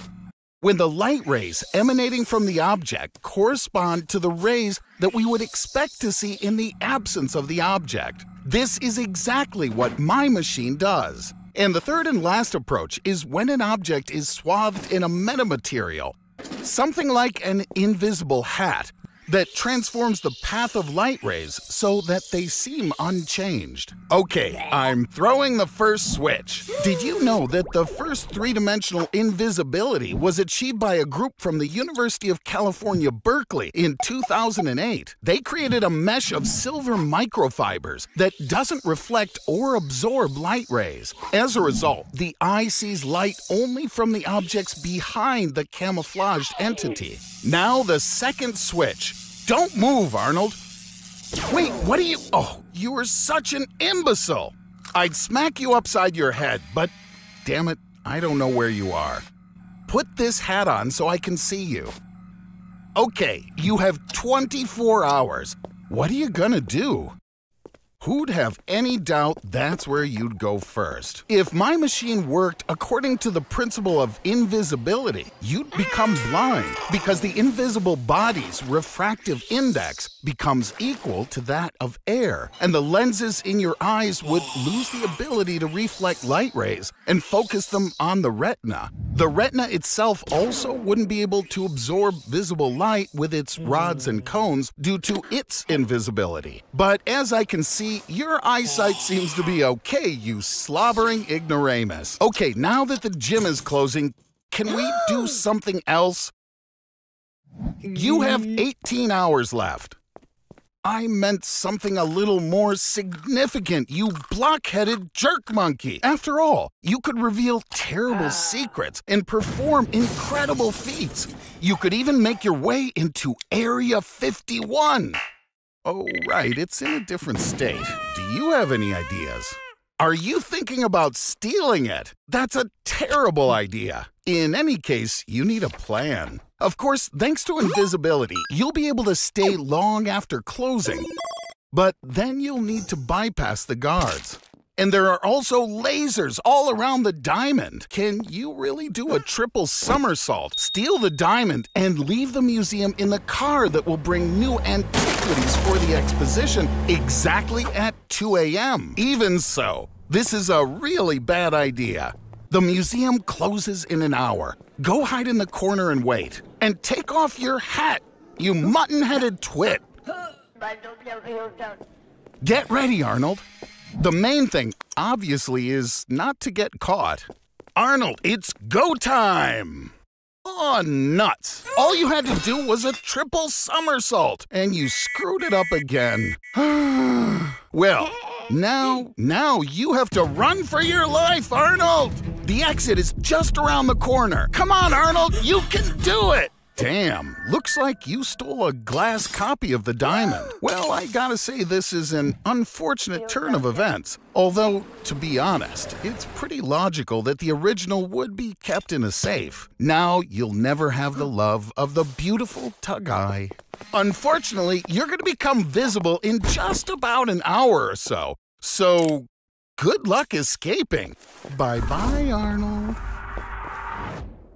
When the light rays emanating from the object correspond to the rays that we would expect to see in the absence of the object. This is exactly what my machine does. And the third and last approach is when an object is swathed in a metamaterial, something like an invisible hat, that transforms the path of light rays so that they seem unchanged. Okay, I'm throwing the first switch. Did you know that the first three-dimensional invisibility was achieved by a group from the University of California, Berkeley in 2008? They created a mesh of silver microfibers that doesn't reflect or absorb light rays. As a result, the eye sees light only from the objects behind the camouflaged entity. Now the second switch. Don't move, Arnold. Wait, what are you? Oh, you are such an imbecile. I'd smack you upside your head, but damn it, I don't know where you are. Put this hat on so I can see you. Okay, you have 24 hours. What are you gonna do? Who'd have any doubt that's where you'd go first? If my machine worked according to the principle of invisibility, you'd become blind because the invisible body's refractive index becomes equal to that of air, and the lenses in your eyes would lose the ability to reflect light rays and focus them on the retina. The retina itself also wouldn't be able to absorb visible light with its rods and cones due to its invisibility. But as I can see, your eyesight seems to be okay, you slobbering ignoramus. Okay, now that the gym is closing, can we do something else? You have mm. 18 hours left. I meant something a little more significant, you blockheaded jerk monkey. After all, you could reveal terrible ah. secrets and perform incredible feats. You could even make your way into Area 51. Oh, right, it's in a different state. Do you have any ideas? Are you thinking about stealing it? That's a terrible idea. In any case, you need a plan. Of course, thanks to invisibility, you'll be able to stay long after closing. But then you'll need to bypass the guards. And there are also lasers all around the diamond. Can you really do a triple somersault, steal the diamond, and leave the museum in the car that will bring new antiquities for the exposition exactly at 2 a.m.? Even so, this is a really bad idea. The museum closes in an hour. Go hide in the corner and wait. And take off your hat, you mutton headed twit. Get ready, Arnold. The main thing, obviously, is not to get caught. Arnold, it's go time! Oh, nuts! All you had to do was a triple somersault, and you screwed it up again. well, now, now you have to run for your life, Arnold! The exit is just around the corner. Come on, Arnold, you can do it! Damn, looks like you stole a glass copy of the diamond. Well, I gotta say, this is an unfortunate turn of events. Although, to be honest, it's pretty logical that the original would be kept in a safe. Now you'll never have the love of the beautiful Tug-Eye. Unfortunately, you're gonna become visible in just about an hour or so. So, good luck escaping. Bye bye, Arnold.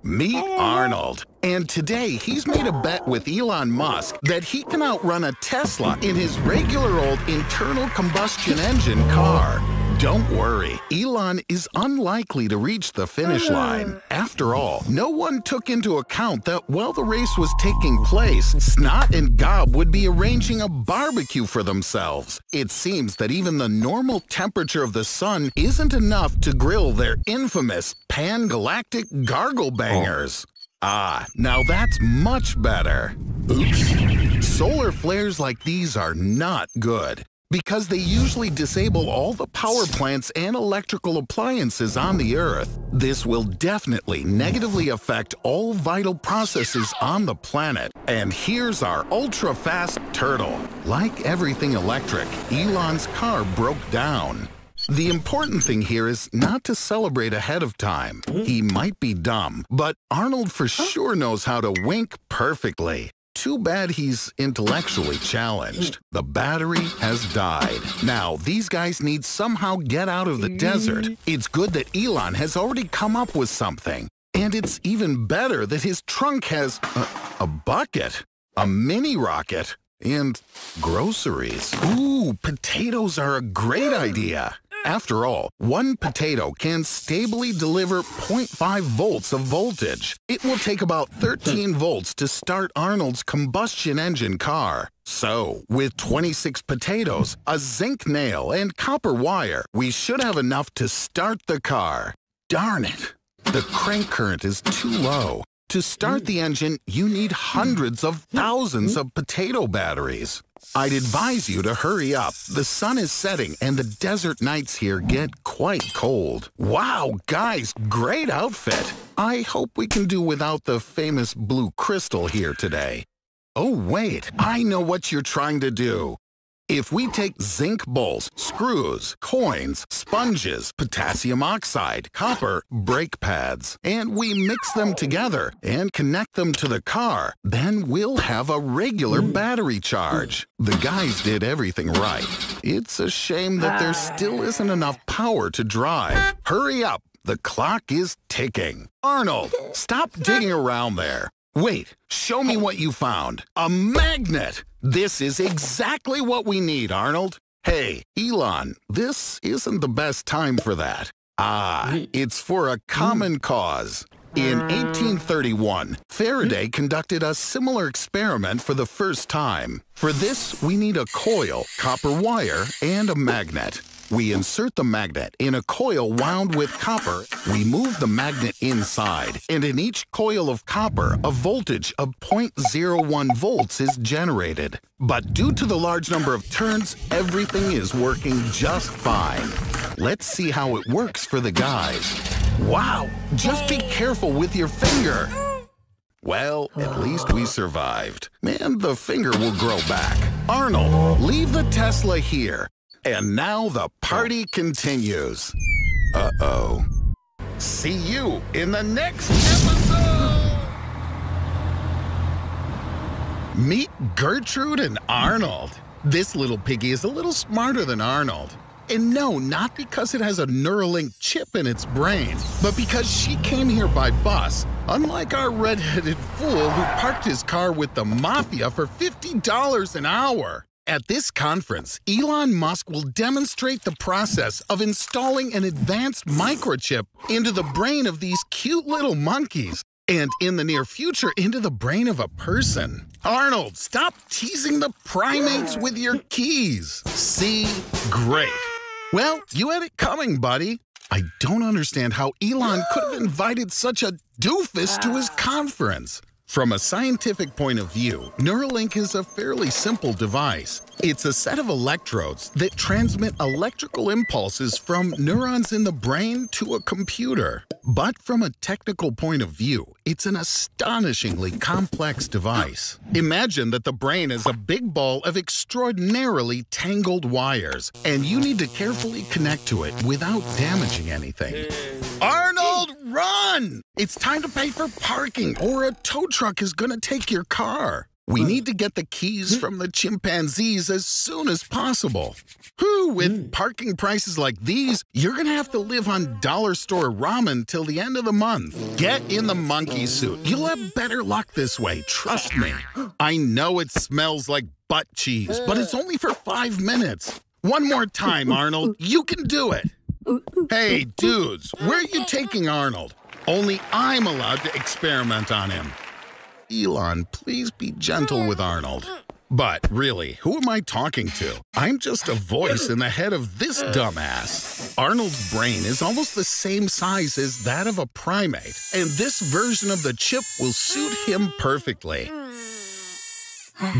Meet Arnold. And today he's made a bet with Elon Musk that he can outrun a Tesla in his regular old internal combustion engine car. Don't worry, Elon is unlikely to reach the finish line. After all, no one took into account that while the race was taking place, Snot and Gob would be arranging a barbecue for themselves. It seems that even the normal temperature of the sun isn't enough to grill their infamous pan-galactic gargle bangers. Ah, now that's much better. Oops. Solar flares like these are not good because they usually disable all the power plants and electrical appliances on the Earth. This will definitely negatively affect all vital processes on the planet. And here's our ultra-fast turtle. Like everything electric, Elon's car broke down. The important thing here is not to celebrate ahead of time. He might be dumb, but Arnold for sure knows how to wink perfectly. Too bad he's intellectually challenged. The battery has died. Now, these guys need somehow get out of the desert. It's good that Elon has already come up with something. And it's even better that his trunk has a, a bucket, a mini rocket, and groceries. Ooh, potatoes are a great idea. After all, one potato can stably deliver 0.5 volts of voltage. It will take about 13 hmm. volts to start Arnold's combustion engine car. So, with 26 potatoes, a zinc nail, and copper wire, we should have enough to start the car. Darn it! The crank current is too low. To start hmm. the engine, you need hundreds of thousands hmm. of potato batteries. I'd advise you to hurry up. The sun is setting and the desert nights here get quite cold. Wow, guys, great outfit. I hope we can do without the famous blue crystal here today. Oh, wait, I know what you're trying to do. If we take zinc bolts, screws, coins, sponges, potassium oxide, copper, brake pads, and we mix them together and connect them to the car, then we'll have a regular battery charge. The guys did everything right. It's a shame that there ah. still isn't enough power to drive. Hurry up! The clock is ticking. Arnold, stop digging around there. Wait, show me oh. what you found. A magnet! This is exactly what we need, Arnold. Hey, Elon, this isn't the best time for that. Ah, mm-hmm. it's for a common mm. cause. In mm. 1831, Faraday mm-hmm. conducted a similar experiment for the first time. For this, we need a coil, copper wire, and a magnet. We insert the magnet in a coil wound with copper. We move the magnet inside, and in each coil of copper, a voltage of 0.01 volts is generated. But due to the large number of turns, everything is working just fine. Let's see how it works for the guys. Wow! Just be careful with your finger. Well, at least we survived. And the finger will grow back. Arnold, leave the Tesla here. And now the party continues. Uh-oh. See you in the next episode! Meet Gertrude and Arnold. This little piggy is a little smarter than Arnold. And no, not because it has a Neuralink chip in its brain, but because she came here by bus, unlike our red-headed fool who parked his car with the mafia for $50 an hour. At this conference, Elon Musk will demonstrate the process of installing an advanced microchip into the brain of these cute little monkeys, and in the near future, into the brain of a person. Arnold, stop teasing the primates with your keys. See? Great. Well, you had it coming, buddy. I don't understand how Elon could have invited such a doofus to his conference. From a scientific point of view, Neuralink is a fairly simple device. It's a set of electrodes that transmit electrical impulses from neurons in the brain to a computer. But from a technical point of view, it's an astonishingly complex device. Imagine that the brain is a big ball of extraordinarily tangled wires, and you need to carefully connect to it without damaging anything. Arnold, run! It's time to pay for parking, or a tow truck is gonna take your car. We need to get the keys hmm. from the chimpanzees as soon as possible. Who, with hmm. parking prices like these, you're gonna have to live on dollar store ramen till the end of the month. Get in the monkey suit. You'll have better luck this way, trust me. I know it smells like butt cheese, but it's only for five minutes. One more time, Arnold. You can do it. Hey, dudes, where are you taking Arnold? Only I'm allowed to experiment on him. Elon, please be gentle with Arnold. But really, who am I talking to? I'm just a voice in the head of this dumbass. Arnold's brain is almost the same size as that of a primate, and this version of the chip will suit him perfectly.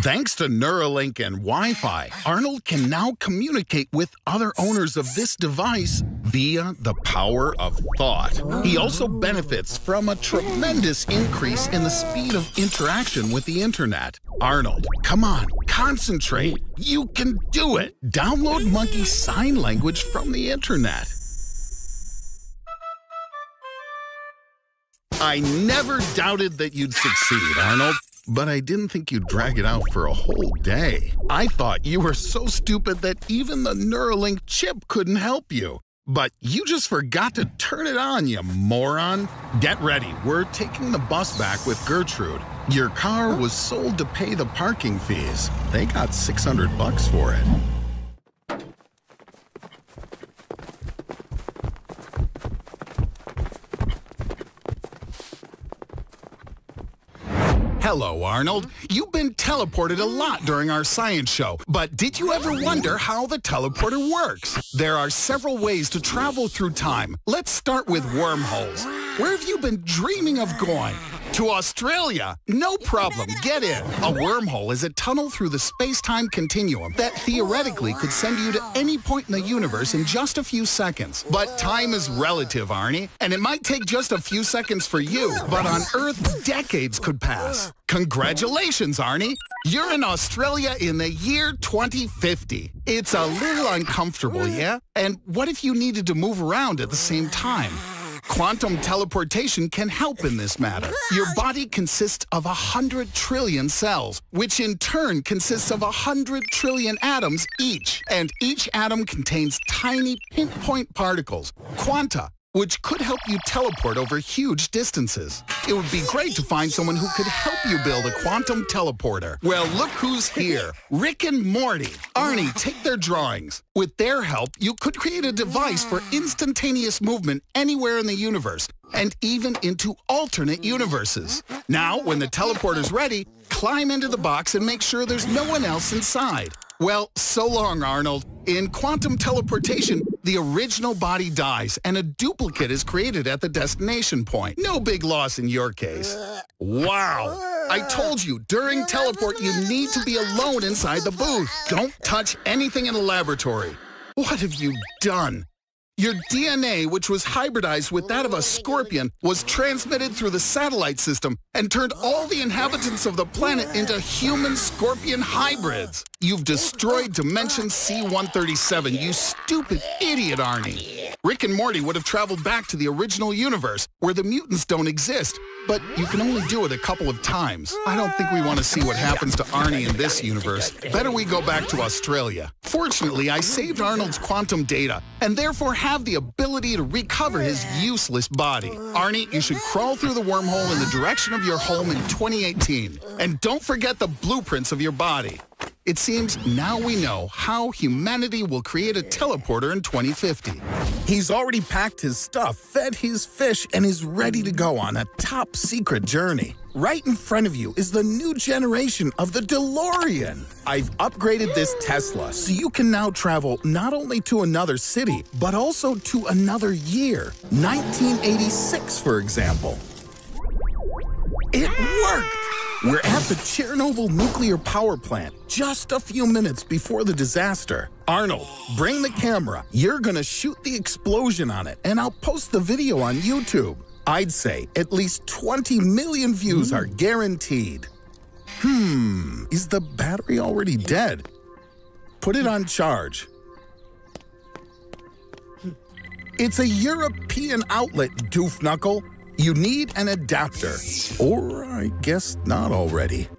Thanks to Neuralink and Wi Fi, Arnold can now communicate with other owners of this device via the power of thought. He also benefits from a tremendous increase in the speed of interaction with the internet. Arnold, come on, concentrate. You can do it. Download Monkey Sign Language from the internet. I never doubted that you'd succeed, Arnold. But I didn't think you'd drag it out for a whole day. I thought you were so stupid that even the Neuralink chip couldn't help you. But you just forgot to turn it on, you moron. Get ready, we're taking the bus back with Gertrude. Your car was sold to pay the parking fees. They got 600 bucks for it. Hello, Arnold. You've been teleported a lot during our science show, but did you ever wonder how the teleporter works? There are several ways to travel through time. Let's start with wormholes. Where have you been dreaming of going? To Australia? No problem. Get in. A wormhole is a tunnel through the space-time continuum that theoretically could send you to any point in the universe in just a few seconds. But time is relative, Arnie, and it might take just a few seconds for you, but on Earth, decades could pass. Congratulations, Arnie. You're in Australia in the year 2050. It's a little uncomfortable, yeah? And what if you needed to move around at the same time? Quantum teleportation can help in this matter. Your body consists of a hundred trillion cells, which in turn consists of a hundred trillion atoms each. And each atom contains tiny pinpoint particles, quanta, which could help you teleport over huge distances. It would be great to find someone who could help you build a quantum teleporter. Well, look who's here. Rick and Morty. Arnie, take their drawings. With their help, you could create a device for instantaneous movement anywhere in the universe, and even into alternate universes. Now, when the teleporter's ready, climb into the box and make sure there's no one else inside. Well, so long, Arnold. In quantum teleportation, the original body dies and a duplicate is created at the destination point. No big loss in your case. Wow. I told you, during teleport, you need to be alone inside the booth. Don't touch anything in the laboratory. What have you done? Your DNA, which was hybridized with that of a scorpion, was transmitted through the satellite system and turned all the inhabitants of the planet into human-scorpion hybrids. You've destroyed Dimension C-137, you stupid idiot, Arnie. Rick and Morty would have traveled back to the original universe, where the mutants don't exist, but you can only do it a couple of times. I don't think we want to see what happens to Arnie in this universe. Better we go back to Australia. Fortunately, I saved Arnold's quantum data, and therefore have the ability to recover his useless body. Arnie, you should crawl through the wormhole in the direction of your home in 2018. And don't forget the blueprints of your body. It seems now we know how humanity will create a teleporter in 2050. He's already packed his stuff, fed his fish, and is ready to go on a top secret journey. Right in front of you is the new generation of the DeLorean. I've upgraded this Tesla so you can now travel not only to another city, but also to another year. 1986, for example. It worked! We're at the Chernobyl nuclear power plant just a few minutes before the disaster. Arnold, bring the camera. You're gonna shoot the explosion on it, and I'll post the video on YouTube. I'd say at least 20 million views are guaranteed. Hmm, is the battery already dead? Put it on charge. It's a European outlet, doof knuckle. You need an adapter. Or I guess not already.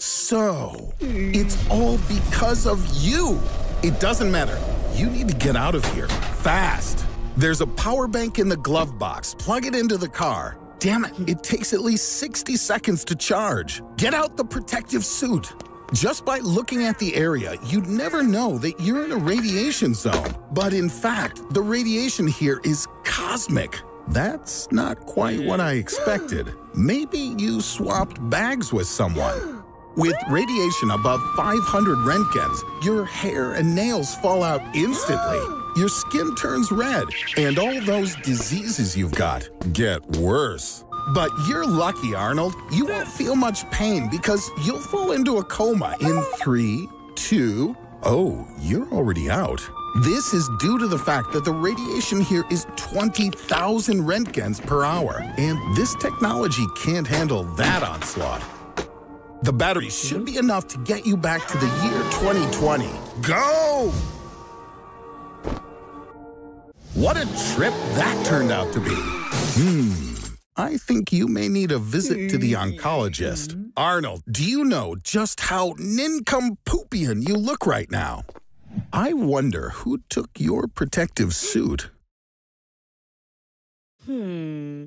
So, it's all because of you. It doesn't matter. You need to get out of here fast. There's a power bank in the glove box. Plug it into the car. Damn it, it takes at least 60 seconds to charge. Get out the protective suit. Just by looking at the area, you'd never know that you're in a radiation zone. But in fact, the radiation here is cosmic. That's not quite what I expected. Maybe you swapped bags with someone. With radiation above 500 Roentgens, your hair and nails fall out instantly. Your skin turns red, and all those diseases you've got get worse. But you're lucky, Arnold. You won't feel much pain because you'll fall into a coma in three, two, oh, you're already out. This is due to the fact that the radiation here is 20,000 Roentgens per hour, and this technology can't handle that onslaught. The battery should be enough to get you back to the year 2020. Go! What a trip that turned out to be. Hmm. I think you may need a visit to the oncologist. Arnold, do you know just how nincompoopian you look right now? I wonder who took your protective suit. Hmm.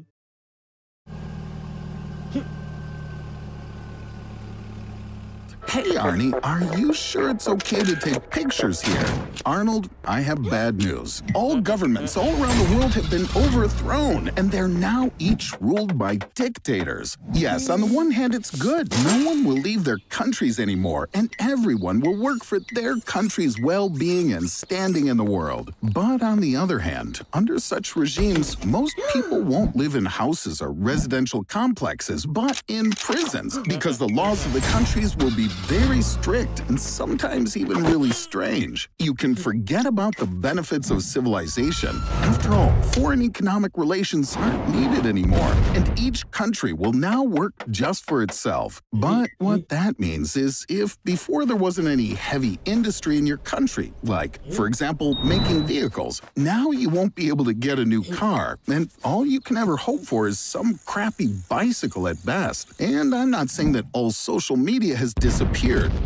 Hey, Arnie, are you sure it's okay to take pictures here? Arnold, I have bad news. All governments all around the world have been overthrown, and they're now each ruled by dictators. Yes, on the one hand, it's good. No one will leave their countries anymore, and everyone will work for their country's well being and standing in the world. But on the other hand, under such regimes, most people won't live in houses or residential complexes, but in prisons, because the laws of the countries will be very strict and sometimes even really strange. You can forget about the benefits of civilization. After all, foreign economic relations aren't needed anymore, and each country will now work just for itself. But what that means is if before there wasn't any heavy industry in your country, like, for example, making vehicles, now you won't be able to get a new car, and all you can ever hope for is some crappy bicycle at best. And I'm not saying that all social media has disappeared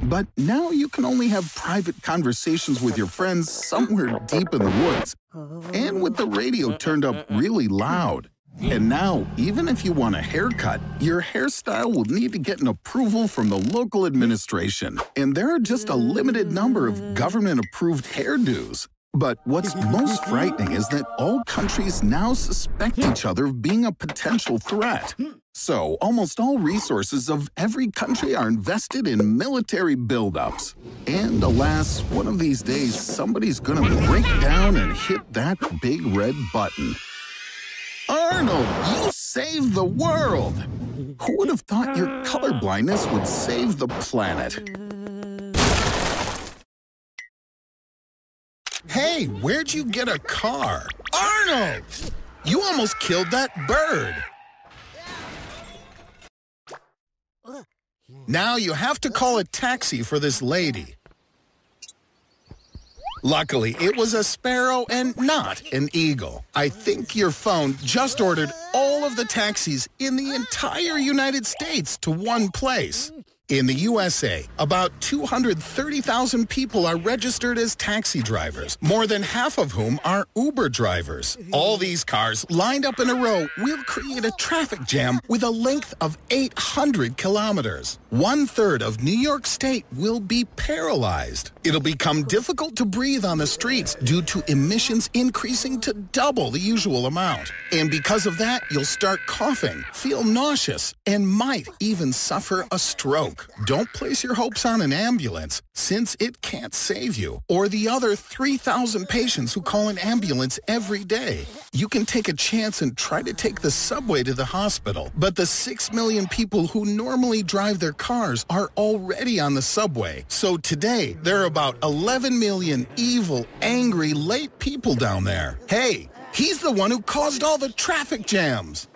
but now you can only have private conversations with your friends somewhere deep in the woods. And with the radio turned up really loud. And now, even if you want a haircut, your hairstyle will need to get an approval from the local administration. And there are just a limited number of government-approved hairdos. But what's most frightening is that all countries now suspect hmm. each other of being a potential threat. Hmm. So, almost all resources of every country are invested in military buildups. And alas, one of these days, somebody's gonna break down and hit that big red button. Arnold, you saved the world! Who would have thought your colorblindness would save the planet? Hey, where'd you get a car? Arnold! You almost killed that bird! Now you have to call a taxi for this lady. Luckily, it was a sparrow and not an eagle. I think your phone just ordered all of the taxis in the entire United States to one place. In the USA, about 230,000 people are registered as taxi drivers, more than half of whom are Uber drivers. All these cars lined up in a row will create a traffic jam with a length of 800 kilometers. One third of New York State will be paralyzed. It'll become difficult to breathe on the streets due to emissions increasing to double the usual amount. And because of that, you'll start coughing, feel nauseous, and might even suffer a stroke. Don't place your hopes on an ambulance, since it can't save you, or the other 3,000 patients who call an ambulance every day. You can take a chance and try to take the subway to the hospital, but the 6 million people who normally drive their cars are already on the subway. So today, there are about 11 million evil, angry, late people down there. Hey, he's the one who caused all the traffic jams.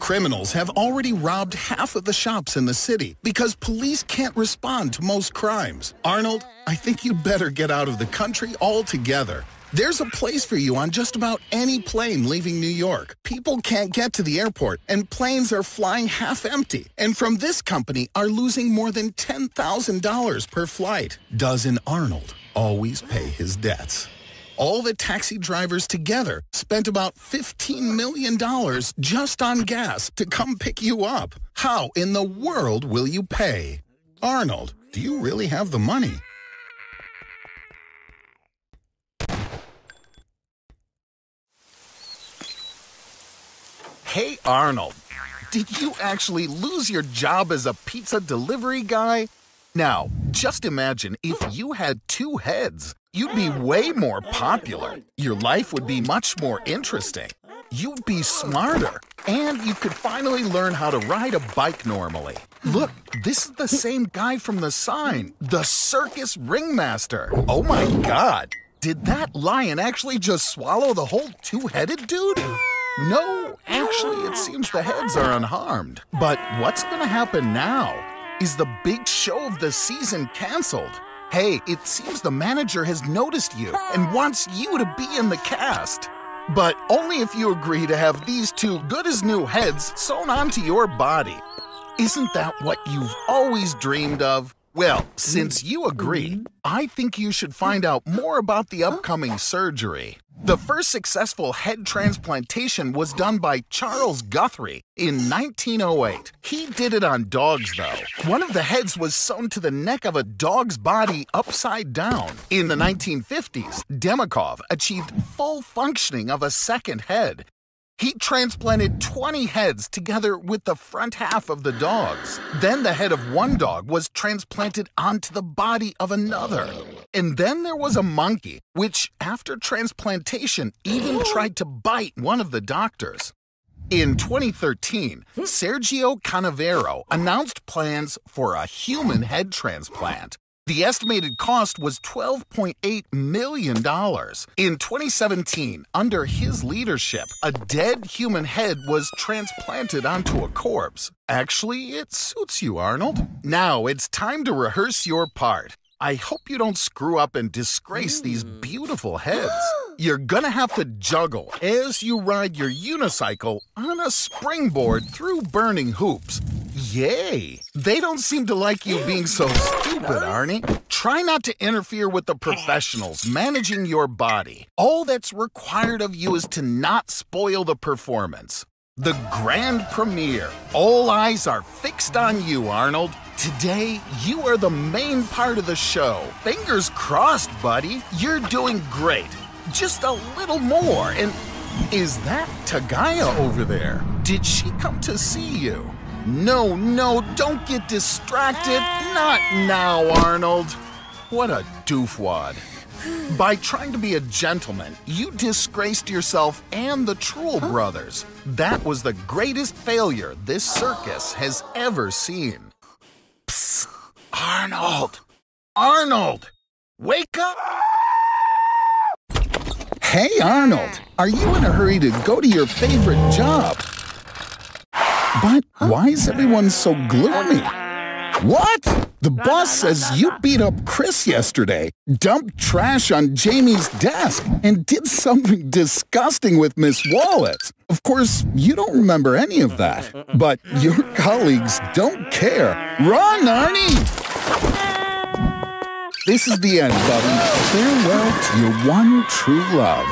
Criminals have already robbed half of the shops in the city because police can't respond to most crimes. Arnold, I think you'd better get out of the country altogether. There's a place for you on just about any plane leaving New York. People can't get to the airport, and planes are flying half empty. And from this company are losing more than $10,000 per flight. Doesn't Arnold always pay his debts? all the taxi drivers together spent about $15 million just on gas to come pick you up. How in the world will you pay? Arnold, do you really have the money? Hey, Arnold, did you actually lose your job as a pizza delivery guy? Now, just imagine if you had two heads. You'd be way more popular. Your life would be much more interesting. You'd be smarter. And you could finally learn how to ride a bike normally. Look, this is the same guy from the sign, the circus ringmaster. Oh my god, did that lion actually just swallow the whole two-headed dude? No, actually, it seems the heads are unharmed. But what's gonna happen now? Is the big show of the season canceled? Hey, it seems the manager has noticed you and wants you to be in the cast. But only if you agree to have these two good as new heads sewn onto your body. Isn't that what you've always dreamed of? Well, since you agree, I think you should find out more about the upcoming surgery. The first successful head transplantation was done by Charles Guthrie in 1908. He did it on dogs, though. One of the heads was sewn to the neck of a dog's body upside down. In the 1950s, Demikhov achieved full functioning of a second head. He transplanted 20 heads together with the front half of the dogs. Then the head of one dog was transplanted onto the body of another. And then there was a monkey, which, after transplantation, even tried to bite one of the doctors. In 2013, hmm. Sergio Canavero announced plans for a human head transplant. The estimated cost was $12.8 million. In 2017, under his leadership, a dead human head was transplanted onto a corpse. Actually, it suits you, Arnold. Now it's time to rehearse your part. I hope you don't screw up and disgrace these hmm. beautiful heads. You're gonna have to juggle as you ride your unicycle on a springboard through burning hoops. Yay! They don't seem to like you being so stupid, Arnie. Try not to interfere with the professionals managing your body. All that's required of you is to not spoil the performance. The grand premiere. All eyes are fixed on you, Arnold. Today, you are the main part of the show. Fingers crossed, buddy. You're doing great. Just a little more. And is that Tagaya over there? Did she come to see you? No, no, don't get distracted. Not now, Arnold. What a doofwad. By trying to be a gentleman, you disgraced yourself and the Truel brothers. That was the greatest failure this circus has ever seen. Psst, Arnold! Arnold! Wake up! Hey, Arnold! Are you in a hurry to go to your favorite job? But why is everyone so gloomy? What? The boss says you beat up Chris yesterday, dumped trash on Jamie's desk, and did something disgusting with Miss Wallet. Of course, you don't remember any of that, but your colleagues don't care. Run, Arnie! This is the end, buddy. Farewell to your one true love.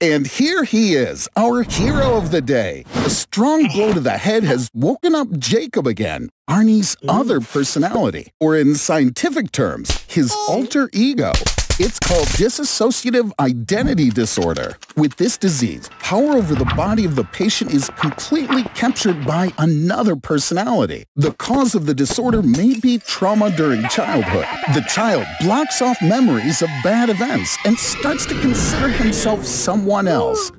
And here he is, our hero of the day. A strong blow to the head has woken up Jacob again, Arnie's other personality, or in scientific terms, his alter ego. It's called dissociative identity disorder. With this disease, power over the body of the patient is completely captured by another personality. The cause of the disorder may be trauma during childhood. The child blocks off memories of bad events and starts to consider himself someone else.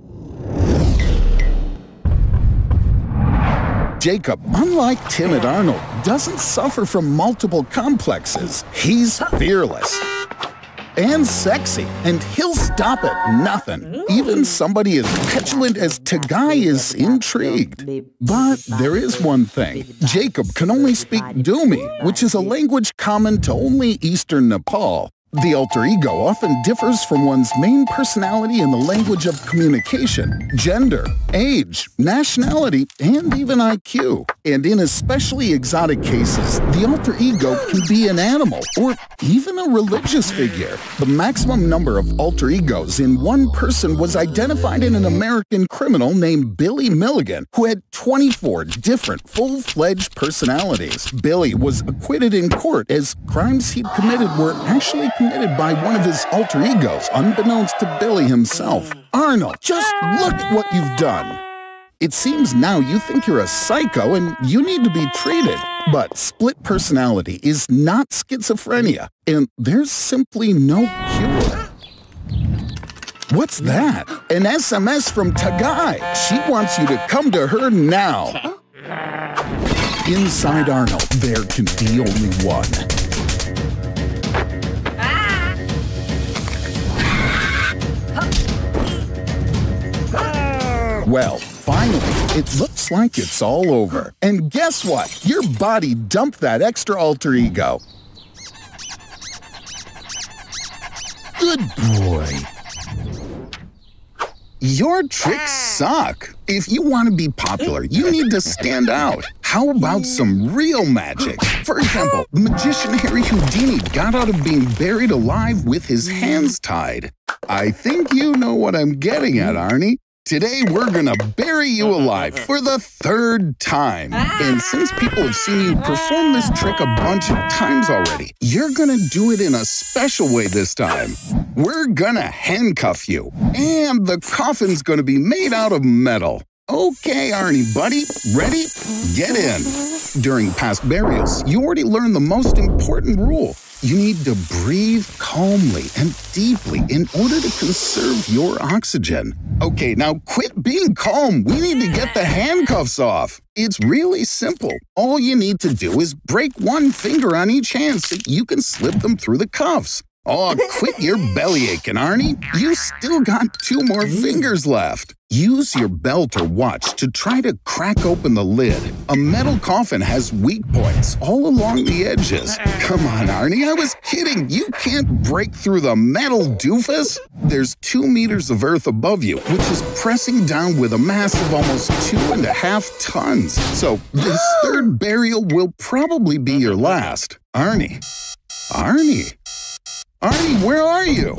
Jacob, unlike timid Arnold, doesn't suffer from multiple complexes. He's fearless and sexy, and he'll stop at nothing. Even somebody as petulant as Tagai is intrigued. But there is one thing. Jacob can only speak Dumi, which is a language common to only eastern Nepal. The alter ego often differs from one's main personality in the language of communication, gender, age, nationality, and even IQ. And in especially exotic cases, the alter ego can be an animal or even a religious figure. The maximum number of alter egos in one person was identified in an American criminal named Billy Milligan, who had 24 different full-fledged personalities. Billy was acquitted in court as crimes he'd committed were actually committed by one of his alter egos, unbeknownst to Billy himself. Arnold, just look at what you've done. It seems now you think you're a psycho and you need to be treated. But split personality is not schizophrenia, and there's simply no cure. What's that? An SMS from Tagai. She wants you to come to her now. Inside Arnold, there can be only one. Well, finally, it looks like it's all over. And guess what? Your body dumped that extra alter ego. Good boy. Your tricks suck. If you want to be popular, you need to stand out. How about some real magic? For example, the magician Harry Houdini got out of being buried alive with his hands tied. I think you know what I'm getting at, Arnie. Today, we're gonna bury you alive for the third time. And since people have seen you perform this trick a bunch of times already, you're gonna do it in a special way this time. We're gonna handcuff you, and the coffin's gonna be made out of metal. Okay, Arnie, buddy, ready? Get in. During past burials, you already learned the most important rule. You need to breathe calmly and deeply in order to conserve your oxygen. Okay, now quit being calm. We need to get the handcuffs off. It's really simple. All you need to do is break one finger on each hand so you can slip them through the cuffs. Oh, quit your belly aching, Arnie. You still got two more mm. fingers left. Use your belt or watch to try to crack open the lid. A metal coffin has weak points all along the edges. Come on, Arnie, I was kidding. You can't break through the metal doofus. There's two meters of earth above you, which is pressing down with a mass of almost two and a half tons. So this third burial will probably be your last. Arnie. Arnie. Arnie, where are you?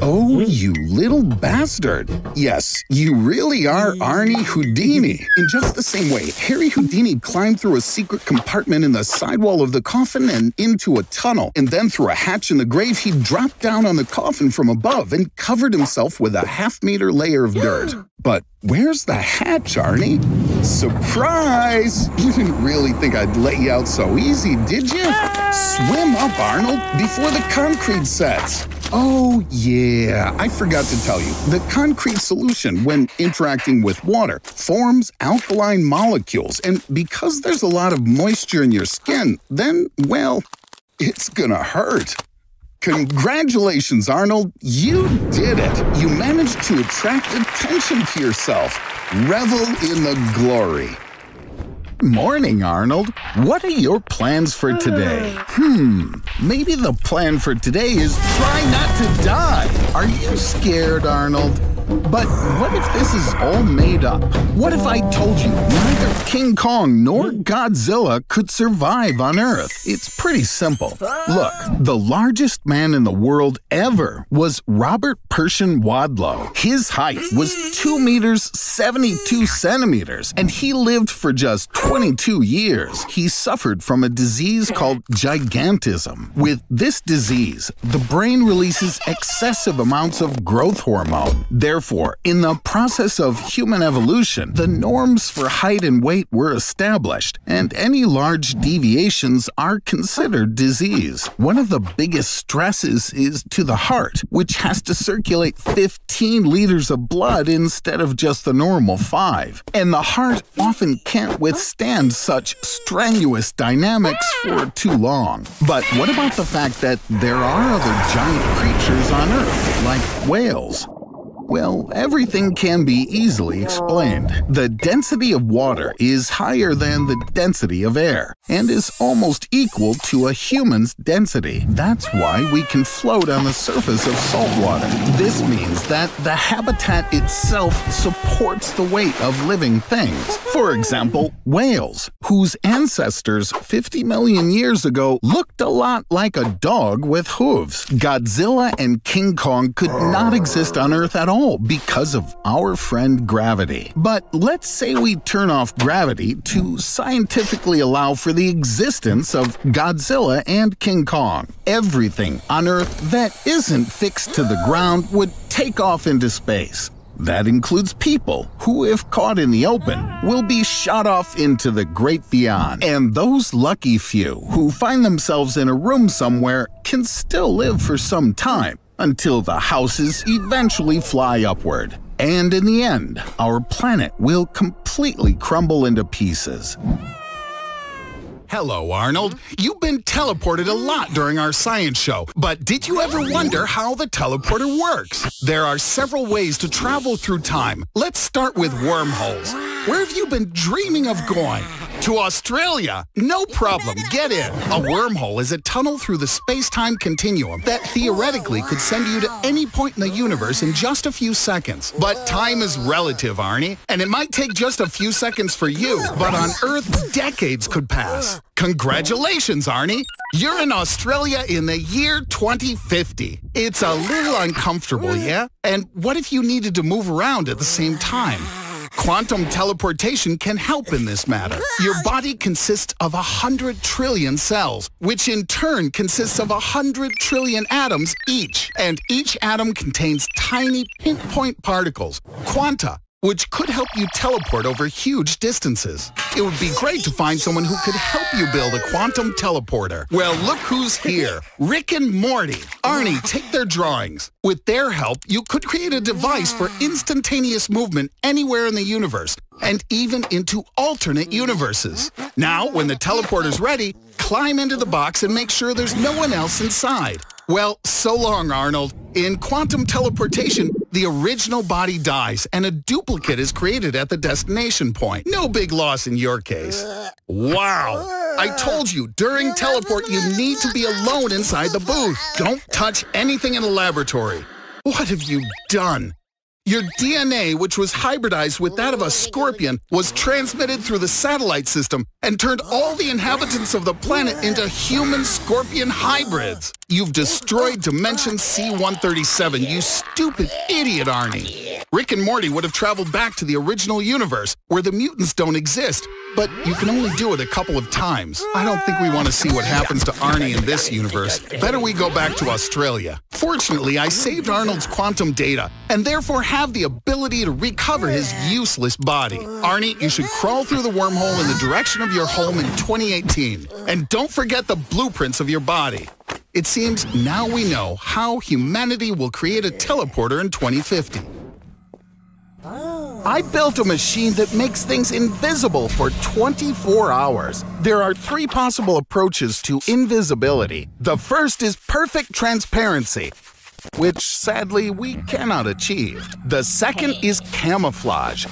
Oh, you little bastard. Yes, you really are Arnie Houdini. In just the same way, Harry Houdini climbed through a secret compartment in the sidewall of the coffin and into a tunnel. And then through a hatch in the grave, he dropped down on the coffin from above and covered himself with a half meter layer of dirt. But where's the hatch, Arnie? Surprise! You didn't really think I'd let you out so easy, did you? Swim up, Arnold, before the concrete sets. Oh, yeah, I forgot to tell you. The concrete solution, when interacting with water, forms alkaline molecules. And because there's a lot of moisture in your skin, then, well, it's gonna hurt. Congratulations, Arnold. You did it. You managed to attract attention to yourself. Revel in the glory. Good morning, Arnold. What are your plans for today? Hmm, maybe the plan for today is try not to die. Are you scared, Arnold? But what if this is all made up? What if I told you neither King Kong nor Godzilla could survive on Earth? It's pretty simple. Look, the largest man in the world ever was Robert Pershing Wadlow. His height was 2 meters 72 centimeters, and he lived for just 22 years. He suffered from a disease called gigantism. With this disease, the brain releases excessive amounts of growth hormone. Therefore, in the process of human evolution, the norms for height and weight were established, and any large deviations are considered disease. One of the biggest stresses is to the heart, which has to circulate 15 liters of blood instead of just the normal 5. And the heart often can't withstand such strenuous dynamics for too long. But what about the fact that there are other giant creatures on Earth, like whales? Well, everything can be easily explained. The density of water is higher than the density of air and is almost equal to a human's density. That's why we can float on the surface of salt water. This means that the habitat itself supports the weight of living things. For example, whales, whose ancestors 50 million years ago looked a lot like a dog with hooves. Godzilla and King Kong could not exist on Earth at all because of our friend gravity. But let's say we turn off gravity to scientifically allow for the existence of Godzilla and King Kong. Everything on Earth that isn't fixed to the ground would take off into space. That includes people who, if caught in the open, will be shot off into the great beyond. And those lucky few who find themselves in a room somewhere can still live for some time until the houses eventually fly upward. And in the end, our planet will completely crumble into pieces. Hello, Arnold. You've been teleported a lot during our science show, but did you ever wonder how the teleporter works? There are several ways to travel through time. Let's start with wormholes. Where have you been dreaming of going? To Australia? No problem, get in. A wormhole is a tunnel through the space-time continuum that theoretically could send you to any point in the universe in just a few seconds. But time is relative, Arnie, and it might take just a few seconds for you, but on Earth, decades could pass. Congratulations, Arnie! You're in Australia in the year 2050. It's a little uncomfortable, yeah? And what if you needed to move around at the same time? Quantum teleportation can help in this matter. Your body consists of 100 trillion cells, which in turn consists of 100 trillion atoms each. And each atom contains tiny pinpoint particles, quanta, which could help you teleport over huge distances. It would be great to find someone who could help you build a quantum teleporter. Well, look who's here. Rick and Morty. Arnie, take their drawings. With their help, you could create a device for instantaneous movement anywhere in the universe, and even into alternate universes. Now, when the teleporter's ready, climb into the box and make sure there's no one else inside. Well, so long, Arnold. In quantum teleportation, the original body dies and a duplicate is created at the destination point. No big loss in your case. Wow! I told you, during teleport, you need to be alone inside the booth. Don't touch anything in the laboratory. What have you done? Your DNA, which was hybridized with that of a scorpion, was transmitted through the satellite system and turned all the inhabitants of the planet into human-scorpion hybrids. You've destroyed Dimension C-137, you stupid idiot, Arnie. Rick and Morty would have traveled back to the original universe, where the mutants don't exist, but you can only do it a couple of times. I don't think we want to see what happens to Arnie in this universe. Better we go back to Australia. Fortunately, I saved Arnold's quantum data, and therefore have the ability to recover his useless body. Arnie, you should crawl through the wormhole in the direction of your home in 2018. And don't forget the blueprints of your body. It seems now we know how humanity will create a teleporter in 2050. I built a machine that makes things invisible for 24 hours. There are three possible approaches to invisibility. The first is perfect transparency, which sadly we cannot achieve. The second is camouflage.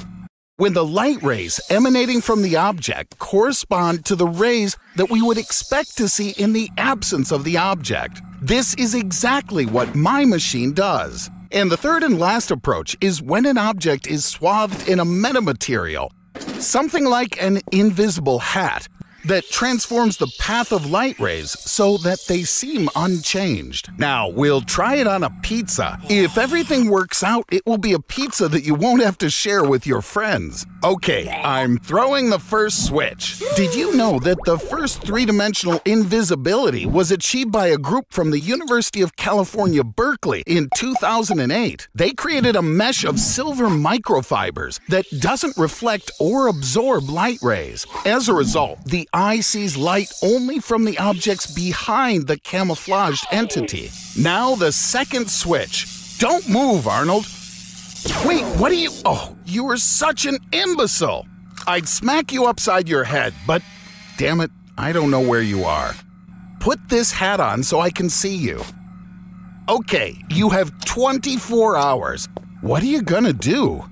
When the light rays emanating from the object correspond to the rays that we would expect to see in the absence of the object. This is exactly what my machine does. And the third and last approach is when an object is swathed in a metamaterial, something like an invisible hat, that transforms the path of light rays so that they seem unchanged. Now, we'll try it on a pizza. If everything works out, it will be a pizza that you won't have to share with your friends. Okay, I'm throwing the first switch. Did you know that the first three-dimensional invisibility was achieved by a group from the University of California, Berkeley in 2008? They created a mesh of silver microfibers that doesn't reflect or absorb light rays. As a result, the eye sees light only from the objects behind the camouflaged entity. Now the second switch. Don't move, Arnold. Wait, what are you? Oh, you are such an imbecile. I'd smack you upside your head, but damn it, I don't know where you are. Put this hat on so I can see you. Okay, you have 24 hours. What are you gonna do?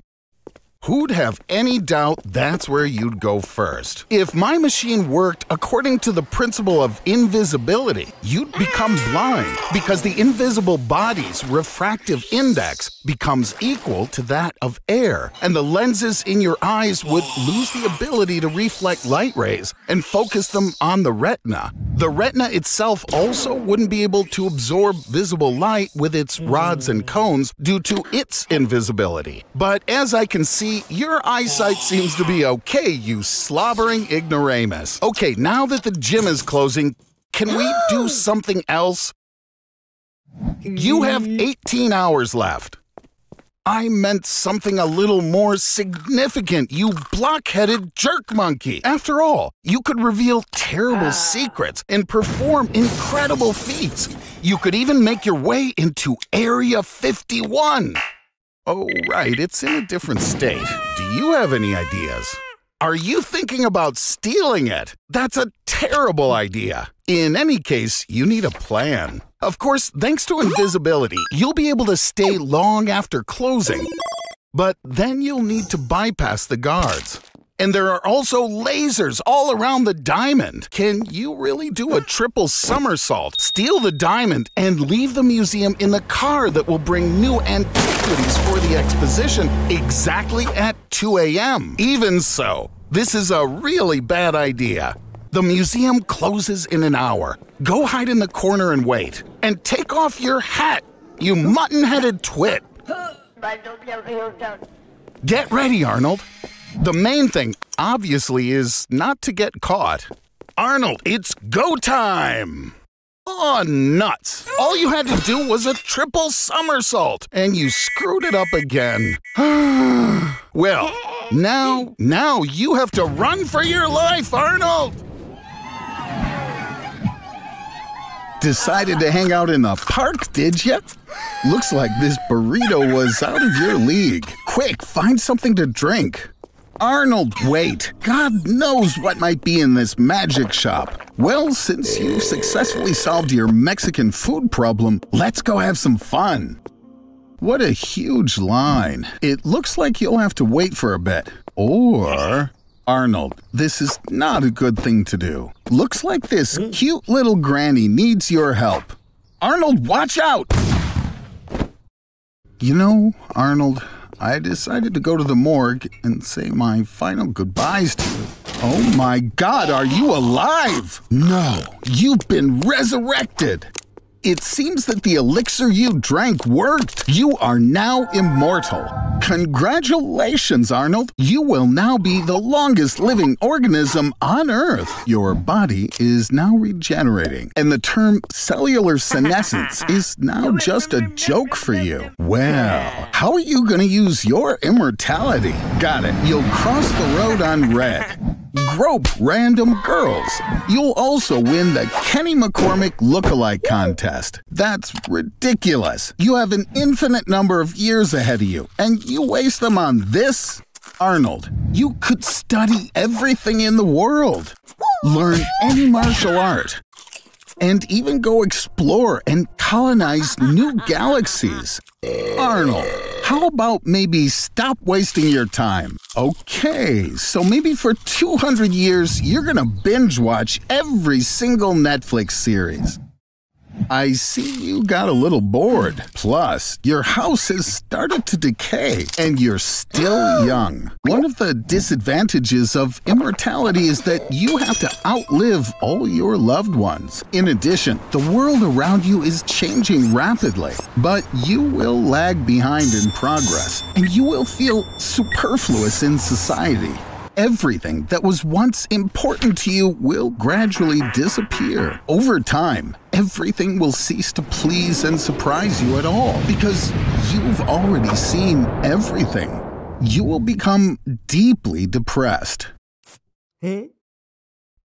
Who'd have any doubt that's where you'd go first? If my machine worked according to the principle of invisibility, you'd become blind because the invisible body's refractive index becomes equal to that of air, and the lenses in your eyes would lose the ability to reflect light rays and focus them on the retina. The retina itself also wouldn't be able to absorb visible light with its rods and cones due to its invisibility. But as I can see, your eyesight seems to be okay, you slobbering ignoramus. Okay, now that the gym is closing, can we do something else? You have mm-hmm. 18 hours left. I meant something a little more significant, you block-headed jerk monkey. After all, you could reveal terrible ah. secrets and perform incredible feats. You could even make your way into Area 51. Oh, right, it's in a different state. Do you have any ideas? Are you thinking about stealing it? That's a terrible idea. In any case, you need a plan. Of course, thanks to invisibility, you'll be able to stay long after closing. But then you'll need to bypass the guards. And there are also lasers all around the diamond. Can you really do a triple somersault, steal the diamond, and leave the museum in the car that will bring new antiquities for the exposition exactly at 2 a.m.? Even so, this is a really bad idea. The museum closes in an hour. Go hide in the corner and wait. And take off your hat, you mutton headed twit. Get ready, Arnold. The main thing, obviously, is not to get caught. Arnold, it's go time! Oh, nuts! All you had to do was a triple somersault, and you screwed it up again. well, now, now you have to run for your life, Arnold! Decided to hang out in the park, did ya? Looks like this burrito was out of your league. Quick, find something to drink. Arnold, wait. God knows what might be in this magic shop. Well, since you've successfully solved your Mexican food problem, let's go have some fun. What a huge line. It looks like you'll have to wait for a bit. Or. Arnold, this is not a good thing to do. Looks like this hmm? cute little granny needs your help. Arnold, watch out! You know, Arnold, I decided to go to the morgue and say my final goodbyes to you. Oh my god, are you alive? No, you've been resurrected. It seems that the elixir you drank worked. You are now immortal. Congratulations, Arnold. You will now be the longest living organism on Earth. Your body is now regenerating, and the term cellular senescence is now just a joke for you. Well, how are you going to use your immortality? Got it. You'll cross the road on red grope random girls. You'll also win the Kenny McCormick Lookalike Contest. That's ridiculous. You have an infinite number of years ahead of you, and you waste them on this? Arnold, you could study everything in the world, learn any martial art, and even go explore and colonize new galaxies. Arnold, how about maybe stop wasting your time? Okay, so maybe for 200 years, you're gonna binge watch every single Netflix series. I see you got a little bored. Plus, your house has started to decay and you're still young. One of the disadvantages of immortality is that you have to outlive all your loved ones. In addition, the world around you is changing rapidly, but you will lag behind in progress and you will feel superfluous in society everything that was once important to you will gradually disappear. Over time, everything will cease to please and surprise you at all because you've already seen everything. You will become deeply depressed.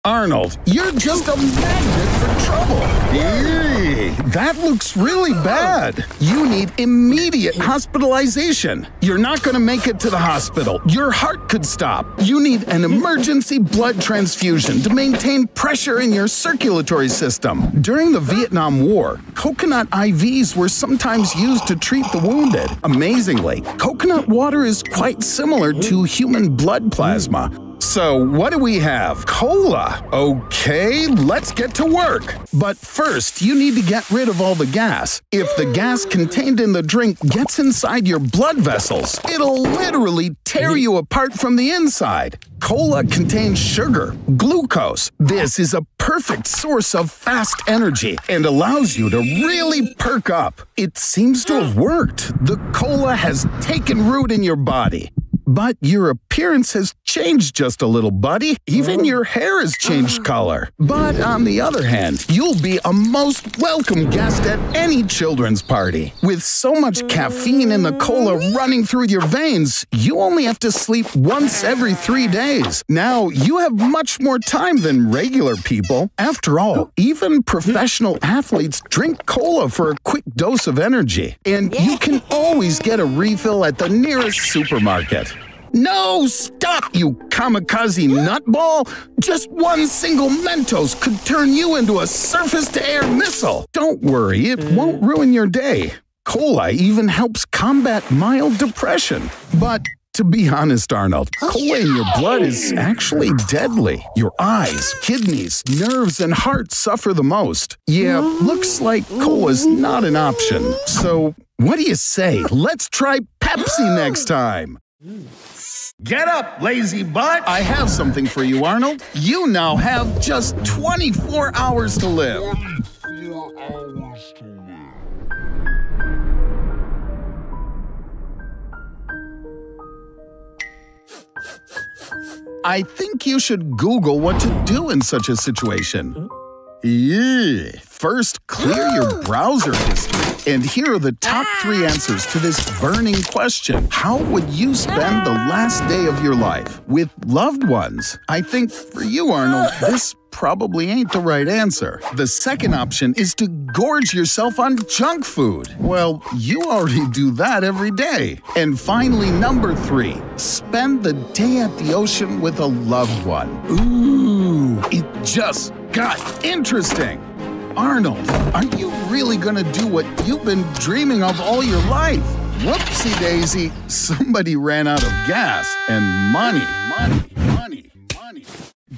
Arnold, you're just a magnet for trouble. Hey, that looks really bad. You need immediate hospitalization. You're not going to make it to the hospital. Your heart could stop. You need an emergency blood transfusion to maintain pressure in your circulatory system. During the Vietnam War, coconut IVs were sometimes used to treat the wounded. Amazingly, coconut water is quite similar to human blood plasma. So, what do we have? Cola. Okay, let's get to work. But first, you need to get rid of all the gas. If the gas contained in the drink gets inside your blood vessels, it'll literally tear you apart from the inside. Cola contains sugar, glucose. This is a perfect source of fast energy and allows you to really perk up. It seems to have worked. The cola has taken root in your body. But your appearance has changed just a little, buddy. Even oh. your hair has changed color. But on the other hand, you'll be a most welcome guest at any children's party. With so much caffeine in the cola running through your veins, you only have to sleep once every three days. Now, you have much more time than regular people. After all, even professional athletes drink cola for a quick dose of energy. And you can always get a refill at the nearest supermarket. No, stop, you kamikaze nutball! Just one single Mentos could turn you into a surface to air missile. Don't worry, it mm. won't ruin your day. Cola even helps combat mild depression. But to be honest, Arnold, oh, cola in your blood is actually deadly. Your eyes, kidneys, nerves, and heart suffer the most. Yeah, looks like cola's not an option. So, what do you say? Let's try Pepsi next time. Mm. Get up, lazy butt! I have something for you, Arnold. You now have just 24 hours to live. I think you should Google what to do in such a situation. Yeah. First, clear your browser history. And here are the top three ah. answers to this burning question. How would you spend the ah. last day of your life? With loved ones? I think for you, Arnold, this probably ain't the right answer. The second option is to gorge yourself on junk food. Well, you already do that every day. And finally, number three, spend the day at the ocean with a loved one. Ooh, it just got interesting. Arnold, are you really gonna do what you've been dreaming of all your life? Whoopsie daisy, somebody ran out of gas and money, money, money, money.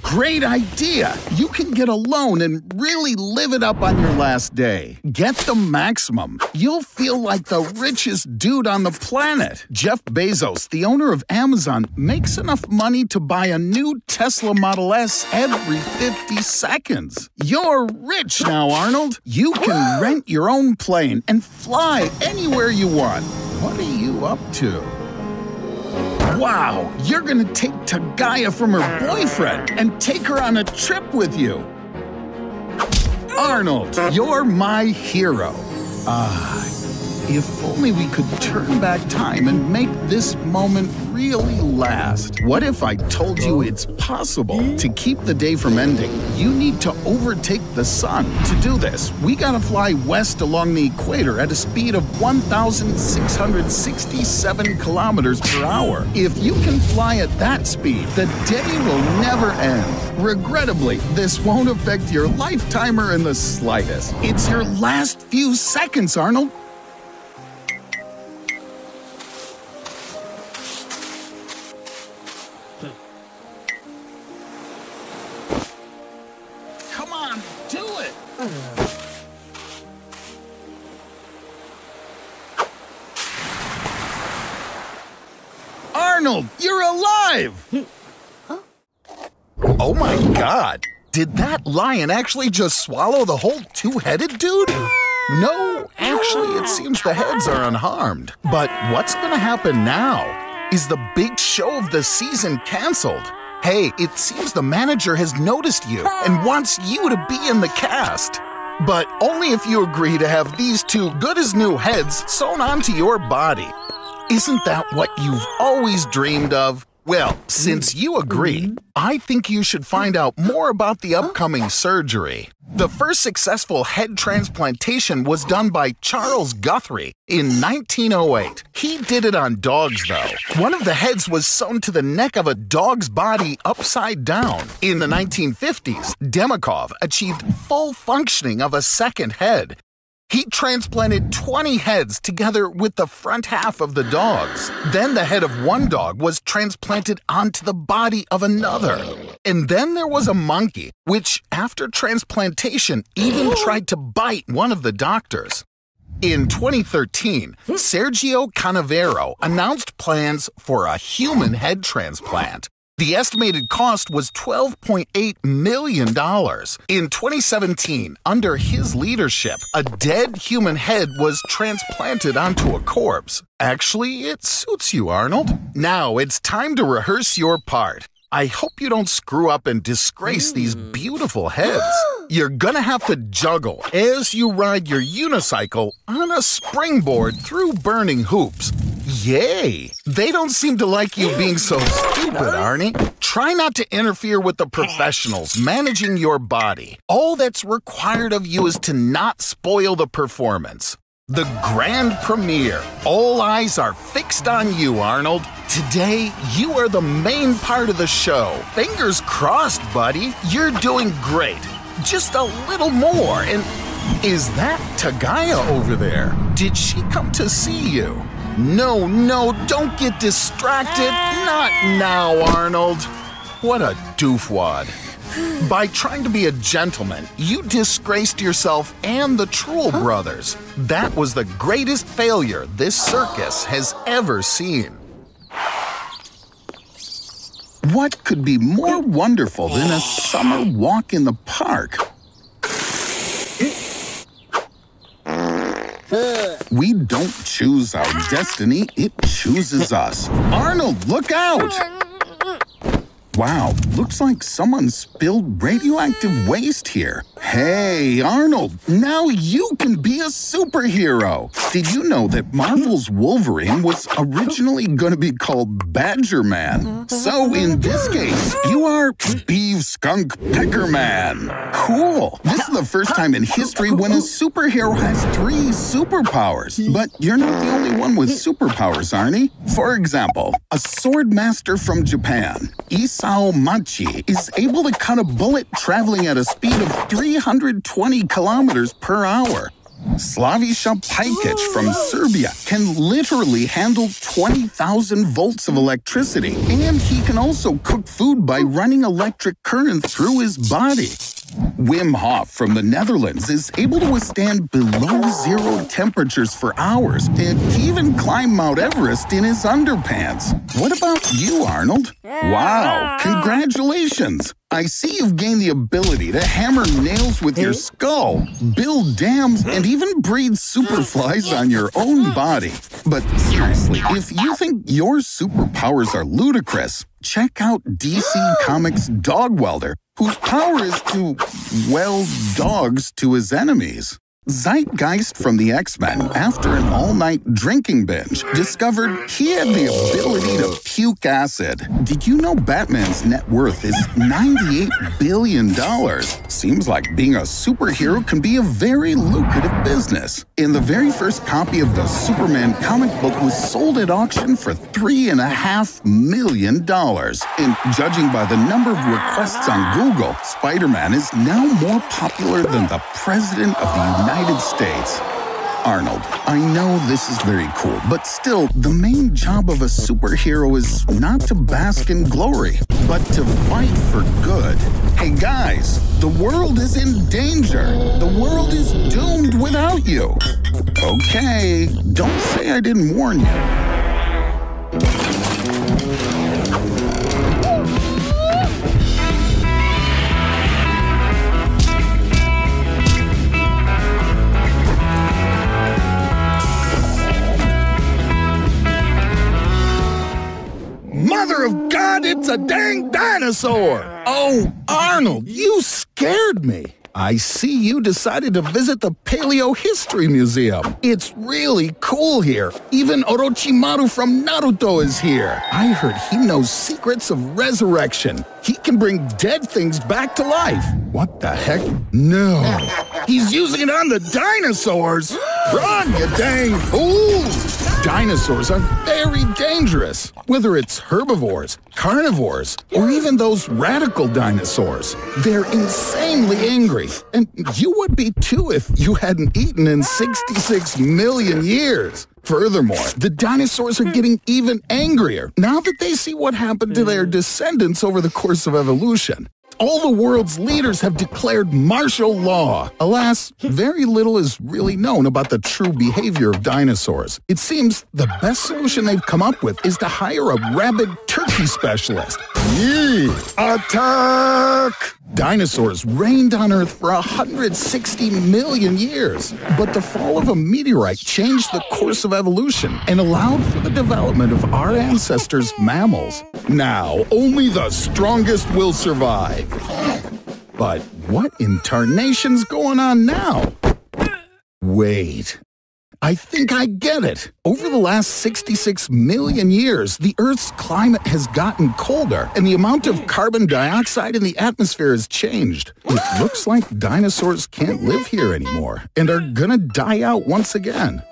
Great idea! You can get a loan and really live it up on your last day. Get the maximum. You'll feel like the richest dude on the planet. Jeff Bezos, the owner of Amazon, makes enough money to buy a new Tesla Model S every 50 seconds. You're rich now, Arnold. You can rent your own plane and fly anywhere you want. What are you up to? Wow, you're gonna take Tagaya from her boyfriend and take her on a trip with you. Arnold, you're my hero. Ah, if only we could turn back time and make this moment really last. What if I told you it's possible to keep the day from ending? You need to overtake the sun. To do this, we gotta fly west along the equator at a speed of 1,667 kilometers per hour. If you can fly at that speed, the day will never end. Regrettably, this won't affect your lifetimer in the slightest. It's your last few seconds, Arnold. You're alive! Oh my god! Did that lion actually just swallow the whole two headed dude? No, actually, it seems the heads are unharmed. But what's gonna happen now? Is the big show of the season canceled? Hey, it seems the manager has noticed you and wants you to be in the cast. But only if you agree to have these two good as new heads sewn onto your body. Isn't that what you've always dreamed of? Well, since mm-hmm. you agree, mm-hmm. I think you should find out more about the upcoming surgery. The first successful head transplantation was done by Charles Guthrie in 1908. He did it on dogs, though. One of the heads was sewn to the neck of a dog's body upside down. In the 1950s, Demikhov achieved full functioning of a second head. He transplanted 20 heads together with the front half of the dogs. Then the head of one dog was transplanted onto the body of another. And then there was a monkey, which, after transplantation, even tried to bite one of the doctors. In 2013, Sergio Canavero announced plans for a human head transplant. The estimated cost was $12.8 million. In 2017, under his leadership, a dead human head was transplanted onto a corpse. Actually, it suits you, Arnold. Now it's time to rehearse your part. I hope you don't screw up and disgrace these hmm. beautiful heads. You're gonna have to juggle as you ride your unicycle on a springboard through burning hoops. Yay! They don't seem to like you being so stupid, Arnie. Try not to interfere with the professionals managing your body. All that's required of you is to not spoil the performance. The grand premiere. All eyes are fixed on you, Arnold. Today, you are the main part of the show. Fingers crossed, buddy. You're doing great. Just a little more. And is that Tagaya over there? Did she come to see you? No, no, don't get distracted. Not now, Arnold. What a doofwad. By trying to be a gentleman, you disgraced yourself and the Trool brothers. That was the greatest failure this circus has ever seen. What could be more wonderful than a summer walk in the park? We don't choose our destiny, it chooses us. Arnold, look out! Wow, looks like someone spilled radioactive waste here. Hey, Arnold, now you can be a superhero. Did you know that Marvel's Wolverine was originally going to be called Badger Man? So in this case, you are Beef Skunk Pecker Man. Cool. This is the first time in history when a superhero has three superpowers. But you're not the only one with superpowers, Arnie. For example, a sword master from Japan, Isao Machi, is able to cut a bullet traveling at a speed of 320 kilometers per hour. Slavisha Pajkic from Serbia can literally handle 20,000 volts of electricity, and he can also cook food by running electric current through his body. Wim Hof from the Netherlands is able to withstand below zero temperatures for hours, and even climb Mount Everest in his underpants. What about you, Arnold? Wow, congratulations! I see you've gained the ability to hammer nails with your hmm? skull, build dams, and hmm? even breed superflies on your hmm? own body. But seriously, if you think your superpowers are ludicrous, check out DC Comics Dog Welder, whose power is to weld dogs to his enemies. Zeitgeist from the X Men, after an all night drinking binge, discovered he had the ability to puke acid. Did you know Batman's net worth is $98 billion? Seems like being a superhero can be a very lucrative business. And the very first copy of the Superman comic book was sold at auction for $3.5 million. And judging by the number of requests on Google, Spider Man is now more popular than the President of the United United States. Arnold, I know this is very cool, but still, the main job of a superhero is not to bask in glory, but to fight for good. Hey guys, the world is in danger. The world is doomed without you. Okay, don't say I didn't warn you. Of God, it's a dang dinosaur! Oh, Arnold, you scared me. I see you decided to visit the Paleo History Museum. It's really cool here. Even Orochimaru from Naruto is here. I heard he knows secrets of resurrection. He can bring dead things back to life. What the heck? No. He's using it on the dinosaurs. Run, you dang fool! Dinosaurs are very dangerous, whether it's herbivores, carnivores, or even those radical dinosaurs. They're insanely angry, and you would be too if you hadn't eaten in 66 million years. Furthermore, the dinosaurs are getting even angrier now that they see what happened to their descendants over the course of evolution all the world's leaders have declared martial law. Alas, very little is really known about the true behavior of dinosaurs. It seems the best solution they've come up with is to hire a rabid turkey specialist. Yee! Attack! Dinosaurs reigned on Earth for 160 million years, but the fall of a meteorite changed the course of evolution and allowed for the development of our ancestors' mammals. Now, only the strongest will survive. But what in tarnation's going on now? Wait, I think I get it. Over the last 66 million years, the Earth's climate has gotten colder, and the amount of carbon dioxide in the atmosphere has changed. It looks like dinosaurs can't live here anymore and are gonna die out once again.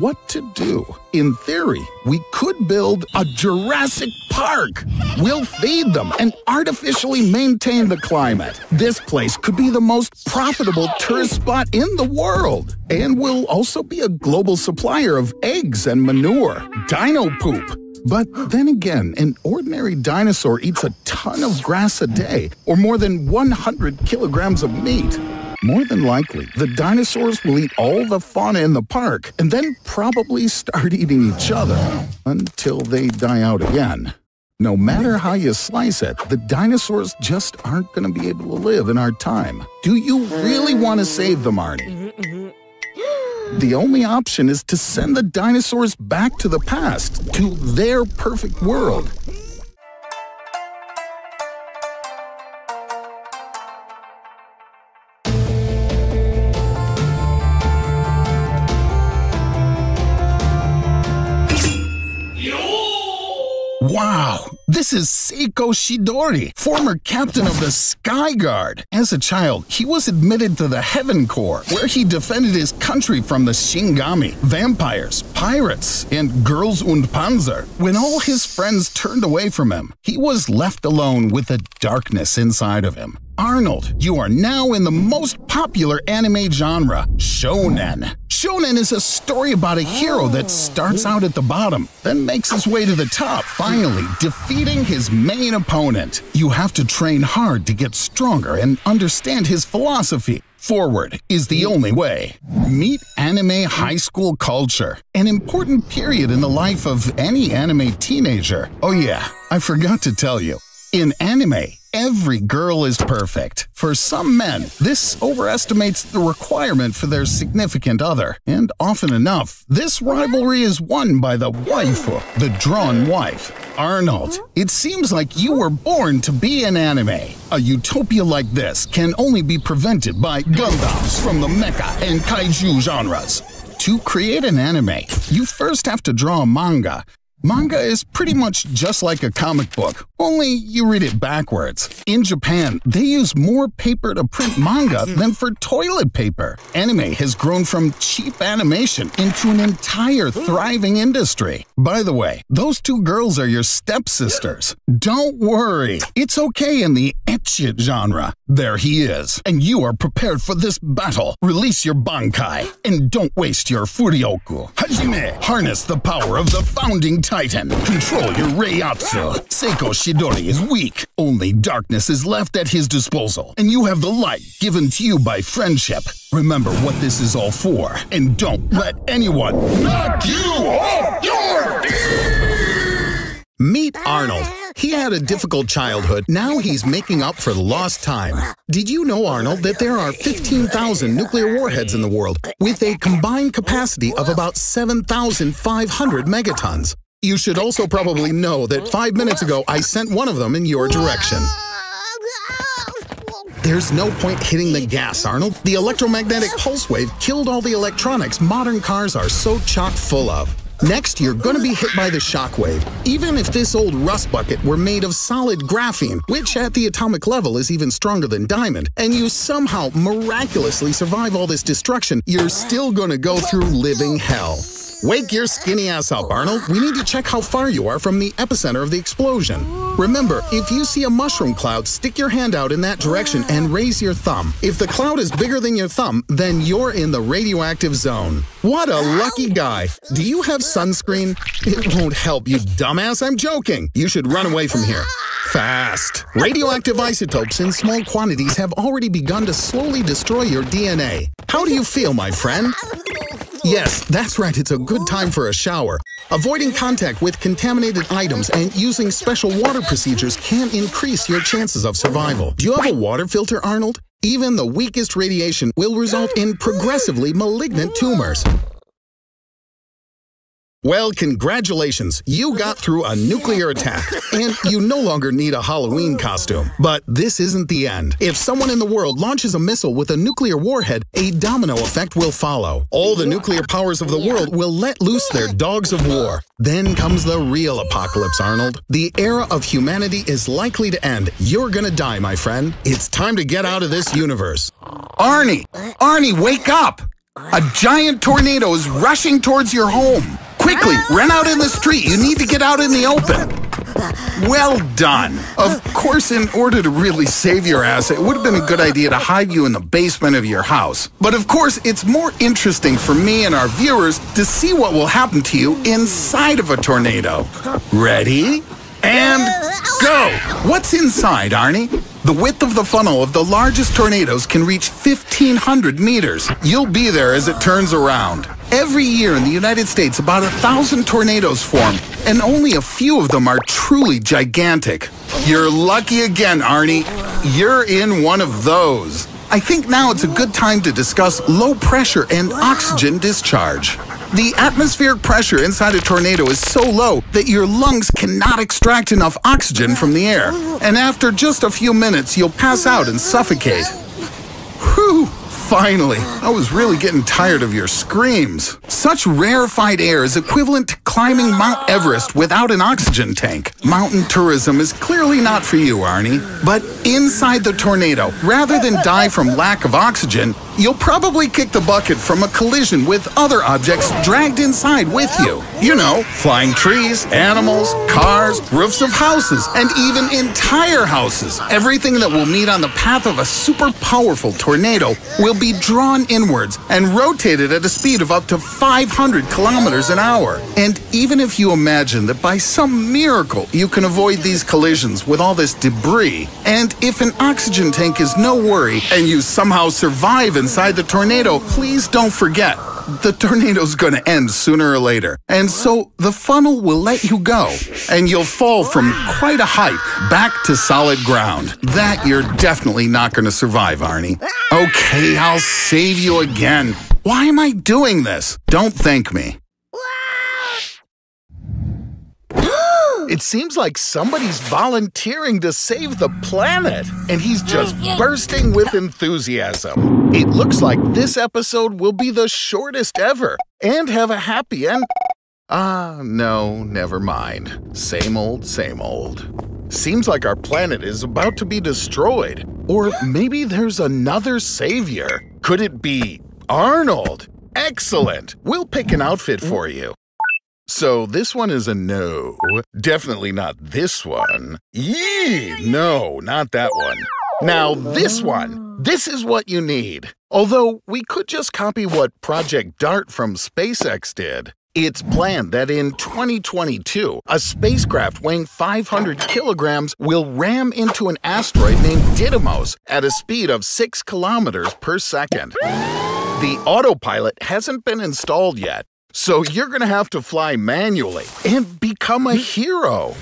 What to do? In theory, we could build a Jurassic Park. We'll feed them and artificially maintain the climate. This place could be the most profitable tourist spot in the world. And we'll also be a global supplier of eggs and manure, dino poop. But then again, an ordinary dinosaur eats a ton of grass a day, or more than 100 kilograms of meat. More than likely, the dinosaurs will eat all the fauna in the park and then probably start eating each other until they die out again. No matter how you slice it, the dinosaurs just aren't going to be able to live in our time. Do you really want to save them, Arnie? The only option is to send the dinosaurs back to the past, to their perfect world. Wow, this is Seiko Chidori, former captain of the Sky Guard. As a child, he was admitted to the Heaven Corps, where he defended his country from the Shinigami, vampires, pirates, and Girls und Panzer. When all his friends turned away from him, he was left alone with the darkness inside of him. Arnold, you are now in the most popular anime genre, shonen. Shonen is a story about a hero that starts out at the bottom, then makes his way to the top, finally defeating his main opponent. You have to train hard to get stronger and understand his philosophy. Forward is the only way. Meet anime high school culture, an important period in the life of any anime teenager. Oh yeah, I forgot to tell you. In anime, every girl is perfect. For some men, this overestimates the requirement for their significant other, and often enough, this rivalry is won by the waifu, the drawn wife. Arnold, it seems like you were born to be an anime. A utopia like this can only be prevented by Gundams from the mecha and kaiju genres. To create an anime, you first have to draw a manga, Manga is pretty much just like a comic book, only you read it backwards. In Japan, they use more paper to print manga mm-hmm. than for toilet paper. Anime has grown from cheap animation into an entire thriving industry. By the way, those two girls are your stepsisters. Don't worry, it's okay in the ecchi genre. There he is, and you are prepared for this battle. Release your Bankai, and don't waste your Furioku. Hajime, harness the power of the founding Titan. Control your Reiatsu. Seiko Chidori is weak. Only darkness is left at his disposal, and you have the light given to you by friendship. Remember what this is all for, and don't let anyone knock you off your Meet Arnold. He had a difficult childhood. Now he's making up for lost time. Did you know, Arnold, that there are 15,000 nuclear warheads in the world with a combined capacity of about 7,500 megatons? You should also probably know that five minutes ago I sent one of them in your direction. There's no point hitting the gas, Arnold. The electromagnetic pulse wave killed all the electronics modern cars are so chock full of. Next, you're to be hit by the shockwave. Even if this old rust bucket were made of solid graphene, which at the atomic level is even stronger than diamond, and you somehow miraculously survive all this destruction, you're still to go through living hell. Wake your skinny ass up, Arnold. We need to check how far you are from the epicenter of the explosion. Remember, if you see a mushroom cloud, stick your hand out in that direction and raise your thumb. If the cloud is bigger than your thumb, then you're in the radioactive zone. What a lucky guy. Do you have sunscreen? It won't help, you dumbass. I'm joking. You should run away from here. Fast. Radioactive isotopes in small quantities have already begun to slowly destroy your DNA. How do you feel, my friend? Yes, that's right, it's a good time for a shower. Avoiding contact with contaminated items and using special water procedures can increase your chances of survival. Do you have a water filter, Arnold? Even the weakest radiation will result in progressively malignant tumors. Well, congratulations. You got through a nuclear attack, and you no longer need a Halloween costume. But this isn't the end. If someone in the world launches a missile with a nuclear warhead, a domino effect will follow. All the nuclear powers of the world will let loose their dogs of war. Then comes the real apocalypse, Arnold. The era of humanity is likely to end. You're gonna die, my friend. It's time to get out of this universe. Arnie! Arnie, wake up! A giant tornado is rushing towards your home. Quickly, ah. run out in the street. You need to get out in the open. Well done. Of course, in order to really save your ass, it would have been a good idea to hide you in the basement of your house. But of course, it's more interesting for me and our viewers to see what will happen to you inside of a tornado. Ready? And go! What's inside, Arnie? The width of the funnel of the largest tornadoes can reach 1,500 meters. You'll be there as it turns around. Every year in the United States, about a thousand tornadoes form, and only a few of them are truly gigantic. You're lucky again, Arnie. You're in one of those. I think now it's a good time to discuss low pressure and oxygen discharge. The atmospheric pressure inside a tornado is so low that your lungs cannot extract enough oxygen from the air. And after just a few minutes, you'll pass out and suffocate. Whew! Finally, I was really getting tired of your screams. Such rarefied air is equivalent to climbing Mount Everest without an oxygen tank. Mountain tourism is clearly not for you, Arnie. But inside the tornado, rather than die from lack of oxygen, you'll probably kick the bucket from a collision with other objects dragged inside with you. You know, flying trees, animals, cars, roofs of houses, and even entire houses. Everything that will meet on the path of a super powerful tornado will be drawn inwards and rotated at a speed of up to 500 kilometers an hour. And even if you imagine that by some miracle you can avoid these collisions with all this debris, and if an oxygen tank is no worry and you somehow survive inside the tornado, please don't forget the tornado's gonna end sooner or later. And so the funnel will let you go, and you'll fall from quite a height back to solid ground. That you're definitely not gonna survive, Arnie. Okay, I'll save you again. Why am I doing this? Don't thank me. It seems like somebody's volunteering to save the planet, and he's just bursting with enthusiasm. It looks like this episode will be the shortest ever and have a happy end. Ah, no, never mind. Same old, same old. Seems like our planet is about to be destroyed. Or maybe there's another savior. Could it be Arnold? Excellent! We'll pick an outfit for you. So this one is a no. Definitely not this one. Yee! No, not that one. Now this one. This is what you need. Although we could just copy what Project DART from SpaceX did. It's planned that in 2022, a spacecraft weighing 500 kilograms will ram into an asteroid named Didymos at a speed of 6 kilometers per second. The autopilot hasn't been installed yet, so you're going to have to fly manually and become a hero.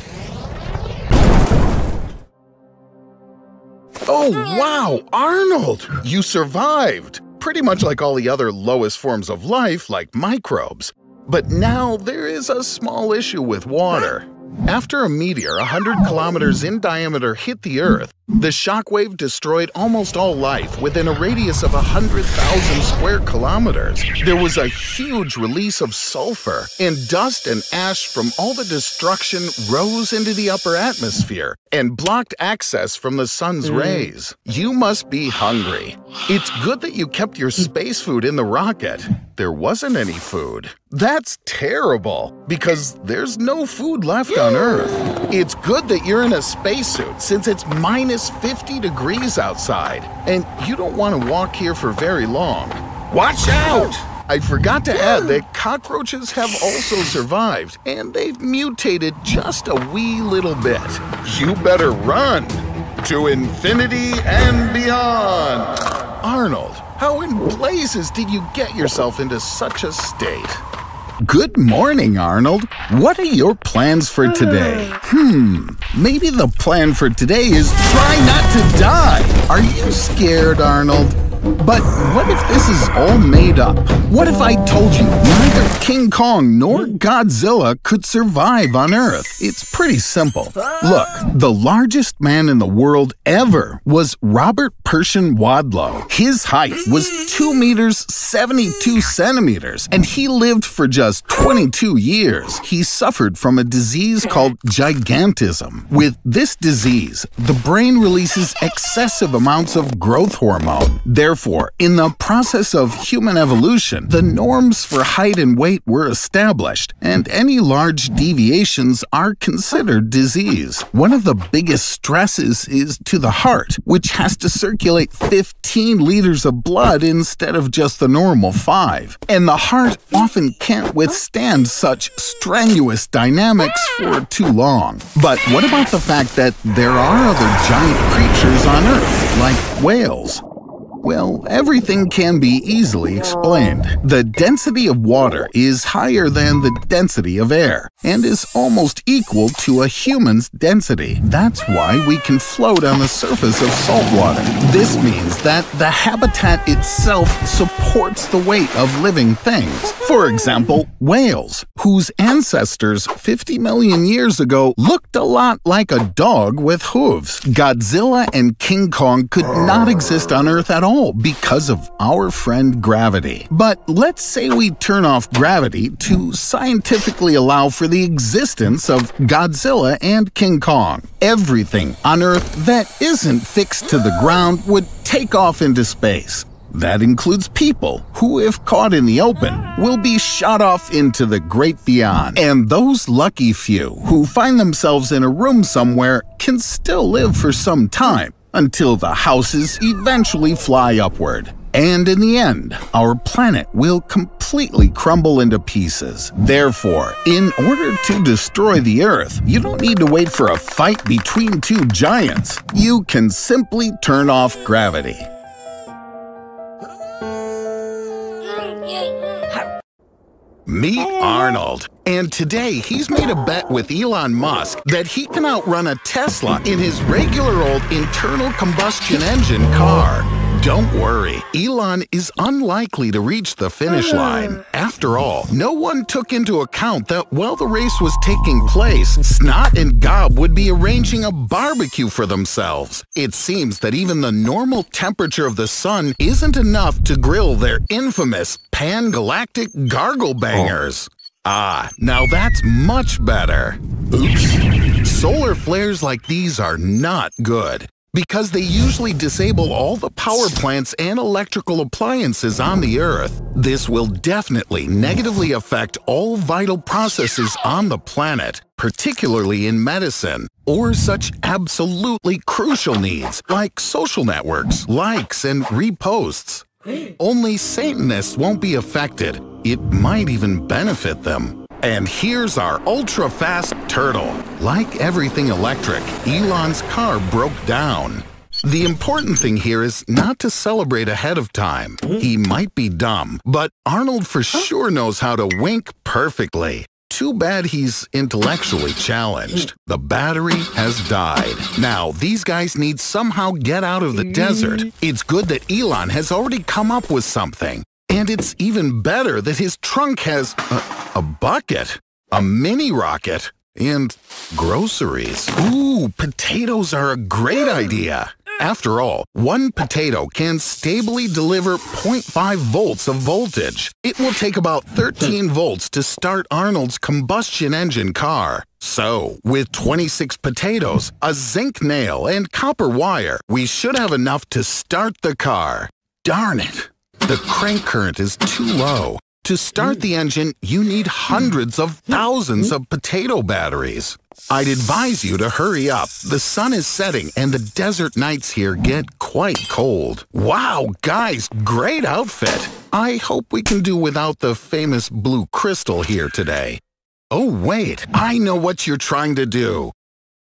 Oh, wow, Arnold! You survived! Pretty much like all the other lowest forms of life, like microbes. But now there is a small issue with water. After a meteor 100 kilometers in diameter hit the Earth, the shockwave destroyed almost all life within a radius of 100,000 square kilometers. There was a huge release of sulfur, and dust and ash from all the destruction rose into the upper atmosphere and blocked access from the sun's mm. rays. You must be hungry. It's good that you kept your space food in the rocket. There wasn't any food. That's terrible, because there's no food left on Earth. It's good that you're in a spacesuit since it's minus 50 degrees outside, and you don't want to walk here for very long. Watch out! I forgot to add that cockroaches have also survived, and they've mutated just a wee little bit. You better run to infinity and beyond. Arnold, how in blazes did you get yourself into such a state? Good morning, Arnold. What are your plans for today? Hmm, maybe the plan for today is try not to die. Are you scared, Arnold? But what if this is all made up? What if I told you neither King Kong nor Godzilla could survive on Earth? It's pretty simple. Look, the largest man in the world ever was Robert Pershing Wadlow. His height was 2 meters 72 centimeters, and he lived for just 22 years. He suffered from a disease called gigantism. With this disease, the brain releases excessive amounts of growth hormone. Therefore, in the process of human evolution, the norms for height and weight were established, and any large deviations are considered disease. One of the biggest stresses is to the heart, which has to circulate 15 liters of blood instead of just the normal 5. And the heart often can't withstand such strenuous dynamics for too long. But what about the fact that there are other giant creatures on Earth, like whales? Well, everything can be easily explained. The density of water is higher than the density of air and is almost equal to a human's density. That's why we can float on the surface of salt water. This means that the habitat itself supports the weight of living things. For example, whales, whose ancestors 50 million years ago looked a lot like a dog with hooves. Godzilla and King Kong could not exist on Earth at all because of our friend gravity. But let's say we turn off gravity to scientifically allow for the existence of Godzilla and King Kong. Everything on Earth that isn't fixed to the ground would take off into space. That includes people who, if caught in the open, will be shot off into the great beyond. And those lucky few who find themselves in a room somewhere can still live for some time until the houses eventually fly upward. And in the end, our planet will completely crumble into pieces. Therefore, in order to destroy the Earth, you don't need to wait for a fight between two giants. You can simply turn off gravity. Meet Arnold. And today he's made a bet with Elon Musk that he can outrun a Tesla in his regular old internal combustion engine car. Don't worry, Elon is unlikely to reach the finish line. After all, no one took into account that while the race was taking place, Snot and Gob would be arranging a barbecue for themselves. It seems that even the normal temperature of the sun isn't enough to grill their infamous pan-galactic gargle bangers. Ah, now that's much better. Oops. Solar flares like these are not good because they usually disable all the power plants and electrical appliances on the Earth. This will definitely negatively affect all vital processes on the planet, particularly in medicine, or such absolutely crucial needs like social networks, likes, and reposts. Only Satanists won't be affected. It might even benefit them. And here's our ultra-fast turtle. Like everything electric, Elon's car broke down. The important thing here is not to celebrate ahead of time. He might be dumb, but Arnold for sure knows how to wink perfectly. Too bad he's intellectually challenged. The battery has died. Now, these guys need somehow get out of the desert. Mm. It's good that Elon has already come up with something. And it's even better that his trunk has a, a bucket, a mini rocket, and groceries. Ooh, potatoes are a great idea. After all, one potato can stably deliver 0.5 volts of voltage. It will take about 13 volts to start Arnold's combustion engine car. So, with 26 potatoes, a zinc nail, and copper wire, we should have enough to start the car. Darn it! The crank current is too low. To start the engine, you need hundreds of thousands of potato batteries. I'd advise you to hurry up. The sun is setting and the desert nights here get quite cold. Wow, guys, great outfit. I hope we can do without the famous blue crystal here today. Oh, wait, I know what you're trying to do.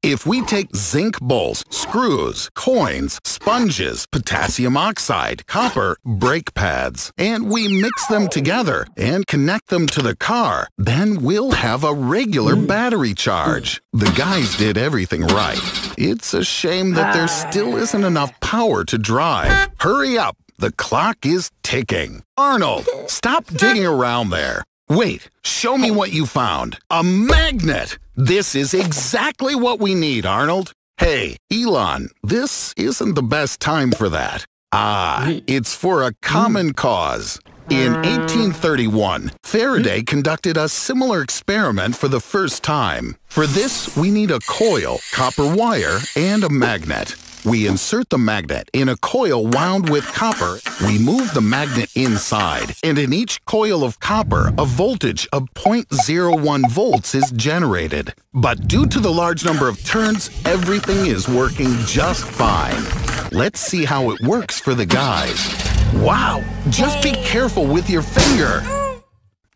If we take zinc bolts, screws, coins, sponges, potassium oxide, copper, brake pads, and we mix them together and connect them to the car, then we'll have a regular mm. battery charge. The guys did everything right. It's a shame that there ah. still isn't enough power to drive. Hurry up! The clock is ticking. Arnold, stop digging around there. Wait, show me what you found. A magnet! This is exactly what we need, Arnold. Hey, Elon, this isn't the best time for that. Ah, it's for a common cause. In 1831, Faraday conducted a similar experiment for the first time. For this, we need a coil, copper wire, and a magnet. We insert the magnet in a coil wound with copper. We move the magnet inside, and in each coil of copper, a voltage of 0.01 volts is generated. But due to the large number of turns, everything is working just fine. Let's see how it works for the guys. Wow! Just be careful with your finger.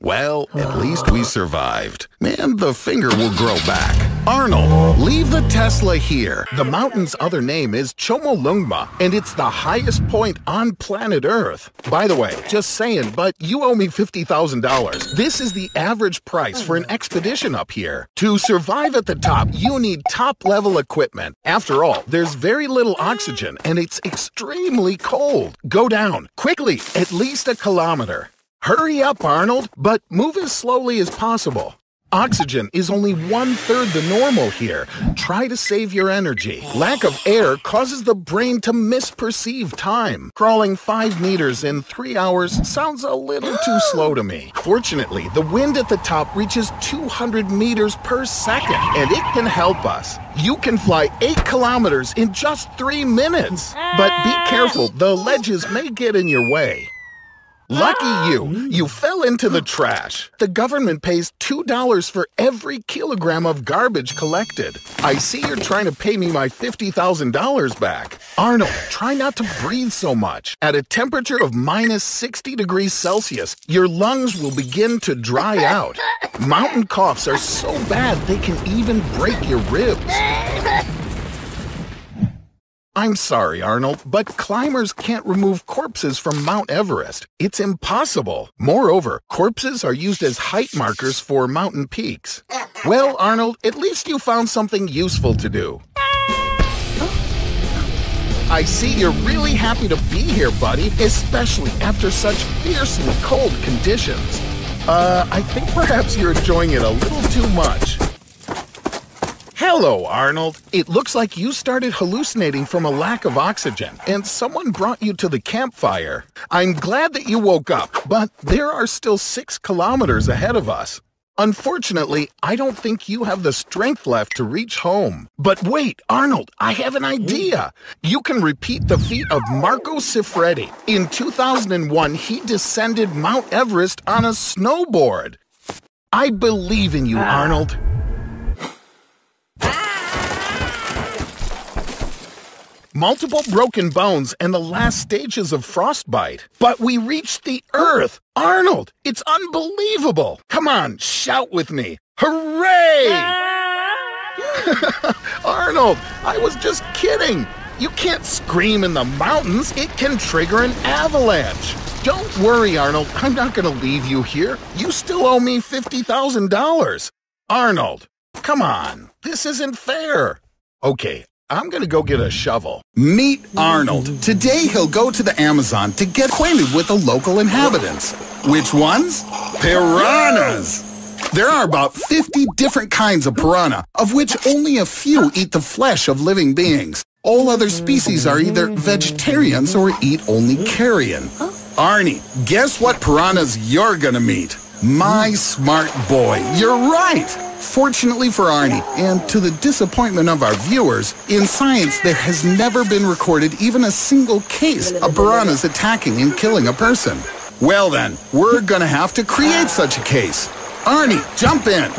Well, at least we survived. And the finger will grow back. Arnold, leave the Tesla here. The mountain's other name is Chomolungma, and it's the highest point on planet Earth. By the way, just saying, but you owe me $50,000. This is the average price for an expedition up here. To survive at the top, you need top-level equipment. After all, there's very little oxygen, and it's extremely cold. Go down, quickly, at least a kilometer. Hurry up, Arnold, but move as slowly as possible. Oxygen is only one-third the normal here. Try to save your energy. Lack of air causes the brain to misperceive time. Crawling five meters in three hours sounds a little too slow to me. Fortunately, the wind at the top reaches 200 meters per second, and it can help us. You can fly eight kilometers in just three minutes. But be careful, the ledges may get in your way. Lucky ah! you, you fell into the trash. The government pays $2 for every kilogram of garbage collected. I see you're trying to pay me my $50,000 back. Arnold, try not to breathe so much. At a temperature of minus 60 degrees Celsius, your lungs will begin to dry out. Mountain coughs are so bad they can even break your ribs. I'm sorry, Arnold, but climbers can't remove corpses from Mount Everest. It's impossible. Moreover, corpses are used as height markers for mountain peaks. Well, Arnold, at least you found something useful to do. I see you're really happy to be here, buddy, especially after such fiercely cold conditions. Uh, I think perhaps you're enjoying it a little too much. Hello, Arnold. It looks like you started hallucinating from a lack of oxygen, and someone brought you to the campfire. I'm glad that you woke up, but there are still six kilometers ahead of us. Unfortunately, I don't think you have the strength left to reach home. But wait, Arnold, I have an idea. You can repeat the feat of Marco Siffredi. In 2001, he descended Mount Everest on a snowboard. I believe in you, ah. Arnold. Multiple broken bones, and the last stages of frostbite. But we reached the Earth! Arnold, it's unbelievable! Come on, shout with me. Hooray! Arnold, I was just kidding. You can't scream in the mountains. It can trigger an avalanche. Don't worry, Arnold. I'm not going to leave you here. You still owe me $50,000. Arnold, come on. This isn't fair. Okay, I'm gonna go get a shovel. Meet Arnold. Today he'll go to the Amazon to get acquainted with the local inhabitants. Which ones? Piranhas! There are about 50 different kinds of piranha, of which only a few eat the flesh of living beings. All other species are either vegetarians or eat only carrion. Arnie, guess what piranhas you're gonna meet? My smart boy, you're right! Fortunately for Arnie, and to the disappointment of our viewers, in science there has never been recorded even a single case of piranhas attacking and killing a person. Well then, we're gonna have to create such a case. Arnie, jump in!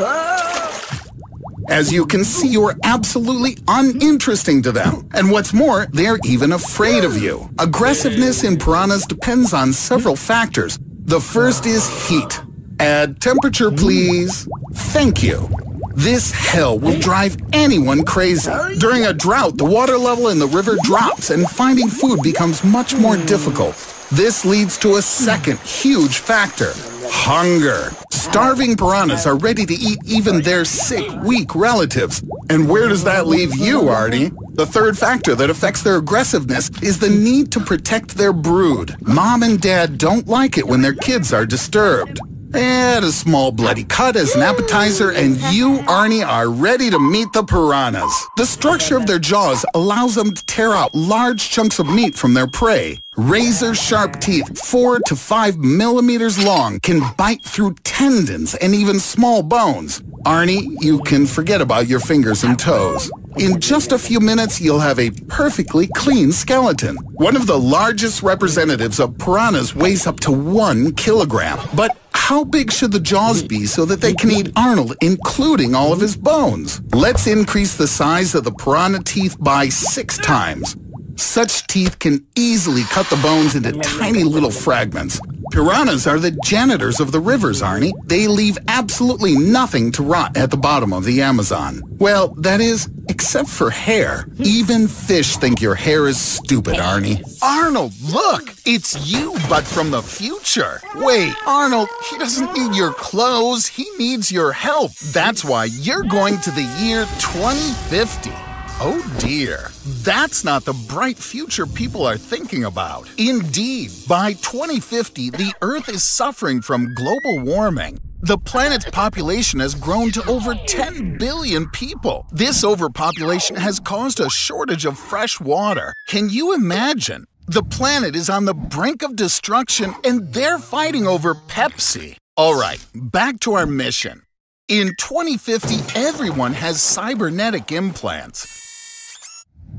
As you can see, you're absolutely uninteresting to them. And what's more, they're even afraid of you. Aggressiveness in piranhas depends on several factors. The first is heat. Add temperature, please. Thank you. This hell will drive anyone crazy. During a drought, the water level in the river drops and finding food becomes much more difficult. This leads to a second huge factor hunger. Starving piranhas are ready to eat even their sick, weak relatives. And where does that leave you, Arnie? The third factor that affects their aggressiveness is the need to protect their brood. Mom and dad don't like it when their kids are disturbed. Add a small bloody cut as an appetizer, and you, Arnie, are ready to meet the piranhas. The structure of their jaws allows them to tear out large chunks of meat from their prey. Razor sharp teeth, four to five millimeters long, can bite through tendons and even small bones. Arnie, you can forget about your fingers and toes. In just a few minutes, you'll have a perfectly clean skeleton. One of the largest representatives of piranhas weighs up to one kilogram. But how big should the jaws be so that they can eat Arnold, including all of his bones? Let's increase the size of the piranha teeth by six times. Such teeth can easily cut the bones into tiny little fragments. Piranhas are the janitors of the rivers, Arnie. They leave absolutely nothing to rot at the bottom of the Amazon. Well, that is, except for hair. Even fish think your hair is stupid, Arnie. Arnold, look! It's you, but from the future. Wait, Arnold, he doesn't need your clothes. He needs your help. That's why you're going to the year 2050. Oh dear, that's not the bright future people are thinking about. Indeed, by 2050, the Earth is suffering from global warming. The planet's population has grown to over 10 billion people. This overpopulation has caused a shortage of fresh water. Can you imagine? The planet is on the brink of destruction and they're fighting over Pepsi. All right, back to our mission. In 2050, everyone has cybernetic implants.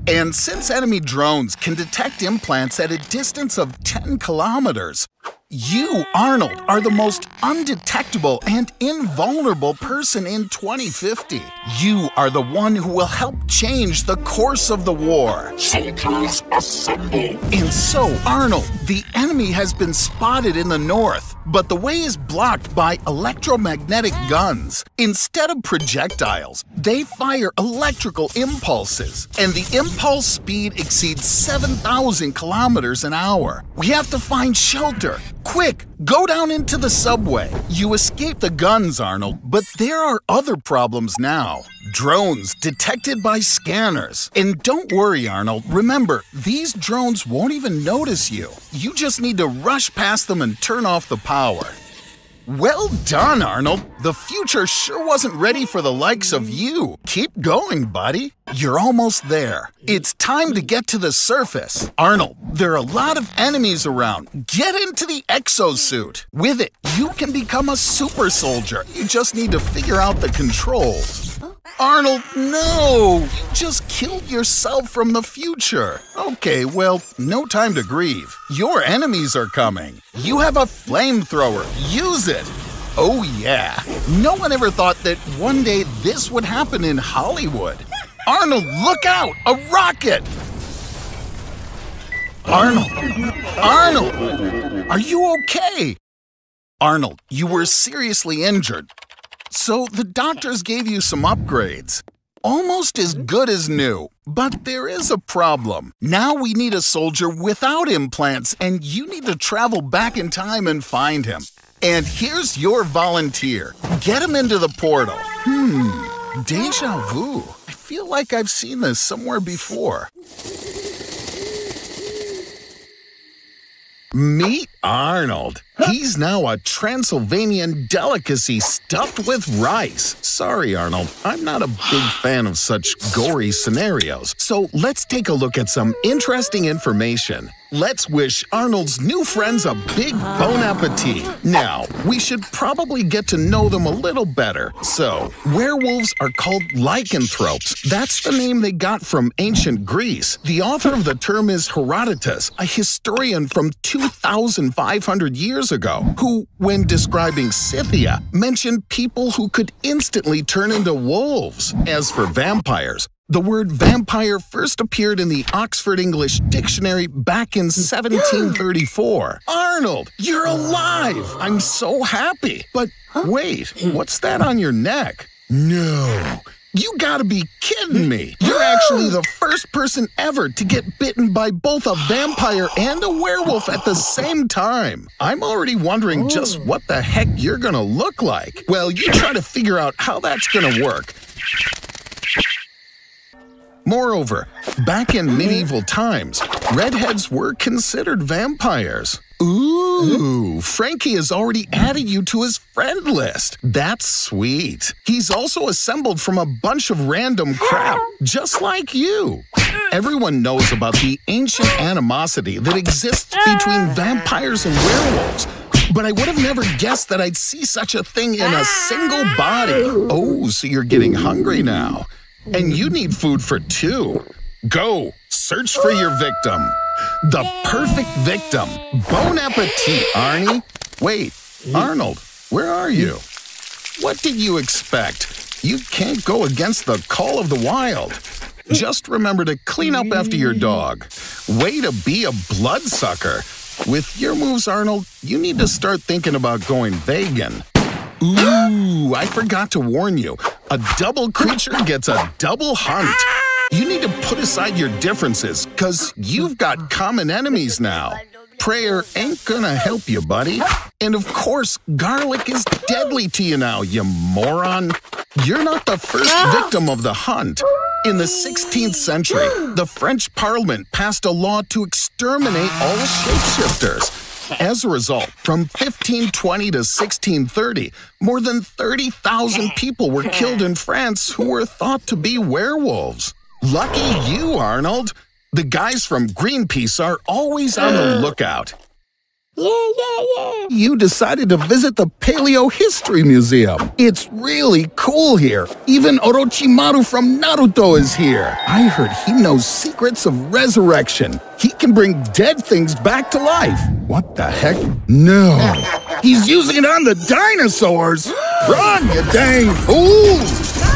And since enemy drones can detect implants at a distance of 10 kilometers, you, Arnold, are the most undetectable and invulnerable person in 2050. You are the one who will help change the course of the war. Soldiers assemble! And so, Arnold, the enemy has been spotted in the north, but the way is blocked by electromagnetic guns. Instead of projectiles, they fire electrical impulses, and the impulse speed exceeds 7,000 kilometers an hour. We have to find shelter. Quick, go down into the subway. You escaped the guns, Arnold, but there are other problems now. Drones detected by scanners. And don't worry, Arnold. Remember, these drones won't even notice you. You just need to rush past them and turn off the power. Well done, Arnold. The future sure wasn't ready for the likes of you. Keep going, buddy. You're almost there. It's time to get to the surface. Arnold, there are a lot of enemies around. Get into the exosuit. With it, you can become a super soldier. You just need to figure out the controls. Arnold, no! You just killed yourself from the future. Okay, well, no time to grieve. Your enemies are coming. You have a flamethrower. Use it. Oh, yeah. No one ever thought that one day this would happen in Hollywood. Arnold, look out! A rocket! Arnold! Arnold! Are you okay? Arnold, you were seriously injured. So the doctors gave you some upgrades. Almost as good as new. But there is a problem. Now we need a soldier without implants, and you need to travel back in time and find him. And here's your volunteer. Get him into the portal. Hmm, deja vu. I feel like I've seen this somewhere before. Meet Arnold. He's now a Transylvanian delicacy stuffed with rice. Sorry, Arnold, I'm not a big fan of such gory scenarios. So let's take a look at some interesting information. Let's wish Arnold's new friends a big bon appetit. Now, we should probably get to know them a little better. So, werewolves are called lycanthropes. That's the name they got from ancient Greece. The author of the term is Herodotus, a historian from 2,500 years ago, who, when describing Scythia, mentioned people who could instantly turn into wolves. As for vampires, the word vampire first appeared in the Oxford English Dictionary back in 1734. Arnold, you're alive! I'm so happy. But wait, what's that on your neck? No. You gotta be kidding me. You're actually the first person ever to get bitten by both a vampire and a werewolf at the same time. I'm already wondering oh. just what the heck you're gonna look like. Well, you try to figure out how that's gonna work. Moreover, back in medieval times, redheads were considered vampires. Ooh, Frankie has already added you to his friend list. That's sweet. He's also assembled from a bunch of random crap, just like you. Everyone knows about the ancient animosity that exists between vampires and werewolves. But I would have never guessed that I'd see such a thing in a single body. Oh, so you're getting hungry now. And you need food for two. Go, search for your victim. The perfect victim. Bon appetit, Arnie. Wait, Arnold, where are you? What did you expect? You can't go against the call of the wild. Just remember to clean up after your dog. Way to be a bloodsucker. With your moves, Arnold, you need to start thinking about going vegan. Ooh, I forgot to warn you. A double creature gets a double hunt. You need to put aside your differences, because you've got common enemies now. Prayer ain't gonna help you, buddy. And of course, garlic is deadly to you now, you moron. You're not the first victim of the hunt. In the 16th century, the French Parliament passed a law to exterminate all shapeshifters. As a result, from 1520 to 1630, more than 30,000 people were killed in France who were thought to be werewolves. Lucky you, Arnold. The guys from Greenpeace are always on the lookout. Yeah, yeah, yeah. You decided to visit the Paleo History Museum. It's really cool here. Even Orochimaru from Naruto is here. I heard he knows secrets of resurrection. He can bring dead things back to life. What the heck? No. He's using it on the dinosaurs. Run, you dang fool!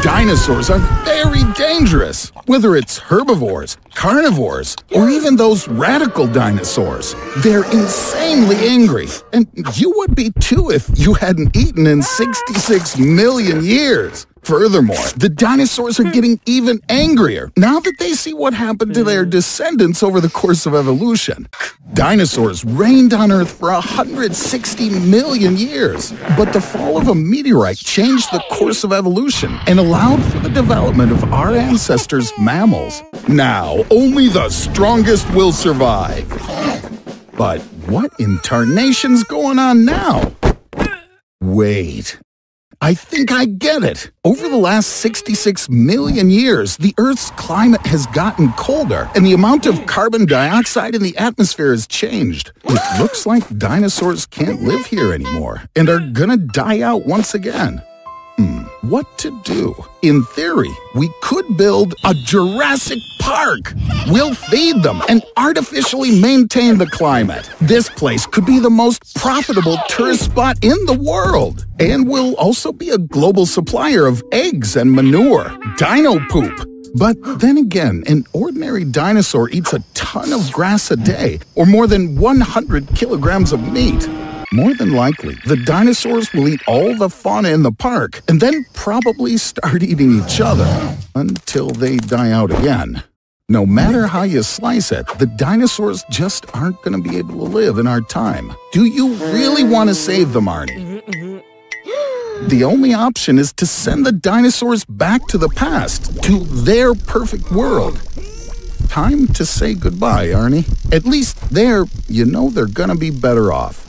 Dinosaurs are very dangerous, whether it's herbivores, carnivores, or even those radical dinosaurs. They're insanely angry, and you would be too if you hadn't eaten in 66 million years. Furthermore, the dinosaurs are getting even angrier now that they see what happened to their descendants over the course of evolution. Dinosaurs reigned on Earth for 160 million years, but the fall of a meteorite changed the course of evolution and allowed for the development of our ancestors' mammals. Now, only the strongest will survive. But what in tarnation's going on now? Wait. I think I get it. Over the last 66 million years, the Earth's climate has gotten colder, and the amount of carbon dioxide in the atmosphere has changed. It looks like dinosaurs can't live here anymore and are gonna die out once again. What to do? In theory, we could build a Jurassic Park. We'll feed them and artificially maintain the climate. This place could be the most profitable tourist spot in the world. And we'll also be a global supplier of eggs and manure, dino poop. But then again, an ordinary dinosaur eats a ton of grass a day, or more than 100 kilograms of meat. More than likely, the dinosaurs will eat all the fauna in the park and then probably start eating each other until they die out again. No matter how you slice it, the dinosaurs just aren't going to be able to live in our time. Do you really want to save them, Arnie? The only option is to send the dinosaurs back to the past, to their perfect world. Time to say goodbye, Arnie. At least there, you know they're gonna be better off.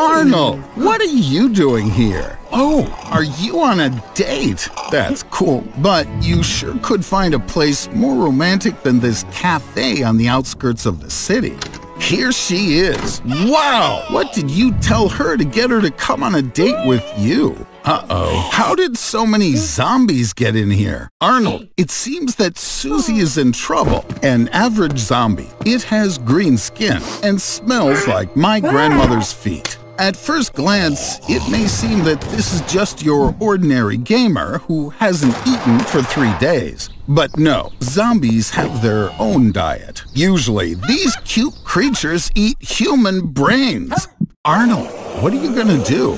Arnold, what are you doing here? Oh, are you on a date? That's cool, but you sure could find a place more romantic than this cafe on the outskirts of the city. Here she is. Wow! What did you tell her to get her to come on a date with you? Uh-oh. How did so many zombies get in here? Arnold, it seems that Susie is in trouble. An average zombie. It has green skin and smells like my grandmother's feet. At first glance, it may seem that this is just your ordinary gamer who hasn't eaten for three days. But no, zombies have their own diet. Usually, these cute creatures eat human brains. Arnold, what are you gonna do?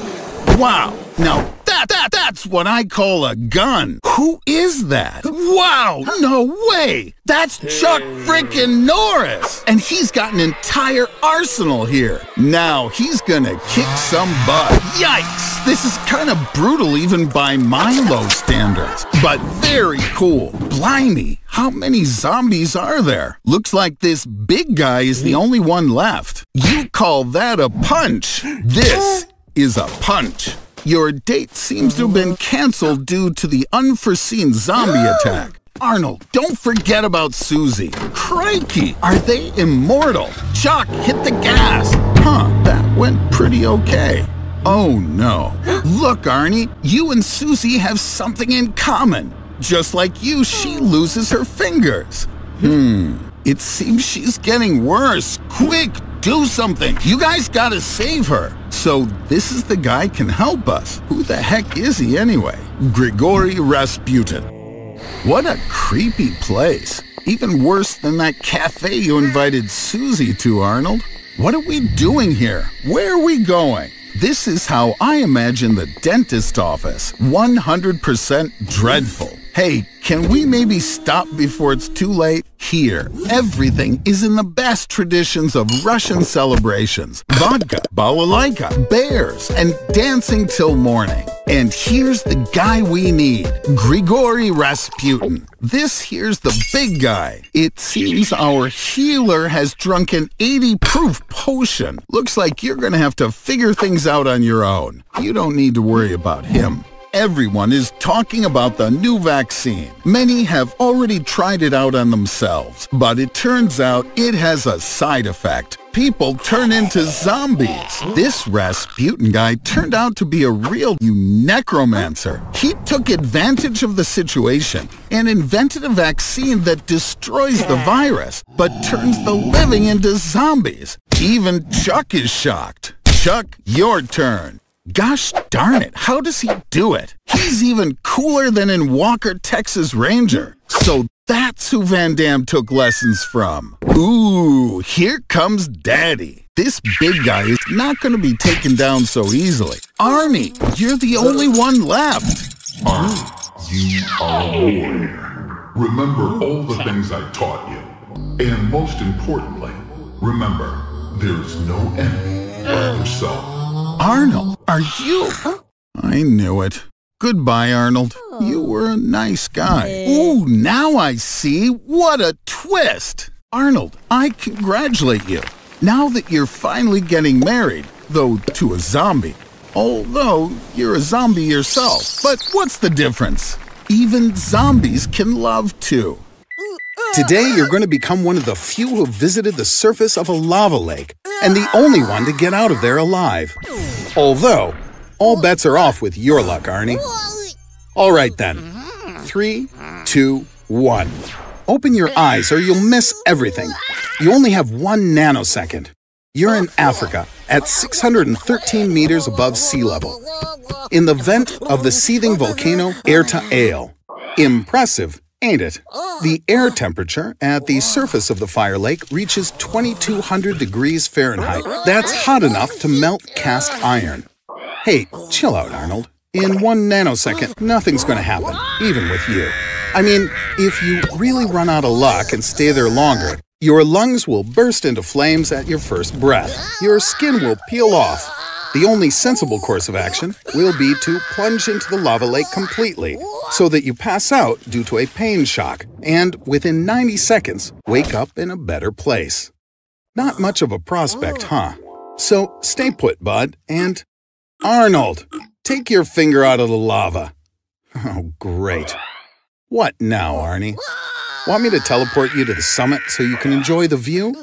Wow, now that, that, that's what I call a gun. Who is that? Wow, no way. That's Chuck frickin' Norris. And he's got an entire arsenal here. Now he's gonna kick some butt. Yikes, this is kind of brutal even by my low standards, but very cool. Blimey, how many zombies are there? Looks like this big guy is the only one left. You call that a punch? This is a punch. Your date seems to have been canceled due to the unforeseen zombie attack. Arnold, don't forget about Susie. Crikey, are they immortal? Chuck, hit the gas. Huh, that went pretty okay. Oh no. Look, Arnie, you and Susie have something in common. Just like you, she loses her fingers. Hmm, it seems she's getting worse. Quick, do something. You guys gotta save her. So this is the guy can help us. Who the heck is he anyway? Grigori Rasputin. What a creepy place. Even worse than that cafe you invited Susie to, Arnold. What are we doing here? Where are we going? This is how I imagine the dentist office. 100% dreadful. Hey, can we maybe stop before it's too late? Here, everything is in the best traditions of Russian celebrations. Vodka, balalaika, bears, and dancing till morning. And here's the guy we need, Grigory Rasputin. This here's the big guy. It seems our healer has drunk an 80 proof potion. Looks like you're gonna have to figure things out on your own. You don't need to worry about him. Everyone is talking about the new vaccine. Many have already tried it out on themselves, but it turns out it has a side effect. People turn into zombies. This Rasputin guy turned out to be a real necromancer. He took advantage of the situation and invented a vaccine that destroys the virus, but turns the living into zombies. Even Chuck is shocked. Chuck, your turn. Gosh darn it, how does he do it? He's even cooler than in Walker, Texas Ranger. So that's who Van Damme took lessons from. Ooh, here comes Daddy. This big guy is not going to be taken down so easily. Arnie, you're the only one left. Arnie, you are a warrior. Remember all the things I taught you. And most importantly, remember, there is no enemy but yourself. Arnold, are you? I knew it. Goodbye, Arnold. You were a nice guy. Ooh, now I see. What a twist. Arnold, I congratulate you. Now that you're finally getting married, though to a zombie. Although you're a zombie yourself. But what's the difference? Even zombies can love too. Today, you're going to become one of the few who have visited the surface of a lava lake, and the only one to get out of there alive. Although, all bets are off with your luck, Arnie. All right then. Three, two, one. Open your eyes or you'll miss everything. You only have one nanosecond. You're in Africa at 613 meters above sea level, in the vent of the seething volcano Erta Ale. Impressive, ain't it? The air temperature at the surface of the fire lake reaches 2200 degrees Fahrenheit. That's hot enough to melt cast iron. Hey, chill out, Arnold. In one nanosecond, nothing's gonna happen, even with you. I mean, if you really run out of luck and stay there longer, your lungs will burst into flames at your first breath. Your skin will peel off. The only sensible course of action will be to plunge into the lava lake completely so that you pass out due to a pain shock and within 90 seconds wake up in a better place. Not much of a prospect, huh? So stay put, bud, and Arnold, take your finger out of the lava. Oh, great. What now, Arnie? Want me to teleport you to the summit so you can enjoy the view?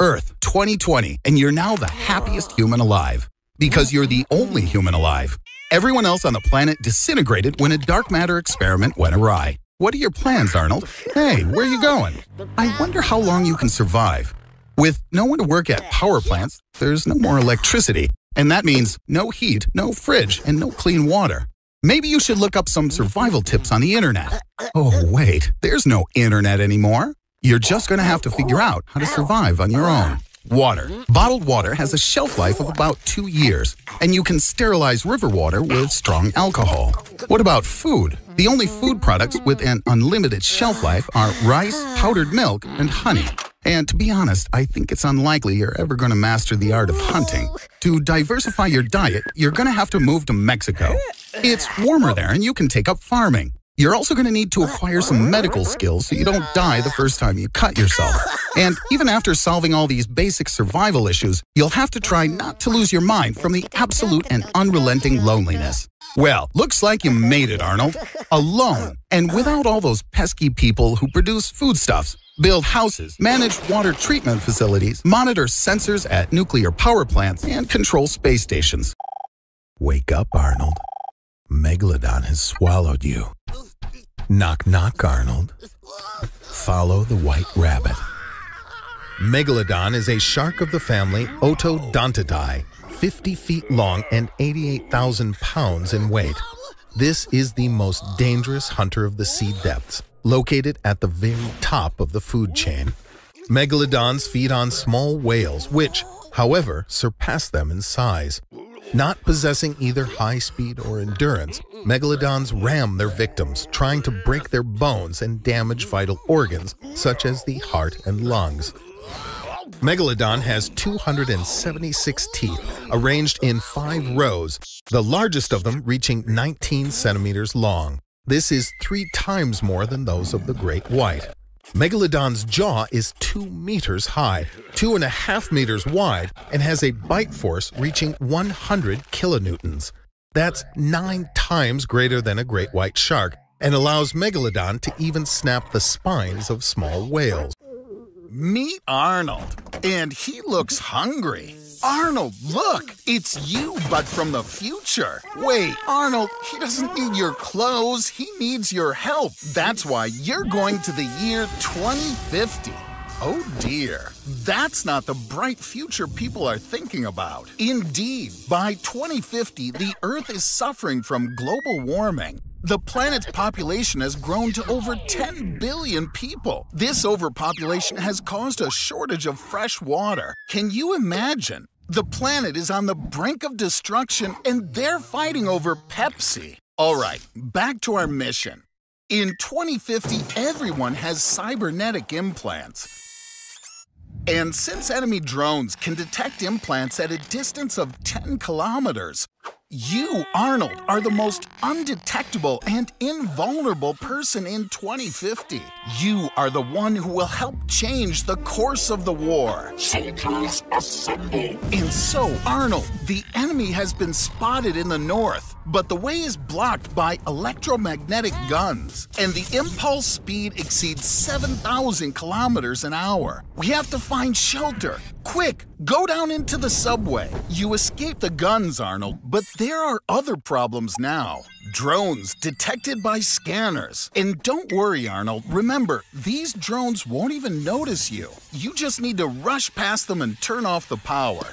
Earth 2020, and you're now the happiest human alive. Because you're the only human alive. Everyone else on the planet disintegrated when a dark matter experiment went awry. What are your plans, Arnold? Hey, where are you going? I wonder how long you can survive. With no one to work at power plants, there's no more electricity, And that means no heat, no fridge, and no clean water. Maybe you should look up some survival tips on the internet. Oh, wait, there's no internet anymore. You're just going to have to figure out how to survive on your own. Water. Bottled water has a shelf life of about two years, and you can sterilize river water with strong alcohol. What about food? The only food products with an unlimited shelf life are rice, powdered milk, and honey. And to be honest, I think it's unlikely you're ever going to master the art of hunting. To diversify your diet, you're going to have to move to Mexico. It's warmer there and you can take up farming. You're also going to need to acquire some medical skills so you don't die the first time you cut yourself. And even after solving all these basic survival issues, you'll have to try not to lose your mind from the absolute and unrelenting loneliness. Well, looks like you made it, Arnold. Alone, and without all those pesky people who produce foodstuffs, build houses, manage water treatment facilities, monitor sensors at nuclear power plants, and control space stations. Wake up, Arnold. Megalodon has swallowed you. Knock, knock, Arnold. Follow the white rabbit. Megalodon is a shark of the family Otodontidae, 50 feet long and 88,000 pounds in weight. This is the most dangerous hunter of the sea depths, located at the very top of the food chain. Megalodons feed on small whales, which, however, surpass them in size. Not possessing either high speed or endurance, megalodons ram their victims, trying to break their bones and damage vital organs such as the heart and lungs. Megalodon has 276 teeth, arranged in five rows, the largest of them reaching 19 centimeters long. This is three times more than those of the great white. Megalodon's jaw is 2 meters high, 2.5 meters wide, and has a bite force reaching 100 kilonewtons. That's nine times greater than a great white shark and allows Megalodon to even snap the spines of small whales. Meet Arnold, and he looks hungry. Arnold, look! It's you, but from the future. Wait, Arnold, he doesn't need your clothes, he needs your help. That's why you're going to the year 2050. Oh dear, that's not the bright future people are thinking about. Indeed, by 2050, the Earth is suffering from global warming. The planet's population has grown to over 10 billion people. This overpopulation has caused a shortage of fresh water. Can you imagine? The planet is on the brink of destruction and they're fighting over Pepsi. All right, back to our mission. In 2050, everyone has cybernetic implants. And since enemy drones can detect implants at a distance of 10 kilometers, you, Arnold, are the most undetectable and invulnerable person in 2050. You are the one who will help change the course of the war. Soldiers assemble! And so, Arnold, the enemy has been spotted in the north, but the way is blocked by electromagnetic guns, and the impulse speed exceeds 7,000 kilometers an hour. We have to find shelter. Quick, go down into the subway. You escaped the guns, Arnold, but there are other problems now. Drones detected by scanners. And don't worry, Arnold. Remember, these drones won't even notice you. You just need to rush past them and turn off the power.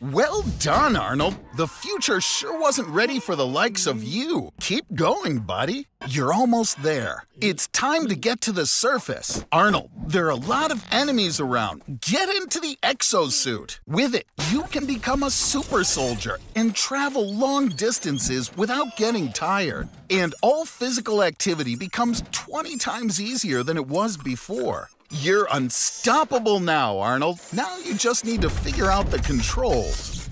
Well done, Arnold. The future sure wasn't ready for the likes of you. Keep going, buddy. You're almost there. It's time to get to the surface. Arnold, there are a lot of enemies around. Get into the exosuit. With it, you can become a super soldier and travel long distances without getting tired. And all physical activity becomes 20 times easier than it was before. You're unstoppable now, Arnold. Now you just need to figure out the controls.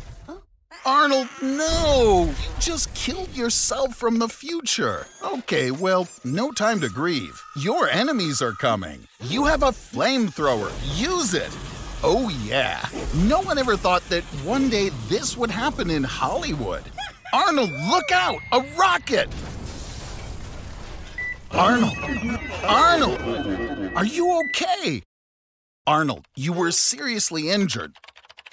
Arnold, no! You just killed yourself from the future. Okay, well, no time to grieve. Your enemies are coming. You have a flamethrower. Use it. Oh, yeah. No one ever thought that one day this would happen in Hollywood. Arnold, look out! A rocket! Arnold! Arnold! Are you okay? Arnold, you were seriously injured.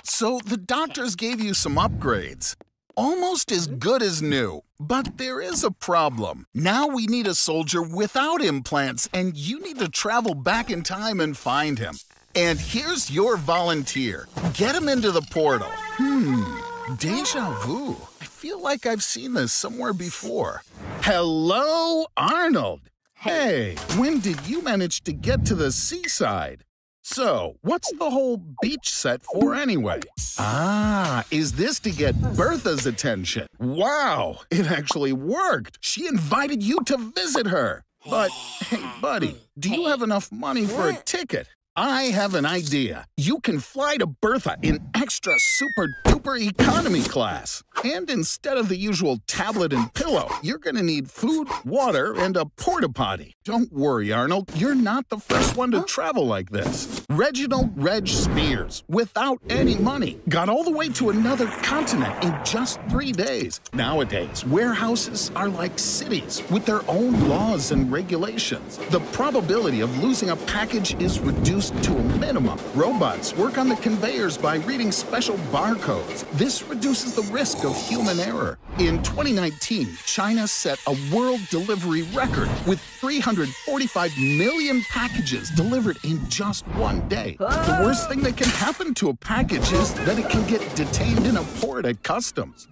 So the doctors gave you some upgrades. Almost as good as new, but there is a problem. Now we need a soldier without implants, and you need to travel back in time and find him. And here's your volunteer. Get him into the portal. Hmm. Deja vu. I feel like I've seen this somewhere before. Hello, Arnold. Hey, when did you manage to get to the seaside? So, what's the whole beach set for anyway? Ah, is this to get Bertha's attention? Wow, it actually worked. She invited you to visit her. But, hey, buddy, do you have enough money for a ticket? I have an idea. You can fly to Bertha in extra super duper economy class. And instead of the usual tablet and pillow, you're gonna need food, water, and a porta potty. Don't worry, Arnold, you're not the first one to travel like this. Reginald Reg Spiers, without any money, got all the way to another continent in just three days. Nowadays, warehouses are like cities with their own laws and regulations. The probability of losing a package is reduced to a minimum. Robots work on the conveyors by reading special barcodes. This reduces the risk of human error. In 2019, China set a world delivery record with 345 million packages delivered in just one day. The worst thing that can happen to a package is that it can get detained in a port at customs.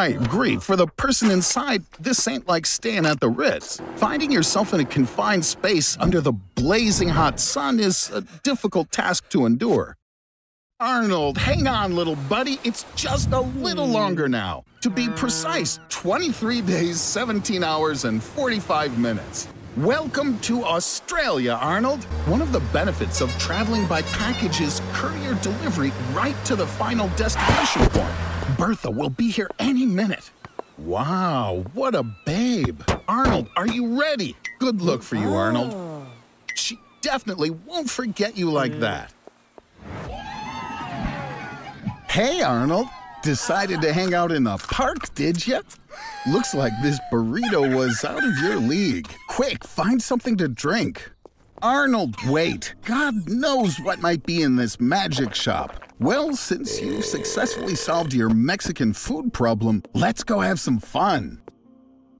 I agree. For the person inside, this ain't like staying at the Ritz. Finding yourself in a confined space under the blazing hot sun is a difficult task to endure. Arnold, hang on, little buddy. It's just a little longer now. To be precise, 23 days, 17 hours, and 45 minutes. Welcome to Australia, Arnold. One of the benefits of traveling by package is courier delivery right to the final destination point. Bertha will be here any minute. Wow, what a babe. Arnold, are you ready? Good look for you, Arnold. She definitely won't forget you like that. Hey, Arnold. Decided to hang out in the park, did ya? Looks like this burrito was out of your league. Quick, find something to drink. Arnold, wait. God knows what might be in this magic shop. Well, since you've successfully solved your Mexican food problem, let's go have some fun.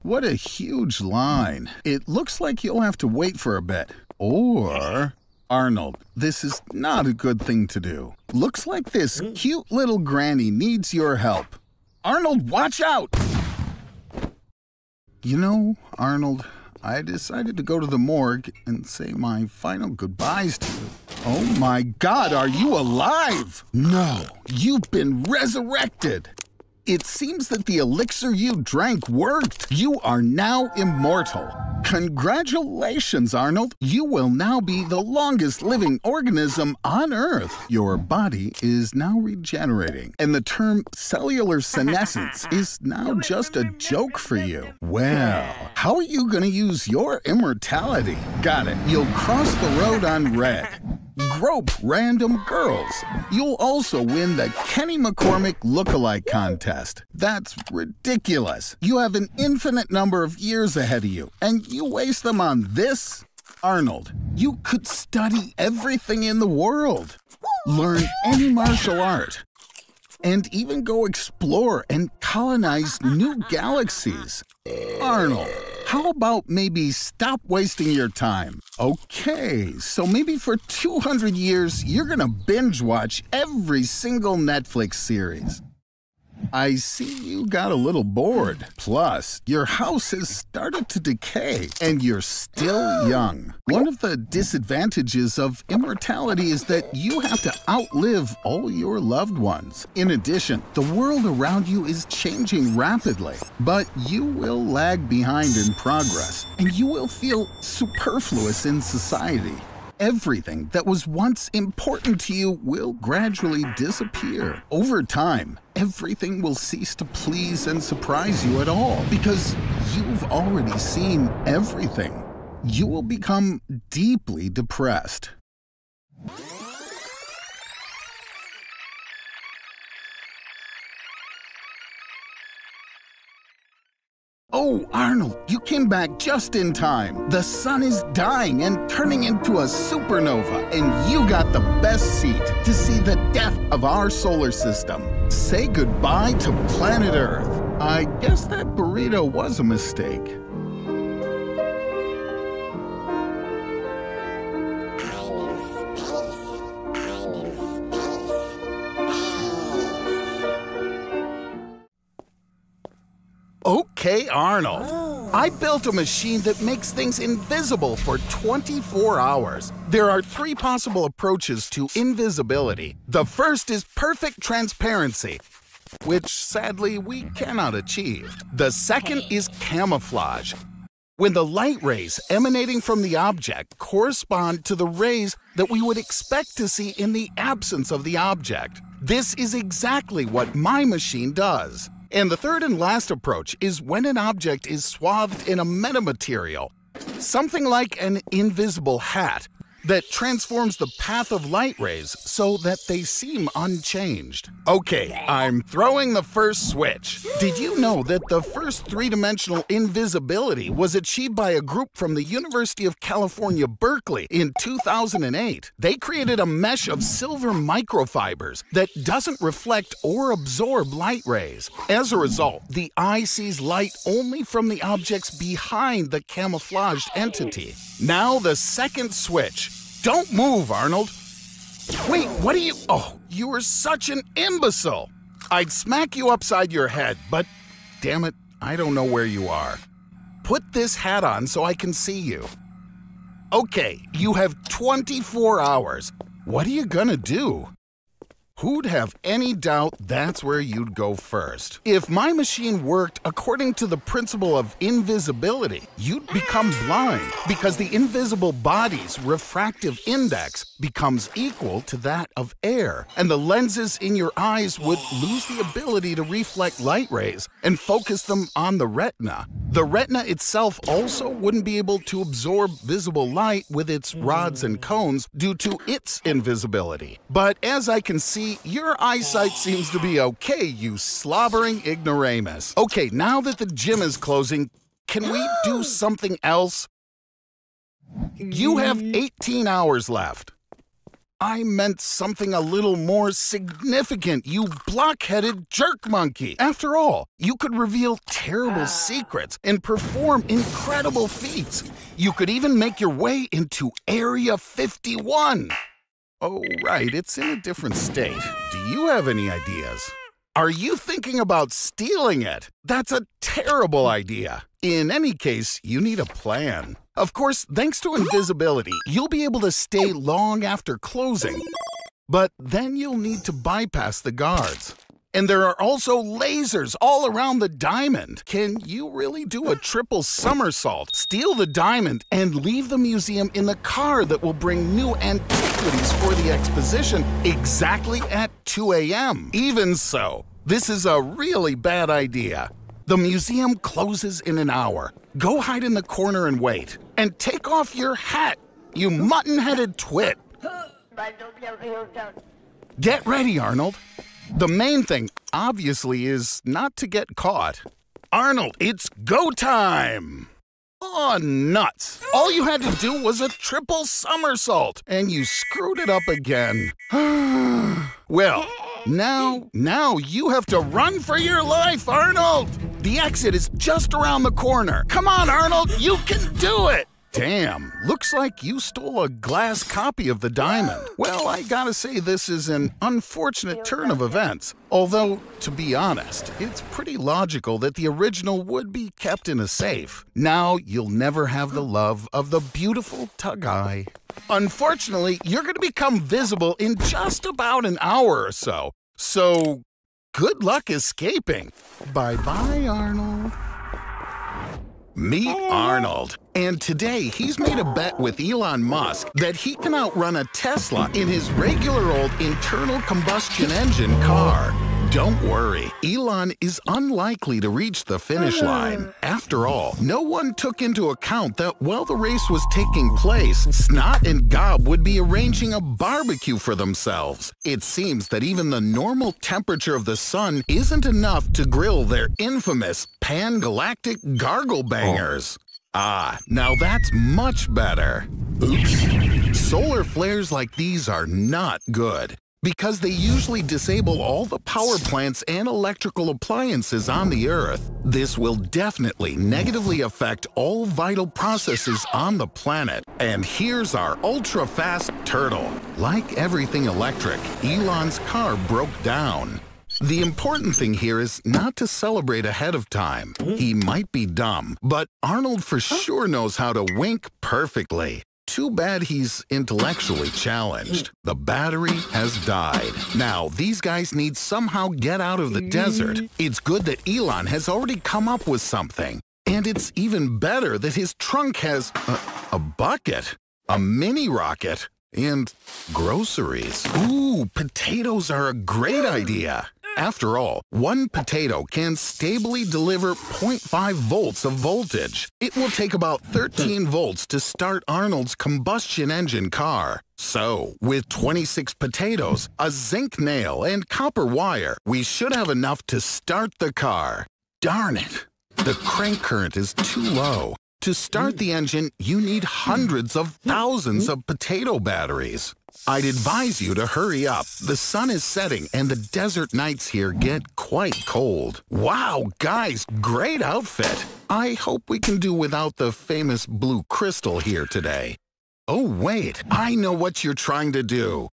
What a huge line. It looks like you'll have to wait for a bit. Or, Arnold, this is not a good thing to do. Looks like this mm. cute little granny needs your help. Arnold, watch out! You know, Arnold, I decided to go to the morgue and say my final goodbyes to you. Oh my god, are you alive? No, you've been resurrected. It seems that the elixir you drank worked. You are now immortal. Congratulations, Arnold. You will now be the longest living organism on Earth. Your body is now regenerating, and the term cellular senescence is now just a joke for you. Well, how are you going to use your immortality? Got it. You'll cross the road on red grope random girls. You'll also win the Kenny McCormick Lookalike Contest. That's ridiculous. You have an infinite number of years ahead of you, and you waste them on this? Arnold, you could study everything in the world, learn any martial art, and even go explore and colonize new galaxies. Arnold, how about maybe stop wasting your time? Okay, so maybe for 200 years, you're gonna binge watch every single Netflix series. I see you got a little bored. Plus, your house has started to decay and you're still young. One of the disadvantages of immortality is that you have to outlive all your loved ones. In addition, the world around you is changing rapidly, but you will lag behind in progress and you will feel superfluous in society everything that was once important to you will gradually disappear. Over time, everything will cease to please and surprise you at all because you've already seen everything. You will become deeply depressed. Oh, Arnold, you came back just in time. The sun is dying and turning into a supernova, and you got the best seat to see the death of our solar system. Say goodbye to planet Earth. I guess that burrito was a mistake. Hey, Arnold. I built a machine that makes things invisible for 24 hours. There are three possible approaches to invisibility. The first is perfect transparency, which sadly we cannot achieve. The second is camouflage. When the light rays emanating from the object correspond to the rays that we would expect to see in the absence of the object. This is exactly what my machine does. And the third and last approach is when an object is swathed in a metamaterial, something like an invisible hat, that transforms the path of light rays so that they seem unchanged. Okay, I'm throwing the first switch. Did you know that the first three-dimensional invisibility was achieved by a group from the University of California, Berkeley in 2008? They created a mesh of silver microfibers that doesn't reflect or absorb light rays. As a result, the eye sees light only from the objects behind the camouflaged entity. Now the second switch. Don't move, Arnold. Wait, what are you? Oh, you are such an imbecile. I'd smack you upside your head, but damn it, I don't know where you are. Put this hat on so I can see you. Okay, you have 24 hours. What are you gonna do? Who'd have any doubt that's where you'd go first? If my machine worked according to the principle of invisibility, you'd become blind because the invisible body's refractive index becomes equal to that of air, and the lenses in your eyes would lose the ability to reflect light rays and focus them on the retina. The retina itself also wouldn't be able to absorb visible light with its rods and cones due to its invisibility. But as I can see, your eyesight seems to be okay, you slobbering ignoramus. Okay, now that the gym is closing, can we do something else? You have 18 hours left. I meant something a little more significant, you blockheaded jerk monkey. After all, you could reveal terrible ah. secrets and perform incredible feats. You could even make your way into Area 51. Oh, right, it's in a different state. Do you have any ideas? Are you thinking about stealing it? That's a terrible idea. In any case, you need a plan. Of course, thanks to invisibility, you'll be able to stay long after closing. But then you'll need to bypass the guards. And there are also lasers all around the diamond. Can you really do a triple somersault, steal the diamond, and leave the museum in the car that will bring new antiquities for the exposition exactly at 2 a.m.? Even so, this is a really bad idea. The museum closes in an hour. Go hide in the corner and wait. And take off your hat, you mutton headed twit. Get ready, Arnold. The main thing, obviously, is not to get caught. Arnold, it's go time! Oh, nuts. All you had to do was a triple somersault, and you screwed it up again. well, now, now you have to run for your life, Arnold! The exit is just around the corner. Come on, Arnold, you can do it! Damn, looks like you stole a glass copy of the diamond. Well, I gotta say, this is an unfortunate turn of events. Although, to be honest, it's pretty logical that the original would be kept in a safe. Now, you'll never have the love of the beautiful Tug-Eye. Unfortunately, you're gonna become visible in just about an hour or so. So, good luck escaping. Bye bye, Arnold. Meet Arnold. And today he's made a bet with Elon Musk that he can outrun a Tesla in his regular old internal combustion engine car. Don't worry, Elon is unlikely to reach the finish line. After all, no one took into account that while the race was taking place, Snot and Gob would be arranging a barbecue for themselves. It seems that even the normal temperature of the sun isn't enough to grill their infamous pan-galactic gargle bangers. Ah, now that's much better. Oops. Solar flares like these are not good because they usually disable all the power plants and electrical appliances on the Earth. This will definitely negatively affect all vital processes on the planet. And here's our ultra-fast turtle. Like everything electric, Elon's car broke down. The important thing here is not to celebrate ahead of time. He might be dumb, but Arnold for sure knows how to wink perfectly. Too bad he's intellectually challenged. The battery has died. Now, these guys need somehow get out of the desert. It's good that Elon has already come up with something. And it's even better that his trunk has a, a bucket, a mini rocket, and groceries. Ooh, potatoes are a great idea. After all, one potato can stably deliver 0.5 volts of voltage. It will take about 13 volts to start Arnold's combustion engine car. So, with 26 potatoes, a zinc nail, and copper wire, we should have enough to start the car. Darn it! The crank current is too low. To start the engine, you need hundreds of thousands of potato batteries. I'd advise you to hurry up. The sun is setting and the desert nights here get quite cold. Wow, guys, great outfit. I hope we can do without the famous blue crystal here today. Oh, wait, I know what you're trying to do.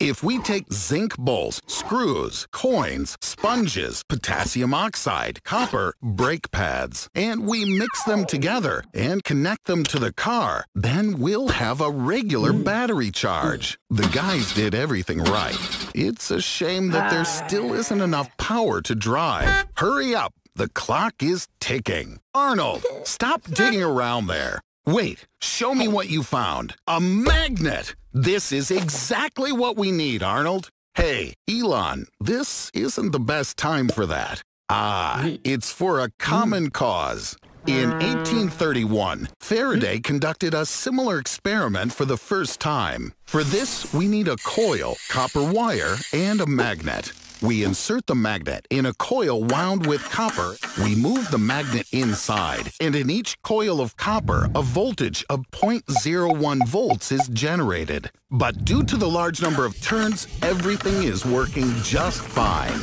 If we take zinc bolts, screws, coins, sponges, potassium oxide, copper, brake pads, and we mix them together and connect them to the car, then we'll have a regular hmm. battery charge. The guys did everything right. It's a shame that there ah. still isn't enough power to drive. Hurry up, the clock is ticking. Arnold, stop digging around there. Wait, show me what you found. A magnet! This is exactly what we need, Arnold. Hey, Elon, this isn't the best time for that. Ah, it's for a common hmm. cause. In ah. 1831, Faraday hmm? conducted a similar experiment for the first time. For this, we need a coil, copper wire, and a magnet. We insert the magnet in a coil wound with copper. We move the magnet inside, and in each coil of copper, a voltage of 0.01 volts is generated. But due to the large number of turns, everything is working just fine.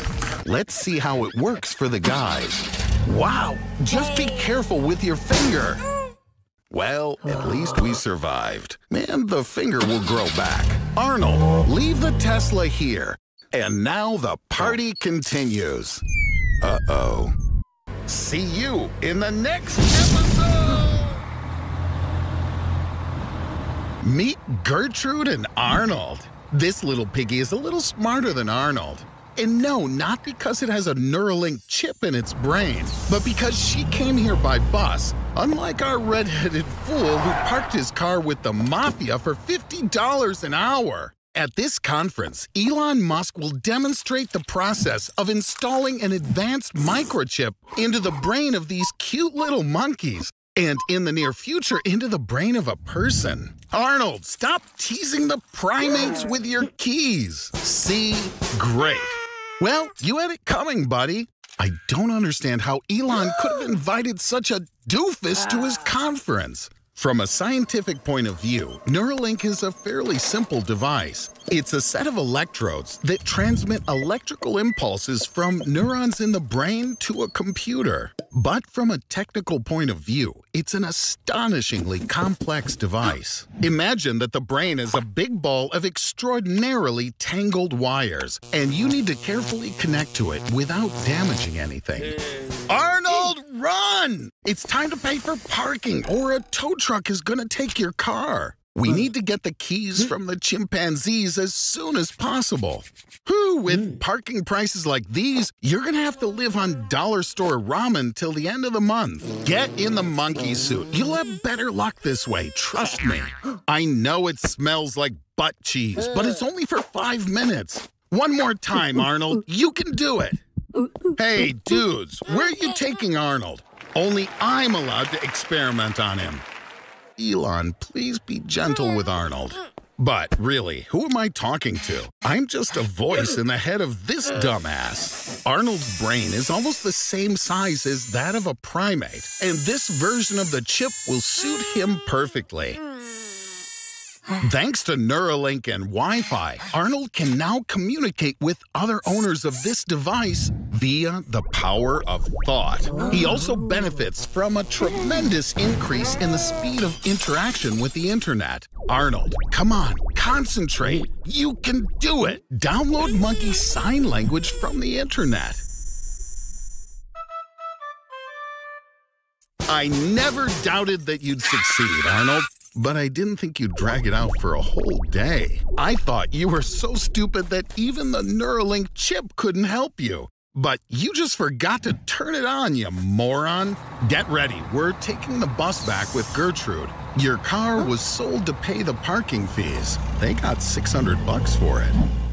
Let's see how it works for the guys. Wow, just be careful with your finger. Well, at least we survived. And the finger will grow back. Arnold, leave the Tesla here. And now the party continues. Uh-oh. See you in the next episode! Meet Gertrude and Arnold. This little piggy is a little smarter than Arnold. And no, not because it has a Neuralink chip in its brain, but because she came here by bus, unlike our red-headed fool who parked his car with the mafia for $50 an hour. At this conference, Elon Musk will demonstrate the process of installing an advanced microchip into the brain of these cute little monkeys, and in the near future, into the brain of a person. Arnold, stop teasing the primates with your keys. See? Great. Well, you had it coming, buddy. I don't understand how Elon could have invited such a doofus to his ah. conference. From a scientific point of view, Neuralink is a fairly simple device. It's a set of electrodes that transmit electrical impulses from neurons in the brain to a computer. But from a technical point of view, it's an astonishingly complex device. Imagine that the brain is a big ball of extraordinarily tangled wires, and you need to carefully connect to it without damaging anything. Arnold, run! It's time to pay for parking, or a tow truck is gonna take your car. We need to get the keys from the chimpanzees as soon as possible. Who, with hmm. parking prices like these, you're gonna have to live on dollar store ramen till the end of the month. Get in the monkey suit. You'll have better luck this way, trust me. I know it smells like butt cheese, but it's only for five minutes. One more time, Arnold. You can do it. Hey, dudes, where are you taking Arnold? Only I'm allowed to experiment on him. Elon, please be gentle with Arnold. But really, who am I talking to? I'm just a voice in the head of this dumbass. Arnold's brain is almost the same size as that of a primate, and this version of the chip will suit him perfectly. Thanks to Neuralink and Wi-Fi, Arnold can now communicate with other owners of this device via the power of thought. He also benefits from a tremendous increase in the speed of interaction with the internet. Arnold, come on, concentrate. You can do it. Download Monkey Sign Language from the internet. I never doubted that you'd succeed, Arnold. But I didn't think you'd drag it out for a whole day. I thought you were so stupid that even the Neuralink chip couldn't help you. But you just forgot to turn it on, you moron. Get ready, we're taking the bus back with Gertrude. Your car was sold to pay the parking fees. They got 600 bucks for it.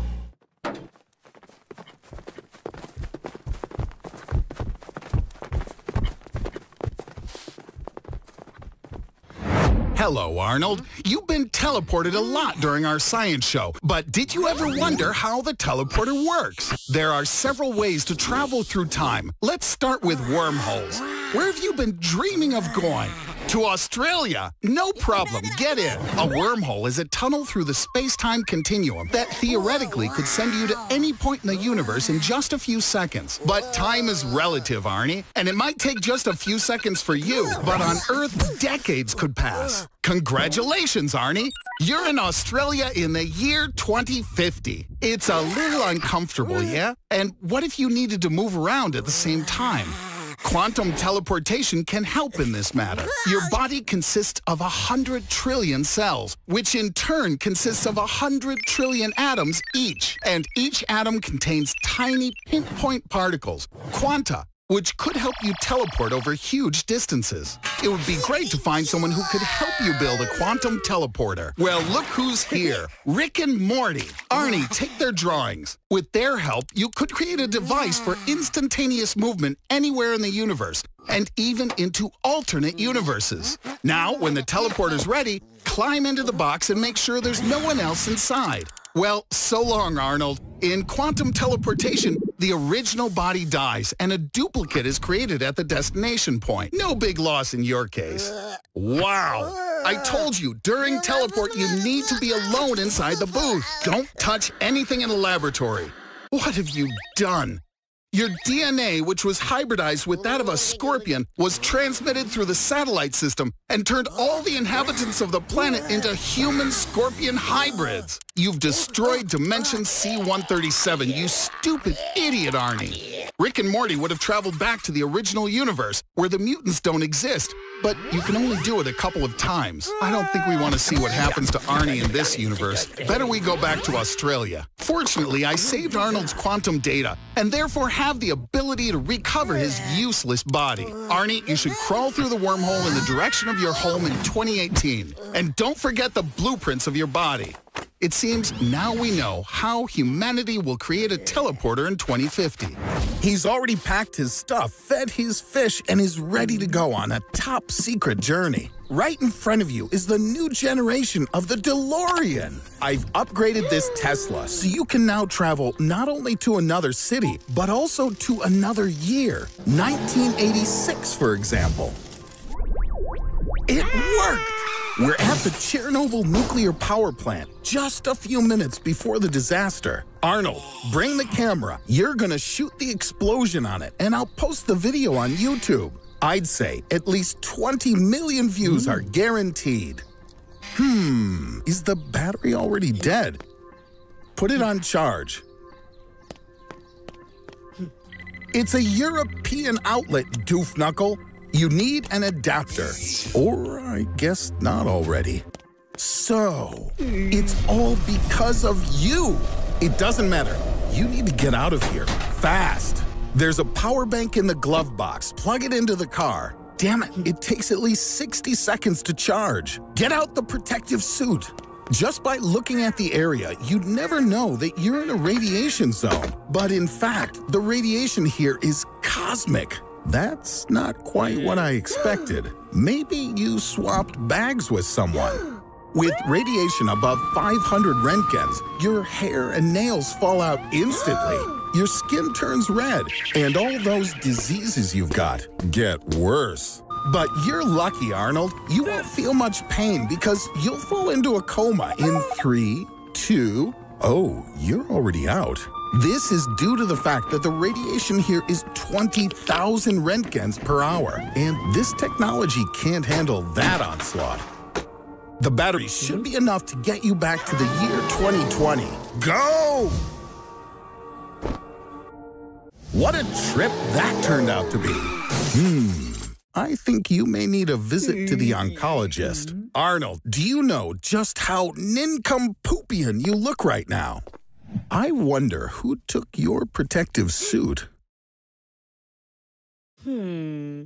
Hello, Arnold. You've been teleported a lot during our science show, but did you ever wonder how the teleporter works? There are several ways to travel through time. Let's start with wormholes. Where have you been dreaming of going? To Australia? No problem, get in. A wormhole is a tunnel through the space-time continuum that theoretically could send you to any point in the universe in just a few seconds. But time is relative, Arnie, and it might take just a few seconds for you, but on Earth, decades could pass. Congratulations, Arnie! You're in Australia in the year 2050. It's a little uncomfortable, yeah? And what if you needed to move around at the same time? Quantum teleportation can help in this matter. Your body consists of a hundred trillion cells, which in turn consists of a hundred trillion atoms each. And each atom contains tiny pinpoint particles, quanta, which could help you teleport over huge distances. It would be great to find someone who could help you build a quantum teleporter. Well, look who's here. Rick and Morty. Arnie, take their drawings. With their help, you could create a device for instantaneous movement anywhere in the universe, and even into alternate universes. Now, when the teleporter's ready, climb into the box and make sure there's no one else inside. Well, so long, Arnold. In quantum teleportation, the original body dies and a duplicate is created at the destination point. No big loss in your case. Wow. I told you, during teleport, you need to be alone inside the booth. Don't touch anything in the laboratory. What have you done? Your DNA, which was hybridized with that of a scorpion, was transmitted through the satellite system and turned all the inhabitants of the planet into human-scorpion hybrids. You've destroyed Dimension C-137, you stupid idiot, Arnie. Rick and Morty would have traveled back to the original universe, where the mutants don't exist, but you can only do it a couple of times. I don't think we want to see what happens to Arnie in this universe. Better we go back to Australia. Fortunately, I saved Arnold's quantum data, and therefore have the ability to recover his useless body. Arnie, you should crawl through the wormhole in the direction of your home in 2018. And don't forget the blueprints of your body. It seems now we know how humanity will create a teleporter in 2050. He's already packed his stuff, fed his fish, and is ready to go on a top secret journey. Right in front of you is the new generation of the DeLorean. I've upgraded this Tesla so you can now travel not only to another city, but also to another year. 1986, for example. It worked! We're at the Chernobyl nuclear power plant just a few minutes before the disaster. Arnold, bring the camera. You're gonna shoot the explosion on it, and I'll post the video on YouTube. I'd say at least 20 million views are guaranteed. Hmm, is the battery already dead? Put it on charge. It's a European outlet, doof knuckle. You need an adapter. Or I guess not already. So, it's all because of you. It doesn't matter. You need to get out of here, fast. There's a power bank in the glove box. Plug it into the car. Damn it, it takes at least 60 seconds to charge. Get out the protective suit. Just by looking at the area, you'd never know that you're in a radiation zone. But in fact, the radiation here is cosmic. That's not quite what I expected. Maybe you swapped bags with someone. With radiation above 500 Roentgens, your hair and nails fall out instantly. Your skin turns red, and all those diseases you've got get worse. But you're lucky, Arnold. You won't feel much pain because you'll fall into a coma in three, two, oh, you're already out. This is due to the fact that the radiation here is 20,000 roentgens per hour, and this technology can't handle that onslaught. The battery should be enough to get you back to the year 2020. Go! What a trip that turned out to be. Hmm. I think you may need a visit to the oncologist. Arnold, do you know just how nincompoopian you look right now? I wonder who took your protective suit. Hmm.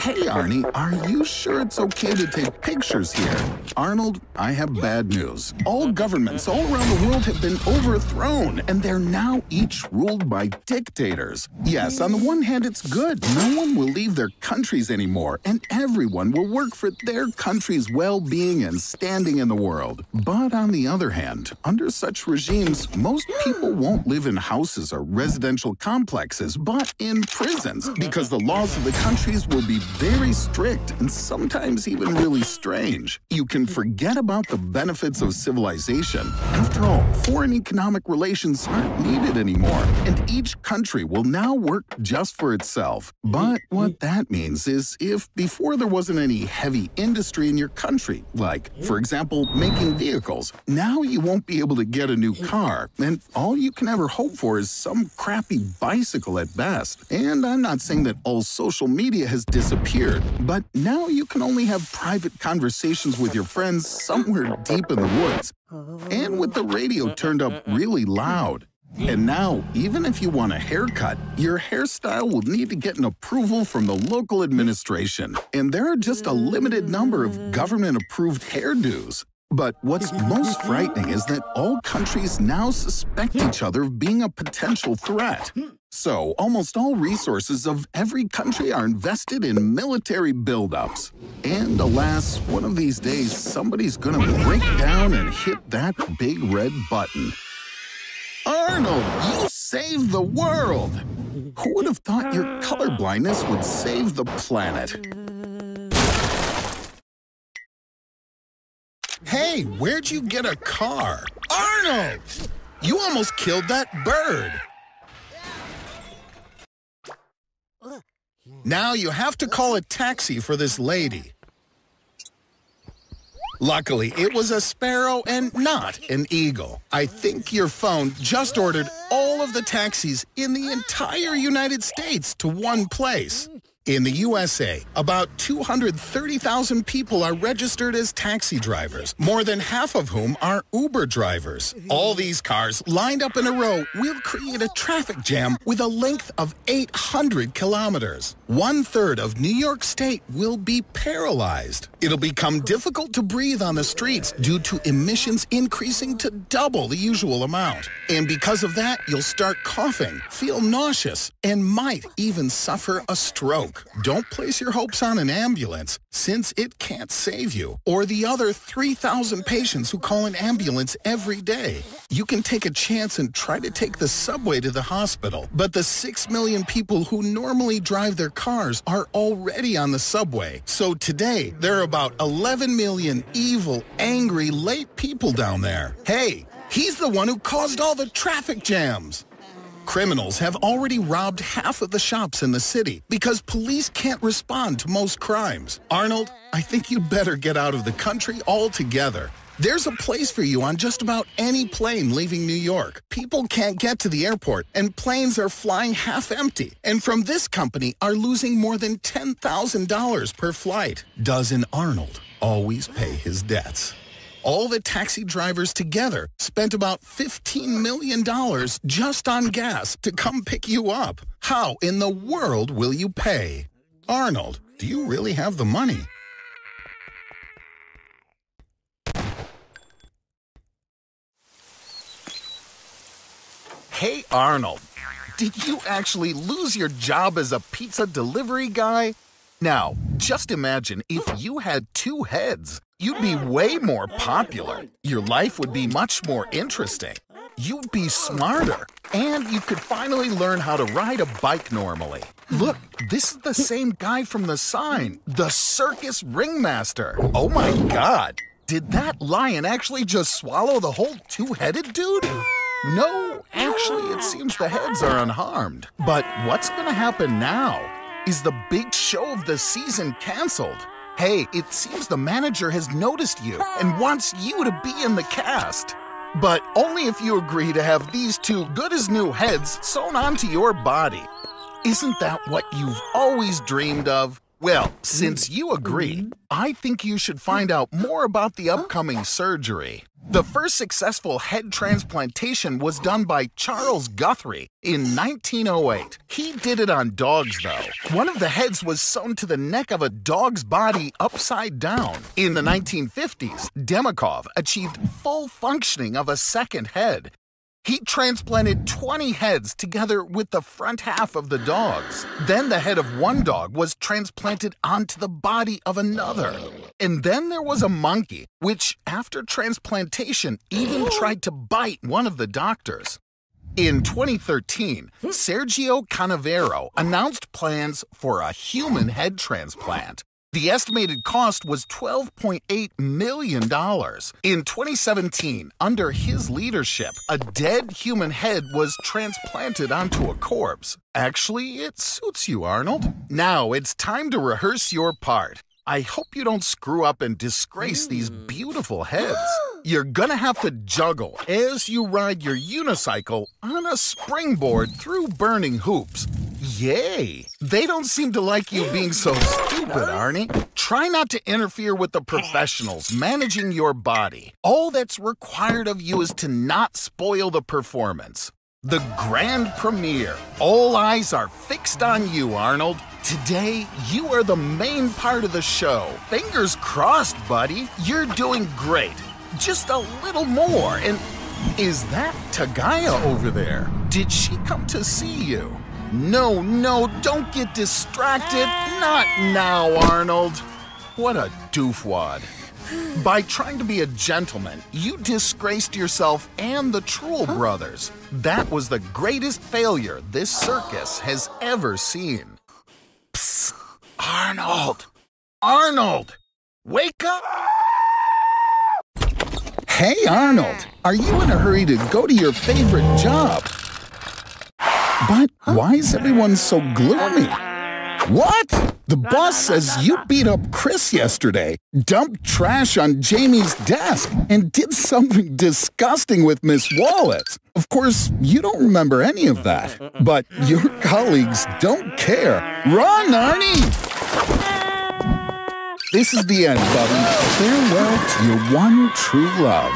Hey, Arnie, are you sure it's okay to take pictures here? Arnold, I have bad news. All governments all around the world have been overthrown, and they're now each ruled by dictators. Yes, on the one hand, it's good. No one will leave their countries anymore, and everyone will work for their country's well being and standing in the world. But on the other hand, under such regimes, most people won't live in houses or residential complexes, but in prisons, because the laws of the countries will be very strict and sometimes even really strange. You can forget about the benefits of civilization. After all, foreign economic relations aren't needed anymore, and each country will now work just for itself. But what that means is if before there wasn't any heavy industry in your country, like, for example, making vehicles, now you won't be able to get a new car, and all you can ever hope for is some crappy bicycle at best. And I'm not saying that all social media has disappeared disappeared, but now you can only have private conversations with your friends somewhere deep in the woods. And with the radio turned up really loud. And now, even if you want a haircut, your hairstyle will need to get an approval from the local administration. And there are just a limited number of government approved hairdos. But what's most frightening is that all countries now suspect each other of being a potential threat. So, almost all resources of every country are invested in military buildups. And alas, one of these days, somebody's gonna break down and hit that big red button. Arnold, you saved the world! Who would have thought your colorblindness would save the planet? Hey, where'd you get a car? Arnold! You almost killed that bird. Now you have to call a taxi for this lady. Luckily, it was a sparrow and not an eagle. I think your phone just ordered all of the taxis in the entire United States to one place. In the USA, about 230,000 people are registered as taxi drivers, more than half of whom are Uber drivers. All these cars lined up in a row will create a traffic jam with a length of 800 kilometers. One third of New York State will be paralyzed. It'll become difficult to breathe on the streets due to emissions increasing to double the usual amount. And because of that, you'll start coughing, feel nauseous, and might even suffer a stroke. Don't place your hopes on an ambulance, since it can't save you, or the other 3,000 patients who call an ambulance every day. You can take a chance and try to take the subway to the hospital, but the 6 million people who normally drive their cars are already on the subway. So today, there are about 11 million evil, angry, late people down there. Hey, he's the one who caused all the traffic jams. Criminals have already robbed half of the shops in the city because police can't respond to most crimes. Arnold, I think you'd better get out of the country altogether. There's a place for you on just about any plane leaving New York. People can't get to the airport, and planes are flying half empty. And from this company are losing more than $10,000 per flight. Doesn't Arnold always pay his debts? All the taxi drivers together spent about $15 million just on gas to come pick you up. How in the world will you pay? Arnold, do you really have the money? Hey, Arnold, did you actually lose your job as a pizza delivery guy? Now, just imagine if you had two heads. You'd be way more popular. Your life would be much more interesting. You'd be smarter. And you could finally learn how to ride a bike normally. Look, this is the same guy from the sign, the circus ringmaster. Oh my god, did that lion actually just swallow the whole two-headed dude? No, actually, it seems the heads are unharmed. But what's gonna happen now? Is the big show of the season canceled? Hey, it seems the manager has noticed you and wants you to be in the cast. But only if you agree to have these two good as new heads sewn onto your body. Isn't that what you've always dreamed of? Well, since you agree, mm-hmm. I think you should find out more about the upcoming surgery. The first successful head transplantation was done by Charles Guthrie in 1908. He did it on dogs, though. One of the heads was sewn to the neck of a dog's body upside down. In the 1950s, Demikhov achieved full functioning of a second head. He transplanted 20 heads together with the front half of the dogs. Then the head of one dog was transplanted onto the body of another. And then there was a monkey, which, after transplantation, even tried to bite one of the doctors. In 2013, hmm. Sergio Canavero announced plans for a human head transplant. The estimated cost was $12.8 million. In 2017, under his leadership, a dead human head was transplanted onto a corpse. Actually, it suits you, Arnold. Now it's time to rehearse your part. I hope you don't screw up and disgrace these hmm. beautiful heads. You're gonna have to juggle as you ride your unicycle on a springboard through burning hoops. Yay! They don't seem to like you being so stupid, Arnie. Try not to interfere with the professionals managing your body. All that's required of you is to not spoil the performance. The grand premiere. All eyes are fixed on you, Arnold. Today, you are the main part of the show. Fingers crossed, buddy. You're doing great. Just a little more, and is that Tagaya over there? Did she come to see you? No, no, don't get distracted. Not now, Arnold. What a doofwad. By trying to be a gentleman, you disgraced yourself and the Truel brothers. That was the greatest failure this circus has ever seen. Psst, Arnold! Arnold! Wake up! Hey, Arnold, are you in a hurry to go to your favorite job? But why is everyone so gloomy? What? The boss says you beat up Chris yesterday, dumped trash on Jamie's desk, and did something disgusting with Miss Wallace. Of course, you don't remember any of that, but your colleagues don't care. Run, Arnie! This is the end, buddy. Farewell to your one true love.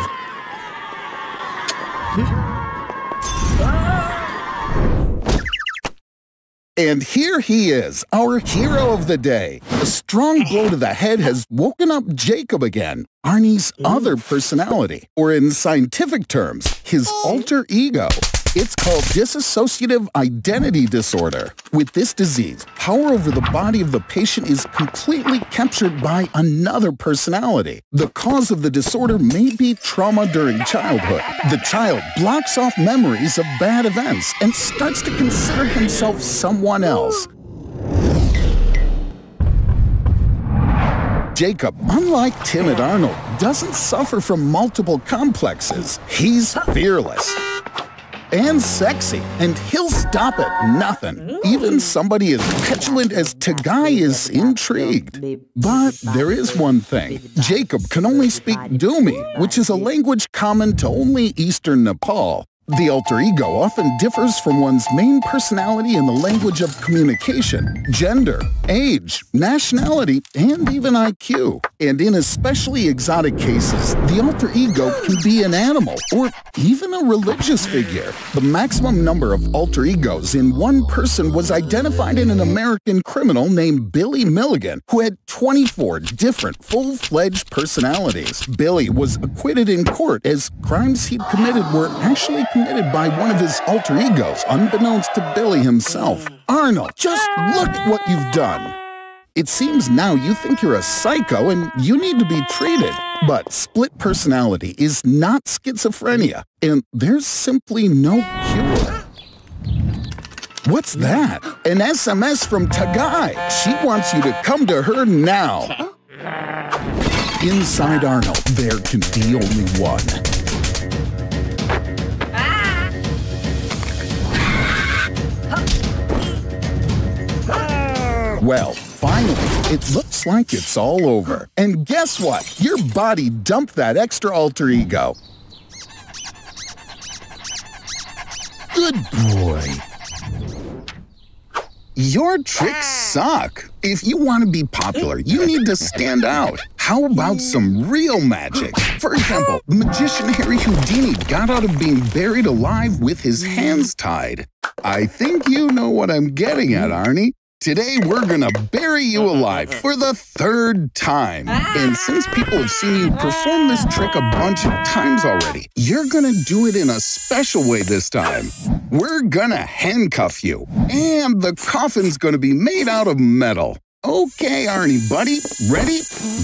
And here he is, our hero of the day. A strong blow to the head has woken up Jacob again, Arnie's other personality, or in scientific terms, his alter ego. It's called dissociative identity disorder. With this disease, power over the body of the patient is completely captured by another personality. The cause of the disorder may be trauma during childhood. The child blocks off memories of bad events and starts to consider himself someone else. Jacob, unlike timid Arnold, doesn't suffer from multiple complexes. He's fearless and sexy, and he'll stop at nothing. Even somebody as petulant as Tagai is intrigued. But there is one thing. Jacob can only speak Dumi, which is a language common to only eastern Nepal. The alter ego often differs from one's main personality in the language of communication, gender, age, nationality, and even IQ. And in especially exotic cases, the alter ego can be an animal or even a religious figure. The maximum number of alter egos in one person was identified in an American criminal named Billy Milligan, who had 24 different full-fledged personalities. Billy was acquitted in court as crimes he'd committed were actually committed by one of his alter egos, unbeknownst to Billy himself. Arnold, just look at what you've done. It seems now you think you're a psycho and you need to be treated. But split personality is not schizophrenia, and there's simply no cure. What's that? An SMS from Tagai. She wants you to come to her now. Inside Arnold, there can be only one. Well, finally, it looks like it's all over. And guess what? Your body dumped that extra alter ego. Good boy. Your tricks suck. If you want to be popular, you need to stand out. How about some real magic? For example, the magician Harry Houdini got out of being buried alive with his hands tied. I think you know what I'm getting at, Arnie. Today, we're gonna bury you alive for the third time. And since people have seen you perform this trick a bunch of times already, you're gonna do it in a special way this time. We're gonna handcuff you, and the coffin's gonna be made out of metal. Okay, Arnie, buddy, ready?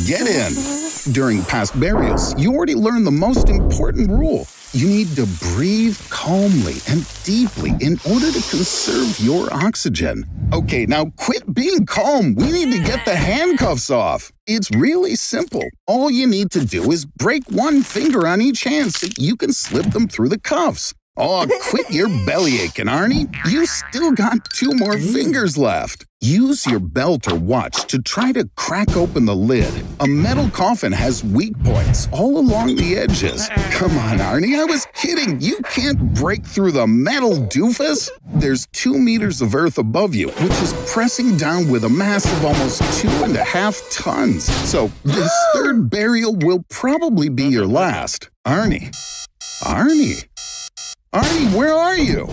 Get in. During past burials, you already learned the most important rule. You need to breathe calmly and deeply in order to conserve your oxygen. Okay, now quit being calm. We need to get the handcuffs off. It's really simple. All you need to do is break one finger on each hand so you can slip them through the cuffs. Oh, quit your belly aching, Arnie. You still got two more fingers left. Use your belt or watch to try to crack open the lid. A metal coffin has weak points all along the edges. Come on, Arnie, I was kidding. You can't break through the metal doofus. There's two meters of earth above you, which is pressing down with a mass of almost two and a half tons. So this third burial will probably be your last. Arnie. Arnie. Arnie, where are you?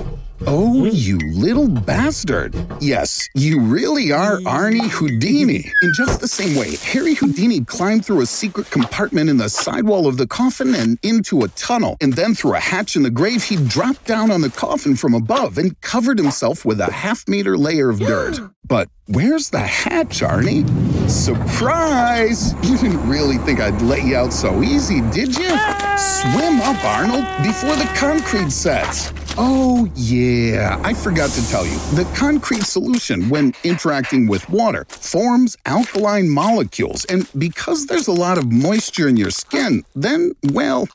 Oh, hmm. you little bastard. Yes, you really are Arnie Houdini. In just the same way, Harry Houdini climbed through a secret compartment in the sidewall of the coffin and into a tunnel, and then through a hatch in the grave, he dropped down on the coffin from above and covered himself with a half meter layer of dirt. But where's the hatch, Arnie? Surprise! You didn't really think I'd let you out so easy, did you? Swim up, Arnold, before the concrete sets. Oh, yeah, I forgot to tell you. The concrete solution, when interacting with water, forms alkaline molecules, and because there's a lot of moisture in your skin, then, well,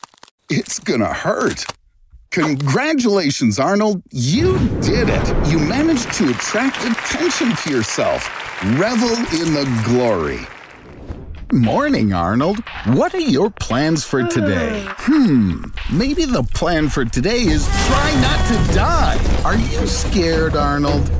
it's gonna hurt. Congratulations, Arnold. You did it. You managed to attract attention to yourself. Revel in the glory. Good morning, Arnold. What are your plans for today? Hmm, maybe the plan for today is try not to die. Are you scared, Arnold?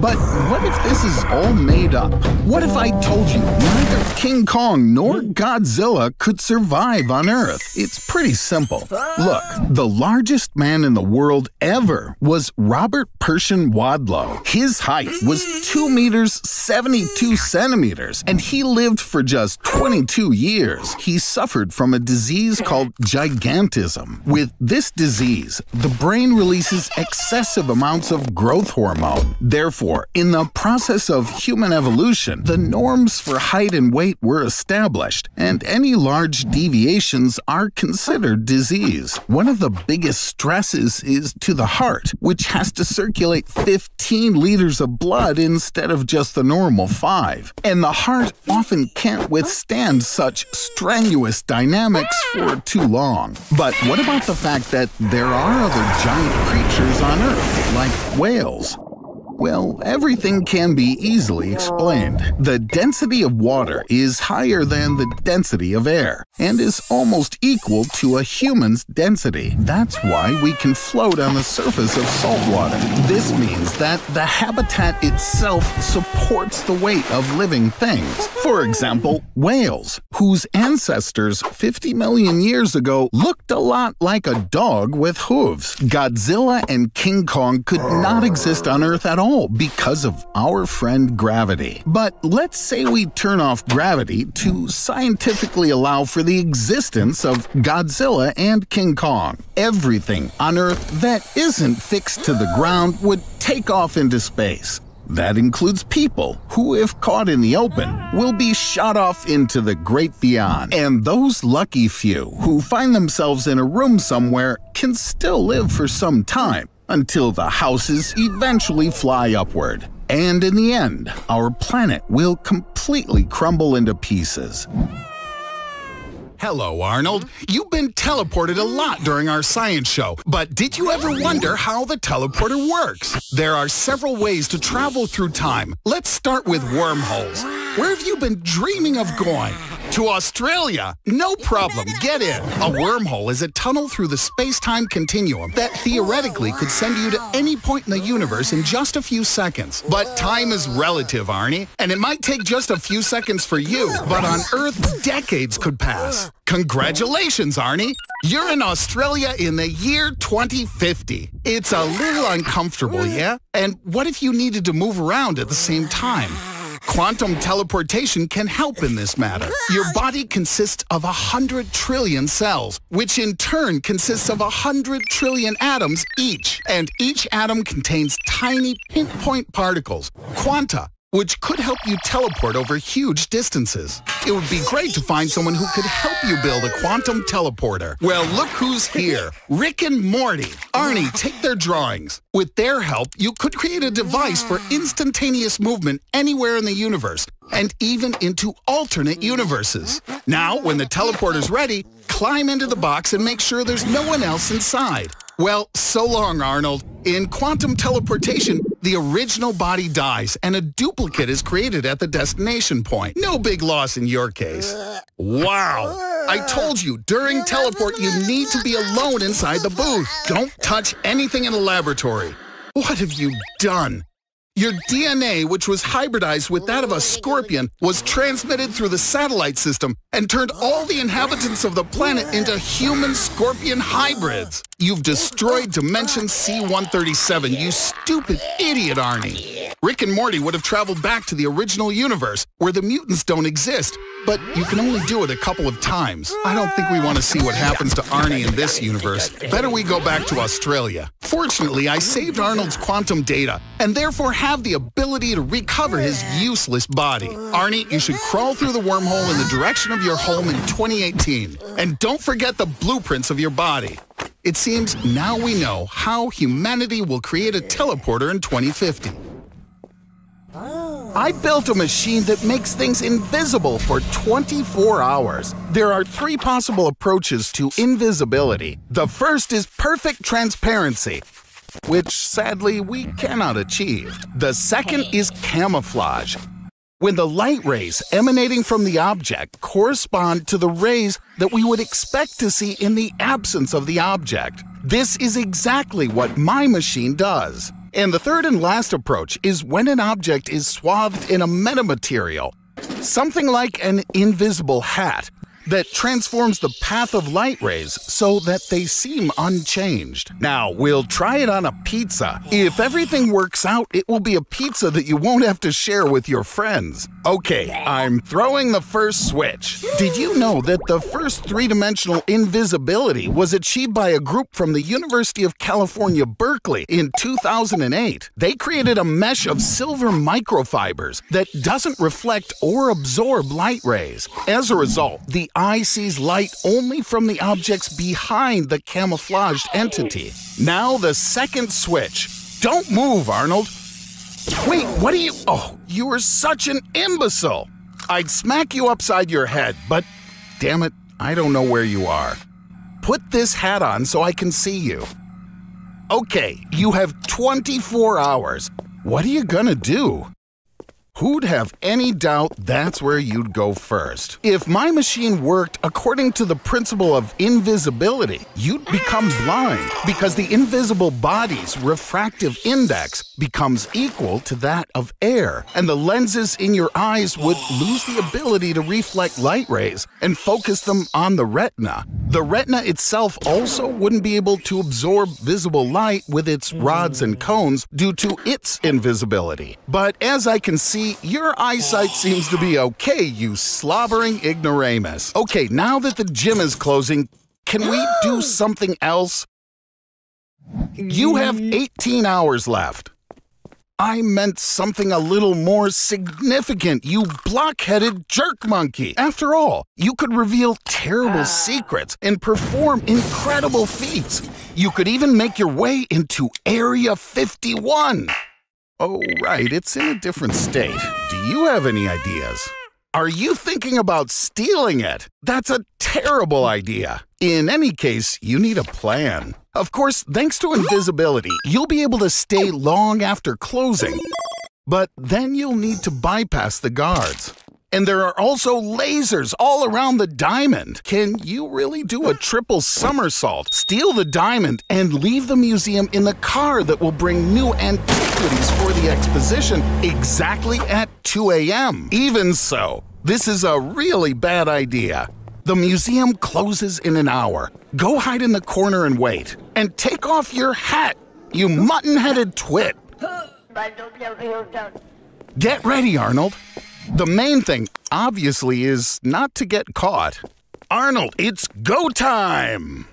But what if this is all made up? What if I told you neither King Kong nor Godzilla could survive on Earth? It's pretty simple. Look, the largest man in the world ever was Robert Pershing Wadlow. His height was 2 meters 72 centimeters, and he lived for just 22 years. He suffered from a disease called gigantism. With this disease, the brain releases excessive amounts of growth hormone. Therefore, in the process of human evolution, the norms for height and weight were established, and any large deviations are considered disease. One of the biggest stresses is to the heart, which has to circulate 15 liters of blood instead of just the normal 5. And the heart often can't withstand such strenuous dynamics for too long. But what about the fact that there are other giant creatures on Earth, like whales? Well, everything can be easily explained. The density of water is higher than the density of air and is almost equal to a human's density. That's why we can float on the surface of salt water. This means that the habitat itself supports the weight of living things. For example, whales, whose ancestors 50 million years ago looked a lot like a dog with hooves. Godzilla and King Kong could not exist on Earth at all because of our friend gravity. But let's say we turn off gravity to scientifically allow for the existence of Godzilla and King Kong. Everything on Earth that isn't fixed to the ground would take off into space. That includes people who, if caught in the open, will be shot off into the great beyond. And those lucky few who find themselves in a room somewhere can still live for some time until the houses eventually fly upward. And in the end, our planet will completely crumble into pieces. Hello, Arnold. You've been teleported a lot during our science show, but did you ever wonder how the teleporter works? There are several ways to travel through time. Let's start with wormholes. Where have you been dreaming of going? To Australia? No problem, get in. A wormhole is a tunnel through the space-time continuum that theoretically could send you to any point in the universe in just a few seconds. But time is relative, Arnie, and it might take just a few seconds for you, but on Earth, decades could pass. Congratulations, Arnie! You're in Australia in the year 2050. It's a little uncomfortable, yeah? And what if you needed to move around at the same time? Quantum teleportation can help in this matter. Your body consists of 100 trillion cells, which in turn consists of 100 trillion atoms each. And each atom contains tiny pinpoint particles, quanta, which could help you teleport over huge distances. It would be great to find someone who could help you build a quantum teleporter. Well, look who's here. Rick and Morty. Arnie, take their drawings. With their help, you could create a device for instantaneous movement anywhere in the universe, and even into alternate universes. Now, when the teleporter's ready, climb into the box and make sure there's no one else inside. Well, so long, Arnold. In quantum teleportation, the original body dies and a duplicate is created at the destination point. No big loss in your case. Wow! I told you, during teleport, you need to be alone inside the booth. Don't touch anything in the laboratory. What have you done? Your DNA, which was hybridized with that of a scorpion, was transmitted through the satellite system and turned all the inhabitants of the planet into human-scorpion hybrids. You've destroyed Dimension C-137, you stupid idiot, Arnie. Rick and Morty would have traveled back to the original universe, where the mutants don't exist, but you can only do it a couple of times. I don't think we want to see what happens to Arnie in this universe. Better we go back to Australia. Fortunately, I saved Arnold's quantum data, and therefore have the ability to recover his useless body. Arnie, you should crawl through the wormhole in the direction of your home in 2018. And don't forget the blueprints of your body. It seems now we know how humanity will create a teleporter in 2050. I built a machine that makes things invisible for 24 hours. There are three possible approaches to invisibility. The first is perfect transparency, which sadly we cannot achieve. The second is camouflage. When the light rays emanating from the object correspond to the rays that we would expect to see in the absence of the object. This is exactly what my machine does. And the third and last approach is when an object is swathed in a metamaterial, something like an invisible hat, that transforms the path of light rays so that they seem unchanged. Now, we'll try it on a pizza. If everything works out, it will be a pizza that you won't have to share with your friends. Okay, I'm throwing the first switch. Did you know that the first three-dimensional invisibility was achieved by a group from the University of California, Berkeley in 2008? They created a mesh of silver microfibers that doesn't reflect or absorb light rays. As a result, the eye sees light only from the objects behind the camouflaged entity. Now the second switch. Don't move, Arnold. Wait, what are you? Oh, you are such an imbecile. I'd smack you upside your head, but damn it, I don't know where you are. Put this hat on so I can see you. Okay, you have 24 hours. What are you gonna do? Who'd have any doubt that's where you'd go first? If my machine worked according to the principle of invisibility, you'd become blind because the invisible body's refractive index becomes equal to that of air, and the lenses in your eyes would lose the ability to reflect light rays and focus them on the retina. The retina itself also wouldn't be able to absorb visible light with its rods and cones due to its invisibility. But as I can see, your eyesight seems to be okay, you slobbering ignoramus. Okay, now that the gym is closing, can we do something else? You have 18 hours left. I meant something a little more significant, you blockheaded jerk monkey. After all, you could reveal terrible secrets and perform incredible feats. You could even make your way into Area 51. Oh, right, it's in a different state. Do you have any ideas? Are you thinking about stealing it? That's a terrible idea. In any case, you need a plan. Of course, thanks to invisibility, you'll be able to stay long after closing. But then you'll need to bypass the guards. And there are also lasers all around the diamond. Can you really do a triple somersault, steal the diamond, and leave the museum in the car that will bring new antiquities for the exposition exactly at 2 a.m.? Even so, this is a really bad idea. The museum closes in an hour. Go hide in the corner and wait. And take off your hat, you mutton headed twit. Get ready, Arnold. The main thing, obviously, is not to get caught. Arnold, it's go time!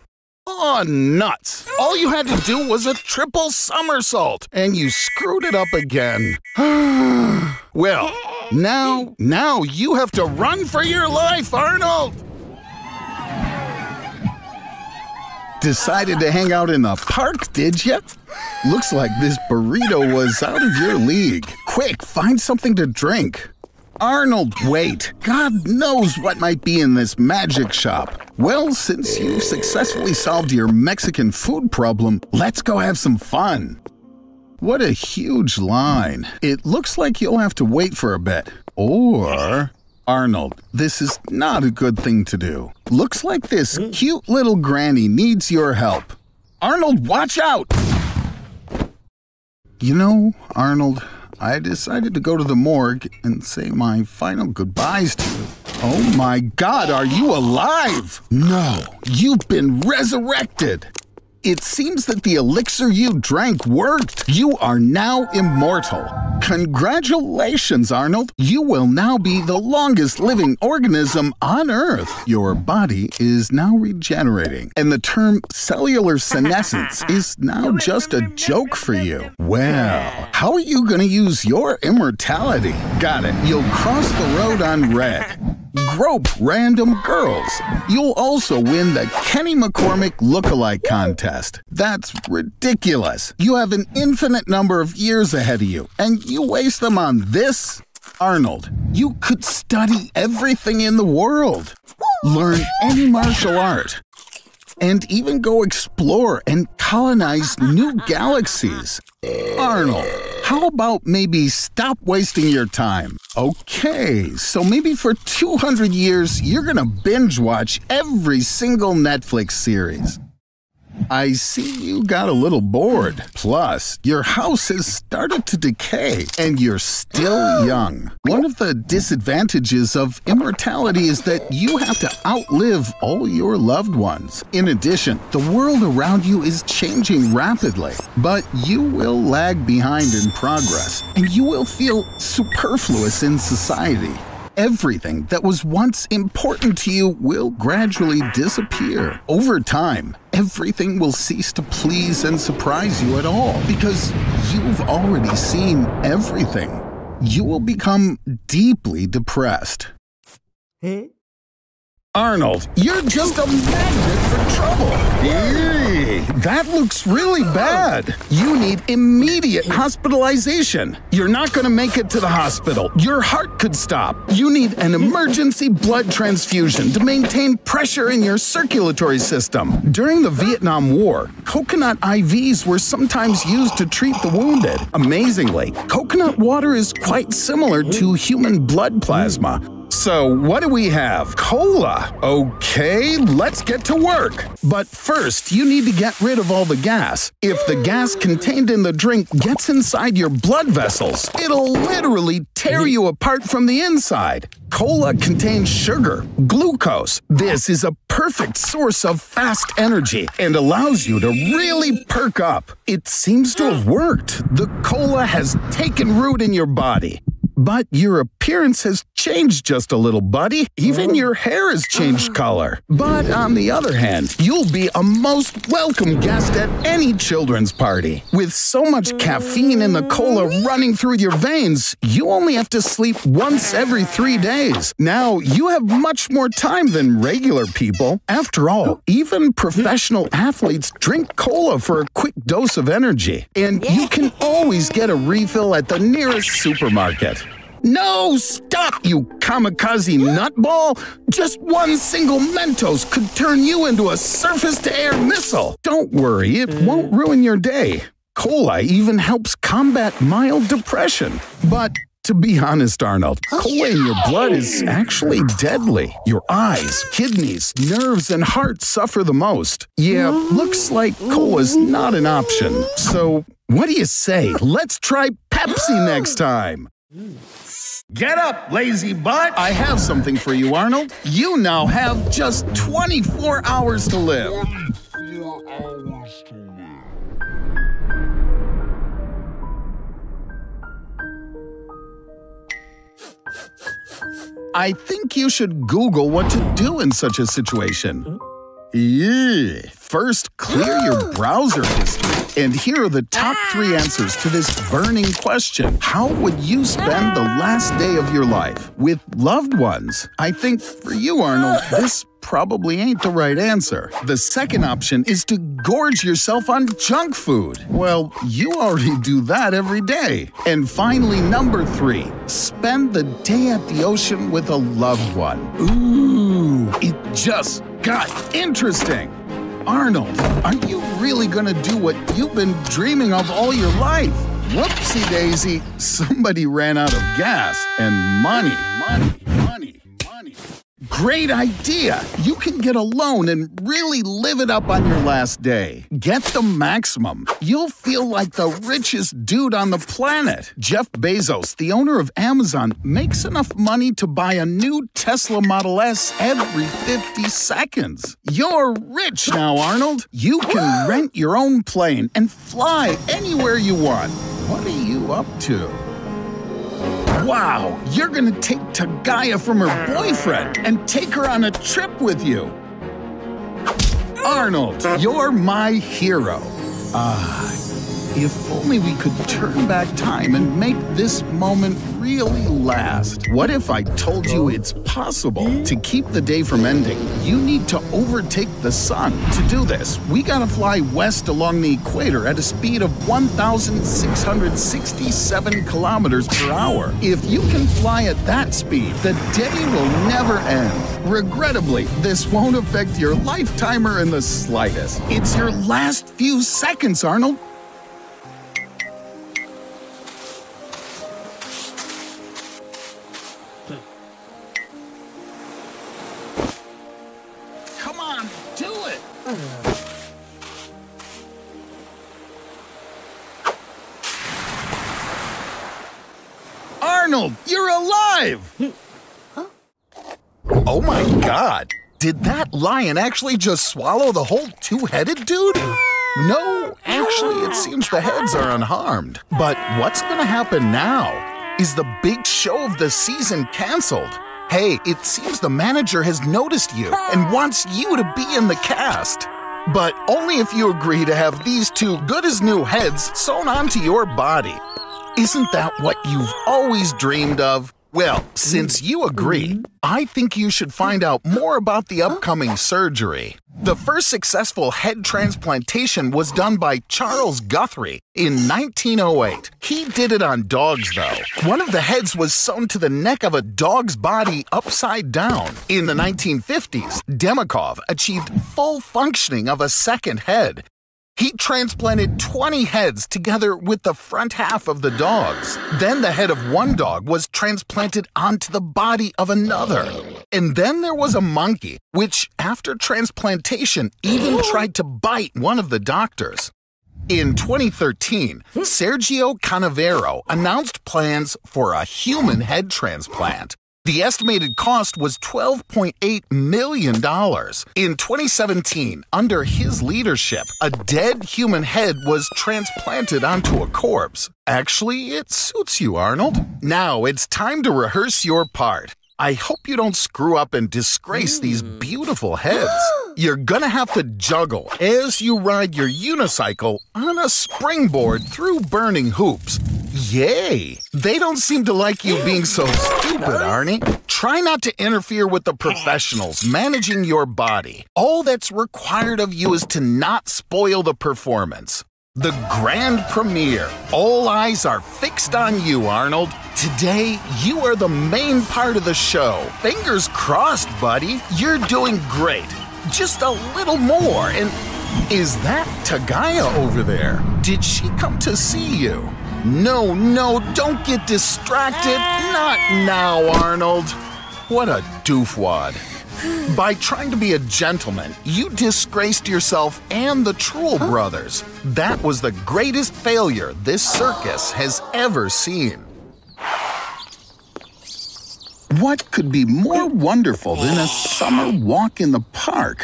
Oh, nuts! All you had to do was a triple somersault, and you screwed it up again. well, now, now you have to run for your life, Arnold! Decided to hang out in the park, did ya? Looks like this burrito was out of your league. Quick, find something to drink. Arnold, wait. God knows what might be in this magic shop. Well, since you've successfully solved your Mexican food problem, let's go have some fun. What a huge line. It looks like you'll have to wait for a bit. Or, Arnold, this is not a good thing to do. Looks like this hmm. cute little granny needs your help. Arnold, watch out! You know, Arnold, I decided to go to the morgue and say my final goodbyes to you. Oh my god, are you alive? No, you've been resurrected. It seems that the elixir you drank worked. You are now immortal. Congratulations, Arnold. You will now be the longest living organism on Earth. Your body is now regenerating, and the term cellular senescence is now just a joke for you. Well, how are you going to use your immortality? Got it. You'll cross the road on red. Grope random girls. You'll also win the Kenny McCormick Lookalike Contest. That's ridiculous. You have an infinite number of years ahead of you, and you waste them on this? Arnold, you could study everything in the world, learn any martial art, and even go explore and colonize new galaxies. Arnold, how about maybe stop wasting your time? Okay, so maybe for 200 years, you're gonna binge watch every single Netflix series. I see you got a little bored. Plus, your house has started to decay and you're still young. One of the disadvantages of immortality is that you have to outlive all your loved ones. In addition, the world around you is changing rapidly, but you will lag behind in progress and you will feel superfluous in society everything that was once important to you will gradually disappear. Over time, everything will cease to please and surprise you at all because you've already seen everything. You will become deeply depressed. Arnold, you're just a magnet for trouble. Eee, that looks really oh. bad. You need immediate hospitalization. You're not going to make it to the hospital. Your heart could stop. You need an emergency blood transfusion to maintain pressure in your circulatory system. During the Vietnam War, coconut IVs were sometimes used to treat the wounded. Amazingly, coconut water is quite similar to human blood plasma. So, what do we have? Cola. Okay, let's get to work. But first, you need to get rid of all the gas. If the gas contained in the drink gets inside your blood vessels, it'll literally tear you apart from the inside. Cola contains sugar, glucose. This is a perfect source of fast energy and allows you to really perk up. It seems to have worked. The cola has taken root in your body. But your appearance has changed just a little, buddy. Even oh. your hair has changed ah. color. But on the other hand, you'll be a most welcome guest at any children's party. With so much caffeine in the cola running through your veins, you only have to sleep once every three days. Now, you have much more time than regular people. After all, even professional athletes drink cola for a quick dose of energy. And you can always get a refill at the nearest supermarket. No, stop, you kamikaze nutball! Just one single Mentos could turn you into a surface-to-air missile. Don't worry, it mm. won't ruin your day. Cola even helps combat mild depression. But to be honest, Arnold, oh, cola in your blood is actually deadly. Your eyes, kidneys, nerves, and heart suffer the most. Yeah, looks like cola's not an option. So, what do you say? Let's try Pepsi next time. Mm. Get up, lazy butt! I have something for you, Arnold. You now have just 24 hours to live. I think you should Google what to do in such a situation. Yeah. First, clear your browser history. And here are the top ah. three answers to this burning question. How would you spend the ah. last day of your life? With loved ones. I think for you, Arnold, this probably ain't the right answer. The second option is to gorge yourself on junk food. Well, you already do that every day. And finally, number three, spend the day at the ocean with a loved one. Ooh, it just got interesting. Arnold, aren't you really gonna do what you've been dreaming of all your life? Whoopsie daisy, somebody ran out of gas and money, money, money, money. Great idea! You can get a loan and really live it up on your last day. Get the maximum. You'll feel like the richest dude on the planet. Jeff Bezos, the owner of Amazon, makes enough money to buy a new Tesla Model S every 50 seconds. You're rich now, Arnold. You can rent your own plane and fly anywhere you want. What are you up to? Wow, you're gonna take Tagaya from her boyfriend and take her on a trip with you. Arnold, you're my hero. Ah, if only we could turn back time and make this moment really last. What if I told you it's possible to keep the day from ending? You need to overtake the sun. To do this, we gotta fly west along the equator at a speed of 1,667 kilometers per hour. If you can fly at that speed, the day will never end. Regrettably, this won't affect your lifetimer in the slightest. It's your last few seconds, Arnold. Arnold, you're alive! Oh my god! Did that lion actually just swallow the whole two headed dude? No, actually, it seems the heads are unharmed. But what's gonna happen now? Is the big show of the season canceled? Hey, it seems the manager has noticed you and wants you to be in the cast. But only if you agree to have these two good as new heads sewn onto your body. Isn't that what you've always dreamed of? Well, since you agree, mm-hmm. I think you should find out more about the upcoming surgery. The first successful head transplantation was done by Charles Guthrie in 1908. He did it on dogs, though. One of the heads was sewn to the neck of a dog's body upside down. In the 1950s, Demikhov achieved full functioning of a second head. He transplanted 20 heads together with the front half of the dogs. Then the head of one dog was transplanted onto the body of another. And then there was a monkey, which, after transplantation, even tried to bite one of the doctors. In 2013, hmm. Sergio Canavero announced plans for a human head transplant. The estimated cost was $12.8 million. In 2017, under his leadership, a dead human head was transplanted onto a corpse. Actually, it suits you, Arnold. Now it's time to rehearse your part. I hope you don't screw up and disgrace these mm. beautiful heads. You're gonna have to juggle as you ride your unicycle on a springboard through burning hoops. Yay! They don't seem to like you being so stupid, Arnie. Try not to interfere with the professionals managing your body. All that's required of you is to not spoil the performance. The grand premiere. All eyes are fixed on you, Arnold. Today, you are the main part of the show. Fingers crossed, buddy. You're doing great. Just a little more, and is that Tagaya over there? Did she come to see you? No, no, don't get distracted. Not now, Arnold. What a doofwad. By trying to be a gentleman, you disgraced yourself and the Trull brothers. That was the greatest failure this circus has ever seen. What could be more wonderful than a summer walk in the park?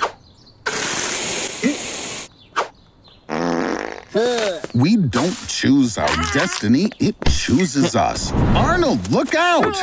We don't choose our destiny, it chooses us. Arnold, look out!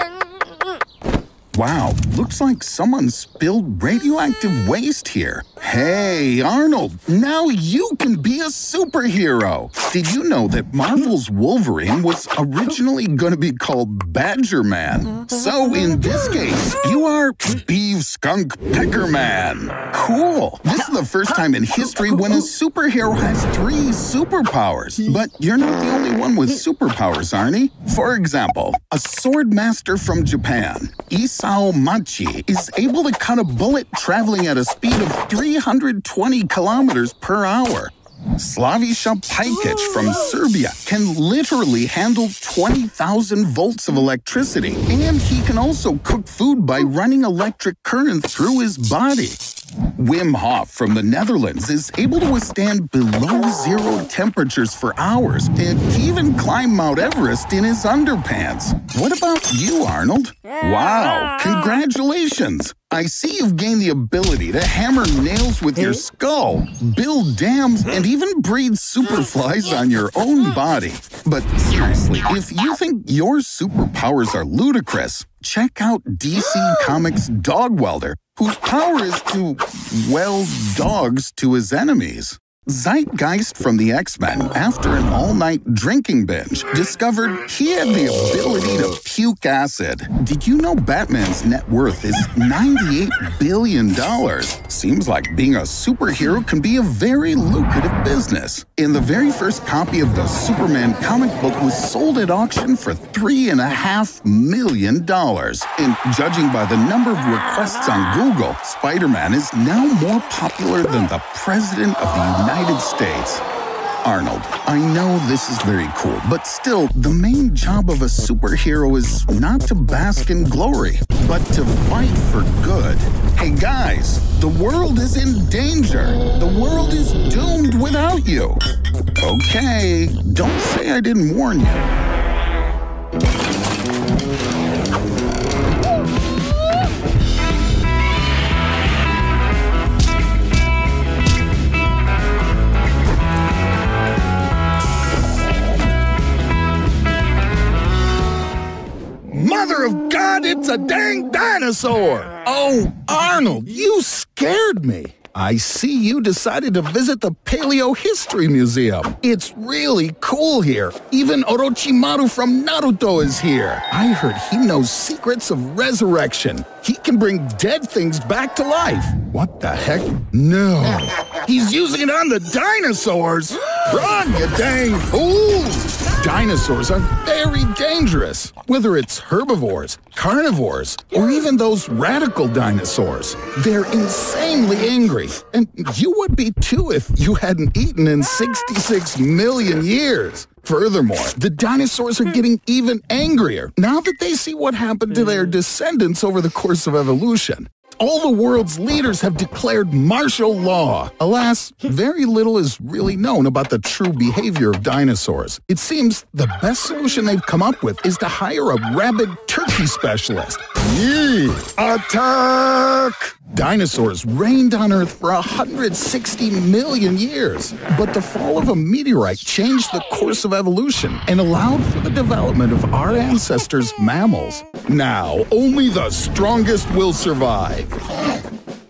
Wow, looks like someone spilled radioactive waste here. Hey, Arnold, now you can be a superhero. Did you know that Marvel's Wolverine was originally going to be called Badger Man? So in this case, you are Beef Skunk Pecker Man. Cool. This is the first time in history when a superhero has three superpowers. But you're not the only one with superpowers, Arnie. For example, a sword master from Japan, Isao Machi, is able to cut a bullet traveling at a speed of 320 kilometers per hour. Slavisha Pajkic from Serbia can literally handle 20,000 volts of electricity, and he can also cook food by running electric current through his body. Wim Hof from the Netherlands is able to withstand below zero temperatures for hours and even climb Mount Everest in his underpants. What about you, Arnold? Wow, congratulations! I see you've gained the ability to hammer nails with your hmm? skull, build dams, and even breed superflies on your own body. But seriously, if you think your superpowers are ludicrous, check out DC Comics Dog Welder, whose power is to weld dogs to his enemies. Zeitgeist from the X Men, after an all night drinking binge, discovered he had the ability to puke acid. Did you know Batman's net worth is $98 billion? Seems like being a superhero can be a very lucrative business. And the very first copy of the Superman comic book was sold at auction for $3.5 million. And judging by the number of requests on Google, Spider Man is now more popular than the President of the United United States. Arnold, I know this is very cool, but still, the main job of a superhero is not to bask in glory, but to fight for good. Hey guys, the world is in danger. The world is doomed without you. Okay, don't say I didn't warn you. It's a dang dinosaur! Oh, Arnold, you scared me. I see you decided to visit the Paleo History Museum. It's really cool here. Even Orochimaru from Naruto is here. I heard he knows secrets of resurrection. He can bring dead things back to life. What the heck? No. He's using it on the dinosaurs. Run, you dang fool! Dinosaurs are very dangerous, whether it's herbivores, carnivores, or even those radical dinosaurs. They're insanely angry, and you would be too if you hadn't eaten in 66 million years. Furthermore, the dinosaurs are getting even angrier now that they see what happened to their hmm. descendants over the course of evolution all the world's leaders have declared martial law. Alas, very little is really known about the true behavior of dinosaurs. It seems the best solution they've come up with is to hire a rabid turkey specialist. Yee! Attack! Dinosaurs reigned on Earth for 160 million years, but the fall of a meteorite changed the course of evolution and allowed for the development of our ancestors' mammals. Now, only the strongest will survive.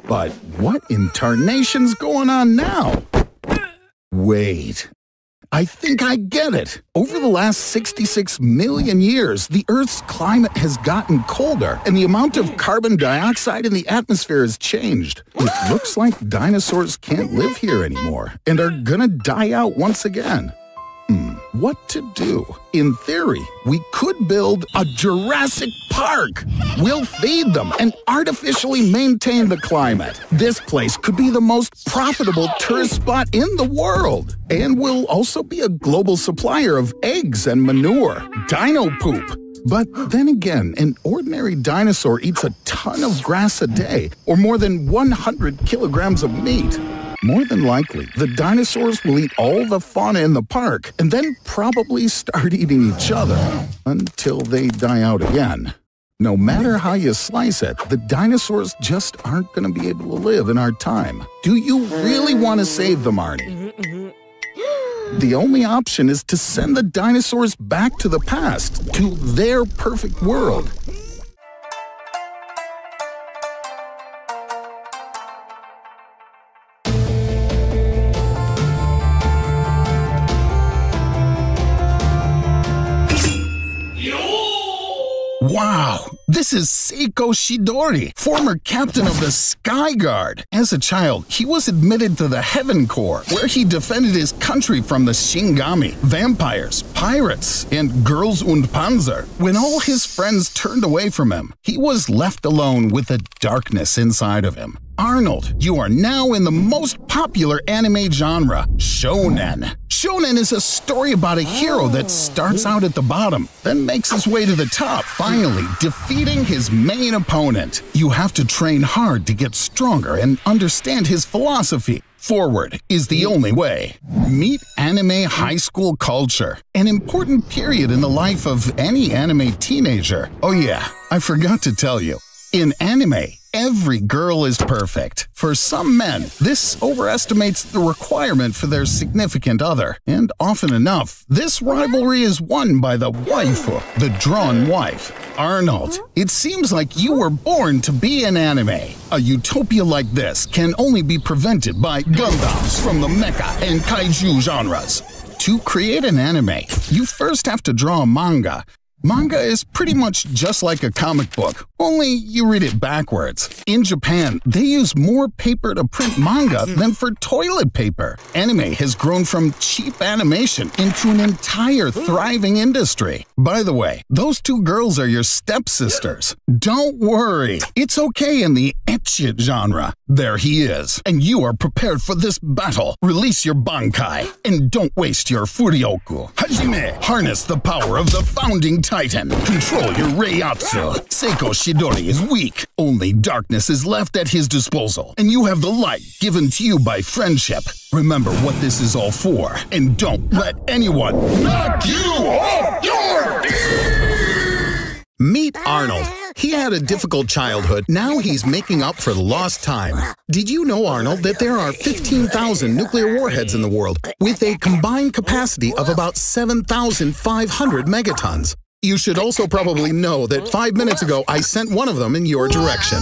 But what in tarnation's going on now? Wait. I think I get it. Over the last 66 million years, the Earth's climate has gotten colder, and the amount of carbon dioxide in the atmosphere has changed. It looks like dinosaurs can't live here anymore and are gonna die out once again. Hmm, what to do? In theory, we could build a Jurassic Park. We'll feed them and artificially maintain the climate. This place could be the most profitable tourist spot in the world. And we'll also be a global supplier of eggs and manure, dino poop. But then again, an ordinary dinosaur eats a ton of grass a day, or more than 100 kilograms of meat. More than likely, the dinosaurs will eat all the fauna in the park and then probably start eating each other until they die out again. No matter how you slice it, the dinosaurs just aren't going to be able to live in our time. Do you really want to save them, Arnie? The only option is to send the dinosaurs back to the past, to their perfect world. Wow, this is Seiko Chidori, former captain of the Sky Guard. As a child, he was admitted to the Heaven Corps, where he defended his country from the Shinigami, vampires, pirates, and Girls und Panzer. When all his friends turned away from him, he was left alone with a darkness inside of him. Arnold, you are now in the most popular anime genre, shonen. Shonen is a story about a hero that starts out at the bottom, then makes his way to the top, finally defeating his main opponent. You have to train hard to get stronger and understand his philosophy. Forward is the only way. Meet anime high school culture, an important period in the life of any anime teenager. Oh yeah, I forgot to tell you. In anime, every girl is perfect. For some men, this overestimates the requirement for their significant other. And often enough, this rivalry is won by the waifu, the drawn wife. Arnold, it seems like you were born to be an anime. A utopia like this can only be prevented by Gundams from the mecha and kaiju genres. To create an anime, you first have to draw a manga, Manga is pretty much just like a comic book, only you read it backwards. In Japan, they use more paper to print manga hmm. than for toilet paper. Anime has grown from cheap animation into an entire hmm. thriving industry. By the way, those two girls are your stepsisters. Don't worry, it's okay in the ecchi genre. There he is, and you are prepared for this battle. Release your bankai, and don't waste your furioku. Hajime, harness the power of the founding Titan. Control your Reiatsu. Seiko Chidori is weak. Only darkness is left at his disposal, and you have the light given to you by friendship. Remember what this is all for, and don't let anyone knock you off your Meet Arnold. He had a difficult childhood. Now he's making up for the lost time. Did you know, Arnold, that there are 15,000 nuclear warheads in the world with a combined capacity of about 7,500 megatons? You should also probably know that five minutes ago I sent one of them in your direction.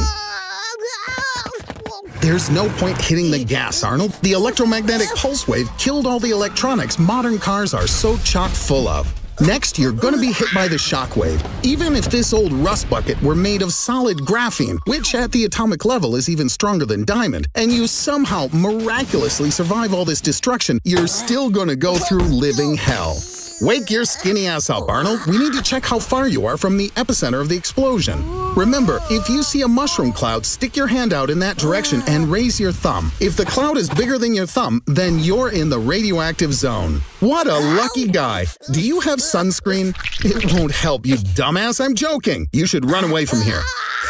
There's no point hitting the gas, Arnold. The electromagnetic pulse wave killed all the electronics modern cars are so chock full of. Next, you're going to be hit by the shockwave. Even if this old rust bucket were made of solid graphene, which at the atomic level is even stronger than diamond, and you somehow miraculously survive all this destruction, you're still going to go through living hell. Wake your skinny ass up, Arnold. We need to check how far you are from the epicenter of the explosion. Remember, if you see a mushroom cloud, stick your hand out in that direction and raise your thumb. If the cloud is bigger than your thumb, then you're in the radioactive zone. What a lucky guy. Do you have sunscreen? It won't help, you dumbass. I'm joking. You should run away from here.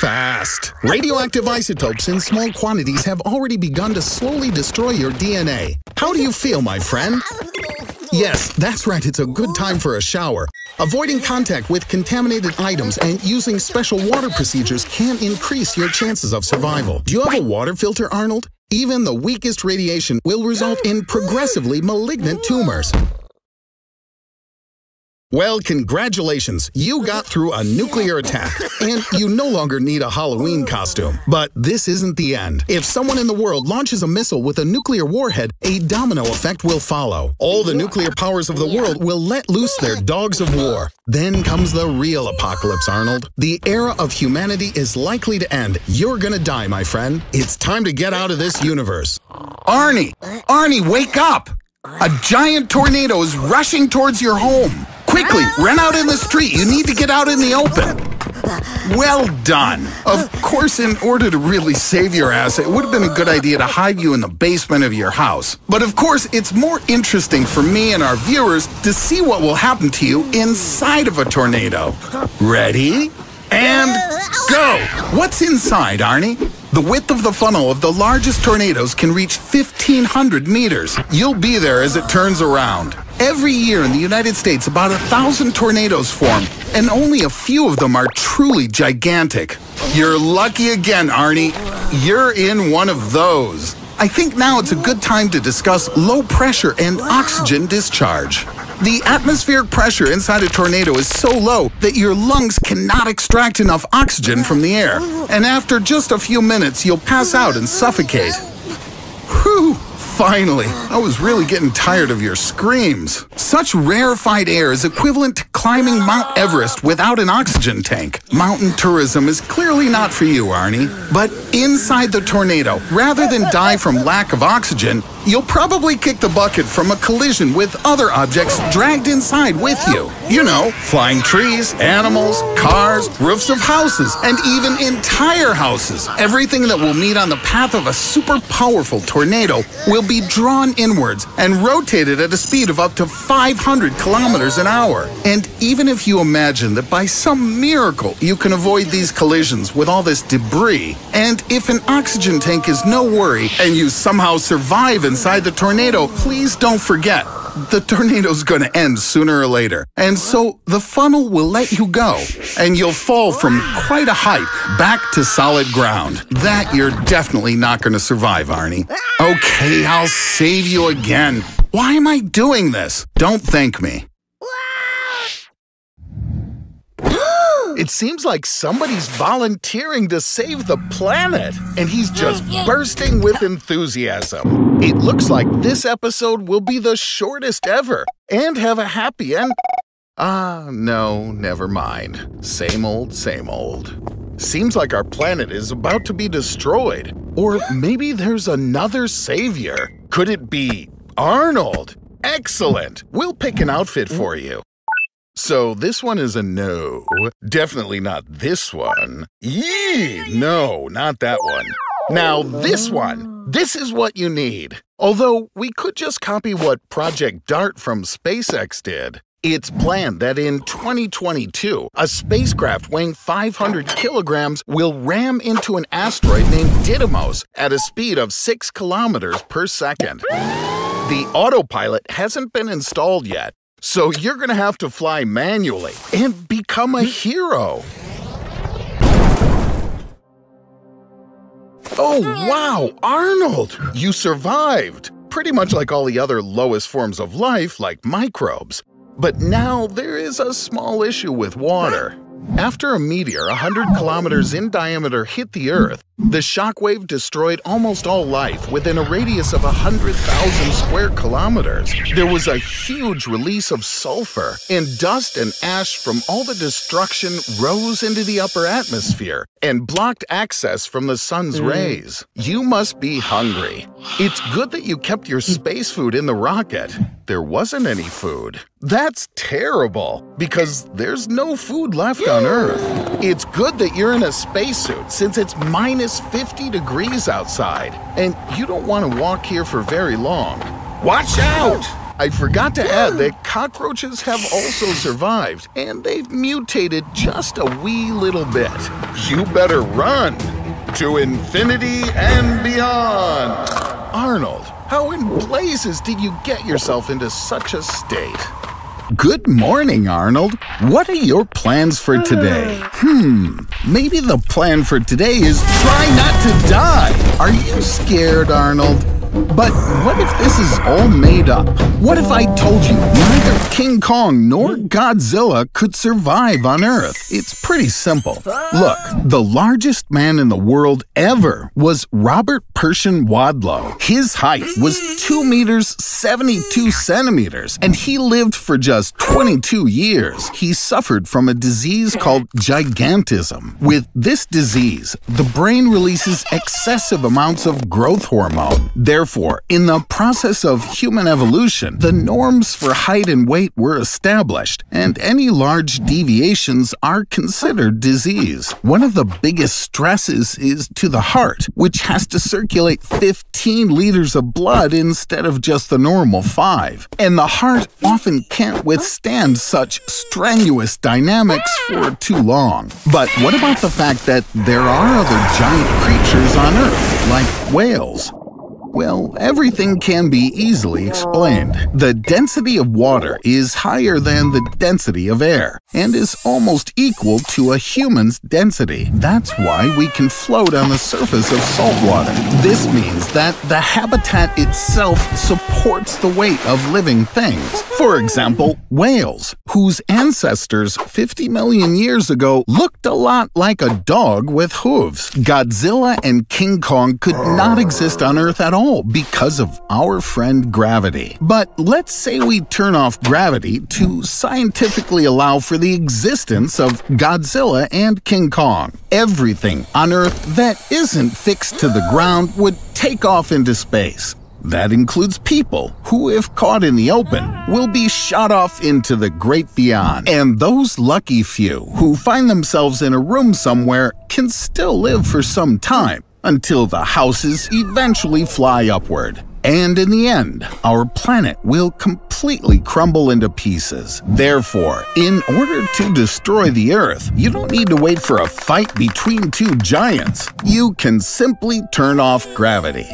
Fast. Radioactive isotopes in small quantities have already begun to slowly destroy your DNA. How do you feel, my friend? Yes, that's right, it's a good time for a shower. Avoiding contact with contaminated items and using special water procedures can increase your chances of survival. Do you have a water filter, Arnold? Even the weakest radiation will result in progressively malignant tumors. Well, congratulations. You got through a nuclear attack, and you no longer need a Halloween costume. But this isn't the end. If someone in the world launches a missile with a nuclear warhead, a domino effect will follow. All the nuclear powers of the world will let loose their dogs of war. Then comes the real apocalypse, Arnold. The era of humanity is likely to end. You're gonna die, my friend. It's time to get out of this universe. Arnie! Arnie, wake up! A giant tornado is rushing towards your home. Quickly, run out in the street. You need to get out in the open. Well done. Of course, in order to really save your ass, it would have been a good idea to hide you in the basement of your house. But of course, it's more interesting for me and our viewers to see what will happen to you inside of a tornado. Ready? And go! What's inside, Arnie? The width of the funnel of the largest tornadoes can reach 1,500 meters. You'll be there as it turns around. Every year in the United States, about a thousand tornadoes form, and only a few of them are truly gigantic. You're lucky again, Arnie. You're in one of those. I think now it's a good time to discuss low pressure and oxygen discharge. The atmospheric pressure inside a tornado is so low that your lungs cannot extract enough oxygen from the air. And after just a few minutes, you'll pass out and suffocate. Whew! Finally, I was really getting tired of your screams. Such rarefied air is equivalent to climbing Mount Everest without an oxygen tank. Mountain tourism is clearly not for you, Arnie. But inside the tornado, rather than die from lack of oxygen, you'll probably kick the bucket from a collision with other objects dragged inside with you. You know, flying trees, animals, cars, roofs of houses, and even entire houses. Everything that will meet on the path of a super powerful tornado will be drawn inwards and rotated at a speed of up to 500 kilometers an hour. And even if you imagine that by some miracle you can avoid these collisions with all this debris, and if an oxygen tank is no worry and you somehow survive inside the tornado, please don't forget the tornado's gonna end sooner or later. And so the funnel will let you go, and you'll fall from quite a height back to solid ground. That you're definitely not gonna survive, Arnie. Okay, I'll save you again. Why am I doing this? Don't thank me. It seems like somebody's volunteering to save the planet, and he's just bursting with enthusiasm. It looks like this episode will be the shortest ever and have a happy end. Ah, no, never mind. Same old, same old. Seems like our planet is about to be destroyed. Or maybe there's another savior. Could it be Arnold? Excellent! We'll pick an outfit for you. So this one is a no. Definitely not this one. Yee! No, not that one. Now this one. This is what you need. Although we could just copy what Project DART from SpaceX did. It's planned that in 2022, a spacecraft weighing 500 kilograms will ram into an asteroid named Didymos at a speed of 6 kilometers per second. The autopilot hasn't been installed yet, so you're gonna have to fly manually and become a hero. Oh, wow, Arnold! You survived! Pretty much like all the other lowest forms of life, like microbes. But now there is a small issue with water. After a meteor 100 kilometers in diameter hit the Earth, the shockwave destroyed almost all life within a radius of 100,000 square kilometers. There was a huge release of sulfur, and dust and ash from all the destruction rose into the upper atmosphere and blocked access from the sun's mm. rays. You must be hungry. It's good that you kept your space food in the rocket. There wasn't any food. That's terrible, because there's no food left on Earth. It's good that you're in a spacesuit since it's minus 50 degrees outside, and you don't want to walk here for very long. Watch out! I forgot to add that cockroaches have also survived, and they've mutated just a wee little bit. You better run to infinity and beyond. Arnold, how in blazes did you get yourself into such a state? Good morning, Arnold. What are your plans for today? Hmm, maybe the plan for today is try not to die. Are you scared, Arnold? But what if this is all made up? What if I told you neither King Kong nor Godzilla could survive on Earth? It's pretty simple. Look, the largest man in the world ever was Robert Pershing Wadlow. His height was 2 meters 72 centimeters, and he lived for just 22 years. He suffered from a disease called gigantism. With this disease, the brain releases excessive amounts of growth hormone. Therefore, in the process of human evolution, the norms for height and weight were established, and any large deviations are considered disease. One of the biggest stresses is to the heart, which has to circulate 15 liters of blood instead of just the normal 5. And the heart often can't withstand such strenuous dynamics for too long. But what about the fact that there are other giant creatures on Earth, like whales? Well, everything can be easily explained. The density of water is higher than the density of air and is almost equal to a human's density. That's why we can float on the surface of salt water. This means that the habitat itself supports the weight of living things. For example, whales, whose ancestors 50 million years ago looked a lot like a dog with hooves. Godzilla and King Kong could not exist on Earth at all all because of our friend gravity. But let's say we turn off gravity to scientifically allow for the existence of Godzilla and King Kong. Everything on Earth that isn't fixed to the ground would take off into space. That includes people who, if caught in the open, will be shot off into the great beyond. And those lucky few who find themselves in a room somewhere can still live for some time until the houses eventually fly upward. And in the end, our planet will completely crumble into pieces. Therefore, in order to destroy the Earth, you don't need to wait for a fight between two giants. You can simply turn off gravity.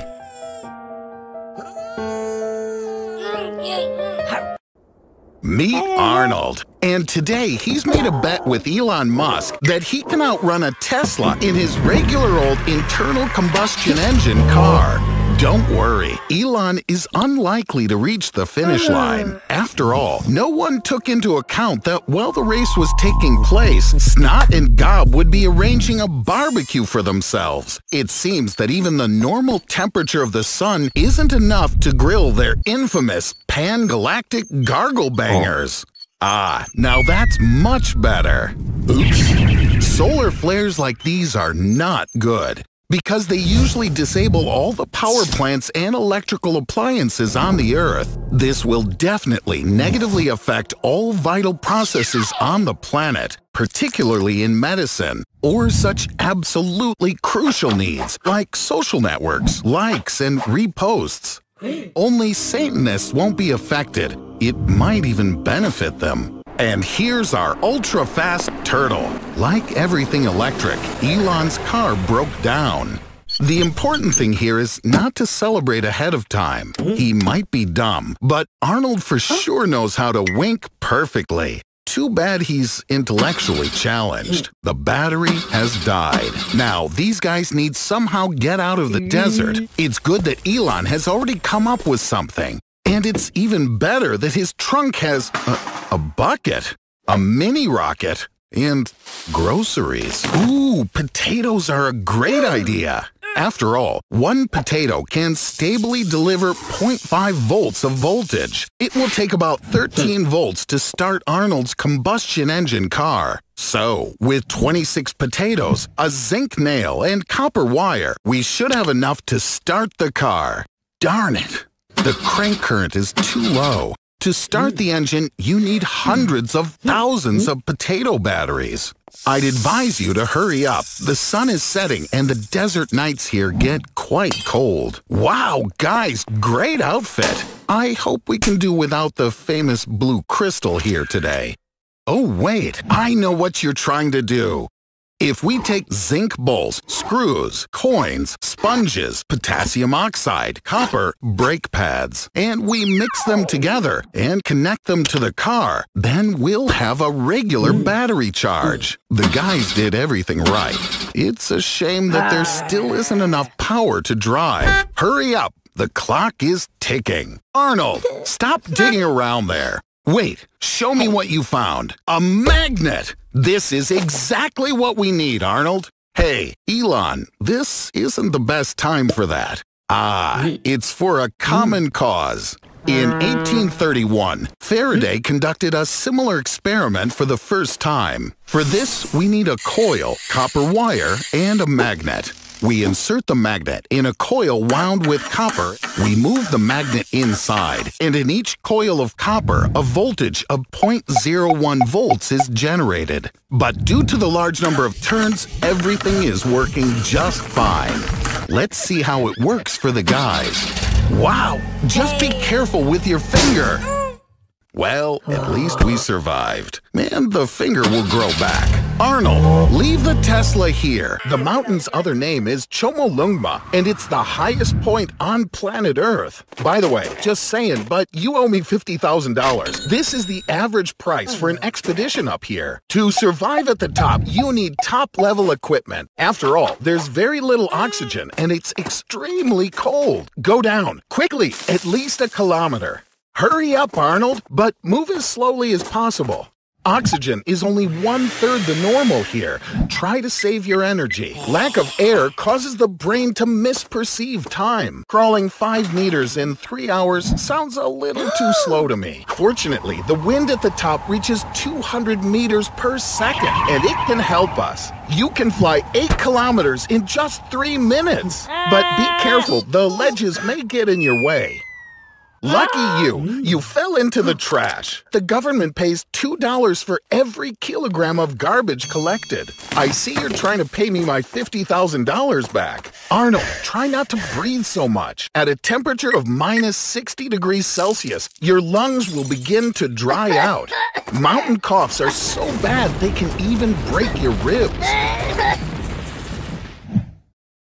Meet Arnold. And today he's made a bet with Elon Musk that he can outrun a Tesla in his regular old internal combustion engine car. Don't worry, Elon is unlikely to reach the finish line. After all, no one took into account that while the race was taking place, Snot and Gob would be arranging a barbecue for themselves. It seems that even the normal temperature of the sun isn't enough to grill their infamous pan-galactic gargle bangers. Ah, now that's much better. Oops. Solar flares like these are not good because they usually disable all the power plants and electrical appliances on the Earth. This will definitely negatively affect all vital processes on the planet, particularly in medicine, or such absolutely crucial needs like social networks, likes, and reposts. Only Satanists won't be affected. It might even benefit them. And here's our ultra-fast turtle. Like everything electric, Elon's car broke down. The important thing here is not to celebrate ahead of time. He might be dumb, but Arnold for sure knows how to wink perfectly. Too bad he's intellectually challenged. The battery has died. Now, these guys need somehow get out of the desert. Mm. It's good that Elon has already come up with something. And it's even better that his trunk has a, a bucket, a mini rocket, and groceries. Ooh, potatoes are a great idea. After all, one potato can stably deliver 0.5 volts of voltage. It will take about 13 volts to start Arnold's combustion engine car. So, with 26 potatoes, a zinc nail, and copper wire, we should have enough to start the car. Darn it! The crank current is too low. To start the engine, you need hundreds of thousands of potato batteries. I'd advise you to hurry up. The sun is setting and the desert nights here get quite cold. Wow, guys, great outfit. I hope we can do without the famous blue crystal here today. Oh, wait, I know what you're trying to do. If we take zinc bolts, screws, coins, sponges, potassium oxide, copper, brake pads, and we mix them together and connect them to the car, then we'll have a regular mm. battery charge. The guys did everything right. It's a shame that there ah. still isn't enough power to drive. Hurry up! The clock is ticking. Arnold, stop digging around there. Wait, show me what you found. A magnet! This is exactly what we need, Arnold. Hey, Elon, this isn't the best time for that. Ah, it's for a common cause. In 1831, Faraday conducted a similar experiment for the first time. For this, we need a coil, copper wire, and a magnet. We insert the magnet in a coil wound with copper. We move the magnet inside, and in each coil of copper, a voltage of 0.01 volts is generated. But due to the large number of turns, everything is working just fine. Let's see how it works for the guys. Wow! Just be careful with your finger. Well, at least we survived. And the finger will grow back. Arnold, leave the Tesla here. The mountain's other name is Chomolungma, and it's the highest point on planet Earth. By the way, just saying, but you owe me $50,000. This is the average price for an expedition up here. To survive at the top, you need top-level equipment. After all, there's very little oxygen, and it's extremely cold. Go down, quickly, at least a kilometer. Hurry up, Arnold, but move as slowly as possible. Oxygen is only one-third the normal here. Try to save your energy. Lack of air causes the brain to misperceive time. Crawling five meters in three hours sounds a little too slow to me. Fortunately, the wind at the top reaches 200 meters per second, and it can help us. You can fly eight kilometers in just three minutes. But be careful, the ledges may get in your way. Lucky ah! you, mm. you fell into the trash. The government pays $2 for every kilogram of garbage collected. I see you're trying to pay me my $50,000 back. Arnold, try not to breathe so much. At a temperature of minus 60 degrees Celsius, your lungs will begin to dry out. Mountain coughs are so bad they can even break your ribs.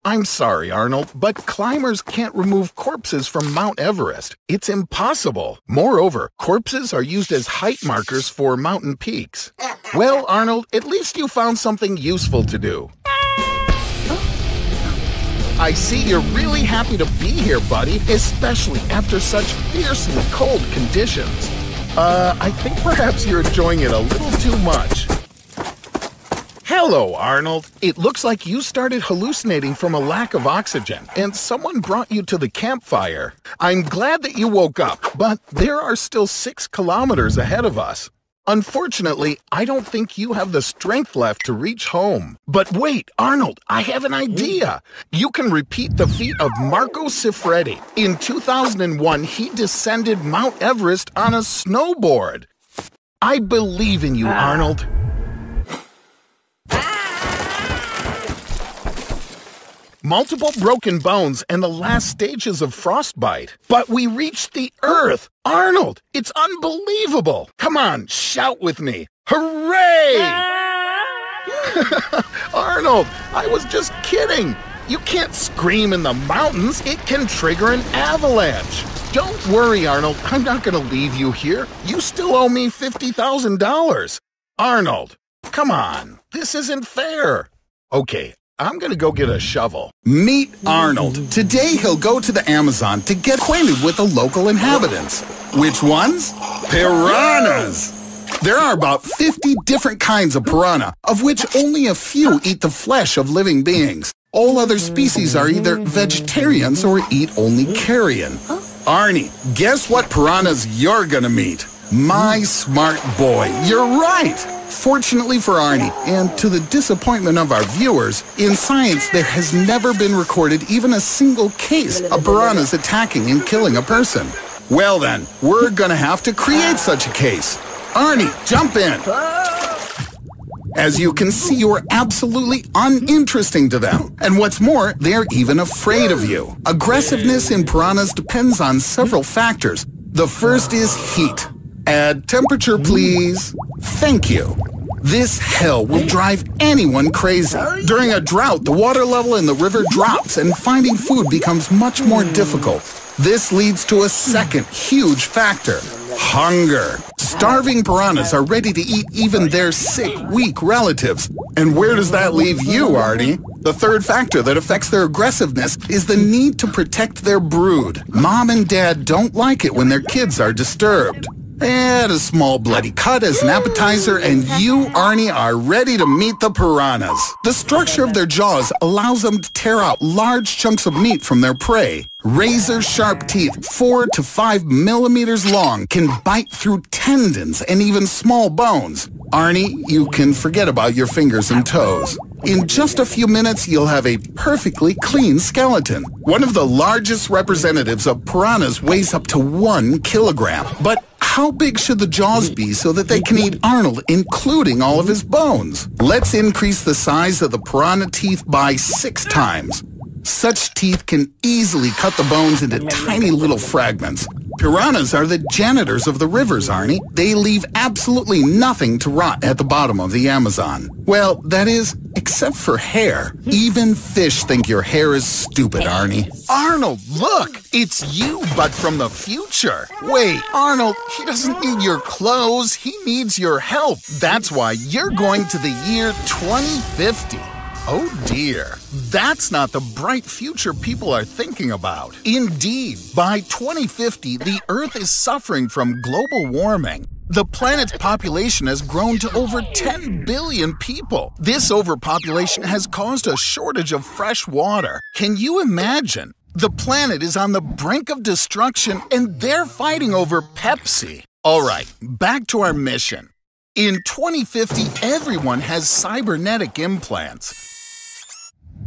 I'm sorry, Arnold, but climbers can't remove corpses from Mount Everest. It's impossible. Moreover, corpses are used as height markers for mountain peaks. Well, Arnold, at least you found something useful to do. I see you're really happy to be here, buddy, especially after such fiercely cold conditions. Uh, I think perhaps you're enjoying it a little too much. Hello, Arnold. It looks like you started hallucinating from a lack of oxygen, and someone brought you to the campfire. I'm glad that you woke up, but there are still six kilometers ahead of us. Unfortunately, I don't think you have the strength left to reach home. But wait, Arnold, I have an idea. You can repeat the feat of Marco Siffredi. In 2001, he descended Mount Everest on a snowboard. I believe in you, ah. Arnold. Multiple broken bones, and the last stages of frostbite. But we reached the Earth! Arnold, it's unbelievable! Come on, shout with me. Hooray! Arnold, I was just kidding. You can't scream in the mountains. It can trigger an avalanche. Don't worry, Arnold. I'm not going to leave you here. You still owe me $50,000. Arnold, come on. This isn't fair. Okay, I'm gonna go get a shovel. Meet Arnold. Today he'll go to the Amazon to get acquainted with the local inhabitants. Which ones? Piranhas! There are about 50 different kinds of piranha, of which only a few eat the flesh of living beings. All other species are either vegetarians or eat only carrion. Arnie, guess what piranhas you're gonna meet? My smart boy, you're right! Fortunately for Arnie, and to the disappointment of our viewers, in science there has never been recorded even a single case of piranhas attacking and killing a person. Well then, we're gonna have to create such a case. Arnie, jump in! As you can see, you're absolutely uninteresting to them. And what's more, they're even afraid of you. Aggressiveness in piranhas depends on several factors. The first is heat. Add temperature, please. Thank you. This hell will drive anyone crazy. During a drought, the water level in the river drops and finding food becomes much more difficult. This leads to a second huge factor, hunger. Starving piranhas are ready to eat even their sick, weak relatives. And where does that leave you, Arnie? The third factor that affects their aggressiveness is the need to protect their brood. Mom and dad don't like it when their kids are disturbed. Add a small bloody cut as an appetizer, and you, Arnie, are ready to meet the piranhas. The structure of their jaws allows them to tear out large chunks of meat from their prey. Razor sharp teeth, four to five millimeters long, can bite through tendons and even small bones. Arnie, you can forget about your fingers and toes. In just a few minutes, you'll have a perfectly clean skeleton. One of the largest representatives of piranhas weighs up to one kilogram. But how big should the jaws be so that they can eat Arnold, including all of his bones? Let's increase the size of the piranha teeth by six times. Such teeth can easily cut the bones into tiny little fragments. Piranhas are the janitors of the rivers, Arnie. They leave absolutely nothing to rot at the bottom of the Amazon. Well, that is, except for hair. Even fish think your hair is stupid, Arnie. Arnold, look! It's you, but from the future. Wait, Arnold, he doesn't need your clothes. He needs your help. That's why you're going to the year 2050. Oh dear, that's not the bright future people are thinking about. Indeed, by 2050, the Earth is suffering from global warming. The planet's population has grown to over 10 billion people. This overpopulation has caused a shortage of fresh water. Can you imagine? The planet is on the brink of destruction and they're fighting over Pepsi. All right, back to our mission. In 2050, everyone has cybernetic implants.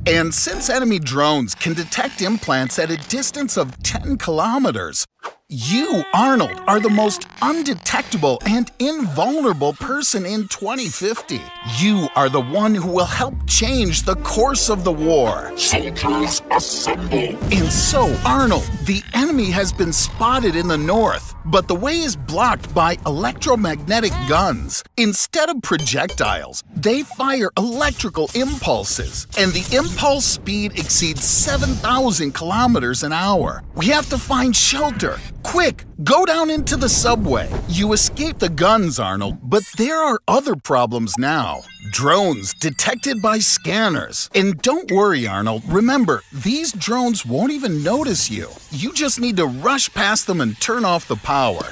And since enemy drones can detect implants at a distance of 10 kilometers, you, Arnold, are the most undetectable and invulnerable person in 2050. You are the one who will help change the course of the war. Soldiers, assemble! And so, Arnold, the enemy has been spotted in the north, but the way is blocked by electromagnetic guns. Instead of projectiles, they fire electrical impulses, and the impulse speed exceeds 7,000 kilometers an hour. We have to find shelter. Quick, go down into the subway. You escaped the guns, Arnold, but there are other problems now. Drones detected by scanners. And don't worry, Arnold. Remember, these drones won't even notice you. You just need to rush past them and turn off the power.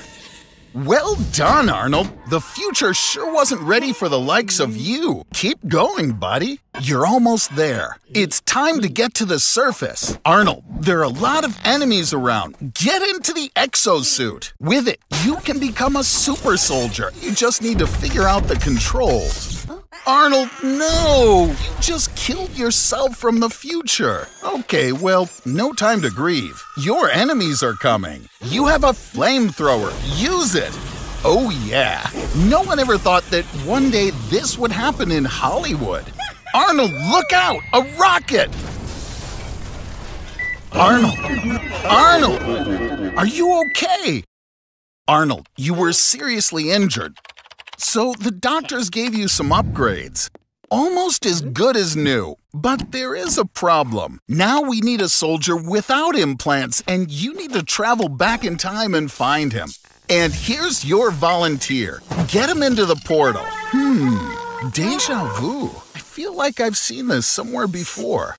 Well done, Arnold. The future sure wasn't ready for the likes of you. Keep going, buddy. You're almost there. It's time to get to the surface. Arnold, there are a lot of enemies around. Get into the exosuit. With it, you can become a super soldier. You just need to figure out the controls. Arnold, no! You just killed yourself from the future. Okay, well, no time to grieve. Your enemies are coming. You have a flamethrower. Use it. Oh, yeah. No one ever thought that one day this would happen in Hollywood. Arnold, look out! A rocket! Arnold! Arnold! Are you okay? Arnold, you were seriously injured. So the doctors gave you some upgrades. Almost as good as new. But there is a problem. Now we need a soldier without implants, and you need to travel back in time and find him. And here's your volunteer. Get him into the portal. Hmm, deja vu. I feel like I've seen this somewhere before.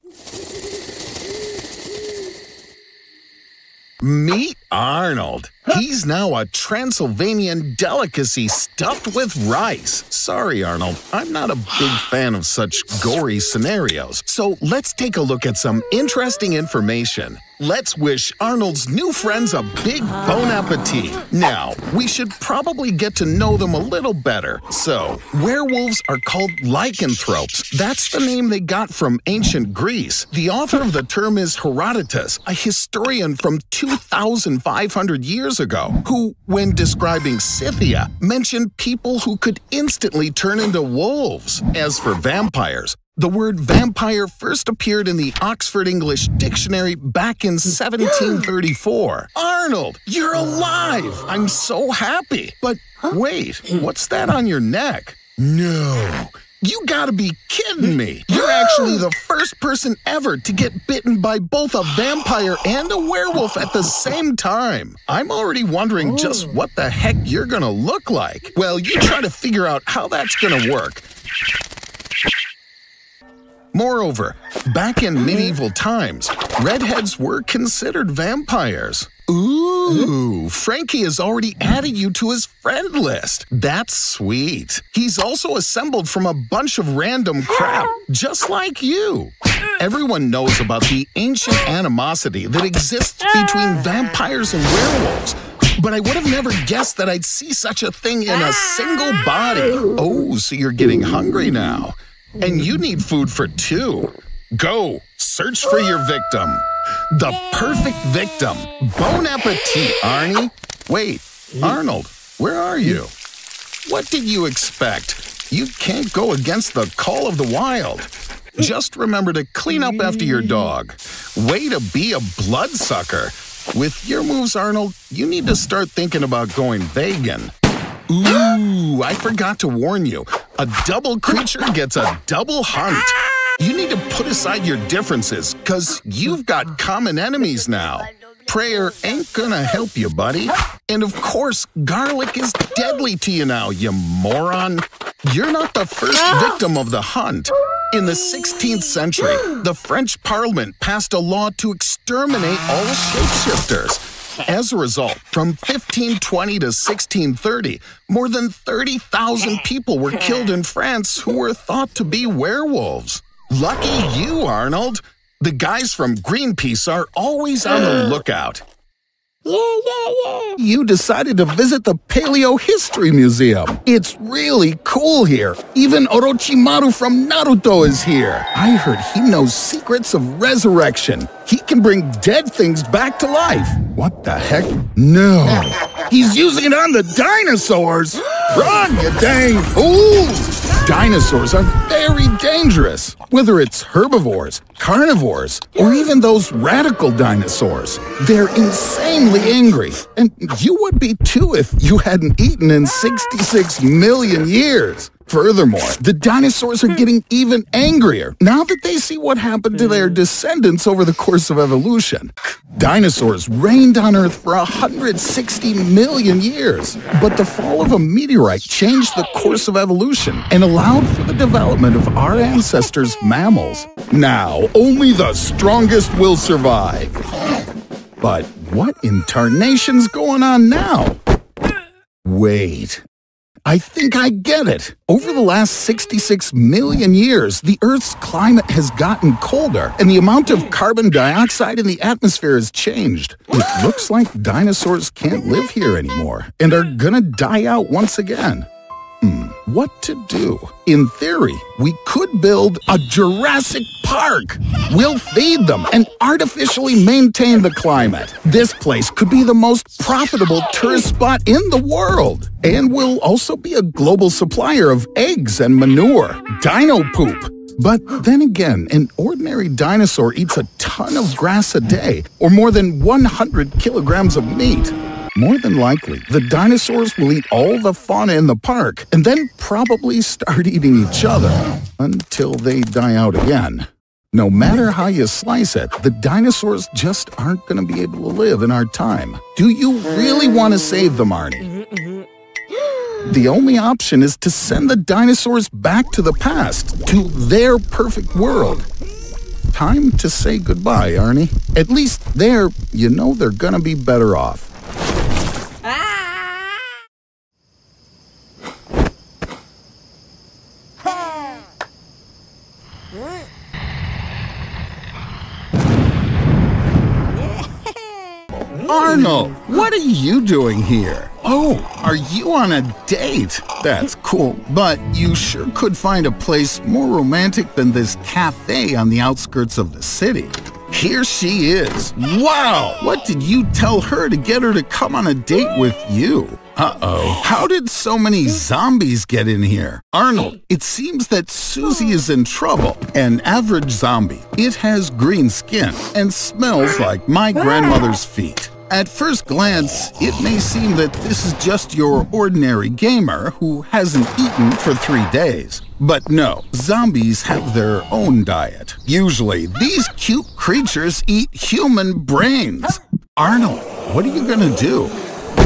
Meet Arnold. He's now a Transylvanian delicacy stuffed with rice. Sorry, Arnold, I'm not a big fan of such gory scenarios. So let's take a look at some interesting information. Let's wish Arnold's new friends a big bon appetit. Now, we should probably get to know them a little better. So, werewolves are called lycanthropes. That's the name they got from ancient Greece. The author of the term is Herodotus, a historian from 2,500 years ago, who, when describing Scythia, mentioned people who could instantly turn into wolves. As for vampires, the word vampire first appeared in the Oxford English Dictionary back in 1734. Arnold, you're alive! I'm so happy. But wait, what's that on your neck? No, You gotta be kidding me. You're actually the first person ever to get bitten by both a vampire and a werewolf at the same time. I'm already wondering just oh. what the heck you're gonna look like. Well, you try to figure out how that's gonna work. Moreover, back in medieval times, redheads were considered vampires. Ooh, Frankie has already added you to his friend list. That's sweet. He's also assembled from a bunch of random crap, just like you. Everyone knows about the ancient animosity that exists between vampires and werewolves. But I would have never guessed that I'd see such a thing in a single body. Oh, so you're getting hungry now. And you need food for two. Go, search for your victim. The perfect victim. Bon appetit, Arnie. Wait, Arnold, where are you? What did you expect? You can't go against the call of the wild. Just remember to clean up after your dog. Way to be a bloodsucker. With your moves, Arnold, you need to start thinking about going vegan. Ooh, I forgot to warn you. A double creature gets a double hunt. You need to put aside your differences, because you've got common enemies now. Prayer ain't gonna help you, buddy. And of course, garlic is deadly to you now, you moron. You're not the first victim of the hunt. In the 16th century, the French Parliament passed a law to exterminate all shapeshifters. As a result, from 1520 to 1630, more than 30,000 people were killed in France who were thought to be werewolves. Lucky you, Arnold. The guys from Greenpeace are always on the lookout. Yeah, yeah, yeah. You decided to visit the Paleo History Museum. It's really cool here. Even Orochimaru from Naruto is here. I heard he knows secrets of resurrection. He can bring dead things back to life. What the heck? No. He's using it on the dinosaurs. Run, you dang fool! Dinosaurs are very dangerous, whether it's herbivores, carnivores, or even those radical dinosaurs. They're insanely angry, and you would be too if you hadn't eaten in 66 million years. Furthermore, the dinosaurs are hmm. getting even angrier now that they see what happened to their hmm. descendants over the course of evolution. Dinosaurs reigned on Earth for 160 million years, but the fall of a meteorite changed the course of evolution and allowed for the development of our ancestors' mammals. Now, only the strongest will survive. But what in tarnation's going on now? Wait. I think I get it. Over the last 66 million years, the Earth's climate has gotten colder, and the amount of carbon dioxide in the atmosphere has changed. It looks like dinosaurs can't live here anymore, and are gonna die out once again. Hmm, what to do? In theory, we could build a Jurassic Park. We'll feed them and artificially maintain the climate. This place could be the most profitable tourist spot in the world. And we'll also be a global supplier of eggs and manure, dino poop. But then again, an ordinary dinosaur eats a ton of grass a day, or more than 100 kilograms of meat. More than likely, the dinosaurs will eat all the fauna in the park and then probably start eating each other until they die out again. No matter how you slice it, the dinosaurs just aren't going to be able to live in our time. Do you really want to save them, Arnie? The only option is to send the dinosaurs back to the past, to their perfect world. Time to say goodbye, Arnie. At least there, you know they're gonna be better off. Arnold, what are you doing here? Oh, are you on a date? That's cool, but you sure could find a place more romantic than this cafe on the outskirts of the city. Here she is. Wow! What did you tell her to get her to come on a date with you? Uh-oh. How did so many zombies get in here? Arnold, it seems that Susie is in trouble. An average zombie. It has green skin and smells like my grandmother's feet. At first glance, it may seem that this is just your ordinary gamer who hasn't eaten for three days. But no, zombies have their own diet. Usually, these cute creatures eat human brains. Arnold, what are you gonna do?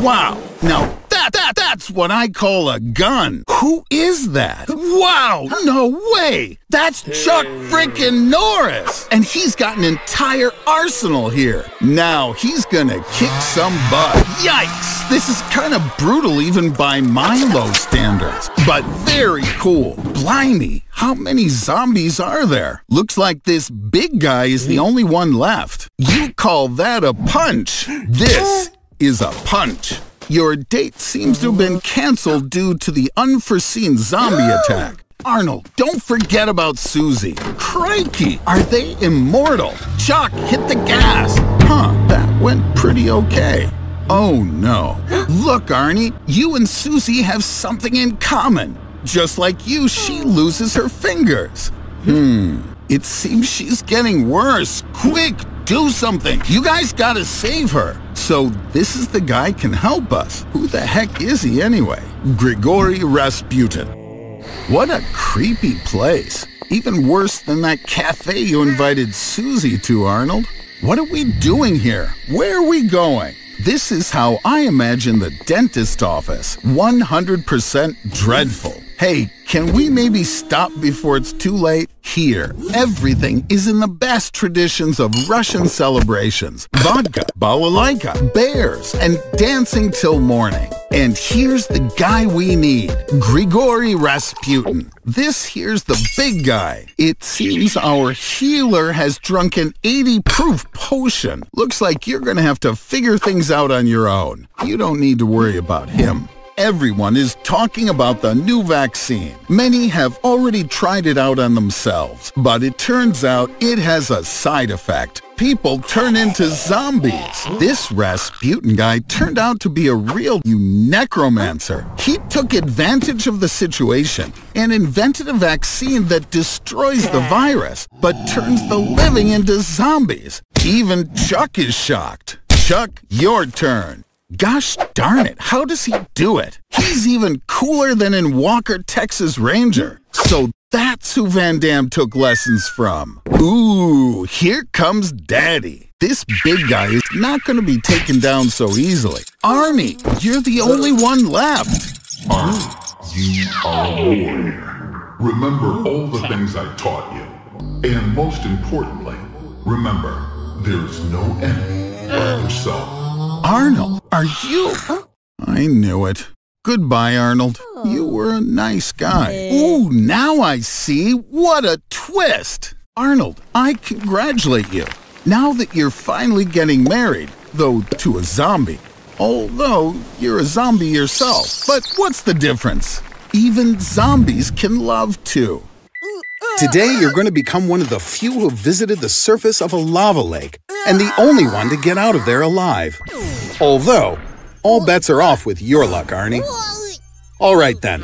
Wow, now that, that that's what I call a gun. Who is that? Wow, no way. That's Chuck frickin' Norris. And he's got an entire arsenal here. Now he's gonna kick some butt. Yikes, this is kind of brutal even by my low standards, but very cool. Blimey, how many zombies are there? Looks like this big guy is the only one left. You call that a punch? This is a punch. Your date seems to have been canceled due to the unforeseen zombie attack. Arnold, don't forget about Susie. Crikey, are they immortal? Chuck, hit the gas. Huh, that went pretty okay. Oh no. Look, Arnie, you and Susie have something in common. Just like you, she loses her fingers. Hmm, it seems she's getting worse. Quick, do something. You guys gotta save her. So this is the guy can help us. Who the heck is he anyway? Grigori Rasputin. What a creepy place. Even worse than that cafe you invited Susie to, Arnold. What are we doing here? Where are we going? This is how I imagine the dentist office. 100% dreadful. Hey, can we maybe stop before it's too late? Here, everything is in the best traditions of Russian celebrations. Vodka, balalaika, bears, and dancing till morning. And here's the guy we need, Grigory Rasputin. This here's the big guy. It seems our healer has drunk an 80-proof potion. Looks like you're gonna have to figure things out on your own. You don't need to worry about him everyone is talking about the new vaccine. Many have already tried it out on themselves, but it turns out it has a side effect. People turn into zombies. This Rasputin guy turned out to be a real necromancer. He took advantage of the situation and invented a vaccine that destroys the virus, but turns the living into zombies. Even Chuck is shocked. Chuck, your turn. Gosh darn it, how does he do it? He's even cooler than in Walker, Texas Ranger. So that's who Van Damme took lessons from. Ooh, here comes Daddy. This big guy is not going to be taken down so easily. Arnie, you're the only one left. Arnie, you are a warrior. Remember all the things I taught you. And most importantly, remember, there's no enemy but yourself. Arnold, are you? I knew it. Goodbye, Arnold. You oh. were a nice guy. Ooh, now I see. What a twist. Arnold, I congratulate you. Now that you're finally getting married, though to a zombie. Although you're a zombie yourself. But what's the difference? Even zombies can love too. Today, you're going to become one of the few who visited the surface of a lava lake, and the only one to get out of there alive. Although, all bets are off with your luck, Arnie. All right then.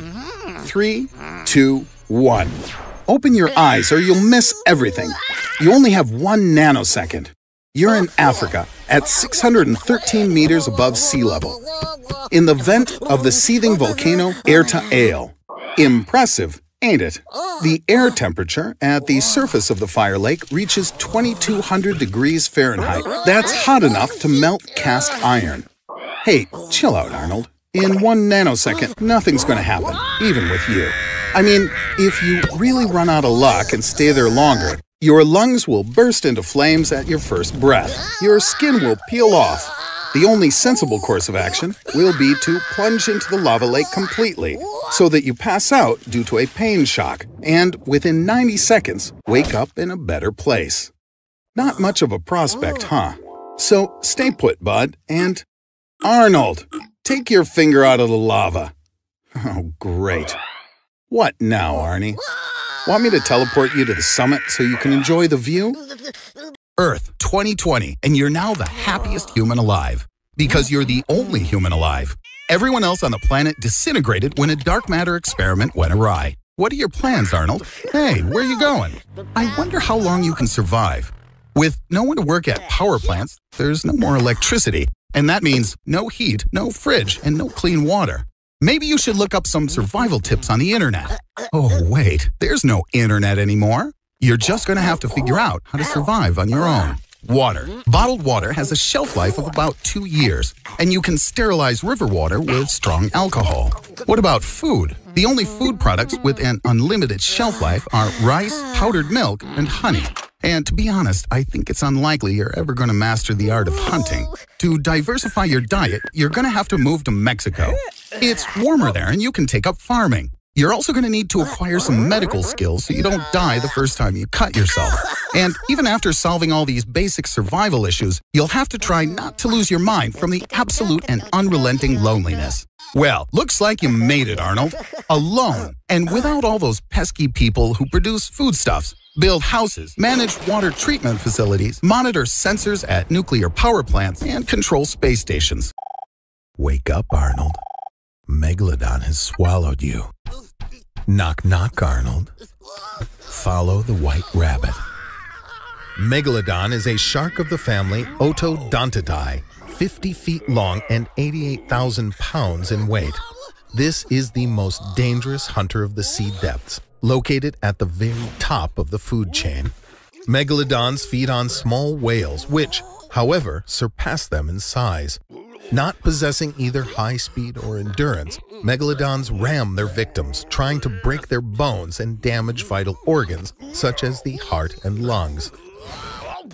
Three, two, one. Open your eyes or you'll miss everything. You only have one nanosecond. You're in Africa at 613 meters above sea level, in the vent of the seething volcano Erta Ale. Impressive, ain't it? The air temperature at the surface of the fire lake reaches 2200 degrees Fahrenheit. That's hot enough to melt cast iron. Hey, chill out, Arnold. In one nanosecond, nothing's going to happen, even with you. I mean, if you really run out of luck and stay there longer, your lungs will burst into flames at your first breath. Your skin will peel off. The only sensible course of action will be to plunge into the lava lake completely so that you pass out due to a pain shock and within 90 seconds wake up in a better place. Not much of a prospect, huh? So stay put, bud, and Arnold, take your finger out of the lava. Oh, great. What now, Arnie? Want me to teleport you to the summit so you can enjoy the view? Earth 2020, and you're now the happiest human alive. Because you're the only human alive. Everyone else on the planet disintegrated when a dark matter experiment went awry. What are your plans, Arnold? Hey, where are you going? I wonder how long you can survive. With no one to work at power plants, there's no more electricity, And that means no heat, no fridge, and no clean water. Maybe you should look up some survival tips on the internet. Oh, wait, there's no internet anymore. You're just going to have to figure out how to survive on your own. Water. Bottled water has a shelf life of about two years, and you can sterilize river water with strong alcohol. What about food? The only food products with an unlimited shelf life are rice, powdered milk, and honey. And to be honest, I think it's unlikely you're ever going to master the art of hunting. To diversify your diet, you're going to have to move to Mexico. It's warmer there and you can take up farming. You're also going to need to acquire some medical skills so you don't die the first time you cut yourself. And even after solving all these basic survival issues, you'll have to try not to lose your mind from the absolute and unrelenting loneliness. Well, looks like you made it, Arnold. Alone, and without all those pesky people who produce foodstuffs, build houses, manage water treatment facilities, monitor sensors at nuclear power plants, and control space stations. Wake up, Arnold. Megalodon has swallowed you. Knock, knock, Arnold. Follow the white rabbit. Megalodon is a shark of the family Otodontidae, 50 feet long and 88,000 pounds in weight. This is the most dangerous hunter of the sea depths, located at the very top of the food chain. Megalodons feed on small whales, which, however, surpass them in size. Not possessing either high speed or endurance, megalodons ram their victims, trying to break their bones and damage vital organs such as the heart and lungs.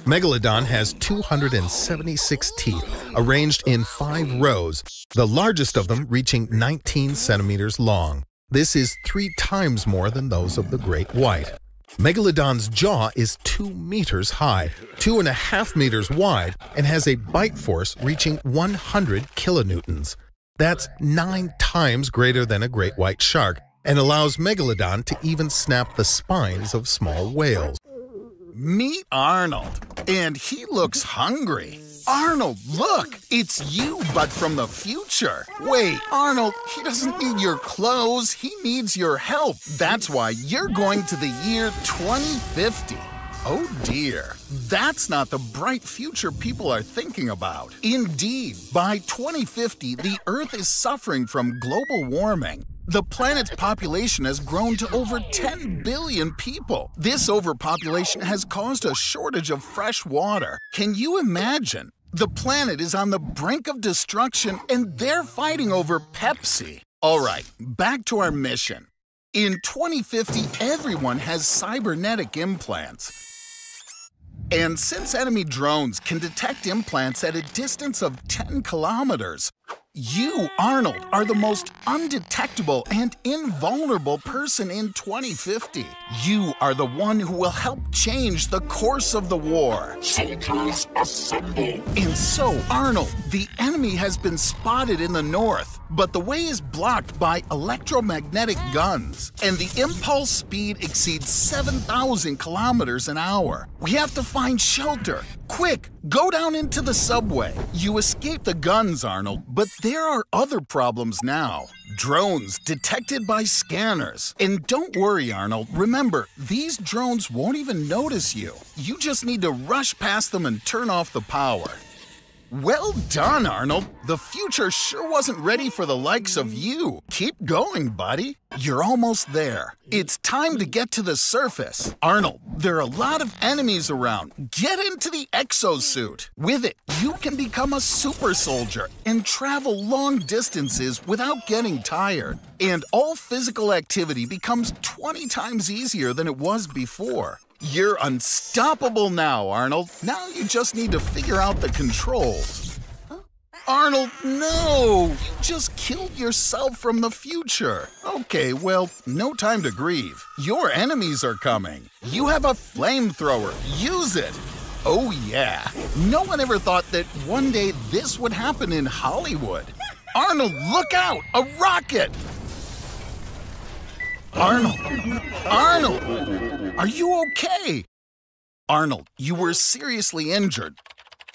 Megalodon has 276 teeth, arranged in five rows, the largest of them reaching 19 centimeters long. This is three times more than those of the great white. Megalodon's jaw is 2 meters high, 2.5 meters wide, and has a bite force reaching 100 kilonewtons. That's nine times greater than a great white shark and allows Megalodon to even snap the spines of small whales. Meet Arnold, and he looks hungry. Arnold, look! It's you, but from the future. Wait, Arnold, he doesn't need your clothes, he needs your help. That's why you're going to the year 2050. Oh dear, that's not the bright future people are thinking about. Indeed, by 2050, the Earth is suffering from global warming. The planet's population has grown to over 10 billion people. This overpopulation has caused a shortage of fresh water. Can you imagine? The planet is on the brink of destruction and they're fighting over Pepsi. All right, back to our mission. In 2050, everyone has cybernetic implants. And since enemy drones can detect implants at a distance of 10 kilometers, you, Arnold, are the most undetectable and invulnerable person in 2050. You are the one who will help change the course of the war. Soldiers assemble! And so, Arnold, the enemy has been spotted in the north, but the way is blocked by electromagnetic guns, and the impulse speed exceeds 7,000 kilometers an hour. We have to find shelter. Quick, go down into the subway. You escape the guns, Arnold, but there are other problems now. Drones detected by scanners. And don't worry, Arnold. Remember, these drones won't even notice you. You just need to rush past them and turn off the power. Well done, Arnold. The future sure wasn't ready for the likes of you. Keep going, buddy. You're almost there. It's time to get to the surface. Arnold, there are a lot of enemies around. Get into the exosuit. With it, you can become a super soldier and travel long distances without getting tired. And all physical activity becomes 20 times easier than it was before. You're unstoppable now, Arnold. Now you just need to figure out the controls. Arnold, no! You just killed yourself from the future. Okay, well, no time to grieve. Your enemies are coming. You have a flamethrower. Use it. Oh, yeah. No one ever thought that one day this would happen in Hollywood. Arnold, look out! A rocket! Arnold! Arnold! Are you okay? Arnold, you were seriously injured.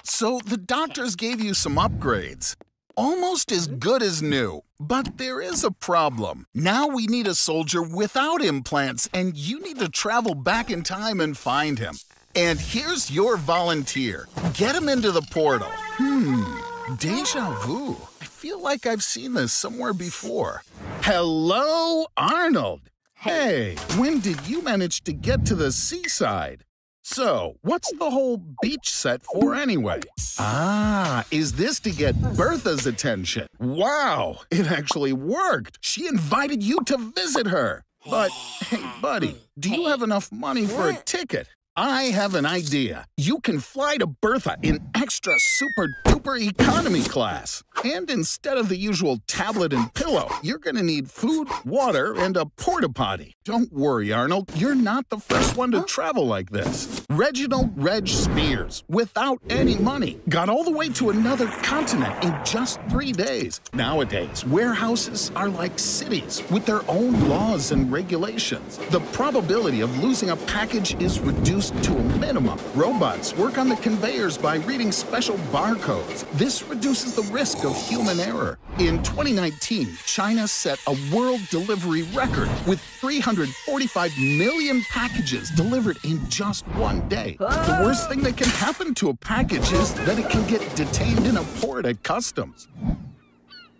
So the doctors gave you some upgrades. Almost as good as new. But there is a problem. Now we need a soldier without implants, and you need to travel back in time and find him. And here's your volunteer. Get him into the portal. Hmm. Deja vu. I feel like I've seen this somewhere before. Hello, Arnold. Hey, when did you manage to get to the seaside? So, what's the whole beach set for anyway? Ah, is this to get Bertha's attention? Wow, it actually worked. She invited you to visit her. But, hey, buddy, do you have enough money for a ticket? I have an idea. You can fly to Bertha in extra super duper economy class. And instead of the usual tablet and pillow, you're gonna need food, water, and a porta potty. Don't worry, Arnold, you're not the first one to travel like this. Reginald Reg Spiers, without any money, got all the way to another continent in just three days. Nowadays, warehouses are like cities with their own laws and regulations. The probability of losing a package is reduced to a minimum. Robots work on the conveyors by reading special barcodes. This reduces the risk of human error. In 2019, China set a world delivery record with 345 million packages delivered in just one day. The worst thing that can happen to a package is that it can get detained in a port at customs.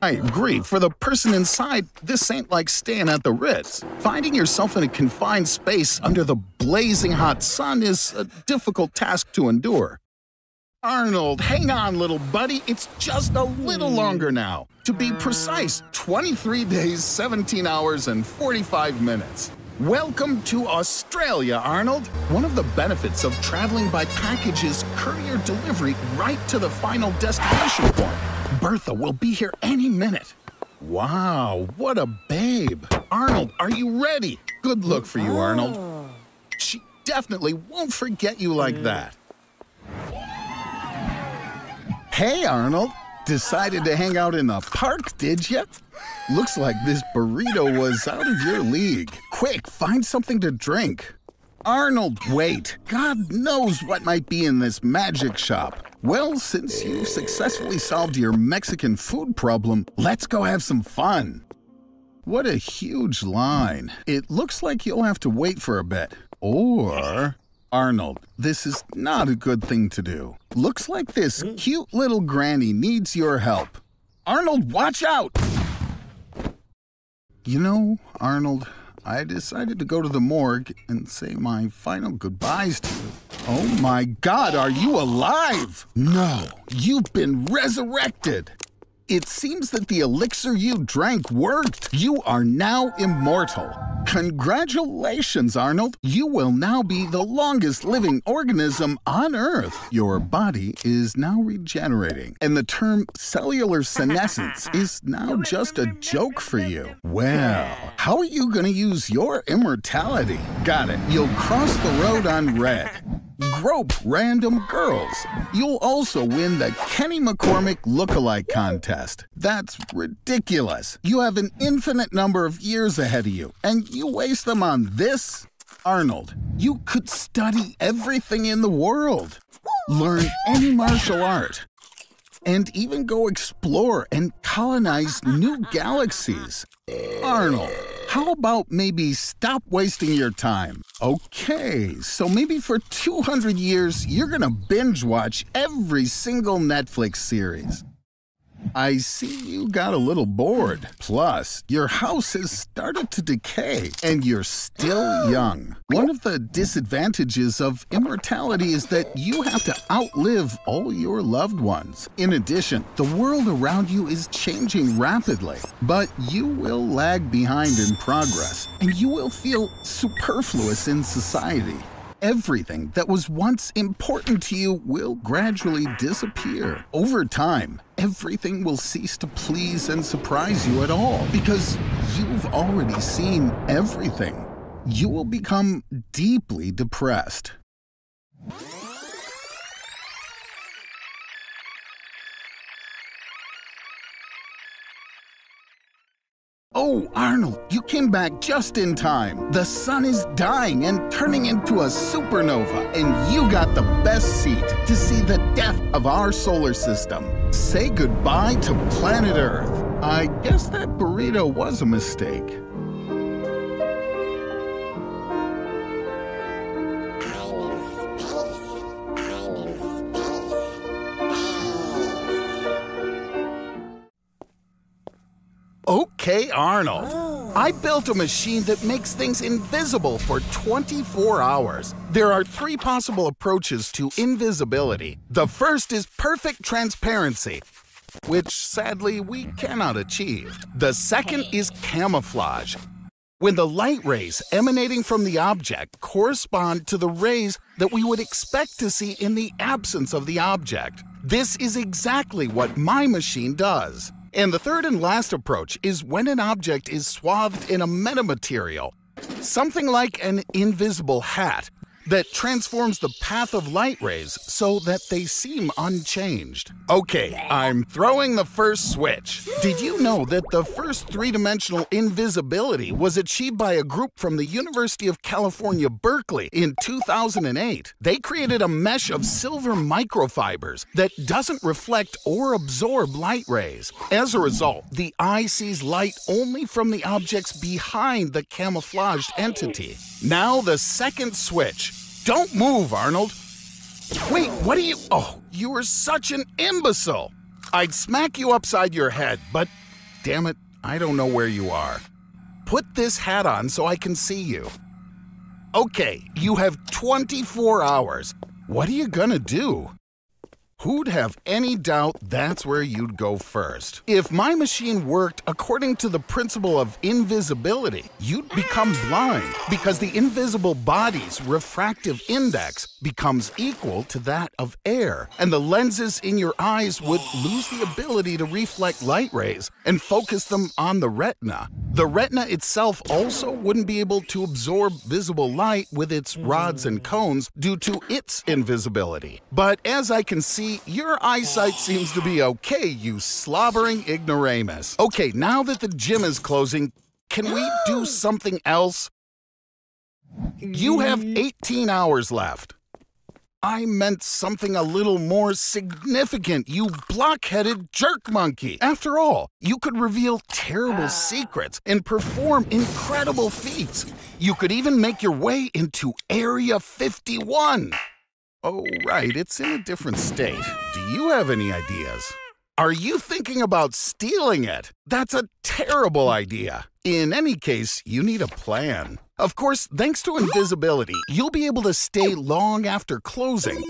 I agree. For the person inside, this ain't like staying at the Ritz. Finding yourself in a confined space under the blazing hot sun is a difficult task to endure. Arnold, hang on, little buddy. It's just a little longer now. To be precise, 23 days, 17 hours, and 45 minutes. Welcome to Australia, Arnold. One of the benefits of traveling by package is courier delivery right to the final destination point. Bertha will be here any minute. Wow, what a babe. Arnold, are you ready? Good look for you, oh. Arnold. She definitely won't forget you like that. Hey, Arnold. Decided to hang out in the park, did ya? Looks like this burrito was out of your league. Quick, find something to drink. Arnold, wait. God knows what might be in this magic shop. Well, since you successfully solved your Mexican food problem, let's go have some fun. What a huge line. It looks like you'll have to wait for a bit. Or, Arnold, this is not a good thing to do. Looks like this hmm. cute little granny needs your help. Arnold, watch out! You know, Arnold, I decided to go to the morgue and say my final goodbyes to you. Oh my god, are you alive? No, you've been resurrected. It seems that the elixir you drank worked. You are now immortal. Congratulations, Arnold. You will now be the longest living organism on Earth. Your body is now regenerating, and the term cellular senescence is now just a joke for you. Well, how are you going to use your immortality? Got it. You'll cross the road on red. Grope random girls. You'll also win the Kenny McCormick Lookalike Contest. That's ridiculous. You have an infinite number of years ahead of you, and you waste them on this? Arnold, you could study everything in the world, learn any martial art, and even go explore and colonize new galaxies. Arnold, how about maybe stop wasting your time? Okay, so maybe for 200 years, you're gonna binge watch every single Netflix series. I see you got a little bored. Plus, your house has started to decay and you're still young. One of the disadvantages of immortality is that you have to outlive all your loved ones. In addition, the world around you is changing rapidly, but you will lag behind in progress and you will feel superfluous in society everything that was once important to you will gradually disappear. Over time, everything will cease to please and surprise you at all because you've already seen everything. You will become deeply depressed. Oh, Arnold, you came back just in time. The sun is dying and turning into a supernova, and you got the best seat to see the death of our solar system. Say goodbye to planet Earth. I guess that burrito was a mistake. Okay, Arnold. Oh. I built a machine that makes things invisible for 24 hours. There are three possible approaches to invisibility. The first is perfect transparency, which sadly we cannot achieve. The second is camouflage. When the light rays emanating from the object correspond to the rays that we would expect to see in the absence of the object. This is exactly what my machine does. And the third and last approach is when an object is swathed in a metamaterial, something like an invisible hat, that transforms the path of light rays so that they seem unchanged. Okay, I'm throwing the first switch. Did you know that the first three-dimensional invisibility was achieved by a group from the University of California, Berkeley in 2008? They created a mesh of silver microfibers that doesn't reflect or absorb light rays. As a result, the eye sees light only from the objects behind the camouflaged entity. Now the second switch. Don't move, Arnold. Wait, what are you? Oh, you are such an imbecile. I'd smack you upside your head, but damn it, I don't know where you are. Put this hat on so I can see you. Okay, you have 24 hours. What are you gonna do? Who'd have any doubt that's where you'd go first? If my machine worked according to the principle of invisibility, you'd become blind because the invisible body's refractive index becomes equal to that of air, and the lenses in your eyes would lose the ability to reflect light rays and focus them on the retina. The retina itself also wouldn't be able to absorb visible light with its rods and cones due to its invisibility. But as I can see, your eyesight seems to be okay, you slobbering ignoramus. Okay, now that the gym is closing, can we do something else? You have 18 hours left. I meant something a little more significant, you blockheaded jerk monkey. After all, you could reveal terrible ah. secrets and perform incredible feats. You could even make your way into Area 51. Oh, right, it's in a different state. Do you have any ideas? Are you thinking about stealing it? That's a terrible idea. In any case, you need a plan. Of course, thanks to invisibility, you'll be able to stay long after closing.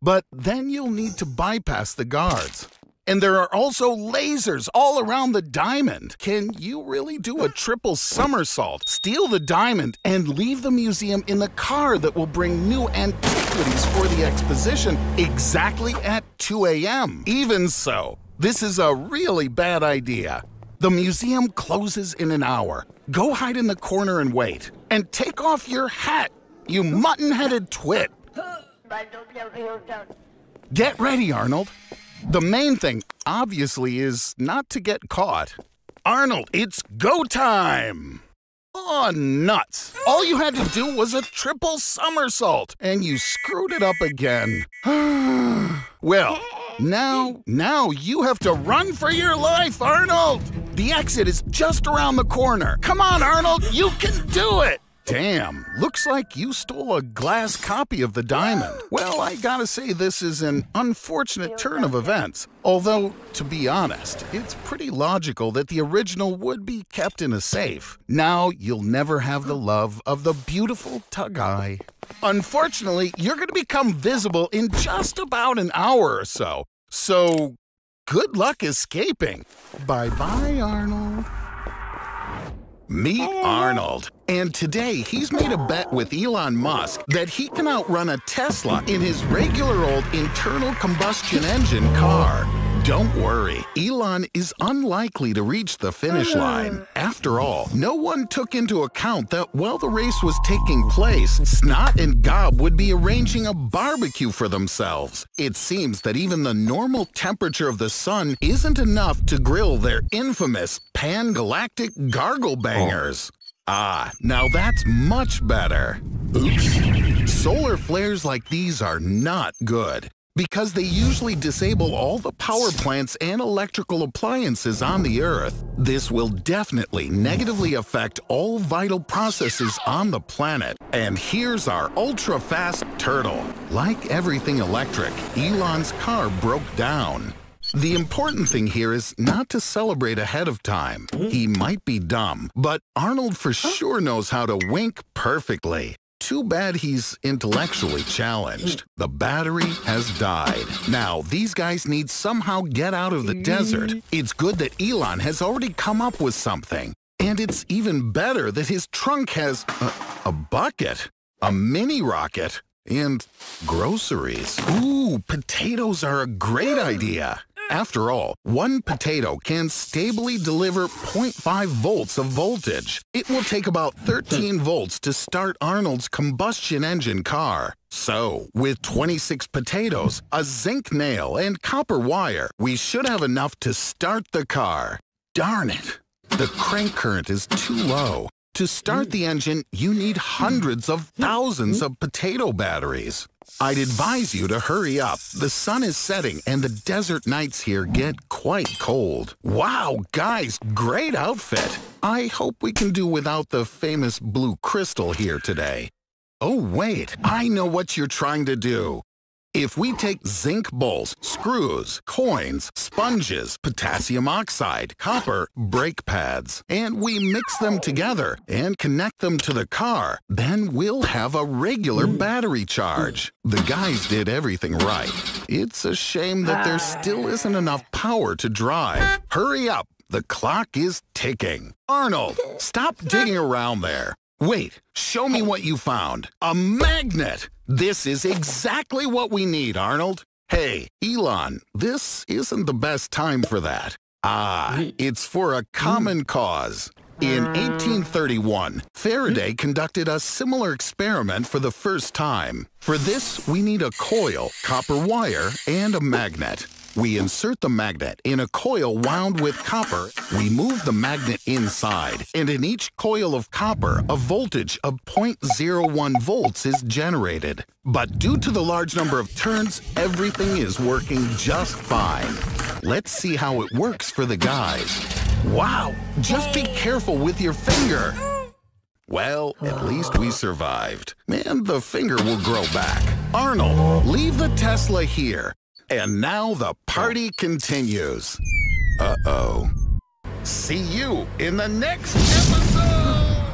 But then you'll need to bypass the guards. And there are also lasers all around the diamond. Can you really do a triple somersault, steal the diamond, and leave the museum in the car that will bring new antiquities for the exposition exactly at 2 a.m.? Even so, this is a really bad idea. The museum closes in an hour. Go hide in the corner and wait. And take off your hat, you mutton headed twit. Get ready, Arnold. The main thing, obviously, is not to get caught. Arnold, it's go time! Oh, nuts! All you had to do was a triple somersault, and you screwed it up again. well, now, now you have to run for your life, Arnold! The exit is just around the corner. Come on, Arnold, you can do it! Damn, looks like you stole a glass copy of the diamond. Well, I gotta say, this is an unfortunate turn of events. Although, to be honest, it's pretty logical that the original would be kept in a safe. Now you'll never have the love of the beautiful Tug-Eye. Unfortunately, you're gonna become visible in just about an hour or so. So, good luck escaping. Bye bye, Arnold. Meet Arnold. And today he's made a bet with Elon Musk that he can outrun a Tesla in his regular old internal combustion engine car. Don't worry, Elon is unlikely to reach the finish uh-huh. line. After all, no one took into account that while the race was taking place, Snot and Gob would be arranging a barbecue for themselves. It seems that even the normal temperature of the sun isn't enough to grill their infamous pan-galactic gargle bangers. Ah, now that's much better. Oops. Solar flares like these are not good because they usually disable all the power plants and electrical appliances on the Earth. This will definitely negatively affect all vital processes on the planet. And here's our ultra-fast turtle. Like everything electric, Elon's car broke down. The important thing here is not to celebrate ahead of time. He might be dumb, but Arnold for sure knows how to wink perfectly. Too bad he's intellectually challenged. The battery has died. Now, these guys need somehow get out of the hmm. desert. It's good that Elon has already come up with something. And it's even better that his trunk has a, a bucket, a mini rocket, and groceries. Ooh, potatoes are a great idea. After all, one potato can stably deliver 0.5 volts of voltage. It will take about 13 volts to start Arnold's combustion engine car. So, with 26 potatoes, a zinc nail, and copper wire, we should have enough to start the car. Darn it! The crank current is too low. To start the engine, you need hundreds of thousands of potato batteries. I'd advise you to hurry up. The sun is setting and the desert nights here get quite cold. Wow, guys, great outfit. I hope we can do without the famous blue crystal here today. Oh, wait, I know what you're trying to do. If we take zinc bolts, screws, coins, sponges, potassium oxide, copper, brake pads, and we mix them together and connect them to the car, then we'll have a regular battery charge. The guys did everything right. It's a shame that there ah. still isn't enough power to drive. Hurry up, the clock is ticking. Arnold, stop digging around there. Wait, show me what you found. A magnet! This is exactly what we need, Arnold. Hey, Elon, this isn't the best time for that. Ah, it's for a common cause. In 1831, Faraday conducted a similar experiment for the first time. For this, we need a coil, copper wire, and a magnet. We insert the magnet in a coil wound with copper. We move the magnet inside, and in each coil of copper, a voltage of 0.01 volts is generated. But due to the large number of turns, everything is working just fine. Let's see how it works for the guys. Wow, just be careful with your finger. Well, at least we survived. And the finger will grow back. Arnold, leave the Tesla here. And now the party continues. Uh-oh. See you in the next episode!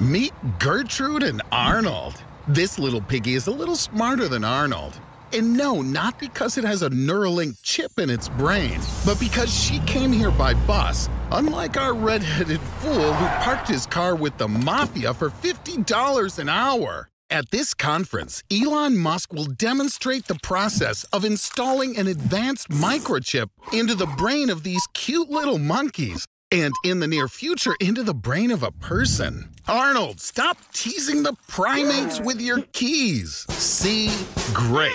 Meet Gertrude and Arnold. This little piggy is a little smarter than Arnold. And no, not because it has a Neuralink chip in its brain, but because she came here by bus, unlike our red-headed fool who parked his car with the mafia for $50 an hour. At this conference, Elon Musk will demonstrate the process of installing an advanced microchip into the brain of these cute little monkeys, and in the near future, into the brain of a person. Arnold, stop teasing the primates with your keys. See? Great.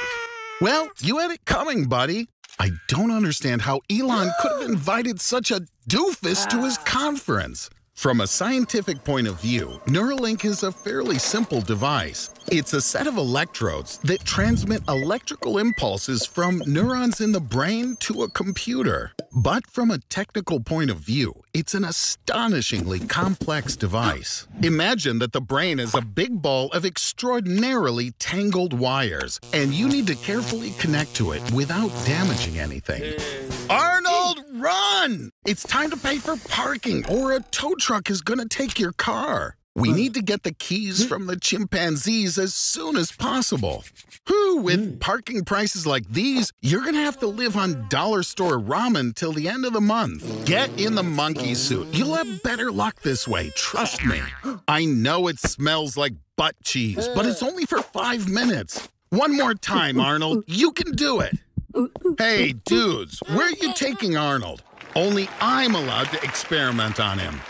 Well, you had it coming, buddy. I don't understand how Elon could have invited such a doofus to his ah. conference. From a scientific point of view, Neuralink is a fairly simple device. It's a set of electrodes that transmit electrical impulses from neurons in the brain to a computer. But from a technical point of view, it's an astonishingly complex device. Imagine that the brain is a big ball of extraordinarily tangled wires, and you need to carefully connect to it without damaging anything. Arnold, run! It's time to pay for parking, or a tow truck is gonna take your car. We need to get the keys hmm. from the chimpanzees as soon as possible. Who, with hmm. parking prices like these, you're gonna have to live on dollar store ramen till the end of the month. Get in the monkey suit. You'll have better luck this way, trust me. I know it smells like butt cheese, but it's uh. only for five minutes. One more time, Arnold. You can do it. Hey, dudes, where are you taking Arnold? Only I'm allowed to experiment on him.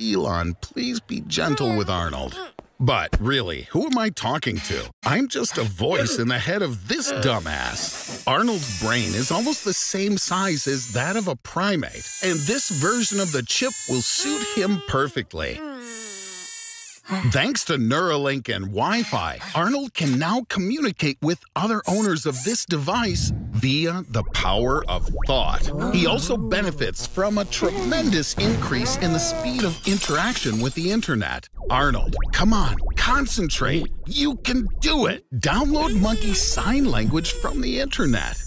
Elon, please be gentle with Arnold. But really, who am I talking to? I'm just a voice in the head of this dumbass. Arnold's brain is almost the same size as that of a primate, and this version of the chip will suit him perfectly. Thanks to Neuralink and Wi-Fi, Arnold can now communicate with other owners of this device via the power of thought. He also benefits from a tremendous increase in the speed of interaction with the internet. Arnold, come on, concentrate. You can do it. Download Monkey Sign Language from the internet.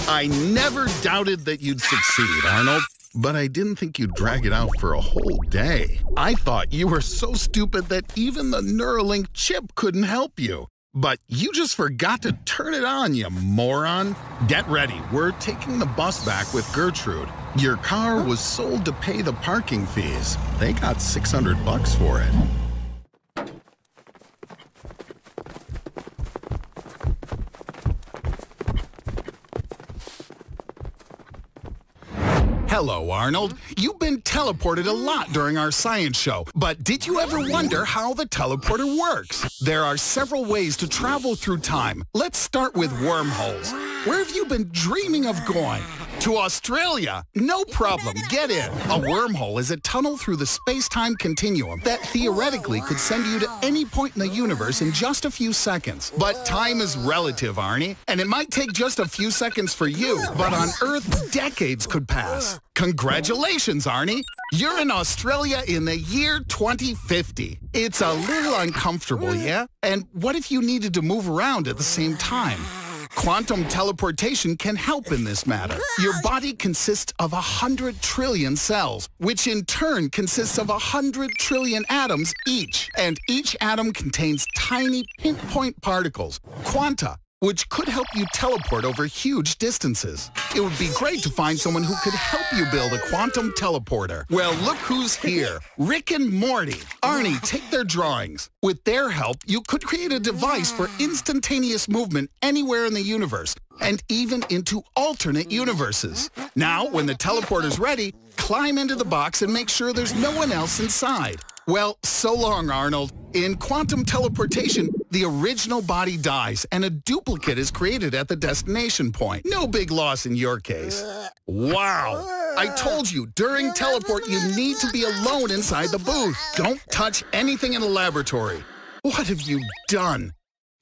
I never doubted that you'd succeed, Arnold. But I didn't think you'd drag it out for a whole day. I thought you were so stupid that even the Neuralink chip couldn't help you. But you just forgot to turn it on, you moron. Get ready, we're taking the bus back with Gertrude. Your car was sold to pay the parking fees. They got 600 bucks for it. Hello, Arnold. You've been teleported a lot during our science show, but did you ever wonder how the teleporter works? There are several ways to travel through time. Let's start with wormholes. Where have you been dreaming of going? To Australia? No problem, get in. A wormhole is a tunnel through the space-time continuum that theoretically could send you to any point in the universe in just a few seconds. But time is relative, Arnie, and it might take just a few seconds for you, but on Earth, decades could pass. Congratulations, Arnie! You're in Australia in the year 2050. It's a little uncomfortable, yeah? And what if you needed to move around at the same time? Quantum teleportation can help in this matter. Your body consists of a 100 trillion cells, which in turn consists of a 100 trillion atoms each. And each atom contains tiny pinpoint particles, quanta, which could help you teleport over huge distances. It would be great to find someone who could help you build a quantum teleporter. Well, look who's here. Rick and Morty. Arnie, take their drawings. With their help, you could create a device for instantaneous movement anywhere in the universe, and even into alternate universes. Now, when the teleporter's ready, climb into the box and make sure there's no one else inside. Well, so long, Arnold. In quantum teleportation, the original body dies and a duplicate is created at the destination point. No big loss in your case. Wow! I told you, during teleport, you need to be alone inside the booth. Don't touch anything in the laboratory. What have you done?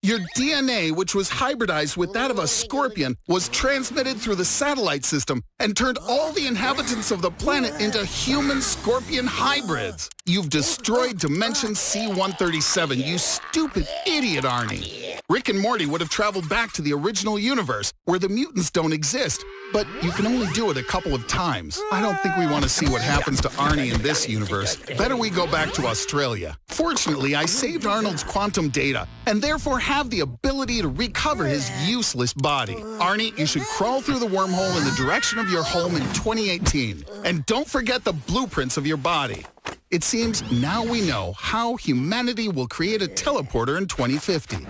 Your DNA, which was hybridized with that of a scorpion, was transmitted through the satellite system and turned all the inhabitants of the planet into human-scorpion hybrids. You've destroyed Dimension C-137, you stupid idiot, Arnie. Rick and Morty would have traveled back to the original universe, where the mutants don't exist, but you can only do it a couple of times. I don't think we want to see what happens to Arnie in this universe. Better we go back to Australia. Fortunately, I saved Arnold's quantum data, and therefore have the ability to recover his useless body. Arnie, you should crawl through the wormhole in the direction of your home in 2018. And don't forget the blueprints of your body. It seems now we know how humanity will create a teleporter in 2050.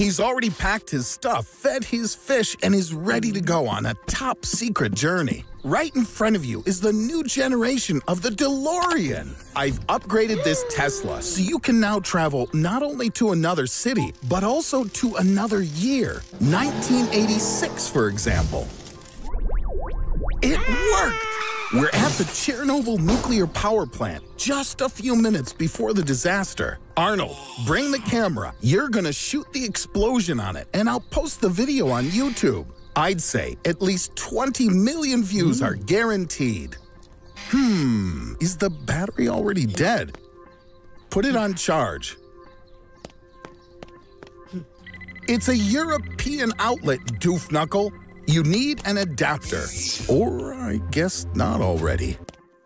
He's already packed his stuff, fed his fish, and is ready to go on a top secret journey. Right in front of you is the new generation of the DeLorean. I've upgraded this Tesla so you can now travel not only to another city, but also to another year, 1986, for example. It worked! We're at the Chernobyl nuclear power plant just a few minutes before the disaster. Arnold, bring the camera. You're gonna shoot the explosion on it, and I'll post the video on YouTube. I'd say at least 20 million views are guaranteed. Hmm, is the battery already dead? Put it on charge. It's a European outlet, doof knuckle. You need an adapter. Or I guess not already.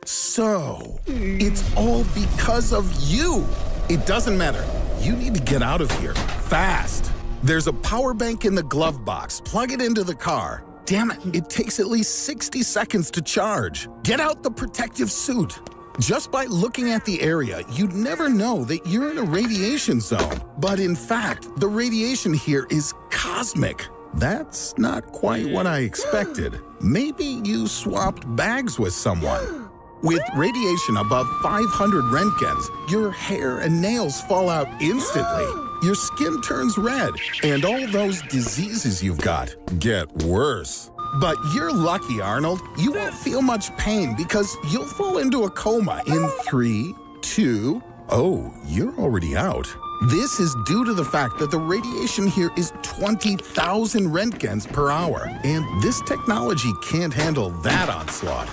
So, it's all because of you. It doesn't matter. You need to get out of here, fast. There's a power bank in the glove box. Plug it into the car. Damn it, it takes at least 60 seconds to charge. Get out the protective suit. Just by looking at the area, you'd never know that you're in a radiation zone. But in fact, the radiation here is cosmic. That's not quite what I expected. Maybe you swapped bags with someone. With radiation above 500 Roentgens, your hair and nails fall out instantly. Your skin turns red, and all those diseases you've got get worse. But you're lucky, Arnold. You won't feel much pain because you'll fall into a coma in three, two, oh, you're already out. This is due to the fact that the radiation here is 20,000 roentgens per hour, and this technology can't handle that onslaught.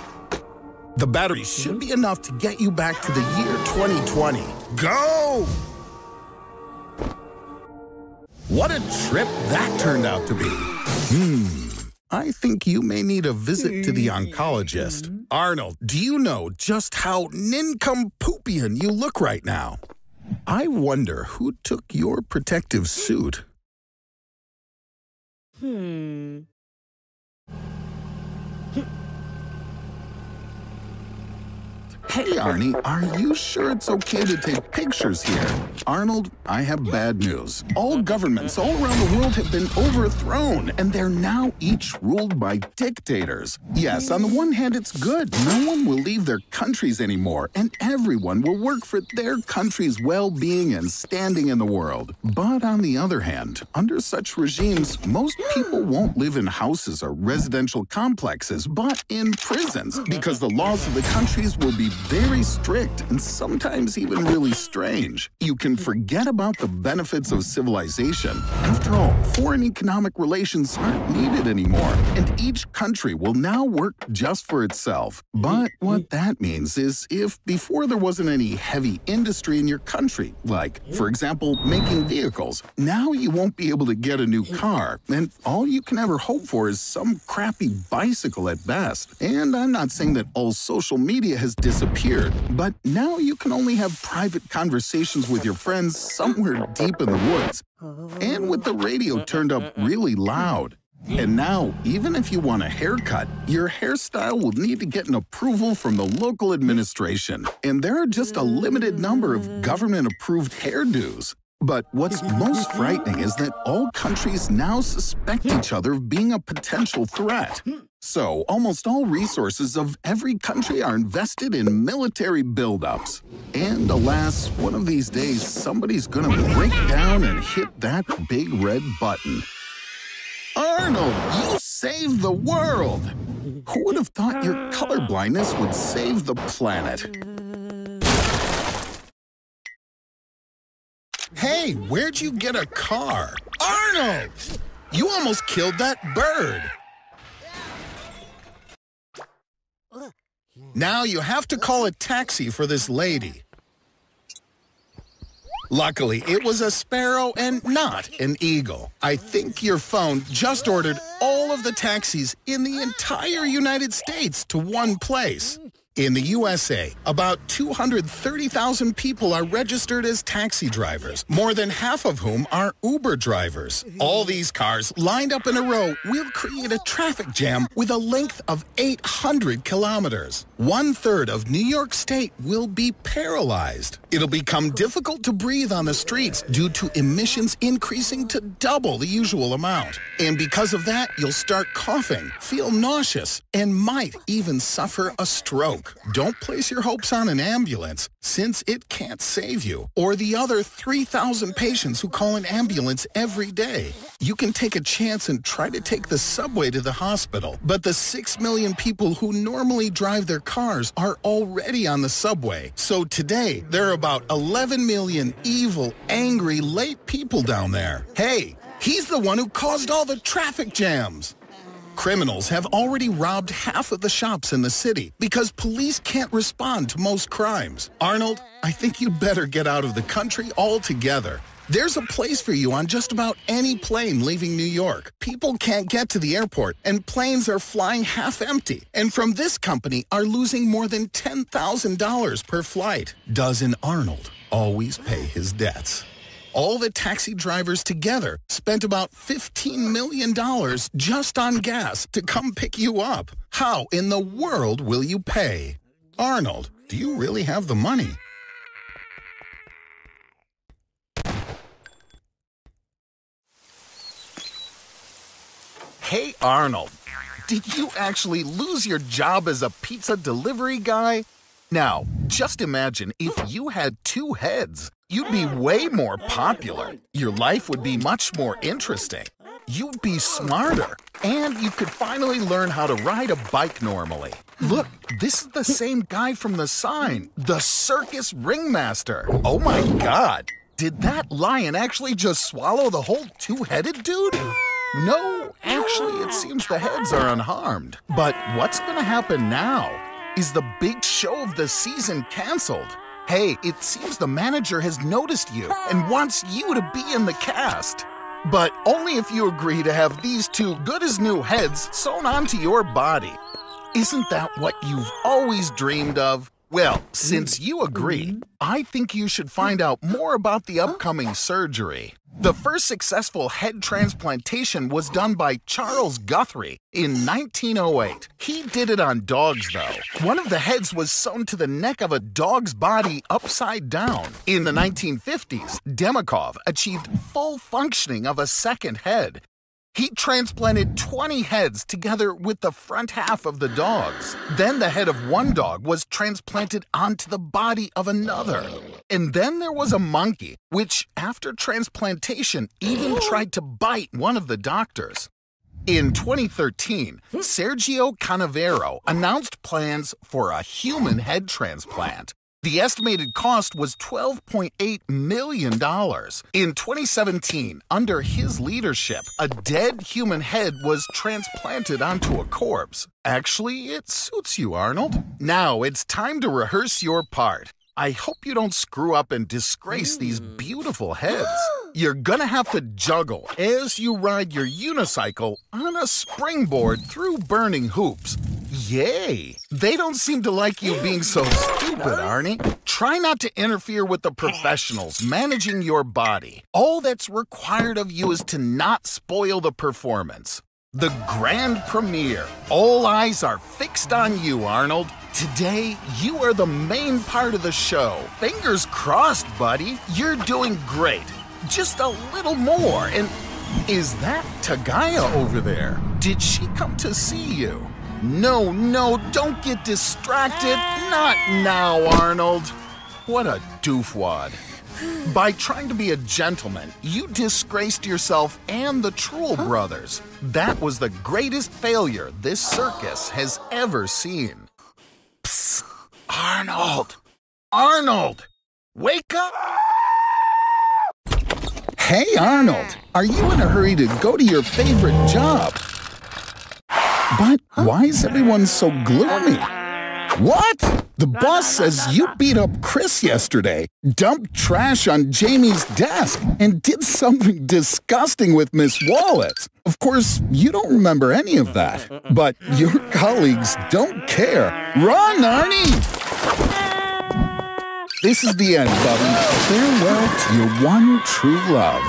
The battery should be enough to get you back to the year 2020. Go! What a trip that turned out to be. Hmm. I think you may need a visit to the oncologist. Arnold, do you know just how nincompoopian you look right now? I wonder who took your protective suit. Hmm. Hey, Arnie, are you sure it's okay to take pictures here? Arnold, I have bad news. All governments all around the world have been overthrown, and they're now each ruled by dictators. Yes, on the one hand, it's good. No one will leave their countries anymore, and everyone will work for their country's well being and standing in the world. But on the other hand, under such regimes, most people won't live in houses or residential complexes, but in prisons, because the laws of the countries will be very strict and sometimes even really strange. You can forget about the benefits of civilization. After all, foreign economic relations aren't needed anymore, and each country will now work just for itself. But what that means is if before there wasn't any heavy industry in your country, like, for example, making vehicles, now you won't be able to get a new car, and all you can ever hope for is some crappy bicycle at best. And I'm not saying that all social media has disappeared, but now you can only have private conversations with your friends somewhere deep in the woods. And with the radio turned up really loud. And now, even if you want a haircut, your hairstyle will need to get an approval from the local administration. And there are just a limited number of government approved hairdos. But what's most frightening is that all countries now suspect each other of being a potential threat. So, almost all resources of every country are invested in military buildups. And alas, one of these days, somebody's gonna break down and hit that big red button. Arnold, you saved the world! Who would have thought your colorblindness would save the planet? Hey, where'd you get a car? Arnold! You almost killed that bird. Now you have to call a taxi for this lady. Luckily, it was a sparrow and not an eagle. I think your phone just ordered all of the taxis in the entire United States to one place. In the USA, about 230,000 people are registered as taxi drivers, more than half of whom are Uber drivers. All these cars lined up in a row will create a traffic jam with a length of 800 kilometers. One third of New York State will be paralyzed. It'll become difficult to breathe on the streets due to emissions increasing to double the usual amount. And because of that, you'll start coughing, feel nauseous, and might even suffer a stroke. Don't place your hopes on an ambulance since it can't save you or the other 3,000 patients who call an ambulance every day. You can take a chance and try to take the subway to the hospital, but the 6 million people who normally drive their cars are already on the subway. So today, there are about 11 million evil, angry, late people down there. Hey, he's the one who caused all the traffic jams. Criminals have already robbed half of the shops in the city because police can't respond to most crimes. Arnold, I think you'd better get out of the country altogether. There's a place for you on just about any plane leaving New York. People can't get to the airport, and planes are flying half empty. And from this company are losing more than $10,000 per flight. Doesn't Arnold always pay his debts? all the taxi drivers together spent about $15 million just on gas to come pick you up. How in the world will you pay? Arnold, do you really have the money? Hey, Arnold, did you actually lose your job as a pizza delivery guy? Now, just imagine if you had two heads. You'd be way more popular. Your life would be much more interesting. you'd be smarter. And you could finally learn how to ride a bike normally. Look, this is the same guy from the sign, the circus ringmaster. Oh my god, did that lion actually just swallow the whole two headed dude? No, actually, it seems the heads are unharmed. But what's gonna happen now? Is the big show of the season canceled? Hey, it seems the manager has noticed you and wants you to be in the cast. But only if you agree to have these two good as new heads sewn onto your body. Isn't that what you've always dreamed of? Well, mm-hmm. since you agree, mm-hmm. I think you should find out more about the upcoming surgery. The first successful head transplantation was done by Charles Guthrie in 1908. He did it on dogs, though. One of the heads was sewn to the neck of a dog's body upside down. In the 1950s, Demikhov achieved full functioning of a second head. He transplanted 20 heads together with the front half of the dogs. Then the head of one dog was transplanted onto the body of another. And then there was a monkey, which, after transplantation, even tried to bite one of the doctors. In 2013, hmm. Sergio Canavero announced plans for a human head transplant. The estimated cost was $12.8 million. In 2017, under his leadership, a dead human head was transplanted onto a corpse. Actually, it suits you, Arnold. Now it's time to rehearse your part. I hope you don't screw up and disgrace these hmm. beautiful heads. You're gonna have to juggle as you ride your unicycle on a springboard through burning hoops. Yay! They don't seem to like you being so stupid, Arnie. Try not to interfere with the professionals managing your body. All that's required of you is to not spoil the performance. The grand premiere. All eyes are fixed on you, Arnold. Today, you are the main part of the show. Fingers crossed, buddy. You're doing great. Just a little more. And is that Tagaya over there? Did she come to see you? No, no, don't get distracted. Not now, Arnold. What a doofwad. By trying to be a gentleman, you disgraced yourself and the Truel brothers. That was the greatest failure this circus has ever seen. Psst, Arnold! Arnold! Wake up! Hey, Arnold! Are you in a hurry to go to your favorite job? But why is everyone so gloomy? What? The boss says you beat up Chris yesterday, dumped trash on Jamie's desk, and did something disgusting with Miss Wallace. Of course, you don't remember any of that, but your colleagues don't care. Run, Arnie! This is the end, Bubby. Farewell to your one true love.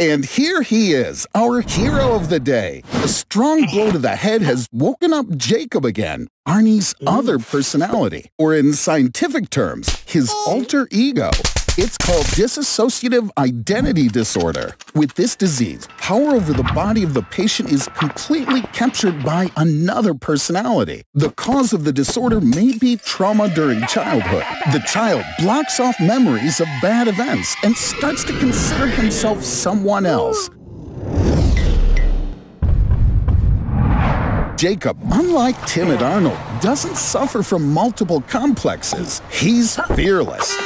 And here he is, our hero of the day. A strong blow to the head has woken up Jacob again, Arnie's other personality, or in scientific terms, his alter ego. It's called dissociative identity disorder. With this disease, power over the body of the patient is completely captured by another personality. The cause of the disorder may be trauma during childhood. The child blocks off memories of bad events and starts to consider himself someone else. Jacob, unlike timid Arnold, doesn't suffer from multiple complexes. He's fearless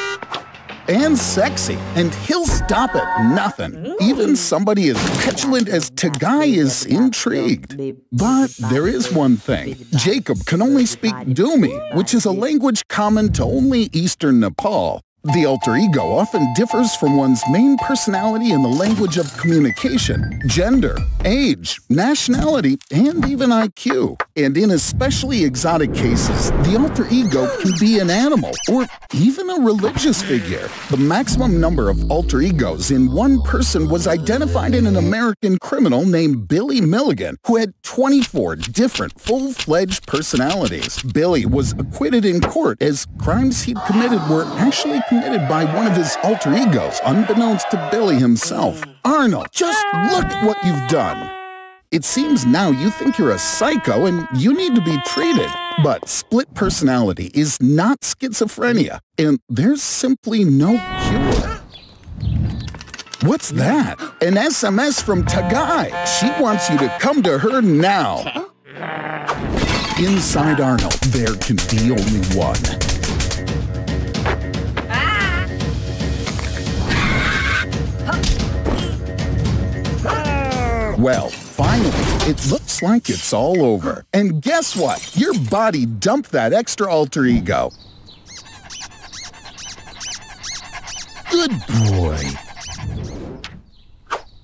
and sexy, and he'll stop at nothing. Even somebody as petulant as Tagai is intrigued. But there is one thing. Jacob can only speak Dumi, which is a language common to only eastern Nepal. The alter ego often differs from one's main personality in the language of communication, gender, age, nationality, and even IQ. And in especially exotic cases, the alter ego can be an animal or even a religious figure. The maximum number of alter egos in one person was identified in an American criminal named Billy Milligan, who had 24 different full-fledged personalities. Billy was acquitted in court as crimes he'd committed were actually committed by one of his alter egos, unbeknownst to Billy himself. Arnold, just look at what you've done. It seems now you think you're a psycho and you need to be treated. But split personality is not schizophrenia, and there's simply no cure. What's that? An SMS from Tagai. She wants you to come to her now. Inside Arnold, there can be only one. Well, finally, it looks like it's all over. And guess what? Your body dumped that extra alter ego. Good boy.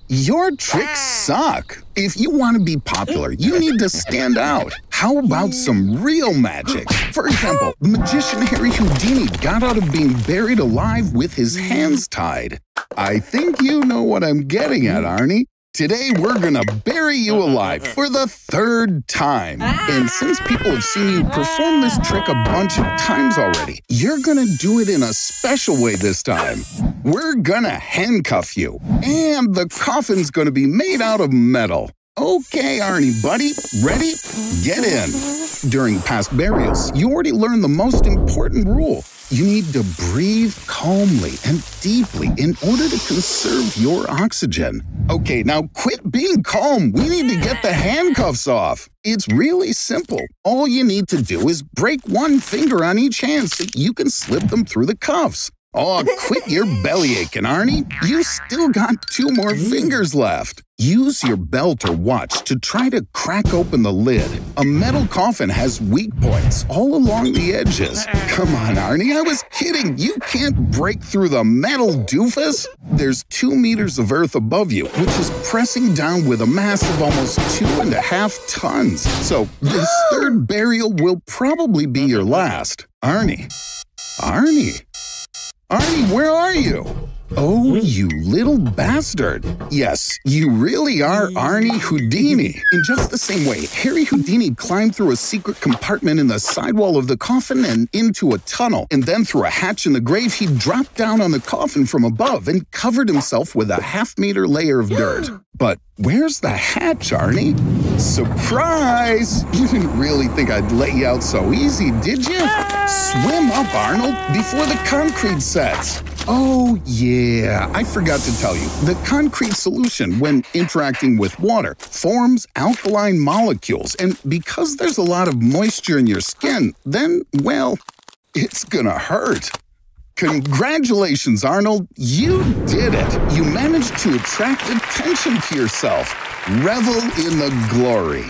Your tricks ah. suck. If you want to be popular, you need to stand out. How about some real magic? For example, the magician Harry Houdini got out of being buried alive with his hands tied. I think you know what I'm getting at, Arnie. Today, we're gonna bury you alive for the third time. And since people have seen you perform this trick a bunch of times already, you're gonna do it in a special way this time. We're gonna handcuff you, and the coffin's gonna be made out of metal. Okay, Arnie, buddy, ready? Get in. During past burials, you already learned the most important rule. You need to breathe calmly and deeply in order to conserve your oxygen. Okay, now quit being calm. We need to get the handcuffs off. It's really simple. All you need to do is break one finger on each hand so you can slip them through the cuffs. Oh, quit your belly aching, Arnie. You still got two more fingers left. Use your belt or watch to try to crack open the lid. A metal coffin has weak points all along the edges. Come on, Arnie, I was kidding. You can't break through the metal, doofus. There's two meters of earth above you, which is pressing down with a mass of almost two and a half tons. So this third burial will probably be your last. Arnie. Arnie. Arnie, where are you? Oh, you little bastard. Yes, you really are Arnie Houdini. In just the same way, Harry Houdini climbed through a secret compartment in the sidewall of the coffin and into a tunnel, and then through a hatch in the grave, he dropped down on the coffin from above and covered himself with a half meter layer of dirt. But where's the hatch, Arnie? Surprise! You didn't really think I'd let you out so easy, did you? Ah! Swim up, Arnold, before the concrete sets. Oh, yeah, I forgot to tell you. The concrete solution, when interacting with water, forms alkaline molecules. And because there's a lot of moisture in your skin, then, well, it's gonna hurt. Congratulations, Arnold. You did it. You managed to attract attention to yourself. Revel in the glory.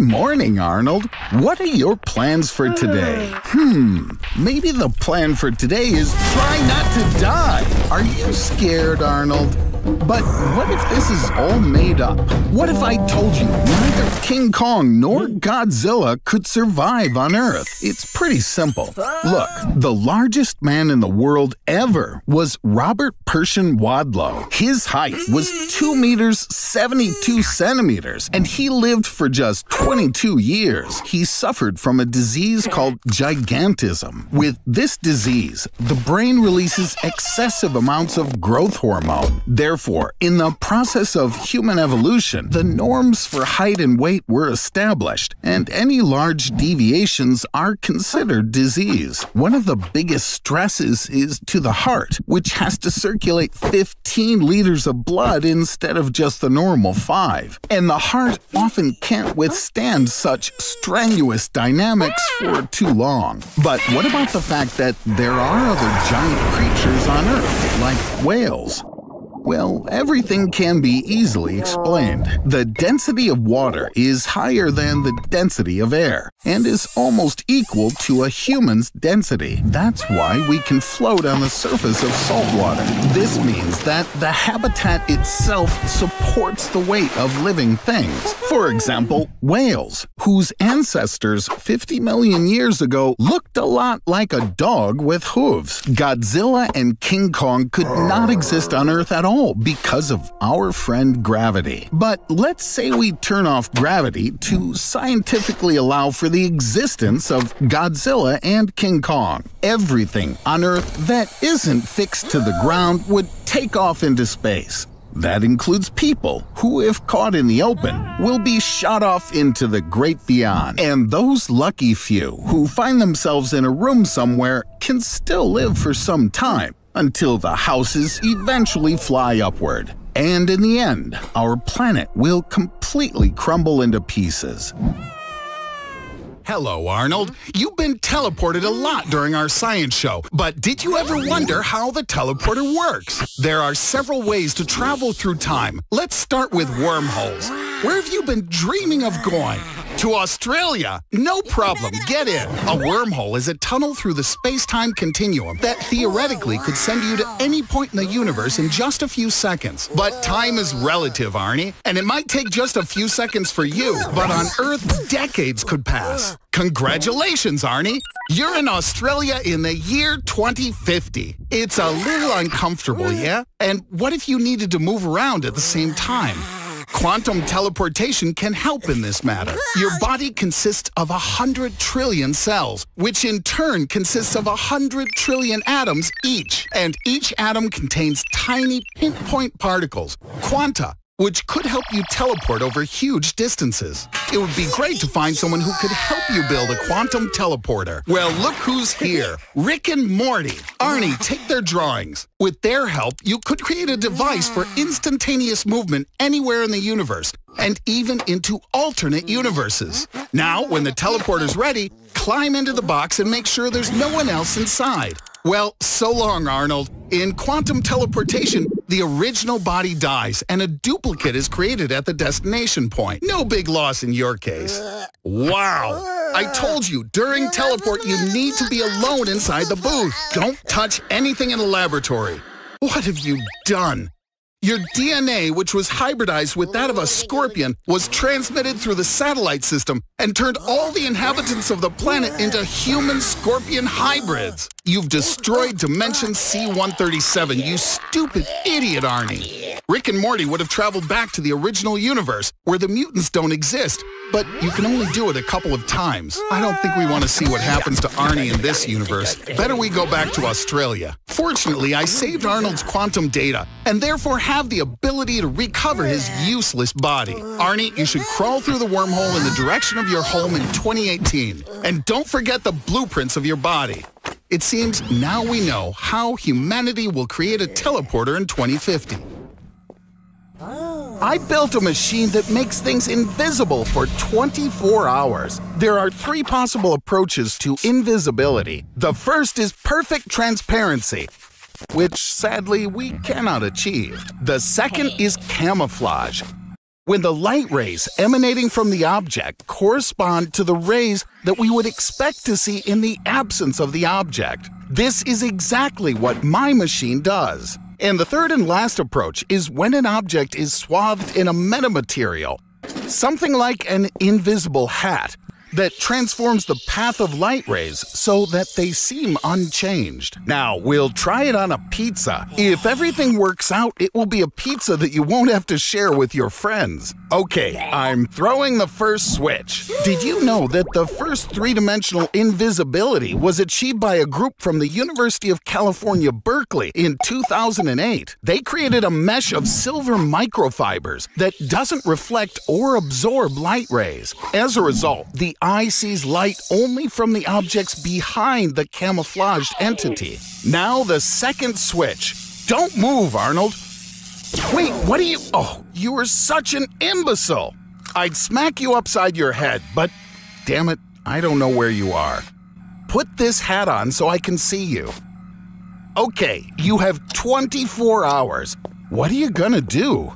Morning, Arnold. What are your plans for today? Hmm, maybe the plan for today is try not to die. Are you scared, Arnold? But what if this is all made up? What if I told you neither King Kong nor Godzilla could survive on Earth? It's pretty simple. Look, the largest man in the world ever was Robert Pershing Wadlow. His height was 2 meters 72 centimeters, and he lived for just 22 years. He suffered from a disease called gigantism. With this disease, the brain releases excessive amounts of growth hormone. Therefore, in the process of human evolution, the norms for height and weight were established, and any large deviations are considered disease. One of the biggest stresses is to the heart, which has to circulate 15 liters of blood instead of just the normal 5. And the heart often can't withstand such strenuous dynamics for too long. But what about the fact that there are other giant creatures on Earth, like whales? Well, everything can be easily explained. The density of water is higher than the density of air and is almost equal to a human's density. That's why we can float on the surface of salt water. This means that the habitat itself supports the weight of living things. For example, whales, whose ancestors 50 million years ago looked a lot like a dog with hooves. Godzilla and King Kong could not exist on Earth at all because of our friend gravity. But let's say we turn off gravity to scientifically allow for the existence of Godzilla and King Kong. Everything on Earth that isn't fixed to the ground would take off into space. That includes people who, if caught in the open, will be shot off into the great beyond. And those lucky few who find themselves in a room somewhere can still live for some time until the houses eventually fly upward. And in the end, our planet will completely crumble into pieces. Hello, Arnold. You've been teleported a lot during our science show, but did you ever wonder how the teleporter works? There are several ways to travel through time. Let's start with wormholes. Where have you been dreaming of going? To Australia? No problem, get in. A wormhole is a tunnel through the space-time continuum that theoretically could send you to any point in the universe in just a few seconds. But time is relative, Arnie, and it might take just a few seconds for you, but on Earth, decades could pass. Congratulations, Arnie! You're in Australia in the year 2050. It's a little uncomfortable, yeah? And what if you needed to move around at the same time? Quantum teleportation can help in this matter. Your body consists of a 100 trillion cells, which in turn consists of a 100 trillion atoms each. And each atom contains tiny pinpoint particles, quanta, which could help you teleport over huge distances. It would be great to find someone who could help you build a quantum teleporter. Well, look who's here. Rick and Morty. Arnie, take their drawings. With their help, you could create a device for instantaneous movement anywhere in the universe, and even into alternate universes. Now, when the teleporter's ready, climb into the box and make sure there's no one else inside. Well, so long, Arnold. In quantum teleportation, the original body dies and a duplicate is created at the destination point. No big loss in your case. Wow! I told you, during teleport, you need to be alone inside the booth. Don't touch anything in the laboratory. What have you done? Your DNA, which was hybridized with that of a scorpion, was transmitted through the satellite system and turned all the inhabitants of the planet into human-scorpion hybrids. You've destroyed Dimension C-137, you stupid idiot, Arnie. Rick and Morty would have traveled back to the original universe, where the mutants don't exist, but you can only do it a couple of times. I don't think we want to see what happens to Arnie in this universe. Better we go back to Australia. Fortunately, I saved Arnold's quantum data, and therefore have the ability to recover his useless body. Arnie, you should crawl through the wormhole in the direction of your home in 2018. And don't forget the blueprints of your body. It seems now we know how humanity will create a teleporter in 2050. I built a machine that makes things invisible for 24 hours. There are three possible approaches to invisibility. The first is perfect transparency, which sadly we cannot achieve. The second is camouflage. When the light rays emanating from the object correspond to the rays that we would expect to see in the absence of the object. This is exactly what my machine does. And the third and last approach is when an object is swathed in a metamaterial, something like an invisible hat, that transforms the path of light rays so that they seem unchanged. Now, we'll try it on a pizza. If everything works out, it will be a pizza that you won't have to share with your friends. Okay, I'm throwing the first switch. Did you know that the first three dimensional invisibility was achieved by a group from the University of California, Berkeley in 2008? They created a mesh of silver microfibers that doesn't reflect or absorb light rays. As a result, the eye sees light only from the objects behind the camouflaged entity. Now the second switch. Don't move, Arnold. Wait, what are you? Oh, you are such an imbecile. I'd smack you upside your head, but damn it, I don't know where you are. Put this hat on so I can see you. Okay, you have 24 hours. What are you gonna do?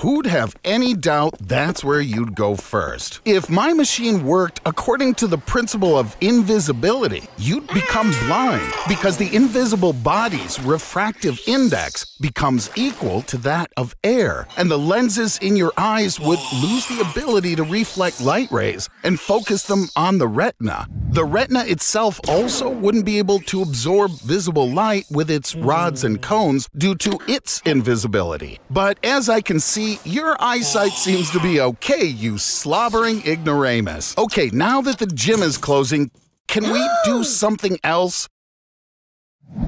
Who'd have any doubt that's where you'd go first? If my machine worked according to the principle of invisibility, you'd become blind because the invisible body's refractive index becomes equal to that of air, and the lenses in your eyes would lose the ability to reflect light rays and focus them on the retina. The retina itself also wouldn't be able to absorb visible light with its rods and cones due to its invisibility. But as I can see, your eyesight seems to be okay, you slobbering ignoramus. Okay, now that the gym is closing, can we do something else?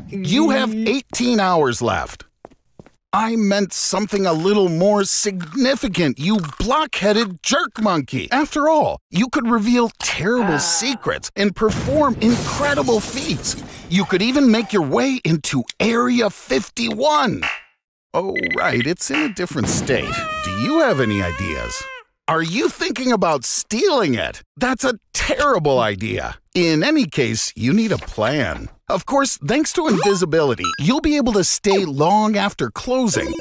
You have mm-hmm. 18 hours left. I meant something a little more significant, you blockheaded jerk monkey. After all, you could reveal terrible ah. secrets and perform incredible feats. You could even make your way into Area 51. Oh, right, it's in a different state. Do you have any ideas? Are you thinking about stealing it? That's a terrible idea. In any case, you need a plan. Of course, thanks to invisibility, you'll be able to stay long after closing.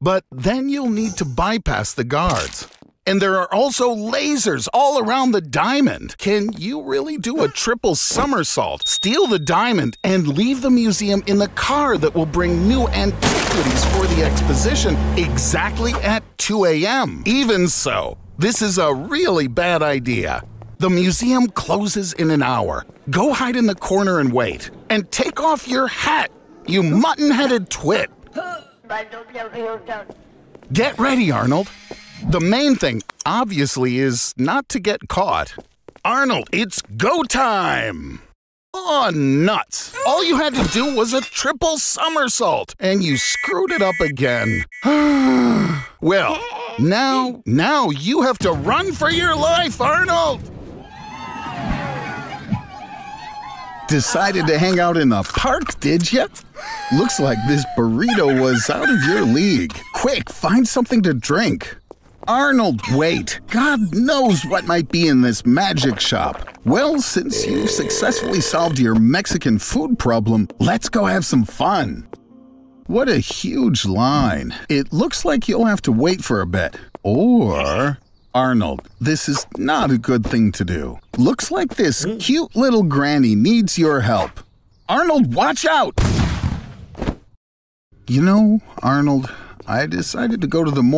But then you'll need to bypass the guards. And there are also lasers all around the diamond. Can you really do a triple somersault, steal the diamond, and leave the museum in the car that will bring new antiquities for the exposition exactly at 2 a.m.? Even so, this is a really bad idea. The museum closes in an hour. Go hide in the corner and wait. And take off your hat, you mutton headed twit. Get ready, Arnold. The main thing, obviously, is not to get caught. Arnold, it's go time! Oh, nuts! All you had to do was a triple somersault, and you screwed it up again. well, now, now you have to run for your life, Arnold! Decided to hang out in the park, did ya? Looks like this burrito was out of your league. Quick, find something to drink. Arnold, wait. God knows what might be in this magic shop. Well, since you've successfully solved your Mexican food problem, let's go have some fun. What a huge line. It looks like you'll have to wait for a bit. Or. Arnold, this is not a good thing to do. Looks like this cute little granny needs your help. Arnold, watch out! You know, Arnold, I decided to go to the mall.